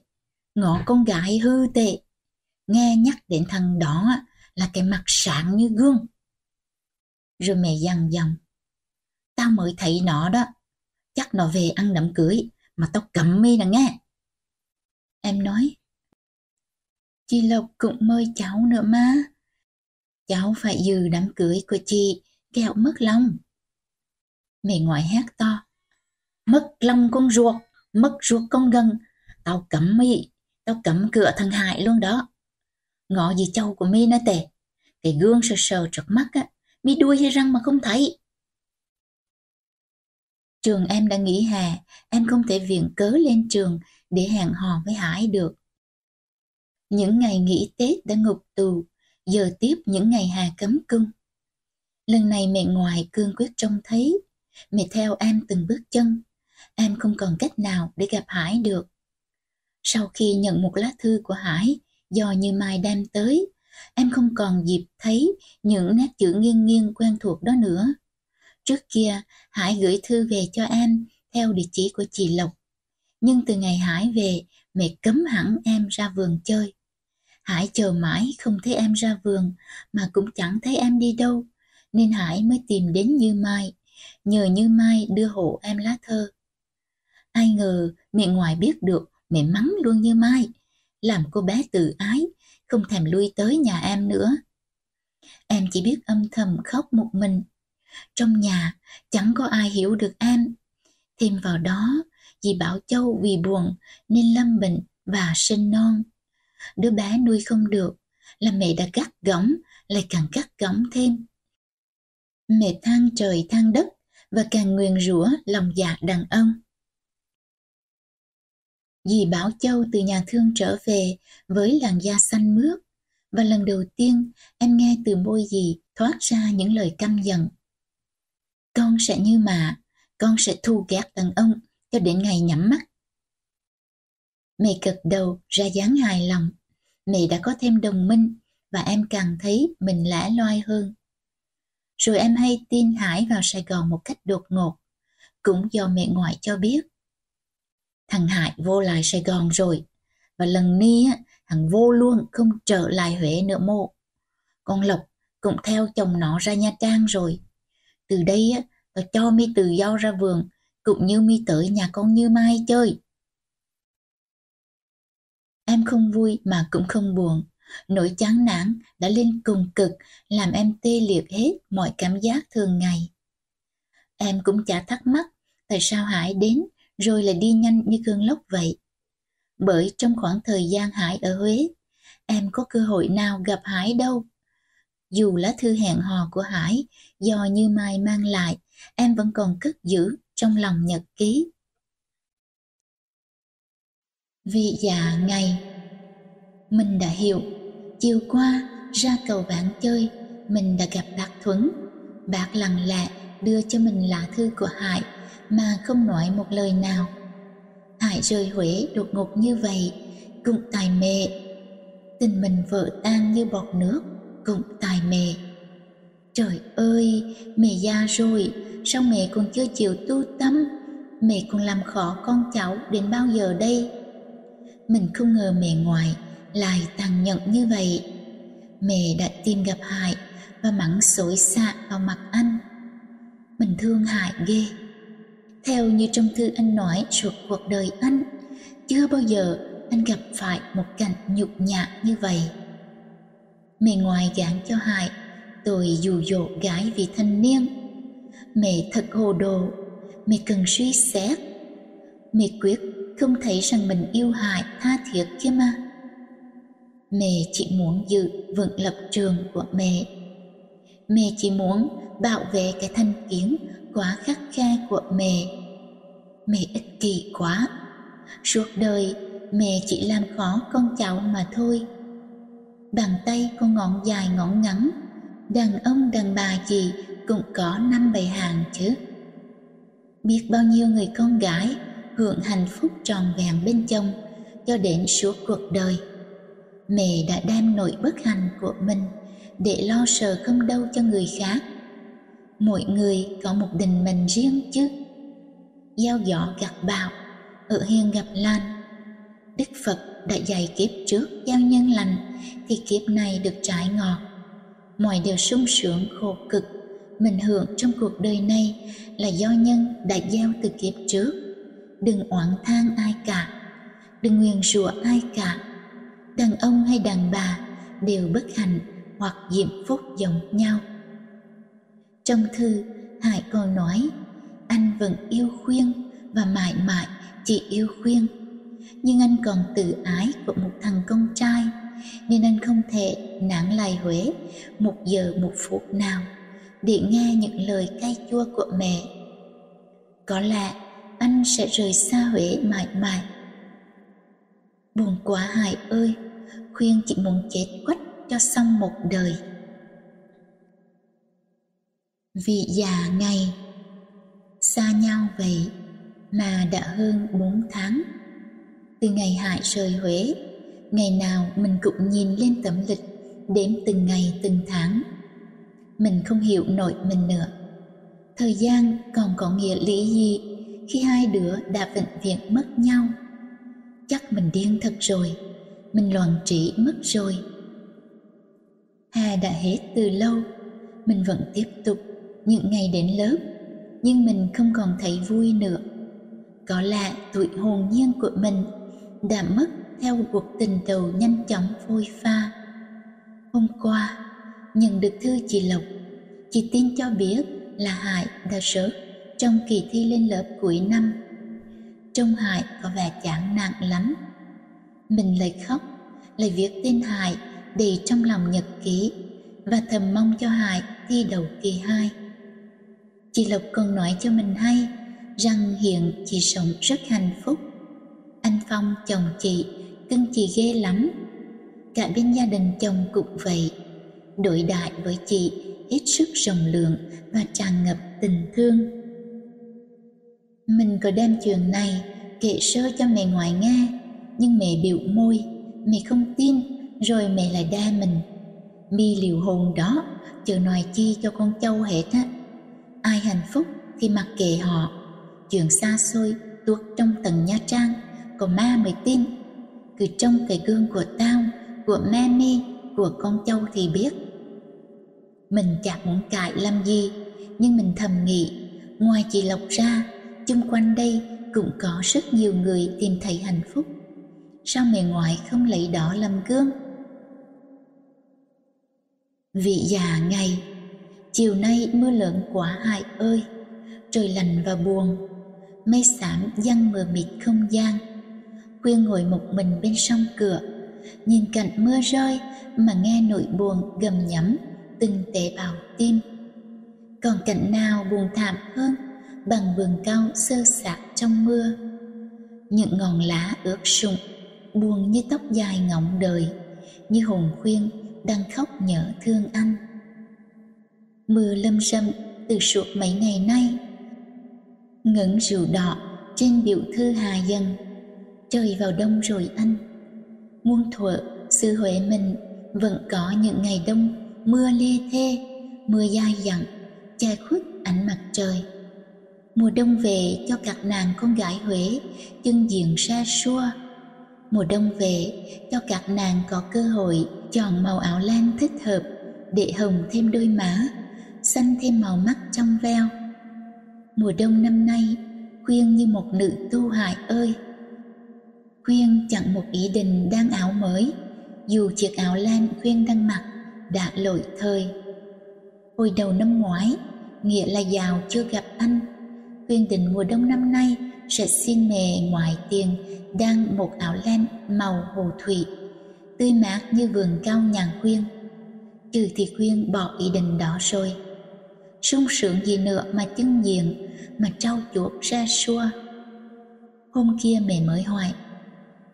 ngó con gái hư tệ. Nghe nhắc đến thằng đó là cái mặt sáng như gương. Rồi mẹ dằn dằn. Tao mới thấy nó đó. Chắc nó về ăn đám cưới, mà tao cấm mi nè nghe. Em nói. Chị Lộc cũng mời cháu nữa mà. Cháu phải dự đám cưới của chị, kẹo mất lòng. Mẹ ngoại hát to. Mất lòng con ruột, mất ruột con gần. Tao cấm mi, tao cấm cửa thằng hại luôn đó. Ngọ gì châu của mi nó tệ. Cái gương sờ sờ trước mắt á, mi đuôi hay răng mà không thấy. Trường em đã nghỉ hè, em không thể viện cớ lên trường để hẹn hò với Hải được. Những ngày nghỉ Tết đã ngục tù, giờ tiếp những ngày hà cấm cung. Lần này mẹ ngoài cương quyết trông thấy, mẹ theo em từng bước chân, em không còn cách nào để gặp Hải được. Sau khi nhận một lá thư của Hải do Như Mai đem tới, em không còn dịp thấy những nét chữ nghiêng nghiêng quen thuộc đó nữa. Trước kia, Hải gửi thư về cho em theo địa chỉ của chị Lộc. Nhưng từ ngày Hải về, mẹ cấm hẳn em ra vườn chơi. Hải chờ mãi không thấy em ra vườn, mà cũng chẳng thấy em đi đâu, nên Hải mới tìm đến Như Mai, nhờ Như Mai đưa hộ em lá thơ. Ai ngờ mẹ ngoài biết được, mẹ mắng luôn Như Mai, làm cô bé tự ái, không thèm lui tới nhà em nữa. Em chỉ biết âm thầm khóc một mình. Trong nhà chẳng có ai hiểu được em. Thêm vào đó, dì Bảo Châu vì buồn nên lâm bệnh và sinh non. Đứa bé nuôi không được, là mẹ đã gắt gỏng, lại càng gắt gỏng thêm. Mẹ than trời than đất và càng nguyền rủa lòng dạ đàn ông. Dì Bảo Châu từ nhà thương trở về với làn da xanh mướt và lần đầu tiên em nghe từ môi dì thoát ra những lời căm giận. Con sẽ như mà, con sẽ thu ghét đàn ông cho đến ngày nhắm mắt. Mẹ gật đầu ra dáng hài lòng. Mẹ đã có thêm đồng minh và em càng thấy mình lẻ loi hơn. Rồi em hay tin Hải vào Sài Gòn một cách đột ngột, cũng do mẹ ngoại cho biết. Thằng Hải vô lại Sài Gòn rồi, và lần ni á, thằng vô luôn không trở lại Huế nữa mộ. Con Lộc cũng theo chồng nó ra Nha Trang rồi. Từ đây á, tao cho mi tự do ra vườn, cũng như mi tới nhà con Như Mai chơi. Em không vui mà cũng không buồn. Nỗi chán nản đã lên cùng cực làm em tê liệt hết mọi cảm giác thường ngày. Em cũng chả thắc mắc tại sao Hải đến rồi lại đi nhanh như cơn lốc vậy. Bởi trong khoảng thời gian Hải ở Huế, em có cơ hội nào gặp Hải đâu. Dù lá thư hẹn hò của Hải do Như Mai mang lại, em vẫn còn cất giữ trong lòng nhật ký. Vì già ngày Mình đã hiểu. Chiều qua ra cầu bạn chơi Mình đã gặp bác Thuấn. Bác lặng lẽ đưa cho mình lá thư của Hải Mà không nói một lời nào. Hải rời Huế đột ngột như vậy Cũng tài mẹ Tình mình vỡ tan như bọt nước. Cũng tài mẹ Trời ơi, mẹ già rồi, sao mẹ còn chưa chịu tu tâm? Mẹ còn làm khó con cháu đến bao giờ đây? Mình không ngờ mẹ ngoại lại tàn nhẫn như vậy. Mẹ đã tìm gặp hại và mắng xối xạ vào mặt anh. Mình thương hại ghê. Theo như trong thư anh nói suốt cuộc đời anh, chưa bao giờ anh gặp phải một cảnh nhục nhã như vậy. Mẹ ngoài gán cho hại, tôi dụ dỗ gái vì thanh niên. Mẹ thật hồ đồ, mẹ cần suy xét. Mẹ quyết không thấy rằng mình yêu hại tha thiết kia mà. Mẹ chỉ muốn giữ vững lập trường của mẹ. Mẹ chỉ muốn bảo vệ cái thanh kiến quá khắc khe của mẹ. Mẹ ích kỷ quá. Suốt đời mẹ chỉ làm khó con cháu mà thôi. Bàn tay con ngọn dài ngọn ngắn, đàn ông đàn bà gì cũng có năm bầy hàng chứ. Biết bao nhiêu người con gái hưởng hạnh phúc tròn vẹn bên chồng cho đến suốt cuộc đời. Mẹ đã đem nỗi bất hạnh của mình để lo sợ không đâu cho người khác. Mỗi người có một định mệnh riêng chứ. Gieo gió gặt bão, ở hiên gặp lan. Đức Phật đã dạy kiếp trước gieo nhân lành, thì kiếp này được trái ngọt. Mọi điều sung sướng, khổ cực, mình hưởng trong cuộc đời này là do nhân đã gieo từ kiếp trước. Đừng oán than ai cả, đừng nguyền rủa ai cả. Đàn ông hay đàn bà đều bất hạnh hoặc diễm phúc giống nhau. Trong thư, hải còn nói, anh vẫn yêu khuyên và mãi mãi chỉ yêu khuyên nhưng anh còn tự ái của một thằng con trai nên anh không thể nản lại Huế một giờ một phút nào để nghe những lời cay chua của mẹ. Có lẽ anh sẽ rời xa Huế mãi mãi. Buồn quá Hải ơi, khuyên chị muốn chết quách cho xong một đời. Vì già ngày, xa nhau vậy mà đã hơn bốn tháng. Từ ngày Hải rời Huế, ngày nào mình cũng nhìn lên tấm lịch đếm từng ngày từng tháng. Mình không hiểu nổi mình nữa. Thời gian còn có nghĩa lý gì khi hai đứa đã vĩnh viễn mất nhau? Chắc mình điên thật rồi, mình loạn trí mất rồi. Hà đã hết từ lâu, mình vẫn tiếp tục những ngày đến lớp, nhưng mình không còn thấy vui nữa. Có lẽ tuổi hồn nhiên của mình đã mất theo cuộc tình đầu nhanh chóng phôi pha. Hôm qua, nhận được thư chị Lộc, chị tin cho biết là Hải đã rớt trong kỳ thi lên lớp cuối năm. Trông Hải có vẻ chán nặng lắm. Mình lại khóc, lại viết tên Hải để trong lòng nhật ký và thầm mong cho Hải thi đầu kỳ hai. Chị Lộc còn nói cho mình hay rằng hiện chị sống rất hạnh phúc. Phong chồng chị cưng chị ghê lắm. Cả bên gia đình chồng cũng vậy. Đối đại với chị hết sức rộng lượng và tràn ngập tình thương. Mình có đem chuyện này kể sơ cho mẹ ngoại nghe, nhưng mẹ biểu môi, mẹ không tin, rồi mẹ lại đa mình. Mi liều hồn đó, chờ nói chi cho con châu hết á. Ai hạnh phúc thì mặc kệ họ, chuyện xa xôi tuốt trong tầng Nha Trang, còn ma mới tin. Cứ trong cái gương của tao, của Mami, của con châu thì biết. Mình chả muốn cãi làm gì nhưng mình thầm nghĩ ngoài chị lộc ra chung quanh đây cũng có rất nhiều người tìm thấy hạnh phúc. Sao mẹ ngoại không lấy đó làm gương? Vị già ngày chiều nay mưa lớn quá hại ơi trời lạnh và buồn. Mây xám giăng mờ mịt không gian khuyên ngồi một mình bên sông cửa. Nhìn cạnh mưa rơi mà nghe nỗi buồn gầm nhắm từng tế bào tim. Còn cảnh nào buồn thảm hơn bằng vườn cao sơ sạc trong mưa? Những ngọn lá ướt sũng, buồn như tóc dài ngọng đời, như hồn khuyên đang khóc nhớ thương anh. Mưa lâm râm từ suốt mấy ngày nay ngẩng rượu đỏ trên biểu thư hà dân trời vào đông rồi anh. Muôn thuở xứ huệ mình vẫn có những ngày đông, mưa lê thê, mưa dai dẳng, che khuất ánh mặt trời. Mùa đông về cho các nàng con gái huế chân diện xa xua mùa đông về cho các nàng có cơ hội chọn màu áo len thích hợp để hồng thêm đôi má, xanh thêm màu mắt trong veo. Mùa đông năm nay khuyên như một nữ tu hại ơi khuyên chẳng một ý định đang áo mới. Dù chiếc áo len khuyên đang mặc, đã lỗi thời. Hồi đầu năm ngoái, nghĩa là giàu chưa gặp anh. Khuyên định mùa đông năm nay sẽ xin mẹ ngoại tiền đang một áo len màu hồ thủy, tươi mát như vườn cao nhàn khuyên. Trừ thì khuyên bỏ ý định đó rồi. Sung sướng gì nữa mà chân diện, mà trau chuột ra xua. Hôm kia mẹ mới hỏi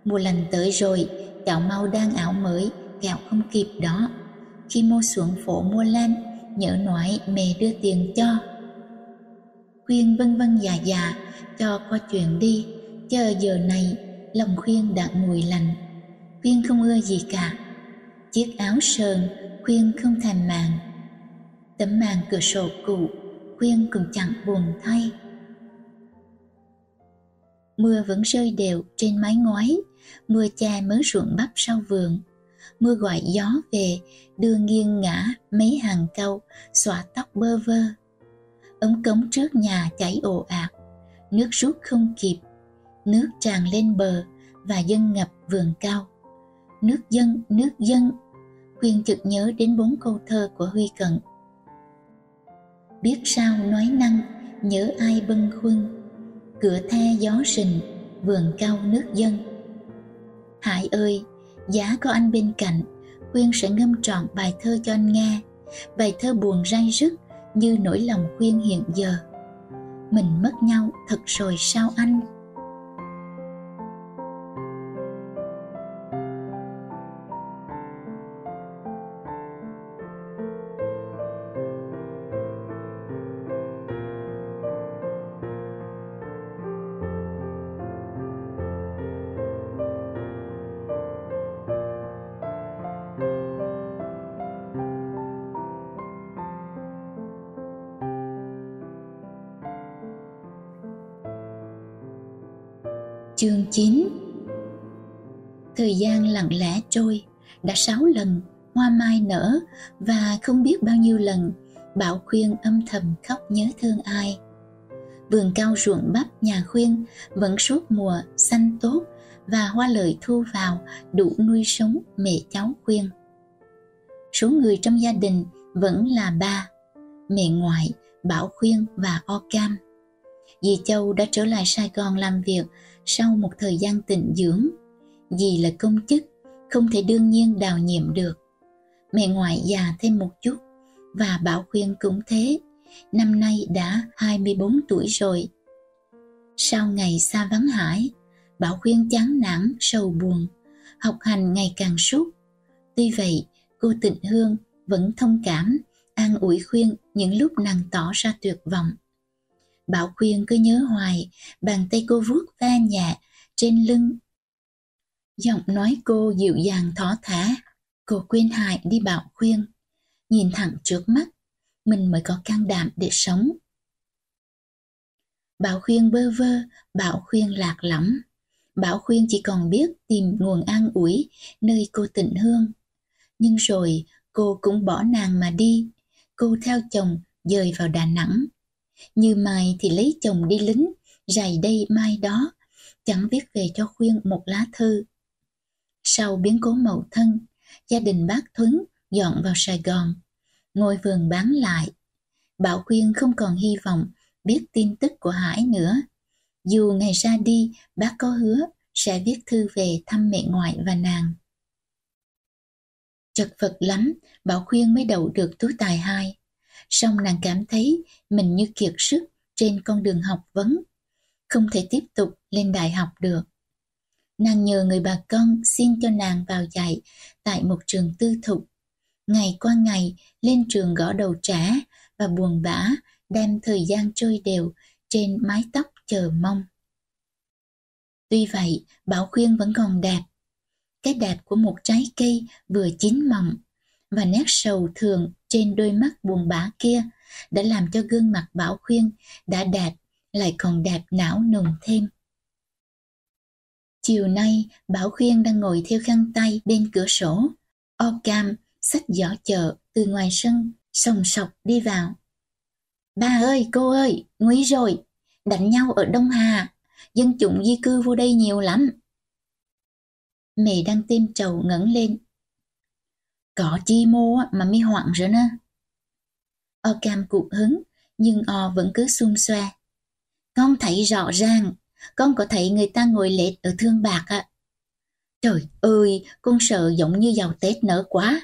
mùa lành tới rồi cháu mau đang áo mới, kẹo không kịp đó. Khi mua xuống phố mua lan nhớ nói mẹ đưa tiền cho. Khuyên vân vân già già cho qua chuyện đi. Chờ giờ này, lòng khuyên đã nguội lạnh. Khuyên không ưa gì cả. Chiếc áo sờn, khuyên không thèm màng. Tấm màn cửa sổ cũ, khuyên cũng chẳng buồn thay. Mưa vẫn rơi đều trên mái ngói mưa che mới ruộng bắp sau vườn. Mưa gọi gió về, đưa nghiêng ngã mấy hàng câu xõa tóc bơ vơ. Ống cống trước nhà chảy ồ ạt, nước rút không kịp. Nước tràn lên bờ và dân ngập vườn cao. Nước dân nước dân. Khuyên chực nhớ đến bốn câu thơ của huy cận. Biết sao nói năng, nhớ ai bâng khuâng. Cửa the gió rình, vườn cao nước dân hải ơi Giá có anh bên cạnh, Khuyên sẽ ngâm trọn bài thơ cho anh nghe, bài thơ buồn rai rứt như nỗi lòng Khuyên hiện giờ. Mình mất nhau thật rồi sao anh? Chương 9 Thời gian lặng lẽ trôi, đã sáu lần hoa mai nở và không biết bao nhiêu lần Bảo khuyên âm thầm khóc nhớ thương ai. Vườn cao ruộng bắp nhà khuyên vẫn suốt mùa xanh tốt và hoa lợi thu vào đủ nuôi sống mẹ cháu khuyên. Số người trong gia đình vẫn là ba, mẹ ngoại, Bảo khuyên và O Cam. Dì Châu đã trở lại Sài Gòn làm việc sau một thời gian tịnh dưỡng. vì là công chức, không thể đương nhiên đào nhiệm được. Mẹ ngoại già thêm một chút và Bảo Khuyên cũng thế, năm nay đã 24 tuổi rồi. Sau ngày xa vắng hải, Bảo Khuyên chán nản, sầu buồn, học hành ngày càng sút. Tuy vậy, cô Tịnh Hương vẫn thông cảm, an ủi Khuyên những lúc nàng tỏ ra tuyệt vọng. Bảo khuyên cứ nhớ hoài, bàn tay cô vuốt ve nhẹ trên lưng. Giọng nói cô dịu dàng thỏ thả, cô quên hại đi bảo khuyên. Nhìn thẳng trước mắt, mình mới có can đảm để sống. Bảo khuyên bơ vơ, bảo khuyên lạc lõng. Bảo khuyên chỉ còn biết tìm nguồn an ủi nơi cô tịnh hương. Nhưng rồi cô cũng bỏ nàng mà đi. Cô theo chồng dời vào Đà Nẵng như mai thì lấy chồng đi lính, rày đây mai đó, chẳng viết về cho khuyên một lá thư. Sau biến cố mậu thân, gia đình bác Thuấn dọn vào Sài Gòn, ngôi vườn bán lại. Bảo khuyên không còn hy vọng biết tin tức của Hải nữa. Dù ngày ra đi, bác có hứa sẽ viết thư về thăm mẹ ngoại và nàng. Chật vật lắm, Bảo khuyên mới đậu được túi tài hai song nàng cảm thấy mình như kiệt sức trên con đường học vấn, không thể tiếp tục lên đại học được. Nàng nhờ người bà con xin cho nàng vào dạy tại một trường tư thục. Ngày qua ngày lên trường gõ đầu trả và buồn bã đem thời gian trôi đều trên mái tóc chờ mong. Tuy vậy, Bảo Khuyên vẫn còn đẹp. Cái đẹp của một trái cây vừa chín mọng và nét sầu thường trên đôi mắt buồn bã kia đã làm cho gương mặt Bảo Khuyên đã đẹp lại còn đẹp não nùng thêm. Chiều nay, Bảo Khuyên đang ngồi theo khăn tay bên cửa sổ. O Cam xách giỏ chợ từ ngoài sân, sòng sọc đi vào. Ba ơi, cô ơi, nguy rồi, đánh nhau ở Đông Hà, dân chúng di cư vô đây nhiều lắm. Mẹ đang tên trầu ngẩng lên, có chi mô mà mi hoảng rồi nè. Ờ, o cam cục hứng, nhưng O vẫn cứ xung xoe. Con thấy rõ ràng, con có thấy người ta ngồi lệch ở thương bạc ạ. Trời ơi, con sợ giống như giàu Tết nở quá.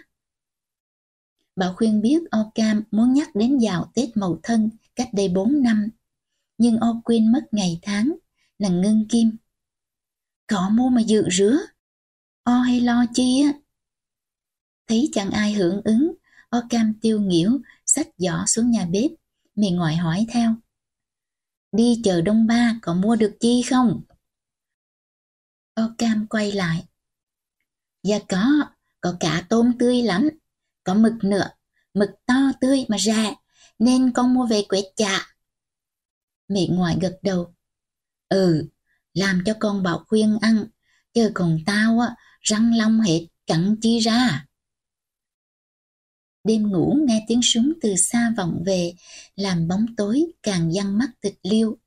Bảo khuyên biết O Cam muốn nhắc đến giàu Tết mậu thân cách đây 4 năm. Nhưng O quên mất ngày tháng, là ngưng kim. Có mua mà dự rứa. O hay lo chi á, Thấy chẳng ai hưởng ứng, O Cam tiêu nghỉu, xách giỏ xuống nhà bếp. Mẹ ngoại hỏi theo. Đi chợ Đông Ba có mua được chi không? O Cam quay lại. Dạ có, có cả tôm tươi lắm. Có mực nữa, mực to tươi mà rẻ, nên con mua về quét chạ. Mẹ ngoại gật đầu. Ừ, làm cho con bảo khuyên ăn, chứ còn tao á, răng long hết, cẳng chi ra. Đêm ngủ nghe tiếng súng từ xa vọng về, làm bóng tối càng dăng mắt tịch liêu.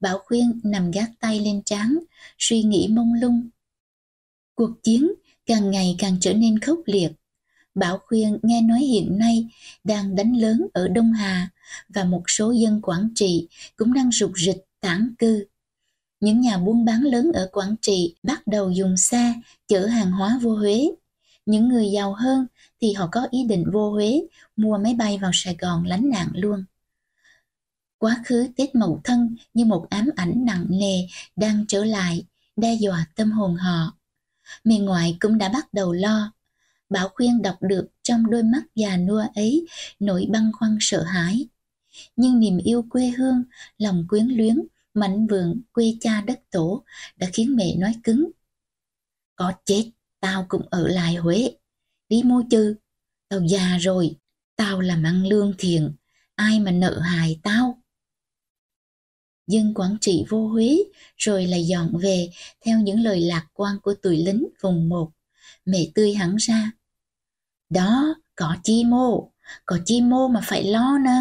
Bảo Khuyên nằm gác tay lên trán, suy nghĩ mông lung. Cuộc chiến càng ngày càng trở nên khốc liệt. Bảo Khuyên nghe nói hiện nay đang đánh lớn ở Đông Hà và một số dân Quảng Trị cũng đang rục rịch tản cư. những nhà buôn bán lớn ở Quảng Trị bắt đầu dùng xe chở hàng hóa vô Huế. Những người giàu hơn thì họ có ý định vô Huế mua máy bay vào Sài Gòn lánh nạn luôn. Quá khứ Tết Mậu Thân như một ám ảnh nặng nề đang trở lại, đe dọa tâm hồn họ. Mẹ ngoại cũng đã bắt đầu lo. Bảo Khuyên đọc được trong đôi mắt già nua ấy nỗi băn khoăn sợ hãi. Nhưng niềm yêu quê hương, lòng quyến luyến, mảnh vườn quê cha đất tổ đã khiến mẹ nói cứng. Có chết, tao cũng ở lại Huế. Đi mua chư, tao già rồi, tao làm ăn lương thiện, ai mà nợ hại tao dân Quảng Trị vô Huế rồi lại dọn về theo những lời lạc quan của tuổi lính vùng một. Mẹ tươi hẳn ra. Đó, có chi mô, có chi mô mà phải lo nè.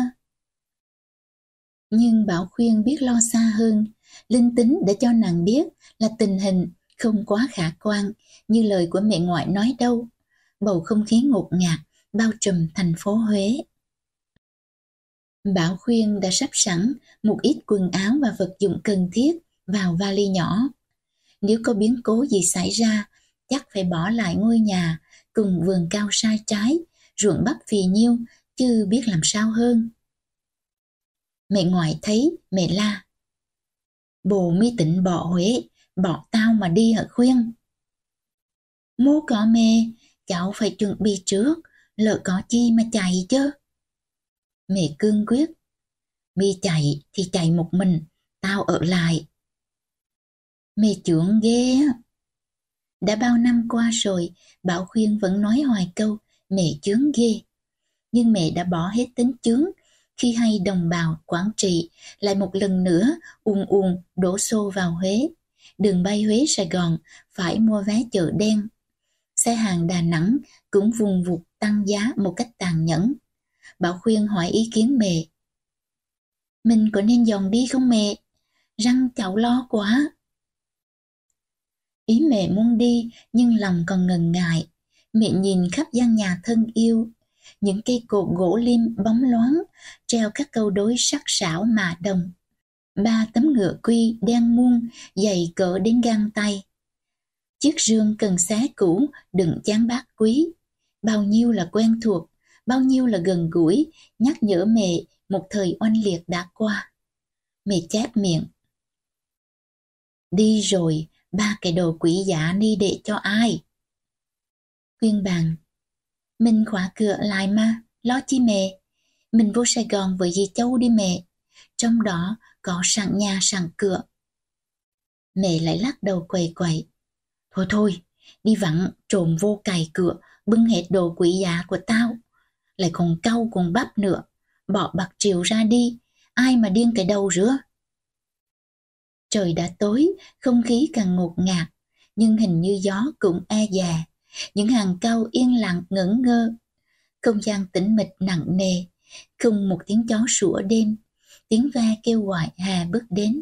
Nhưng Bảo Khuyên biết lo xa hơn, linh tính đã cho nàng biết là tình hình không quá khả quan như lời của mẹ ngoại nói đâu. Bầu không khí ngột ngạt bao trùm thành phố Huế. Bảo Khuyên đã sắp sẵn một ít quần áo và vật dụng cần thiết vào vali nhỏ. Nếu có biến cố gì xảy ra, chắc phải bỏ lại ngôi nhà cùng vườn cao sai trái, ruộng bắp phì nhiêu, chứ biết làm sao hơn. Mẹ ngoại thấy, mẹ la. Bồ mi tỉnh bỏ Huế, bỏ tao mà đi hả Khuyên? Mua cỏ mẹ, cháu phải chuẩn bị trước, lỡ có chi mà chạy chứ. Mẹ cương quyết. Mi chạy thì chạy một mình, tao ở lại. Mẹ trưởng ghê á. Đã bao năm qua rồi, Bảo Khuyên vẫn nói hoài câu mẹ chướng ghê. Nhưng mẹ đã bỏ hết tính chướng khi hay đồng bào Quảng Trị lại một lần nữa ùn ùn đổ xô vào Huế. Đường bay Huế Sài Gòn phải mua vé chợ đen. Xe hàng Đà Nẵng cũng vùng vụt tăng giá một cách tàn nhẫn. Bảo khuyên hỏi ý kiến mẹ. Mình có nên dọn đi không mẹ? Răng cháu lo quá. Ý mẹ muốn đi, nhưng lòng còn ngần ngại. Mẹ nhìn khắp gian nhà thân yêu. Những cây cột gỗ lim bóng loáng, treo các câu đối sắc sảo mà đồng. Ba tấm ngựa quy đen muôn dày cỡ đến găng tay. Chiếc rương cần xá cũ đựng chán bát quý. Bao nhiêu là quen thuộc bao nhiêu là gần gũi, nhắc nhở mẹ một thời oanh liệt đã qua. Mẹ chép miệng. Đi rồi, ba cái đồ quỷ giả đi để cho ai? Quyên bàn. Mình khóa cửa lại mà, lo chi mẹ. Mình vô Sài Gòn với dì Châu đi mẹ. Trong đó có sẵn nhà sẵn cửa. Mẹ lại lắc đầu quầy quậy. Thôi thôi, đi vặn trộm vô cài cửa, bưng hết đồ quỷ giá của tao lại còn cau còn bắp nữa. Bỏ bạc triệu ra đi, ai mà điên cái đầu rứa. Trời đã tối, không khí càng ngột ngạt, nhưng hình như gió cũng e dè. Những hàng cau yên lặng ngẩn ngơ. Không gian tĩnh mịch nặng nề, không một tiếng chó sủa đêm, tiếng ve kêu gọi Hà bước đến.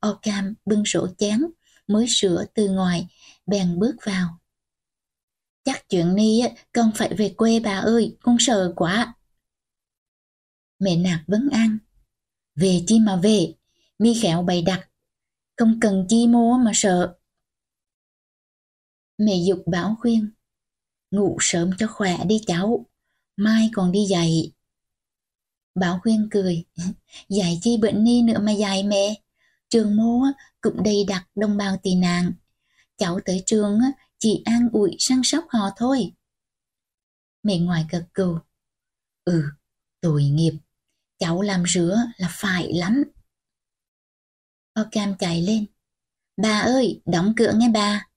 ocam bưng sổ chén, mới sửa từ ngoài, bèn bước vào. Chắc chuyện ni con phải về quê bà ơi, con sợ quá. Mẹ nạt vấn an. Về chi mà về, mi khéo bày đặt. Không cần chi mua mà sợ. Mẹ dục bảo khuyên. Ngủ sớm cho khỏe đi cháu, mai còn đi dạy. Bảo khuyên cười, dạy chi bệnh ni nữa mà dạy mẹ. Trường mô cũng đầy đặc đông bào tị nạn. Cháu tới trường chỉ an ủi săn sóc họ thôi. Mẹ ngoài gật gù. Ừ, tội nghiệp, cháu làm rửa là phải lắm. O cam chạy lên. Bà ơi, đóng cửa nghe bà.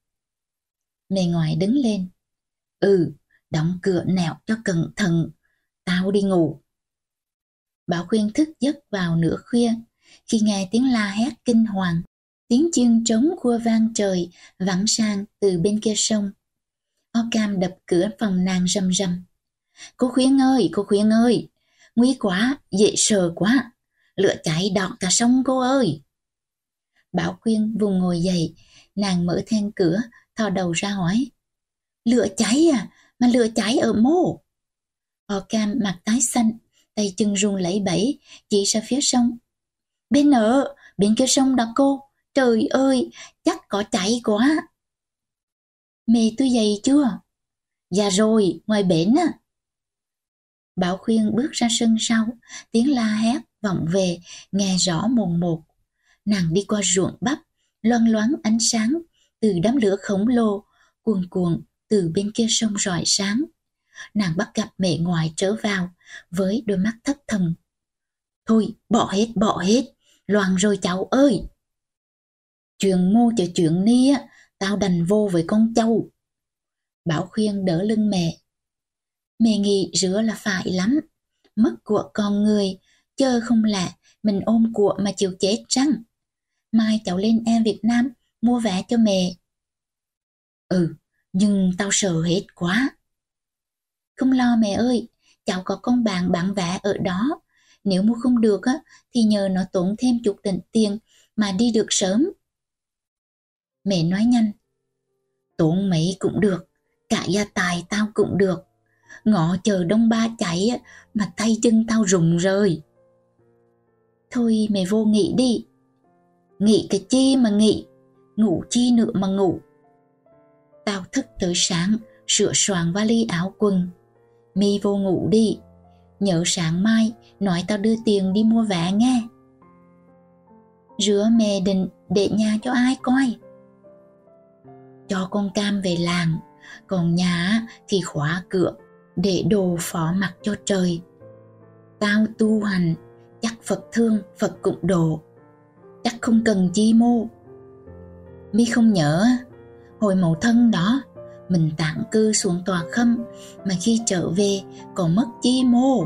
Mẹ ngoài đứng lên. Ừ, đóng cửa nẹo cho cẩn thận, tao đi ngủ. Bảo khuyên thức giấc vào nửa khuya, khi nghe tiếng la hét kinh hoàng Tiếng chiên trống khua vang trời, vẳng sang từ bên kia sông. O Cam đập cửa phòng nàng rầm rầm. Cô Khuyên ơi, cô Khuyên ơi, nguy quá, dễ sợ quá, lửa cháy đọt cả sông cô ơi. Bảo Khuyên vùng ngồi dậy, nàng mở then cửa, thò đầu ra hỏi. Lửa cháy à, mà lửa cháy ở mô. O Cam mặt tái xanh, tay chân run lẩy bẩy, chỉ ra phía sông. Bên ở, bên kia sông đó cô, Trời ơi, chắc có cháy quá. Mẹ tôi dậy chưa? Dạ rồi, ngoài bển á. Bảo khuyên bước ra sân sau, tiếng la hét vọng về, nghe rõ mồn một. Nàng đi qua ruộng bắp, loan loáng ánh sáng từ đám lửa khổng lồ, cuồn cuộn từ bên kia sông rọi sáng. Nàng bắt gặp mẹ ngoại trở vào với đôi mắt thất thần. Thôi, bỏ hết, bỏ hết, loạn rồi cháu ơi. Chuyện mô cho chuyện ni á, tao đành vô với con châu. Bảo khuyên đỡ lưng mẹ. Mẹ nghĩ rửa là phải lắm. Mất của con người, chơi không lạ, mình ôm của mà chịu chết răng. Mai cháu lên em Việt Nam, mua vé cho mẹ. Ừ, nhưng tao sợ hết quá. Không lo mẹ ơi, cháu có con bạn bạn vẽ ở đó. Nếu mua không được á, thì nhờ nó tốn thêm chục tiền tiền mà đi được sớm. Mẹ nói nhanh. Tốn mấy cũng được, cả gia tài tao cũng được. Ngọ chờ đông ba cháy mà tay chân tao rụng rời. Thôi mẹ vô nghỉ đi. Nghỉ cái chi mà nghỉ, ngủ chi nữa mà ngủ. Tao thức tới sáng, sửa soạn vali áo quần. Mi vô ngủ đi. Nhớ sáng mai, nói tao đưa tiền đi mua vé nghe. Rửa mẹ định để nhà cho ai coi. Cho con cam về làng, còn nhà thì khóa cửa để đồ phó mặc cho trời. Tao tu hành, chắc Phật thương, Phật cũng độ. Chắc không cần chi mô. Mi không nhớ, hồi mẫu thân đó, mình tạm cư xuống tòa khâm, mà khi trở về còn mất chi mô.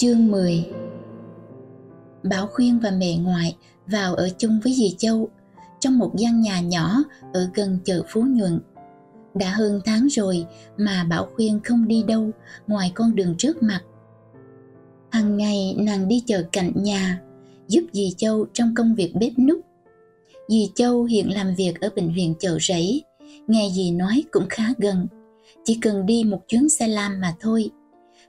Chương 10 Bảo Khuyên và mẹ ngoại vào ở chung với dì Châu trong một gian nhà nhỏ ở gần chợ Phú Nhuận. Đã hơn tháng rồi mà Bảo Khuyên không đi đâu ngoài con đường trước mặt. Hằng ngày nàng đi chợ cạnh nhà, giúp dì Châu trong công việc bếp núc. Dì Châu hiện làm việc ở bệnh viện chợ rẫy, nghe dì nói cũng khá gần, chỉ cần đi một chuyến xe lam mà thôi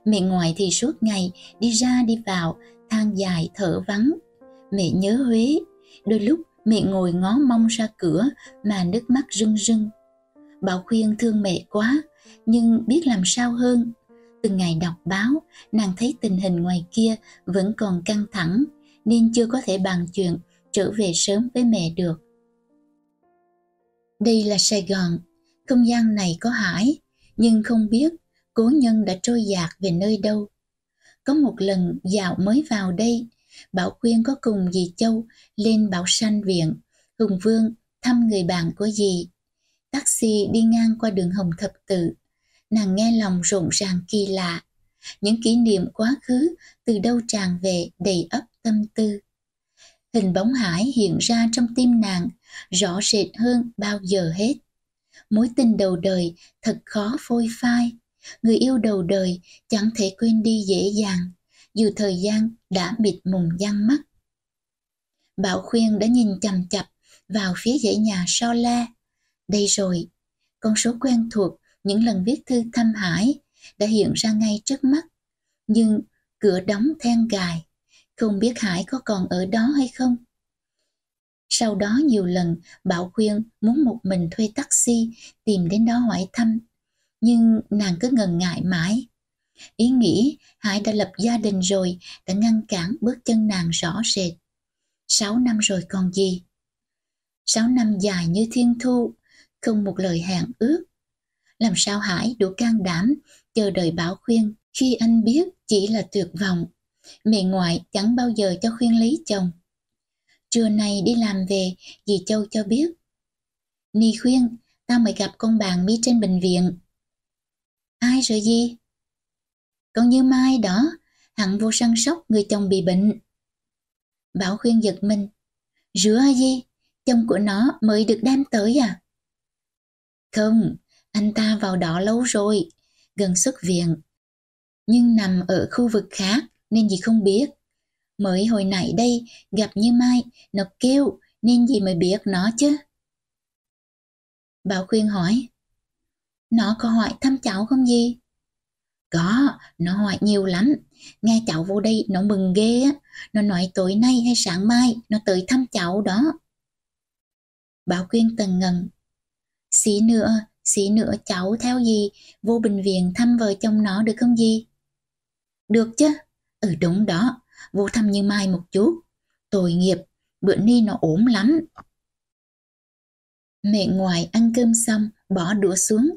Mẹ ngoại thì suốt ngày đi ra đi vào, than dài thở vắng. Mẹ nhớ Huế, đôi lúc mẹ ngồi ngó mong ra cửa mà nước mắt rưng rưng. Bảo khuyên thương mẹ quá, nhưng biết làm sao hơn. Từng ngày đọc báo, nàng thấy tình hình ngoài kia vẫn còn căng thẳng, nên chưa có thể bàn chuyện trở về sớm với mẹ được. Đây là Sài Gòn, không gian này có hải, nhưng không biết cố nhân đã trôi dạt về nơi đâu. Có một lần dạo mới vào đây, Bảo Khuyên có cùng dì Châu lên Bảo Sanh Viện, Hùng Vương thăm người bạn của dì. Taxi đi ngang qua đường Hồng Thập Tự, nàng nghe lòng rộn ràng kỳ lạ. Những kỷ niệm quá khứ từ đâu tràn về đầy ấp tâm tư. Hình bóng hải hiện ra trong tim nàng, rõ rệt hơn bao giờ hết. Mối tình đầu đời thật khó phôi phai, Người yêu đầu đời chẳng thể quên đi dễ dàng, dù thời gian đã mịt mùng giăng mắt. Bảo Khuyên đã nhìn chầm chặp vào phía dãy nhà so la. Đây rồi, con số quen thuộc những lần viết thư thăm Hải đã hiện ra ngay trước mắt. Nhưng cửa đóng then gài, không biết Hải có còn ở đó hay không. Sau đó nhiều lần Bảo Khuyên muốn một mình thuê taxi tìm đến đó hỏi thăm nhưng nàng cứ ngần ngại mãi. Ý nghĩ Hải đã lập gia đình rồi đã ngăn cản bước chân nàng rõ rệt. Sáu năm rồi còn gì? Sáu năm dài như thiên thu, không một lời hẹn ước. Làm sao Hải đủ can đảm chờ đợi Bảo khuyên khi anh biết chỉ là tuyệt vọng. Mẹ ngoại chẳng bao giờ cho khuyên lấy chồng. Trưa nay đi làm về, dì Châu cho biết. Ni khuyên, tao mới gặp con bạn mi trên bệnh viện. Ai rồi gì? Còn như Mai đó, hẳn vô săn sóc người chồng bị bệnh. Bảo khuyên giật mình. Rứa gì? Chồng của nó mới được đem tới à? Không, anh ta vào đó lâu rồi, gần xuất viện. Nhưng nằm ở khu vực khác nên dì không biết. Mới hồi nãy đây gặp như Mai, nó kêu nên dì mới biết nó chứ. Bảo khuyên hỏi, nó có hỏi thăm cháu không gì? Có, nó hỏi nhiều lắm. Nghe cháu vô đây nó mừng ghê á. Nó nói tối nay hay sáng mai nó tới thăm cháu đó. Bảo khuyên tần ngần. Xí nữa, xí nữa cháu theo gì vô bệnh viện thăm vợ chồng nó được không gì? Được chứ? Ừ đúng đó, vô thăm như mai một chút. Tội nghiệp, bữa ni nó ốm lắm. Mẹ ngoài ăn cơm xong, bỏ đũa xuống.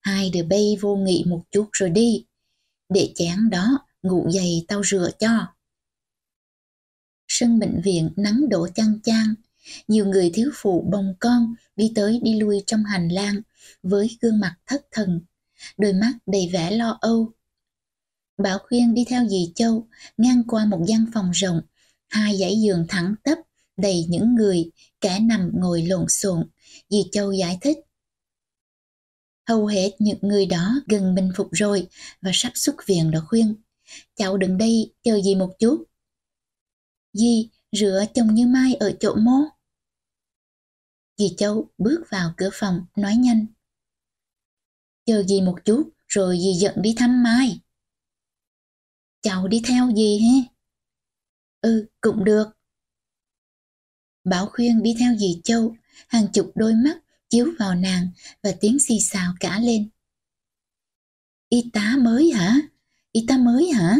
Hai đứa bay vô nghỉ một chút rồi đi. Để chán đó, ngủ dậy tao rửa cho. Sân bệnh viện nắng đổ chang chang, nhiều người thiếu phụ bồng con đi tới đi lui trong hành lang với gương mặt thất thần, đôi mắt đầy vẻ lo âu. Bảo khuyên đi theo dì Châu ngang qua một gian phòng rộng, hai dãy giường thẳng tắp đầy những người, kẻ nằm ngồi lộn xộn. Dì Châu giải thích. Hầu hết những người đó gần bình phục rồi và sắp xuất viện đã khuyên. Cháu đừng đây chờ gì một chút. Dì, rửa chồng như mai ở chỗ mô. Dì Châu bước vào cửa phòng nói nhanh. Chờ dì một chút rồi dì giận đi thăm Mai. Cháu đi theo dì he? Ừ, cũng được. Bảo khuyên đi theo dì Châu, hàng chục đôi mắt chiếu vào nàng và tiếng xì xào cả lên. Y tá mới hả? Y tá mới hả?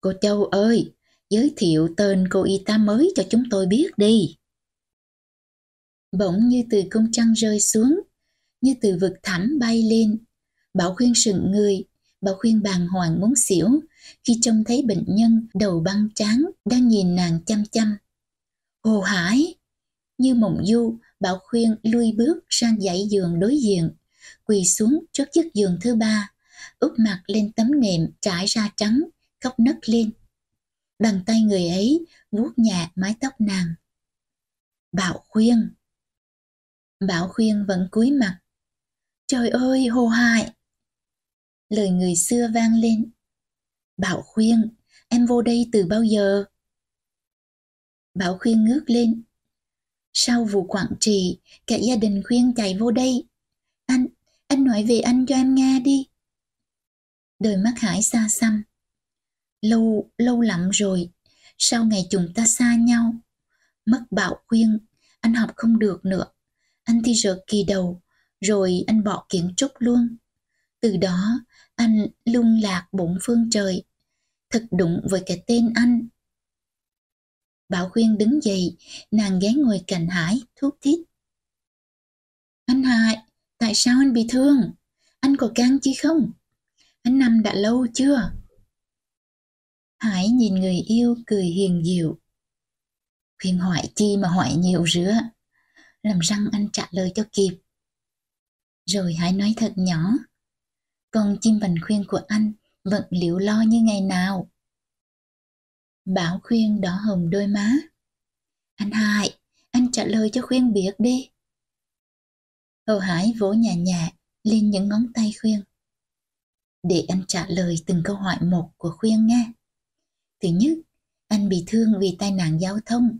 Cô Châu ơi, giới thiệu tên cô y tá mới cho chúng tôi biết đi. Bỗng như từ cung trăng rơi xuống, như từ vực thẳm bay lên. Bảo khuyên sừng người, Bảo khuyên bàng hoàng muốn xỉu khi trông thấy bệnh nhân đầu băng trắng đang nhìn nàng chăm chăm. Hồ Hải! Như mộng du, Bảo khuyên lui bước sang dãy giường đối diện, quỳ xuống trước chiếc giường thứ ba, úp mặt lên tấm nệm trải ra trắng, khóc nấc lên. Bàn tay người ấy vuốt nhẹ mái tóc nàng. Bảo khuyên! Bảo khuyên vẫn cúi mặt. Trời ơi, hồ hại! Lời người xưa vang lên. Bảo khuyên, em vô đây từ bao giờ? Bảo khuyên ngước lên. Sau vụ Quảng Trị, cả gia đình khuyên chạy vô đây. Anh, anh nói về anh cho em nghe đi. đôi mắt Hải xa xăm. Lâu, lâu lắm rồi, sau ngày chúng ta xa nhau. Mất bảo khuyên, anh học không được nữa. Anh thi rớt kỳ đầu, rồi anh bỏ kiến trúc luôn. Từ đó, anh lung lạc bụng phương trời. Thật đúng với cái tên anh. Bảo Khuyên đứng dậy, nàng ghé ngồi cạnh Hải, thúc thích. Anh Hải, tại sao anh bị thương? Anh có can chứ không? Anh nằm đã lâu chưa? Hải nhìn người yêu cười hiền diệu. Khuyên hỏi chi mà hỏi nhiều rứa. Làm răng anh trả lời cho kịp. Rồi Hải nói thật nhỏ. Con chim vành khuyên của anh vẫn liễu lo như ngày nào. Bảo khuyên đỏ hồng đôi má. Anh Hải, anh trả lời cho khuyên biết đi. Hầu Hải vỗ nhà nhà lên những ngón tay khuyên. Để anh trả lời từng câu hỏi một của khuyên nghe. Thứ nhất, anh bị thương vì tai nạn giao thông.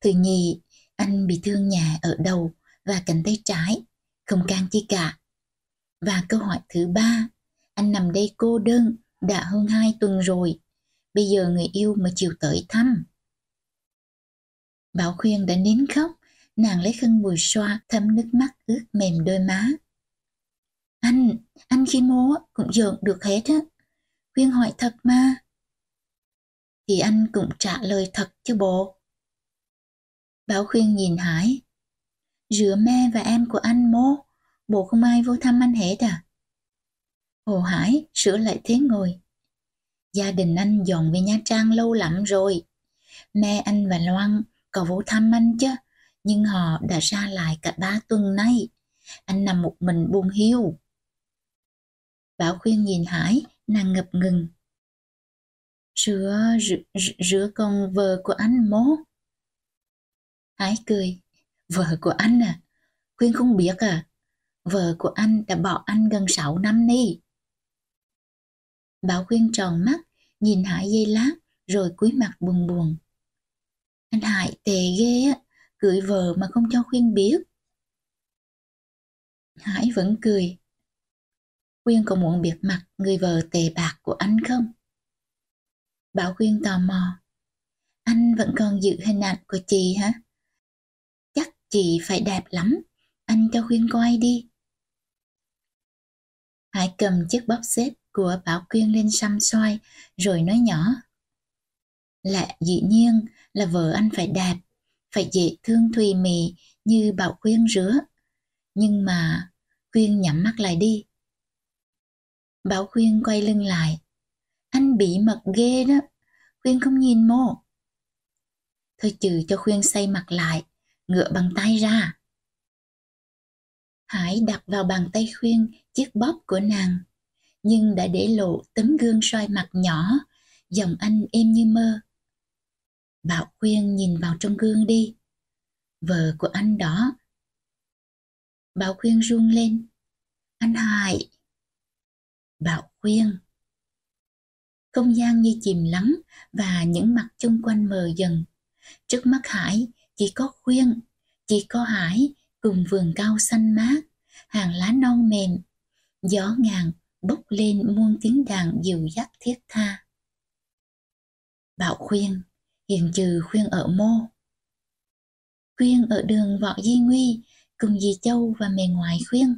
Thứ nhì, anh bị thương nhà ở đầu và cánh tay trái, không can chi cả. Và câu hỏi thứ ba, anh nằm đây cô đơn đã hơn hai tuần rồi bây giờ người yêu mà chiều tới thăm. Bảo khuyên đã nín khóc, nàng lấy khăn bùi xoa thấm nước mắt ướt mềm đôi má. Anh, anh khi mô cũng giỡn được hết á. Khuyên hỏi thật mà. Thì anh cũng trả lời thật chứ bộ. Bảo khuyên nhìn Hải. Rửa me và em của anh mô, bộ không ai vô thăm anh hết à? Hồ Hải sửa lại thế ngồi. Gia đình anh dọn về Nha Trang lâu lắm rồi. Mẹ anh và Loan có vô thăm anh chứ, nhưng họ đã ra lại cả ba tuần nay. Anh nằm một mình buồn hiu. Bảo khuyên nhìn Hải, nàng ngập ngừng. Rửa, rửa, rửa con vợ của anh mố. Hải cười. Vợ của anh à? Khuyên không biết à? Vợ của anh đã bỏ anh gần 6 năm đi. Bảo Khuyên tròn mắt, nhìn Hải dây lát, rồi cúi mặt buồn buồn. Anh Hải tệ ghê á, cưỡi vợ mà không cho Khuyên biết. Hải vẫn cười. Khuyên có muốn biết mặt người vợ tệ bạc của anh không? Bảo Khuyên tò mò. Anh vẫn còn giữ hình ảnh của chị hả? Chắc chị phải đẹp lắm. Anh cho Khuyên coi đi. Hải cầm chiếc bóp xếp của Bảo Quyên lên xăm xoay rồi nói nhỏ. Lạ dĩ nhiên là vợ anh phải đẹp, phải dễ thương thùy mì như Bảo Quyên rứa. Nhưng mà Quyên nhắm mắt lại đi. Bảo Quyên quay lưng lại. Anh bị mật ghê đó. Quyên không nhìn mô. Thôi trừ cho Khuyên xây mặt lại, ngựa bằng tay ra. Hải đặt vào bàn tay Khuyên chiếc bóp của nàng, nhưng đã để lộ tấm gương soi mặt nhỏ, giọng anh êm như mơ. Bảo Khuyên nhìn vào trong gương đi. Vợ của anh đó. Bảo Khuyên run lên. Anh Hải. Bảo Khuyên. Không gian như chìm lắng và những mặt chung quanh mờ dần. Trước mắt Hải chỉ có Khuyên, chỉ có Hải cùng vườn cao xanh mát, hàng lá non mềm, gió ngàn bốc lên muôn tiếng đàn dịu dắt thiết tha. Bảo khuyên, hiện trừ khuyên ở mô. Khuyên ở đường Võ Di Nguy, cùng dì Châu và mẹ ngoài khuyên.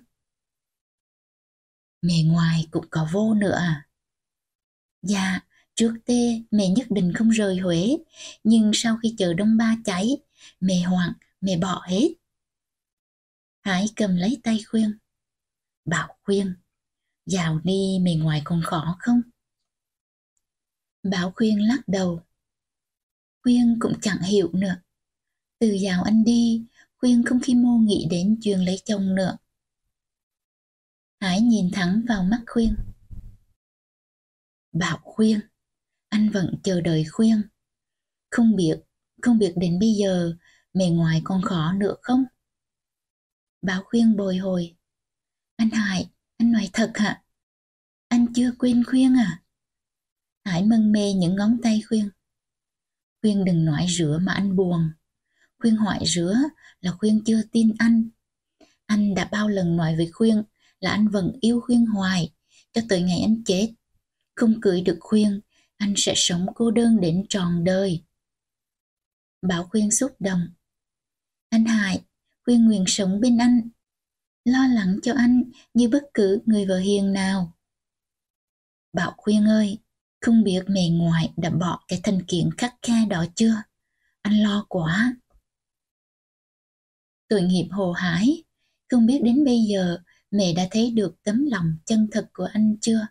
Mẹ ngoài cũng có vô nữa à? Dạ, trước tê mẹ nhất định không rời Huế, nhưng sau khi chờ Đông Ba cháy, mẹ hoảng, mẹ bỏ hết. Hải cầm lấy tay khuyên. Bảo khuyên, dạo đi mày ngoài còn khó không? Bảo khuyên lắc đầu. Khuyên cũng chẳng hiểu nữa. Từ dạo anh đi, khuyên không khi mô nghĩ đến chuyện lấy chồng nữa. Hải nhìn thẳng vào mắt khuyên. Bảo khuyên, anh vẫn chờ đợi khuyên. Không biết, không biết đến bây giờ mẹ ngoài còn khó nữa không? Bảo khuyên bồi hồi. Anh Hải, anh nói thật hả? Anh chưa quên khuyên à? Hải mân mê những ngón tay khuyên. Khuyên đừng nói rửa mà anh buồn. Khuyên hỏi rửa là khuyên chưa tin anh. Anh đã bao lần nói với khuyên là anh vẫn yêu khuyên hoài cho tới ngày anh chết. Không cưới được khuyên, anh sẽ sống cô đơn đến tròn đời. Bảo khuyên xúc động. Anh Hải, khuyên nguyện sống bên anh. Lo lắng cho anh như bất cứ người vợ hiền nào. Bảo khuyên ơi, không biết mẹ ngoại đã bỏ cái thân kiện khắc khe đó chưa? Anh lo quá. Tội nghiệp hồ hải, không biết đến bây giờ mẹ đã thấy được tấm lòng chân thật của anh chưa?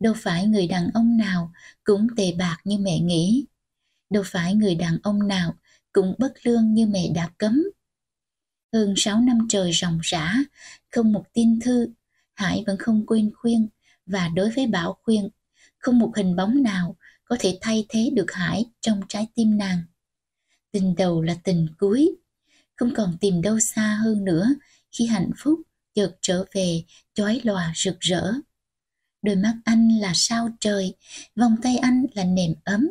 Đâu phải người đàn ông nào cũng tệ bạc như mẹ nghĩ. Đâu phải người đàn ông nào cũng bất lương như mẹ đã cấm. Hơn 6 năm trời ròng rã, không một tin thư, Hải vẫn không quên khuyên và đối với Bảo khuyên, không một hình bóng nào có thể thay thế được Hải trong trái tim nàng. Tình đầu là tình cuối, không còn tìm đâu xa hơn nữa khi hạnh phúc chợt trở về chói lòa rực rỡ. Đôi mắt anh là sao trời, vòng tay anh là nềm ấm.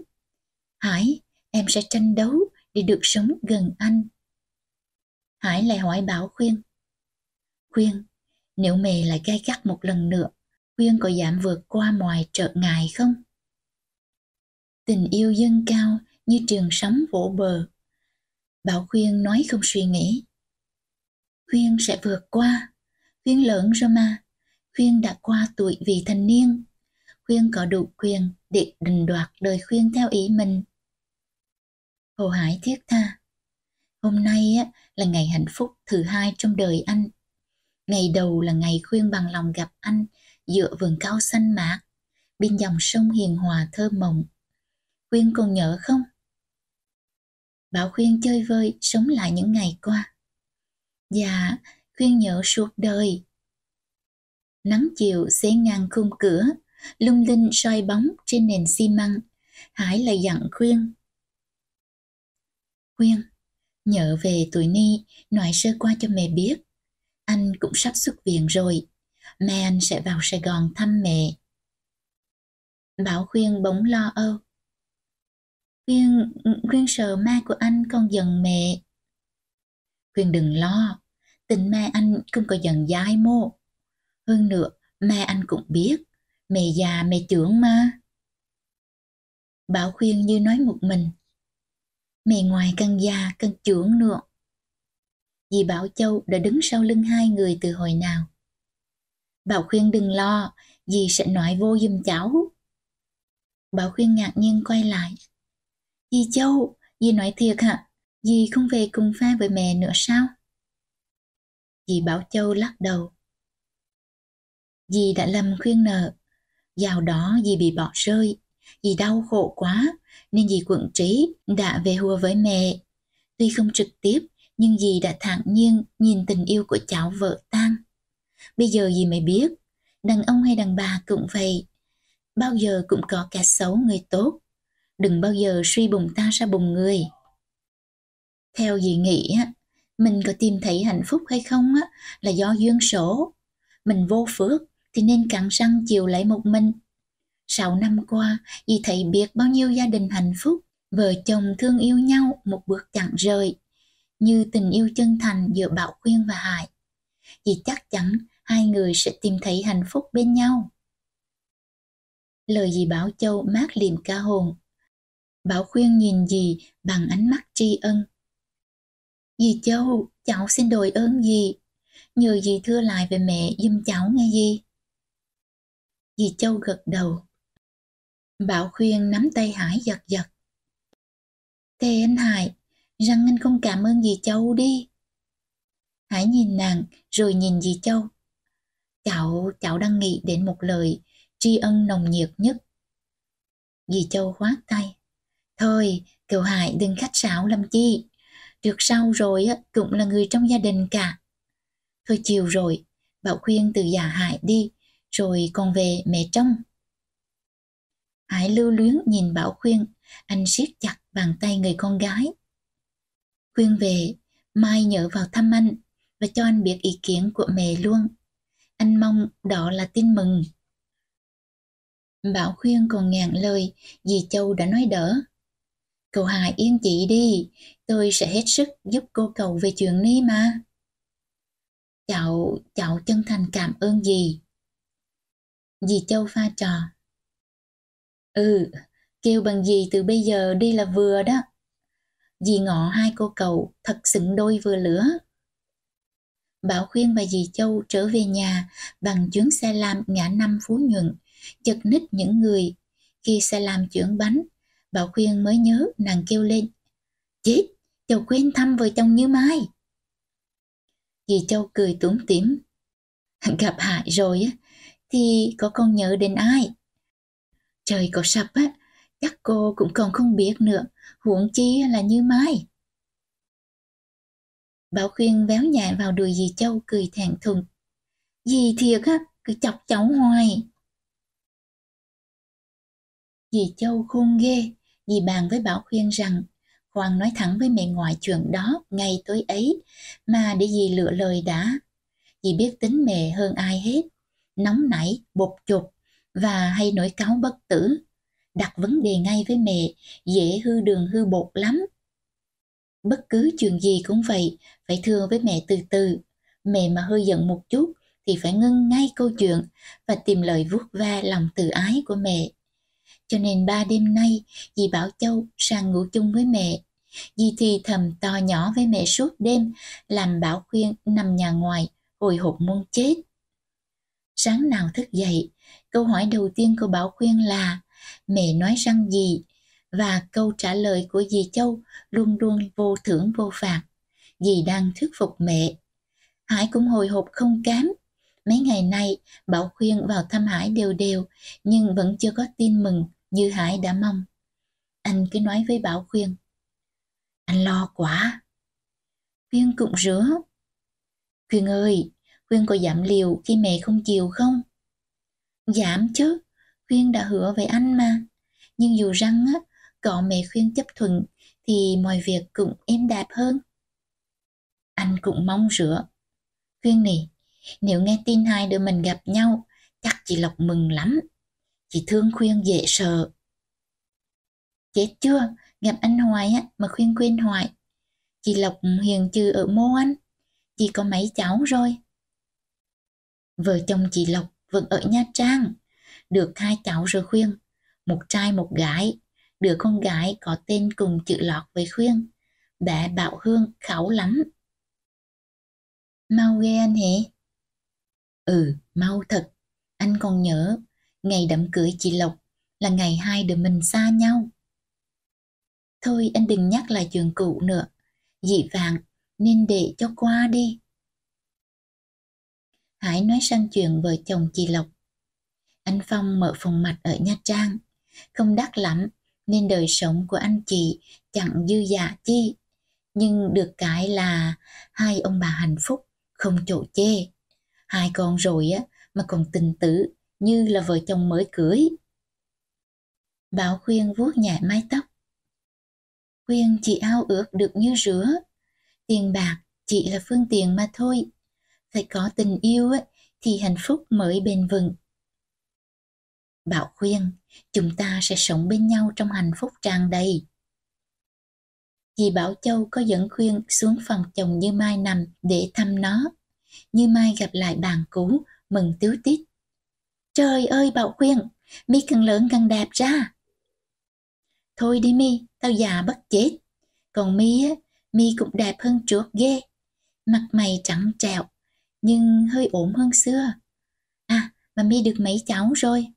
Hải, em sẽ tranh đấu để được sống gần anh. Hải lại hỏi Bảo khuyên. Khuyên, nếu mẹ lại gai gắt một lần nữa, Khuyên có dám vượt qua mọi trở ngại không? Tình yêu dâng cao như trường sóng vỗ bờ. Bảo Khuyên nói không suy nghĩ. Khuyên sẽ vượt qua. Khuyên lớn rồi mà. Khuyên đã qua tuổi vị thành niên. Khuyên có đủ quyền để định đoạt đời Khuyên theo ý mình. Hồ Hải thiết tha. Hôm nay á, là ngày hạnh phúc thứ hai trong đời anh. Ngày đầu là ngày Khuyên bằng lòng gặp anh giữa vườn cao xanh mát, bên dòng sông hiền hòa thơ mộng. Khuyên còn nhớ không? Bảo Khuyên chơi vơi sống lại những ngày qua. Dạ, Khuyên nhớ suốt đời. Nắng chiều xế ngang khung cửa, lung linh soi bóng trên nền xi măng. Hải lại dặn Khuyên. Khuyên, Nhớ về tuổi Ni, nói sơ qua cho mẹ biết. Anh cũng sắp xuất viện rồi. Mẹ anh sẽ vào Sài Gòn thăm mẹ. Bảo khuyên bỗng lo âu. Khuyên, khuyên sợ ma của anh còn giận mẹ. Khuyên đừng lo, tình mẹ anh không có giận dai mô. Hơn nữa, mẹ anh cũng biết, mẹ già mẹ trưởng mà. Bảo khuyên như nói một mình. Mẹ ngoài càng già càng trưởng nữa. Dì Bảo Châu đã đứng sau lưng hai người từ hồi nào. Bảo khuyên đừng lo, dì sẽ nói vô giùm cháu. Bảo khuyên ngạc nhiên quay lại. Dì Châu, dì nói thiệt hả? Dì không về cùng pha với mẹ nữa sao? Dì Bảo Châu lắc đầu. Dì đã lầm khuyên nợ. Dạo đó dì bị bỏ rơi. Dì đau khổ quá, nên dì quận trí đã về hùa với mẹ. Tuy không trực tiếp, nhưng dì đã thản nhiên nhìn tình yêu của cháu vợ tan. Bây giờ dì mới biết, đàn ông hay đàn bà cũng vậy. Bao giờ cũng có kẻ xấu người tốt. Đừng bao giờ suy bùng ta ra bùng người. Theo dì nghĩ, mình có tìm thấy hạnh phúc hay không á, là do duyên số. Mình vô phước thì nên cắn răng chịu lấy một mình. Sáu năm qua, dì thấy biết bao nhiêu gia đình hạnh phúc, vợ chồng thương yêu nhau một bước chẳng rời, như tình yêu chân thành giữa Bảo Khuyên và Hải. Dì chắc chắn hai người sẽ tìm thấy hạnh phúc bên nhau. Lời dì Bảo Châu mát liềm ca hồn. Bảo Khuyên nhìn dì bằng ánh mắt tri ân. Dì Châu, cháu xin đổi ơn dì. Nhờ dì thưa lại về mẹ giùm cháu nghe dì. Dì Châu gật đầu. Bảo Khuyên nắm tay Hải giật giật. Thế anh Hải, rằng anh không cảm ơn dì Châu đi. Hải nhìn nàng rồi nhìn dì Châu. Cháu, cháu đang nghĩ đến một lời tri ân nồng nhiệt nhất. Dì Châu khoát tay. Thôi, cậu Hải đừng khách sáo làm chi. Được sau rồi cũng là người trong gia đình cả. Thôi chiều rồi, Bảo khuyên từ già Hải đi, rồi còn về mẹ trông. Hải lưu luyến nhìn Bảo khuyên, anh siết chặt bàn tay người con gái. Khuyên về, mai nhớ vào thăm anh và cho anh biết ý kiến của mẹ luôn. Anh mong đó là tin mừng. Bảo khuyên còn ngàn lời, dì Châu đã nói đỡ. Cậu Hải yên chị đi, tôi sẽ hết sức giúp cô cậu về chuyện ni mà. Cháu, cháu chân thành cảm ơn dì. Dì Châu pha trò. Ừ, kêu bằng gì từ bây giờ đi là vừa đó. Dì ngọ hai cô cậu thật xứng đôi vừa lửa. Bảo khuyên và dì Châu trở về nhà bằng chuyến xe lam ngã năm Phú Nhuận, chật ních những người. Khi xe lam chuyển bánh, Bảo khuyên mới nhớ nàng kêu lên. Chết, Châu quên thăm vợ chồng như mai. Dì Châu cười tủm tỉm. Gặp hại rồi á, thì có con nhớ đến ai? Trời có sập á, chắc cô cũng còn không biết nữa, huống chi là như mai. Bảo khuyên véo nhẹ vào đùi dì Châu cười thẹn thùng. Dì thiệt á, cứ chọc cháu hoài. Dì Châu khôn ghê, dì bàn với Bảo khuyên rằng Khoan nói thẳng với mẹ ngoại chuyện đó ngay tối ấy, mà để dì lựa lời đã. Dì biết tính mẹ hơn ai hết, nóng nảy, bột chột và hay nổi cáo bất tử. Đặt vấn đề ngay với mẹ, dễ hư đường hư bột lắm. Bất cứ chuyện gì cũng vậy, phải thưa với mẹ từ từ. Mẹ mà hơi giận một chút thì phải ngưng ngay câu chuyện và tìm lời vuốt ve lòng từ ái của mẹ. Cho nên ba đêm nay, dì Bảo Châu sang ngủ chung với mẹ. Dì thì thầm to nhỏ với mẹ suốt đêm, làm Bảo khuyên nằm nhà ngoài, hồi hộp muốn chết. Sáng nào thức dậy, câu hỏi đầu tiên của Bảo khuyên là mẹ nói răng gì? Và câu trả lời của dì Châu luôn luôn vô thưởng vô phạt. Dì đang thuyết phục mẹ. Hải cũng hồi hộp không kém. Mấy ngày nay, Bảo khuyên vào thăm Hải đều đều, nhưng vẫn chưa có tin mừng như Hải đã mong. Anh cứ nói với Bảo khuyên. Anh lo quá. Khuyên cũng rứa. Khuyên ơi, Khuyên có giảm liều khi mẹ không chịu không? Giảm chứ, Khuyên đã hứa với anh mà. Nhưng dù rằng á, có mẹ Khuyên chấp thuận thì mọi việc cũng êm đẹp hơn. Anh cũng mong rửa. Khuyên nì, nếu nghe tin hai đứa mình gặp nhau, chắc chị Lộc mừng lắm. Chị thương khuyên dễ sợ. Chết chưa, gặp anh hoài á mà khuyên quên hoài. Chị Lộc hiền trừ ở mô anh, chị có mấy cháu rồi. Vợ chồng chị Lộc vẫn ở Nha Trang, được hai cháu rồi khuyên, một trai một gái, đứa con gái có tên cùng chữ lọt với khuyên, bé Bảo Hương kháu lắm. Mau ghê anh hề? Ừ, mau thật, anh còn nhớ, ngày đám cưới chị Lộc là ngày hai đứa mình xa nhau. Thôi anh đừng nhắc lại chuyện cũ nữa, dị vàng nên để cho qua đi. Hải nói sang chuyện vợ chồng chị Lộc. Anh Phong mở phòng mạch ở Nha Trang, không đắt lắm nên đời sống của anh chị chẳng dư dạ chi. Nhưng được cái là hai ông bà hạnh phúc, không chỗ chê. Hai con rồi á mà còn tình tử như là vợ chồng mới cưới. Bảo khuyên vuốt nhẹ mái tóc. Khuyên chị ao ước được như rửa. Tiền bạc chỉ là phương tiện mà thôi. Phải có tình yêu ấy thì hạnh phúc mới bền vững. Bảo khuyên, chúng ta sẽ sống bên nhau trong hạnh phúc tràn đầy. Dì Bảo Châu có dẫn khuyên xuống phòng chồng Như Mai nằm để thăm nó. Như Mai gặp lại bạn cũ, mừng tiếu tít. Trời ơi Bảo khuyên, mi càng lớn càng đẹp ra. Thôi đi mi, tao già bất chết. Còn mi á, mi cũng đẹp hơn trước ghê. Mặt mày trắng trẹo, nhưng hơi ốm hơn xưa. À, mà mi được mấy cháu rồi?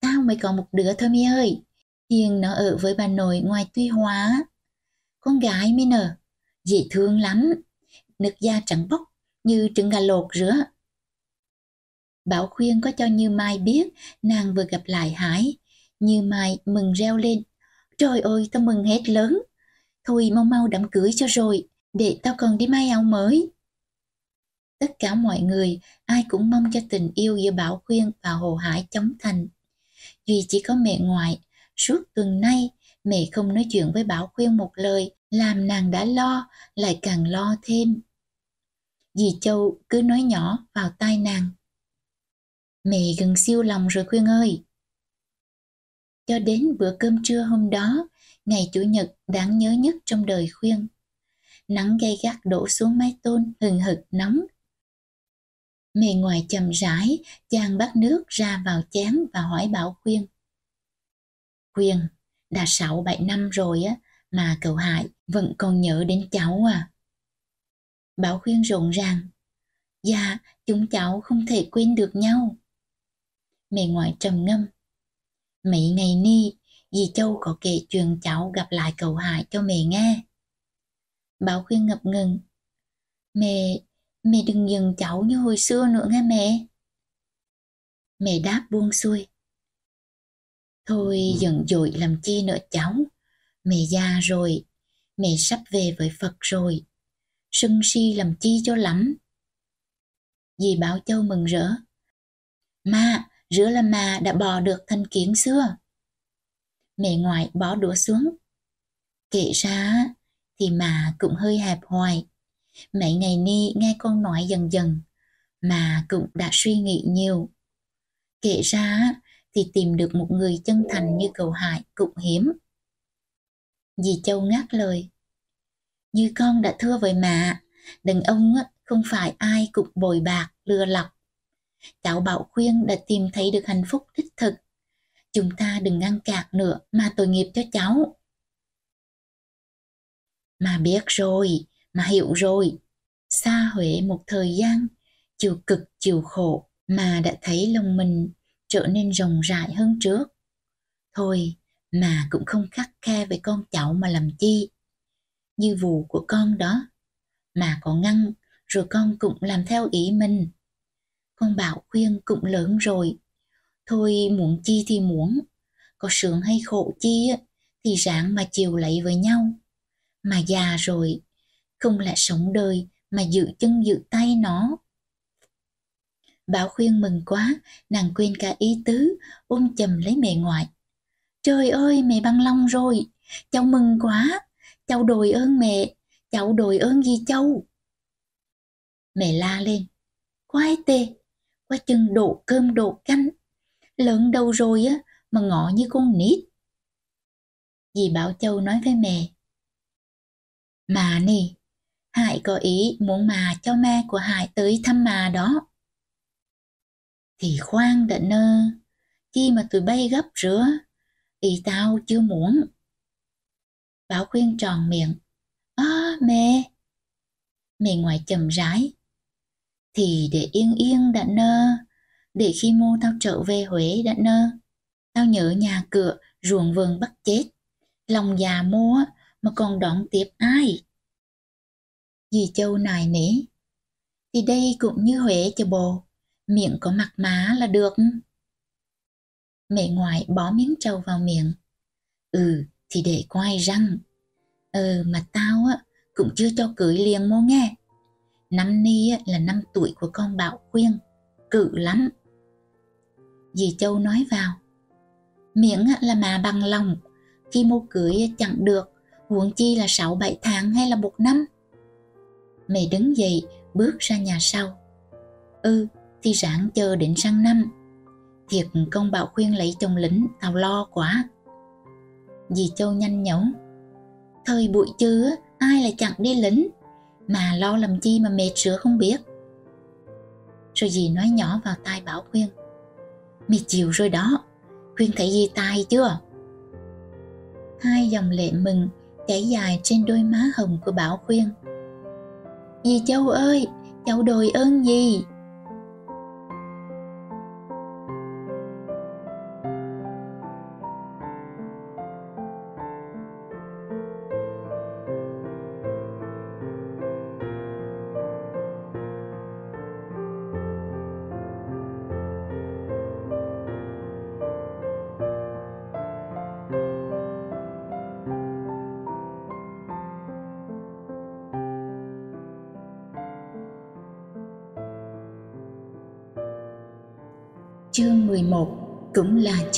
Tao mới có một đứa thôi mi ơi. Hiền nó ở với bà nội ngoài Tuy Hóa. Con gái mi nở, dễ thương lắm. Nước da trắng bóc như trứng gà lột rửa. Bảo khuyên có cho Như Mai biết nàng vừa gặp lại Hải. Như Mai mừng reo lên. Trời ơi, tao mừng hết lớn. Thôi mau mau đám cưới cho rồi, để tao còn đi may áo mới. Tất cả mọi người, ai cũng mong cho tình yêu giữa Bảo Khuyên và Hồ Hải chóng thành. Duy chỉ có mẹ ngoại, suốt tuần nay mẹ không nói chuyện với Bảo Khuyên một lời, làm nàng đã lo, lại càng lo thêm. Dì Châu cứ nói nhỏ vào tai nàng. Mẹ gần siêu lòng rồi Khuyên ơi. Cho đến bữa cơm trưa hôm đó, ngày Chủ nhật đáng nhớ nhất trong đời Khuyên. Nắng gay gắt đổ xuống mái tôn hừng hực nóng Mẹ ngoài chậm rãi, chàng bắt nước ra vào chén và hỏi Bảo Khuyên. Khuyên, đã sáu bảy năm rồi á, mà cậu Hải vẫn còn nhớ đến cháu à. Bảo Khuyên rộn ràng. Dạ, chúng cháu không thể quên được nhau. Mẹ ngoại trầm ngâm. Mấy ngày ni, dì Châu có kể chuyện cháu gặp lại cậu Hải cho mẹ nghe. Bảo Khuyên ngập ngừng. Mẹ Mẹ đừng dừng cháu như hồi xưa nữa nghe mẹ. Mẹ đáp buông xuôi. Thôi giận dội làm chi nữa cháu. Mẹ già rồi, mẹ sắp về với Phật rồi. Sân si làm chi cho lắm. Dì Bảo Châu mừng rỡ. Ma, rửa là mà đã bò được thanh kiến xưa. Mẹ ngoại bỏ đũa xuống. Kể ra thì mà cũng hơi hẹp hoài. Mấy ngày ni nghe con nói dần dần, mà cũng đã suy nghĩ nhiều. Kể ra thì tìm được một người chân thành như cầu hại cũng hiếm. Dì Châu ngắt lời. Như con đã thưa với mà, đàn ông không phải ai cũng bồi bạc, lừa lọc. Cháu Bảo Khuyên đã tìm thấy được hạnh phúc đích thực. Chúng ta đừng ngăn cản nữa mà tội nghiệp cho cháu. Mà biết rồi, mà hiểu rồi. Xa Huế một thời gian, chịu cực chịu khổ mà đã thấy lòng mình trở nên rộng rãi hơn trước. Thôi mà cũng không khắc khe với con cháu mà làm chi. Như vụ của con đó, mà có ngăn rồi con cũng làm theo ý mình. Con bảo khuyên cũng lớn rồi, thôi muốn chi thì muốn, có sướng hay khổ chi thì ráng mà chiều lấy với nhau. Mà già rồi không là sống đời mà giữ chân giữ tay nó. Bảo khuyên mừng quá, nàng quên cả ý tứ, ôm chầm lấy mẹ ngoại. Trời ơi, mẹ băng long rồi, cháu mừng quá, cháu đồi ơn mẹ, cháu đồi ơn gì châu. Mẹ la lên, quái tê, qua chừng đổ cơm đổ canh, lớn đâu rồi á mà ngọ như con nít. Dì Bảo Châu nói với mẹ, Mà nè, Hải có ý muốn mà cho mẹ của Hải tới thăm mà đó. Thì khoan đã nơ, chi mà tụi bay gấp rửa, ý tao chưa muốn. Bảo khuyên tròn miệng, À mẹ, mẹ ngoài chầm rãi, thì để yên yên đã nơ, để khi mô tao trở về Huế đã nơ. Tao nhớ nhà cửa, ruộng vườn bắt chết, lòng già mua mà còn đón tiếp ai. Dì Châu nài nỉ, thì đây cũng như Huế cho bồ, miệng có mặt má là được. Mẹ ngoại bó miếng trâu vào miệng. Ừ, thì để quay răng. Ừ, mà tao á, cũng chưa cho cưới liền mô nghe. Năm ni là năm tuổi của con Bảo Khuyên, cự lắm. Dì Châu nói vào, miệng là mà bằng lòng, khi mô cưới chẳng được, huống chi là 6-7 tháng hay là một năm. Mẹ đứng dậy, bước ra nhà sau. Ừ, thì ráng chờ đến sang năm. Thiệt công Bảo Khuyên lấy chồng lính, tao lo quá. Dì Châu nhanh nhẩu. Thời bụi chứ, ai lại chẳng đi lính, mà lo làm chi mà mệt sữa không biết. Rồi dì nói nhỏ vào tai Bảo Khuyên. Mày chịu rồi đó, Khuyên thấy gì tai chưa? Hai dòng lệ mừng chảy dài trên đôi má hồng của Bảo Khuyên. Dì Châu ơi, cháu đồi ơn gì?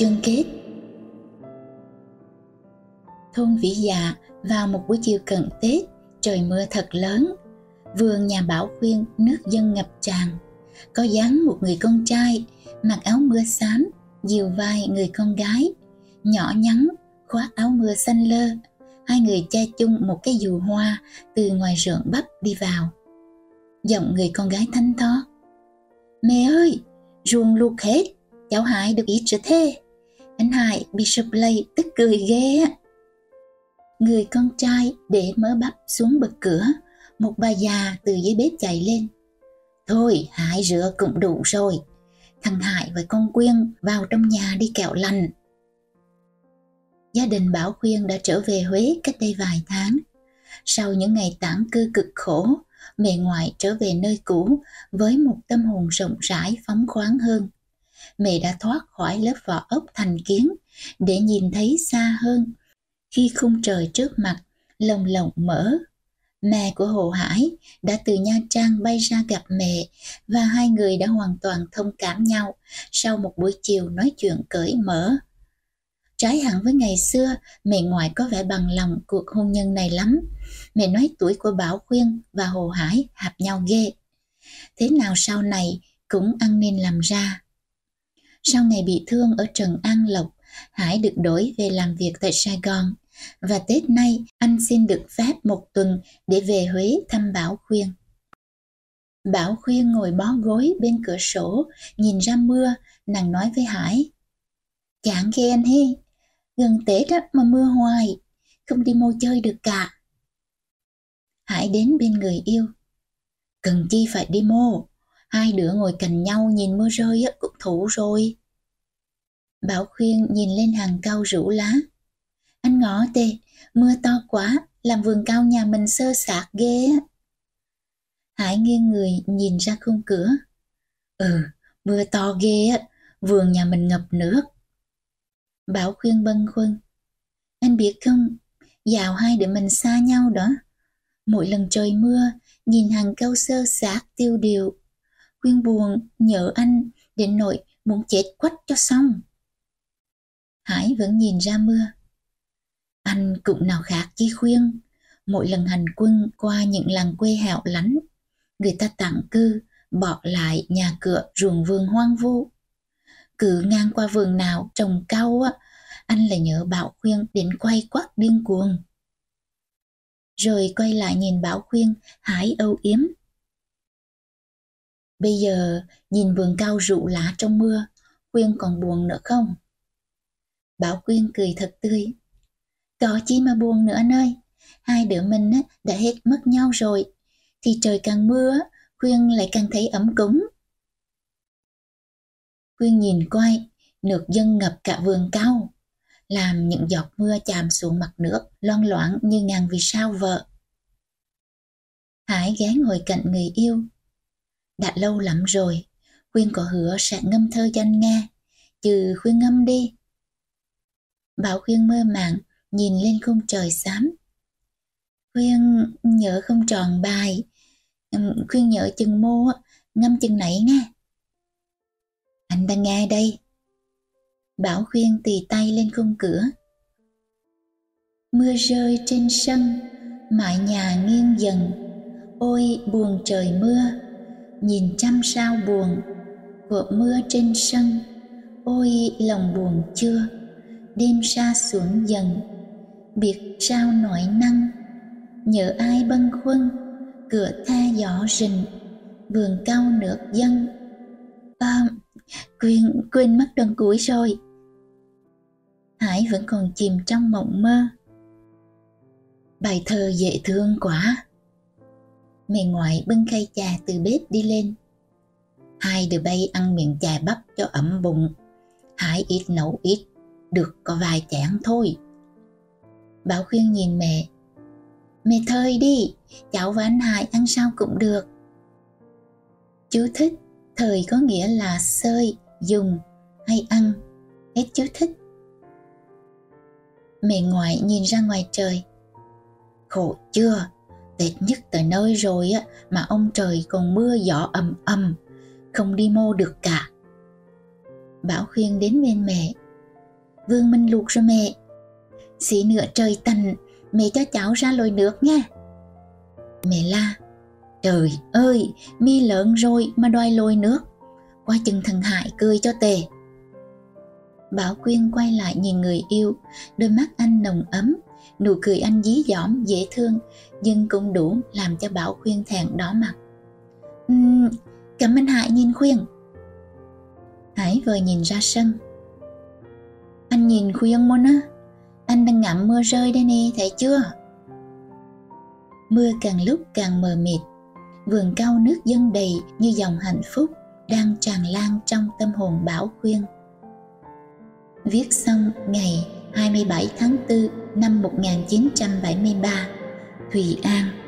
Chương kết. Thôn Vĩ Dạ vào một buổi chiều cận Tết, trời mưa thật lớn. Vườn nhà Bảo Khuyên nước dân ngập tràn. Có dáng một người con trai, mặc áo mưa xám, dìu vai người con gái. Nhỏ nhắn, khoác áo mưa xanh lơ. Hai người che chung một cái dù hoa từ ngoài ruộng bắp đi vào. Giọng người con gái thanh to. Mẹ ơi, ruồng luộc hết, cháu Hải được ít chứ thế. Anh Hải bị sụp lây tức cười ghê Người con trai để mớ bắp xuống bậc cửa, một bà già từ dưới bếp chạy lên. Thôi, Hải rửa cũng đủ rồi. Thằng Hải và con Quyên vào trong nhà đi kẹo lành. Gia đình Bảo Khuyên đã trở về Huế cách đây vài tháng. Sau những ngày tản cư cực khổ, mẹ ngoại trở về nơi cũ với một tâm hồn rộng rãi phóng khoáng hơn. Mẹ đã thoát khỏi lớp vỏ ốc thành kiến để nhìn thấy xa hơn. Khi khung trời trước mặt lồng lộng mở, mẹ của Hồ Hải đã từ Nha Trang bay ra gặp mẹ và hai người đã hoàn toàn thông cảm nhau sau một buổi chiều nói chuyện cởi mở. Trái hẳn với ngày xưa, mẹ ngoại có vẻ bằng lòng cuộc hôn nhân này lắm. Mẹ nói tuổi của Bảo Khuyên và Hồ Hải hợp nhau ghê. Thế nào sau này cũng ăn nên làm ra. Sau ngày bị thương ở Trần An Lộc, Hải được đổi về làm việc tại Sài Gòn. Và Tết nay anh xin được phép một tuần để về Huế thăm Bảo Khuyên. Bảo Khuyên ngồi bó gối bên cửa sổ, nhìn ra mưa, nàng nói với Hải. Chán ghê anh hi, gần Tết á, mà mưa hoài, không đi mô chơi được cả. Hải đến bên người yêu. Cần chi phải đi mô, hai đứa ngồi cạnh nhau nhìn mưa rơi cũng thủ rồi. Bảo khuyên nhìn lên hàng cao rủ lá. Anh ngõ tê, mưa to quá, làm vườn cao nhà mình sơ sạc ghê. Hải nghiêng người nhìn ra khung cửa. Ừ, mưa to ghê á, vườn nhà mình ngập nước. Bảo khuyên bâng khuâng. Anh biết không, dạo hai đứa mình xa nhau đó. Mỗi lần trời mưa, nhìn hàng câu sơ sát tiêu điều. Quyên buồn, nhớ anh, đến nỗi muốn chết quách cho xong. Hải vẫn nhìn ra mưa. Anh cũng nào khác chi khuyên, mỗi lần hành quân qua những làng quê hẻo lánh, người ta tặng cư, bỏ lại nhà cửa ruộng vườn hoang vu. Cứ ngang qua vườn nào trồng cao á, anh lại nhớ Bảo Khuyên đến quay quắc điên cuồng. Rồi quay lại nhìn Bảo Khuyên hái âu yếm. Bây giờ nhìn vườn cao rụ lá trong mưa, quyên còn buồn nữa không? Bảo quyên cười thật tươi. Có chi mà buồn nữa anh ơi, hai đứa mình đã hết mất nhau rồi, thì trời càng mưa, quyên lại càng thấy ấm cúng. quyên nhìn quay, nước dân ngập cả vườn cao, làm những giọt mưa chạm xuống mặt nước loang loáng như ngàn vì sao vợ. Hải ghé ngồi cạnh người yêu. Đã lâu lắm rồi, Khuyên có hứa sẽ ngâm thơ cho anh nghe, chứ Khuyên ngâm đi. Bảo Khuyên mơ màng, nhìn lên khung trời xám. Khuyên nhớ không tròn bài, Khuyên nhớ chừng mô, ngâm chừng nãy nghe. Anh đang nghe đây. Bảo Khuyên tì tay lên khung cửa. Mưa rơi trên sân, mái nhà nghiêng dần. Ôi buồn trời mưa, nhìn trăm sao buồn gợn mưa trên sân. Ôi lòng buồn chưa, đêm xa xuống dần, biệt sao nổi năng. Nhớ ai bâng khuâng, cửa tha gió rình, vườn cao nước dân. À, quên, quên mất đoạn cuối rồi. Hải vẫn còn chìm trong mộng mơ. Bài thơ dễ thương quá. Mẹ ngoại bưng khay trà từ bếp đi lên. Hai đứa bay ăn miệng trà bắp cho ẩm bụng. Hải ít nấu ít, được có vài chén thôi. Bảo khuyên nhìn mẹ. Mẹ thơi đi, cháu và anh Hải ăn sao cũng được. Chú thích, thời có nghĩa là sơi, dùng hay ăn. Hết chú thích mẹ ngoại nhìn ra ngoài trời khổ chưa tệt nhất tới nơi rồi á mà ông trời còn mưa gió ầm ầm không đi mô được cả. Bảo khuyên đến bên mẹ vương minh luộc rồi mẹ xí nữa trời tành mẹ cho cháu ra lồi nước nha. Mẹ la trời ơi mi lớn rồi mà đòi lồi nước qua chừng thằng hại cười cho tề Bảo Quyên quay lại nhìn người yêu, đôi mắt anh nồng ấm, nụ cười anh dí dỏm, dễ thương, nhưng cũng đủ làm cho Bảo khuyên thẹn đỏ mặt. Uhm, cảm ơn Hải nhìn Khuyên. Hải vừa nhìn ra sân. Anh nhìn Khuyên môn á, anh đang ngậm mưa rơi đây nè, thấy chưa? Mưa càng lúc càng mờ mịt, vườn cao nước dâng đầy như dòng hạnh phúc đang tràn lan trong tâm hồn Bảo Khuyên. Viết xong ngày 27 tháng 4 năm 1973, Thùy An.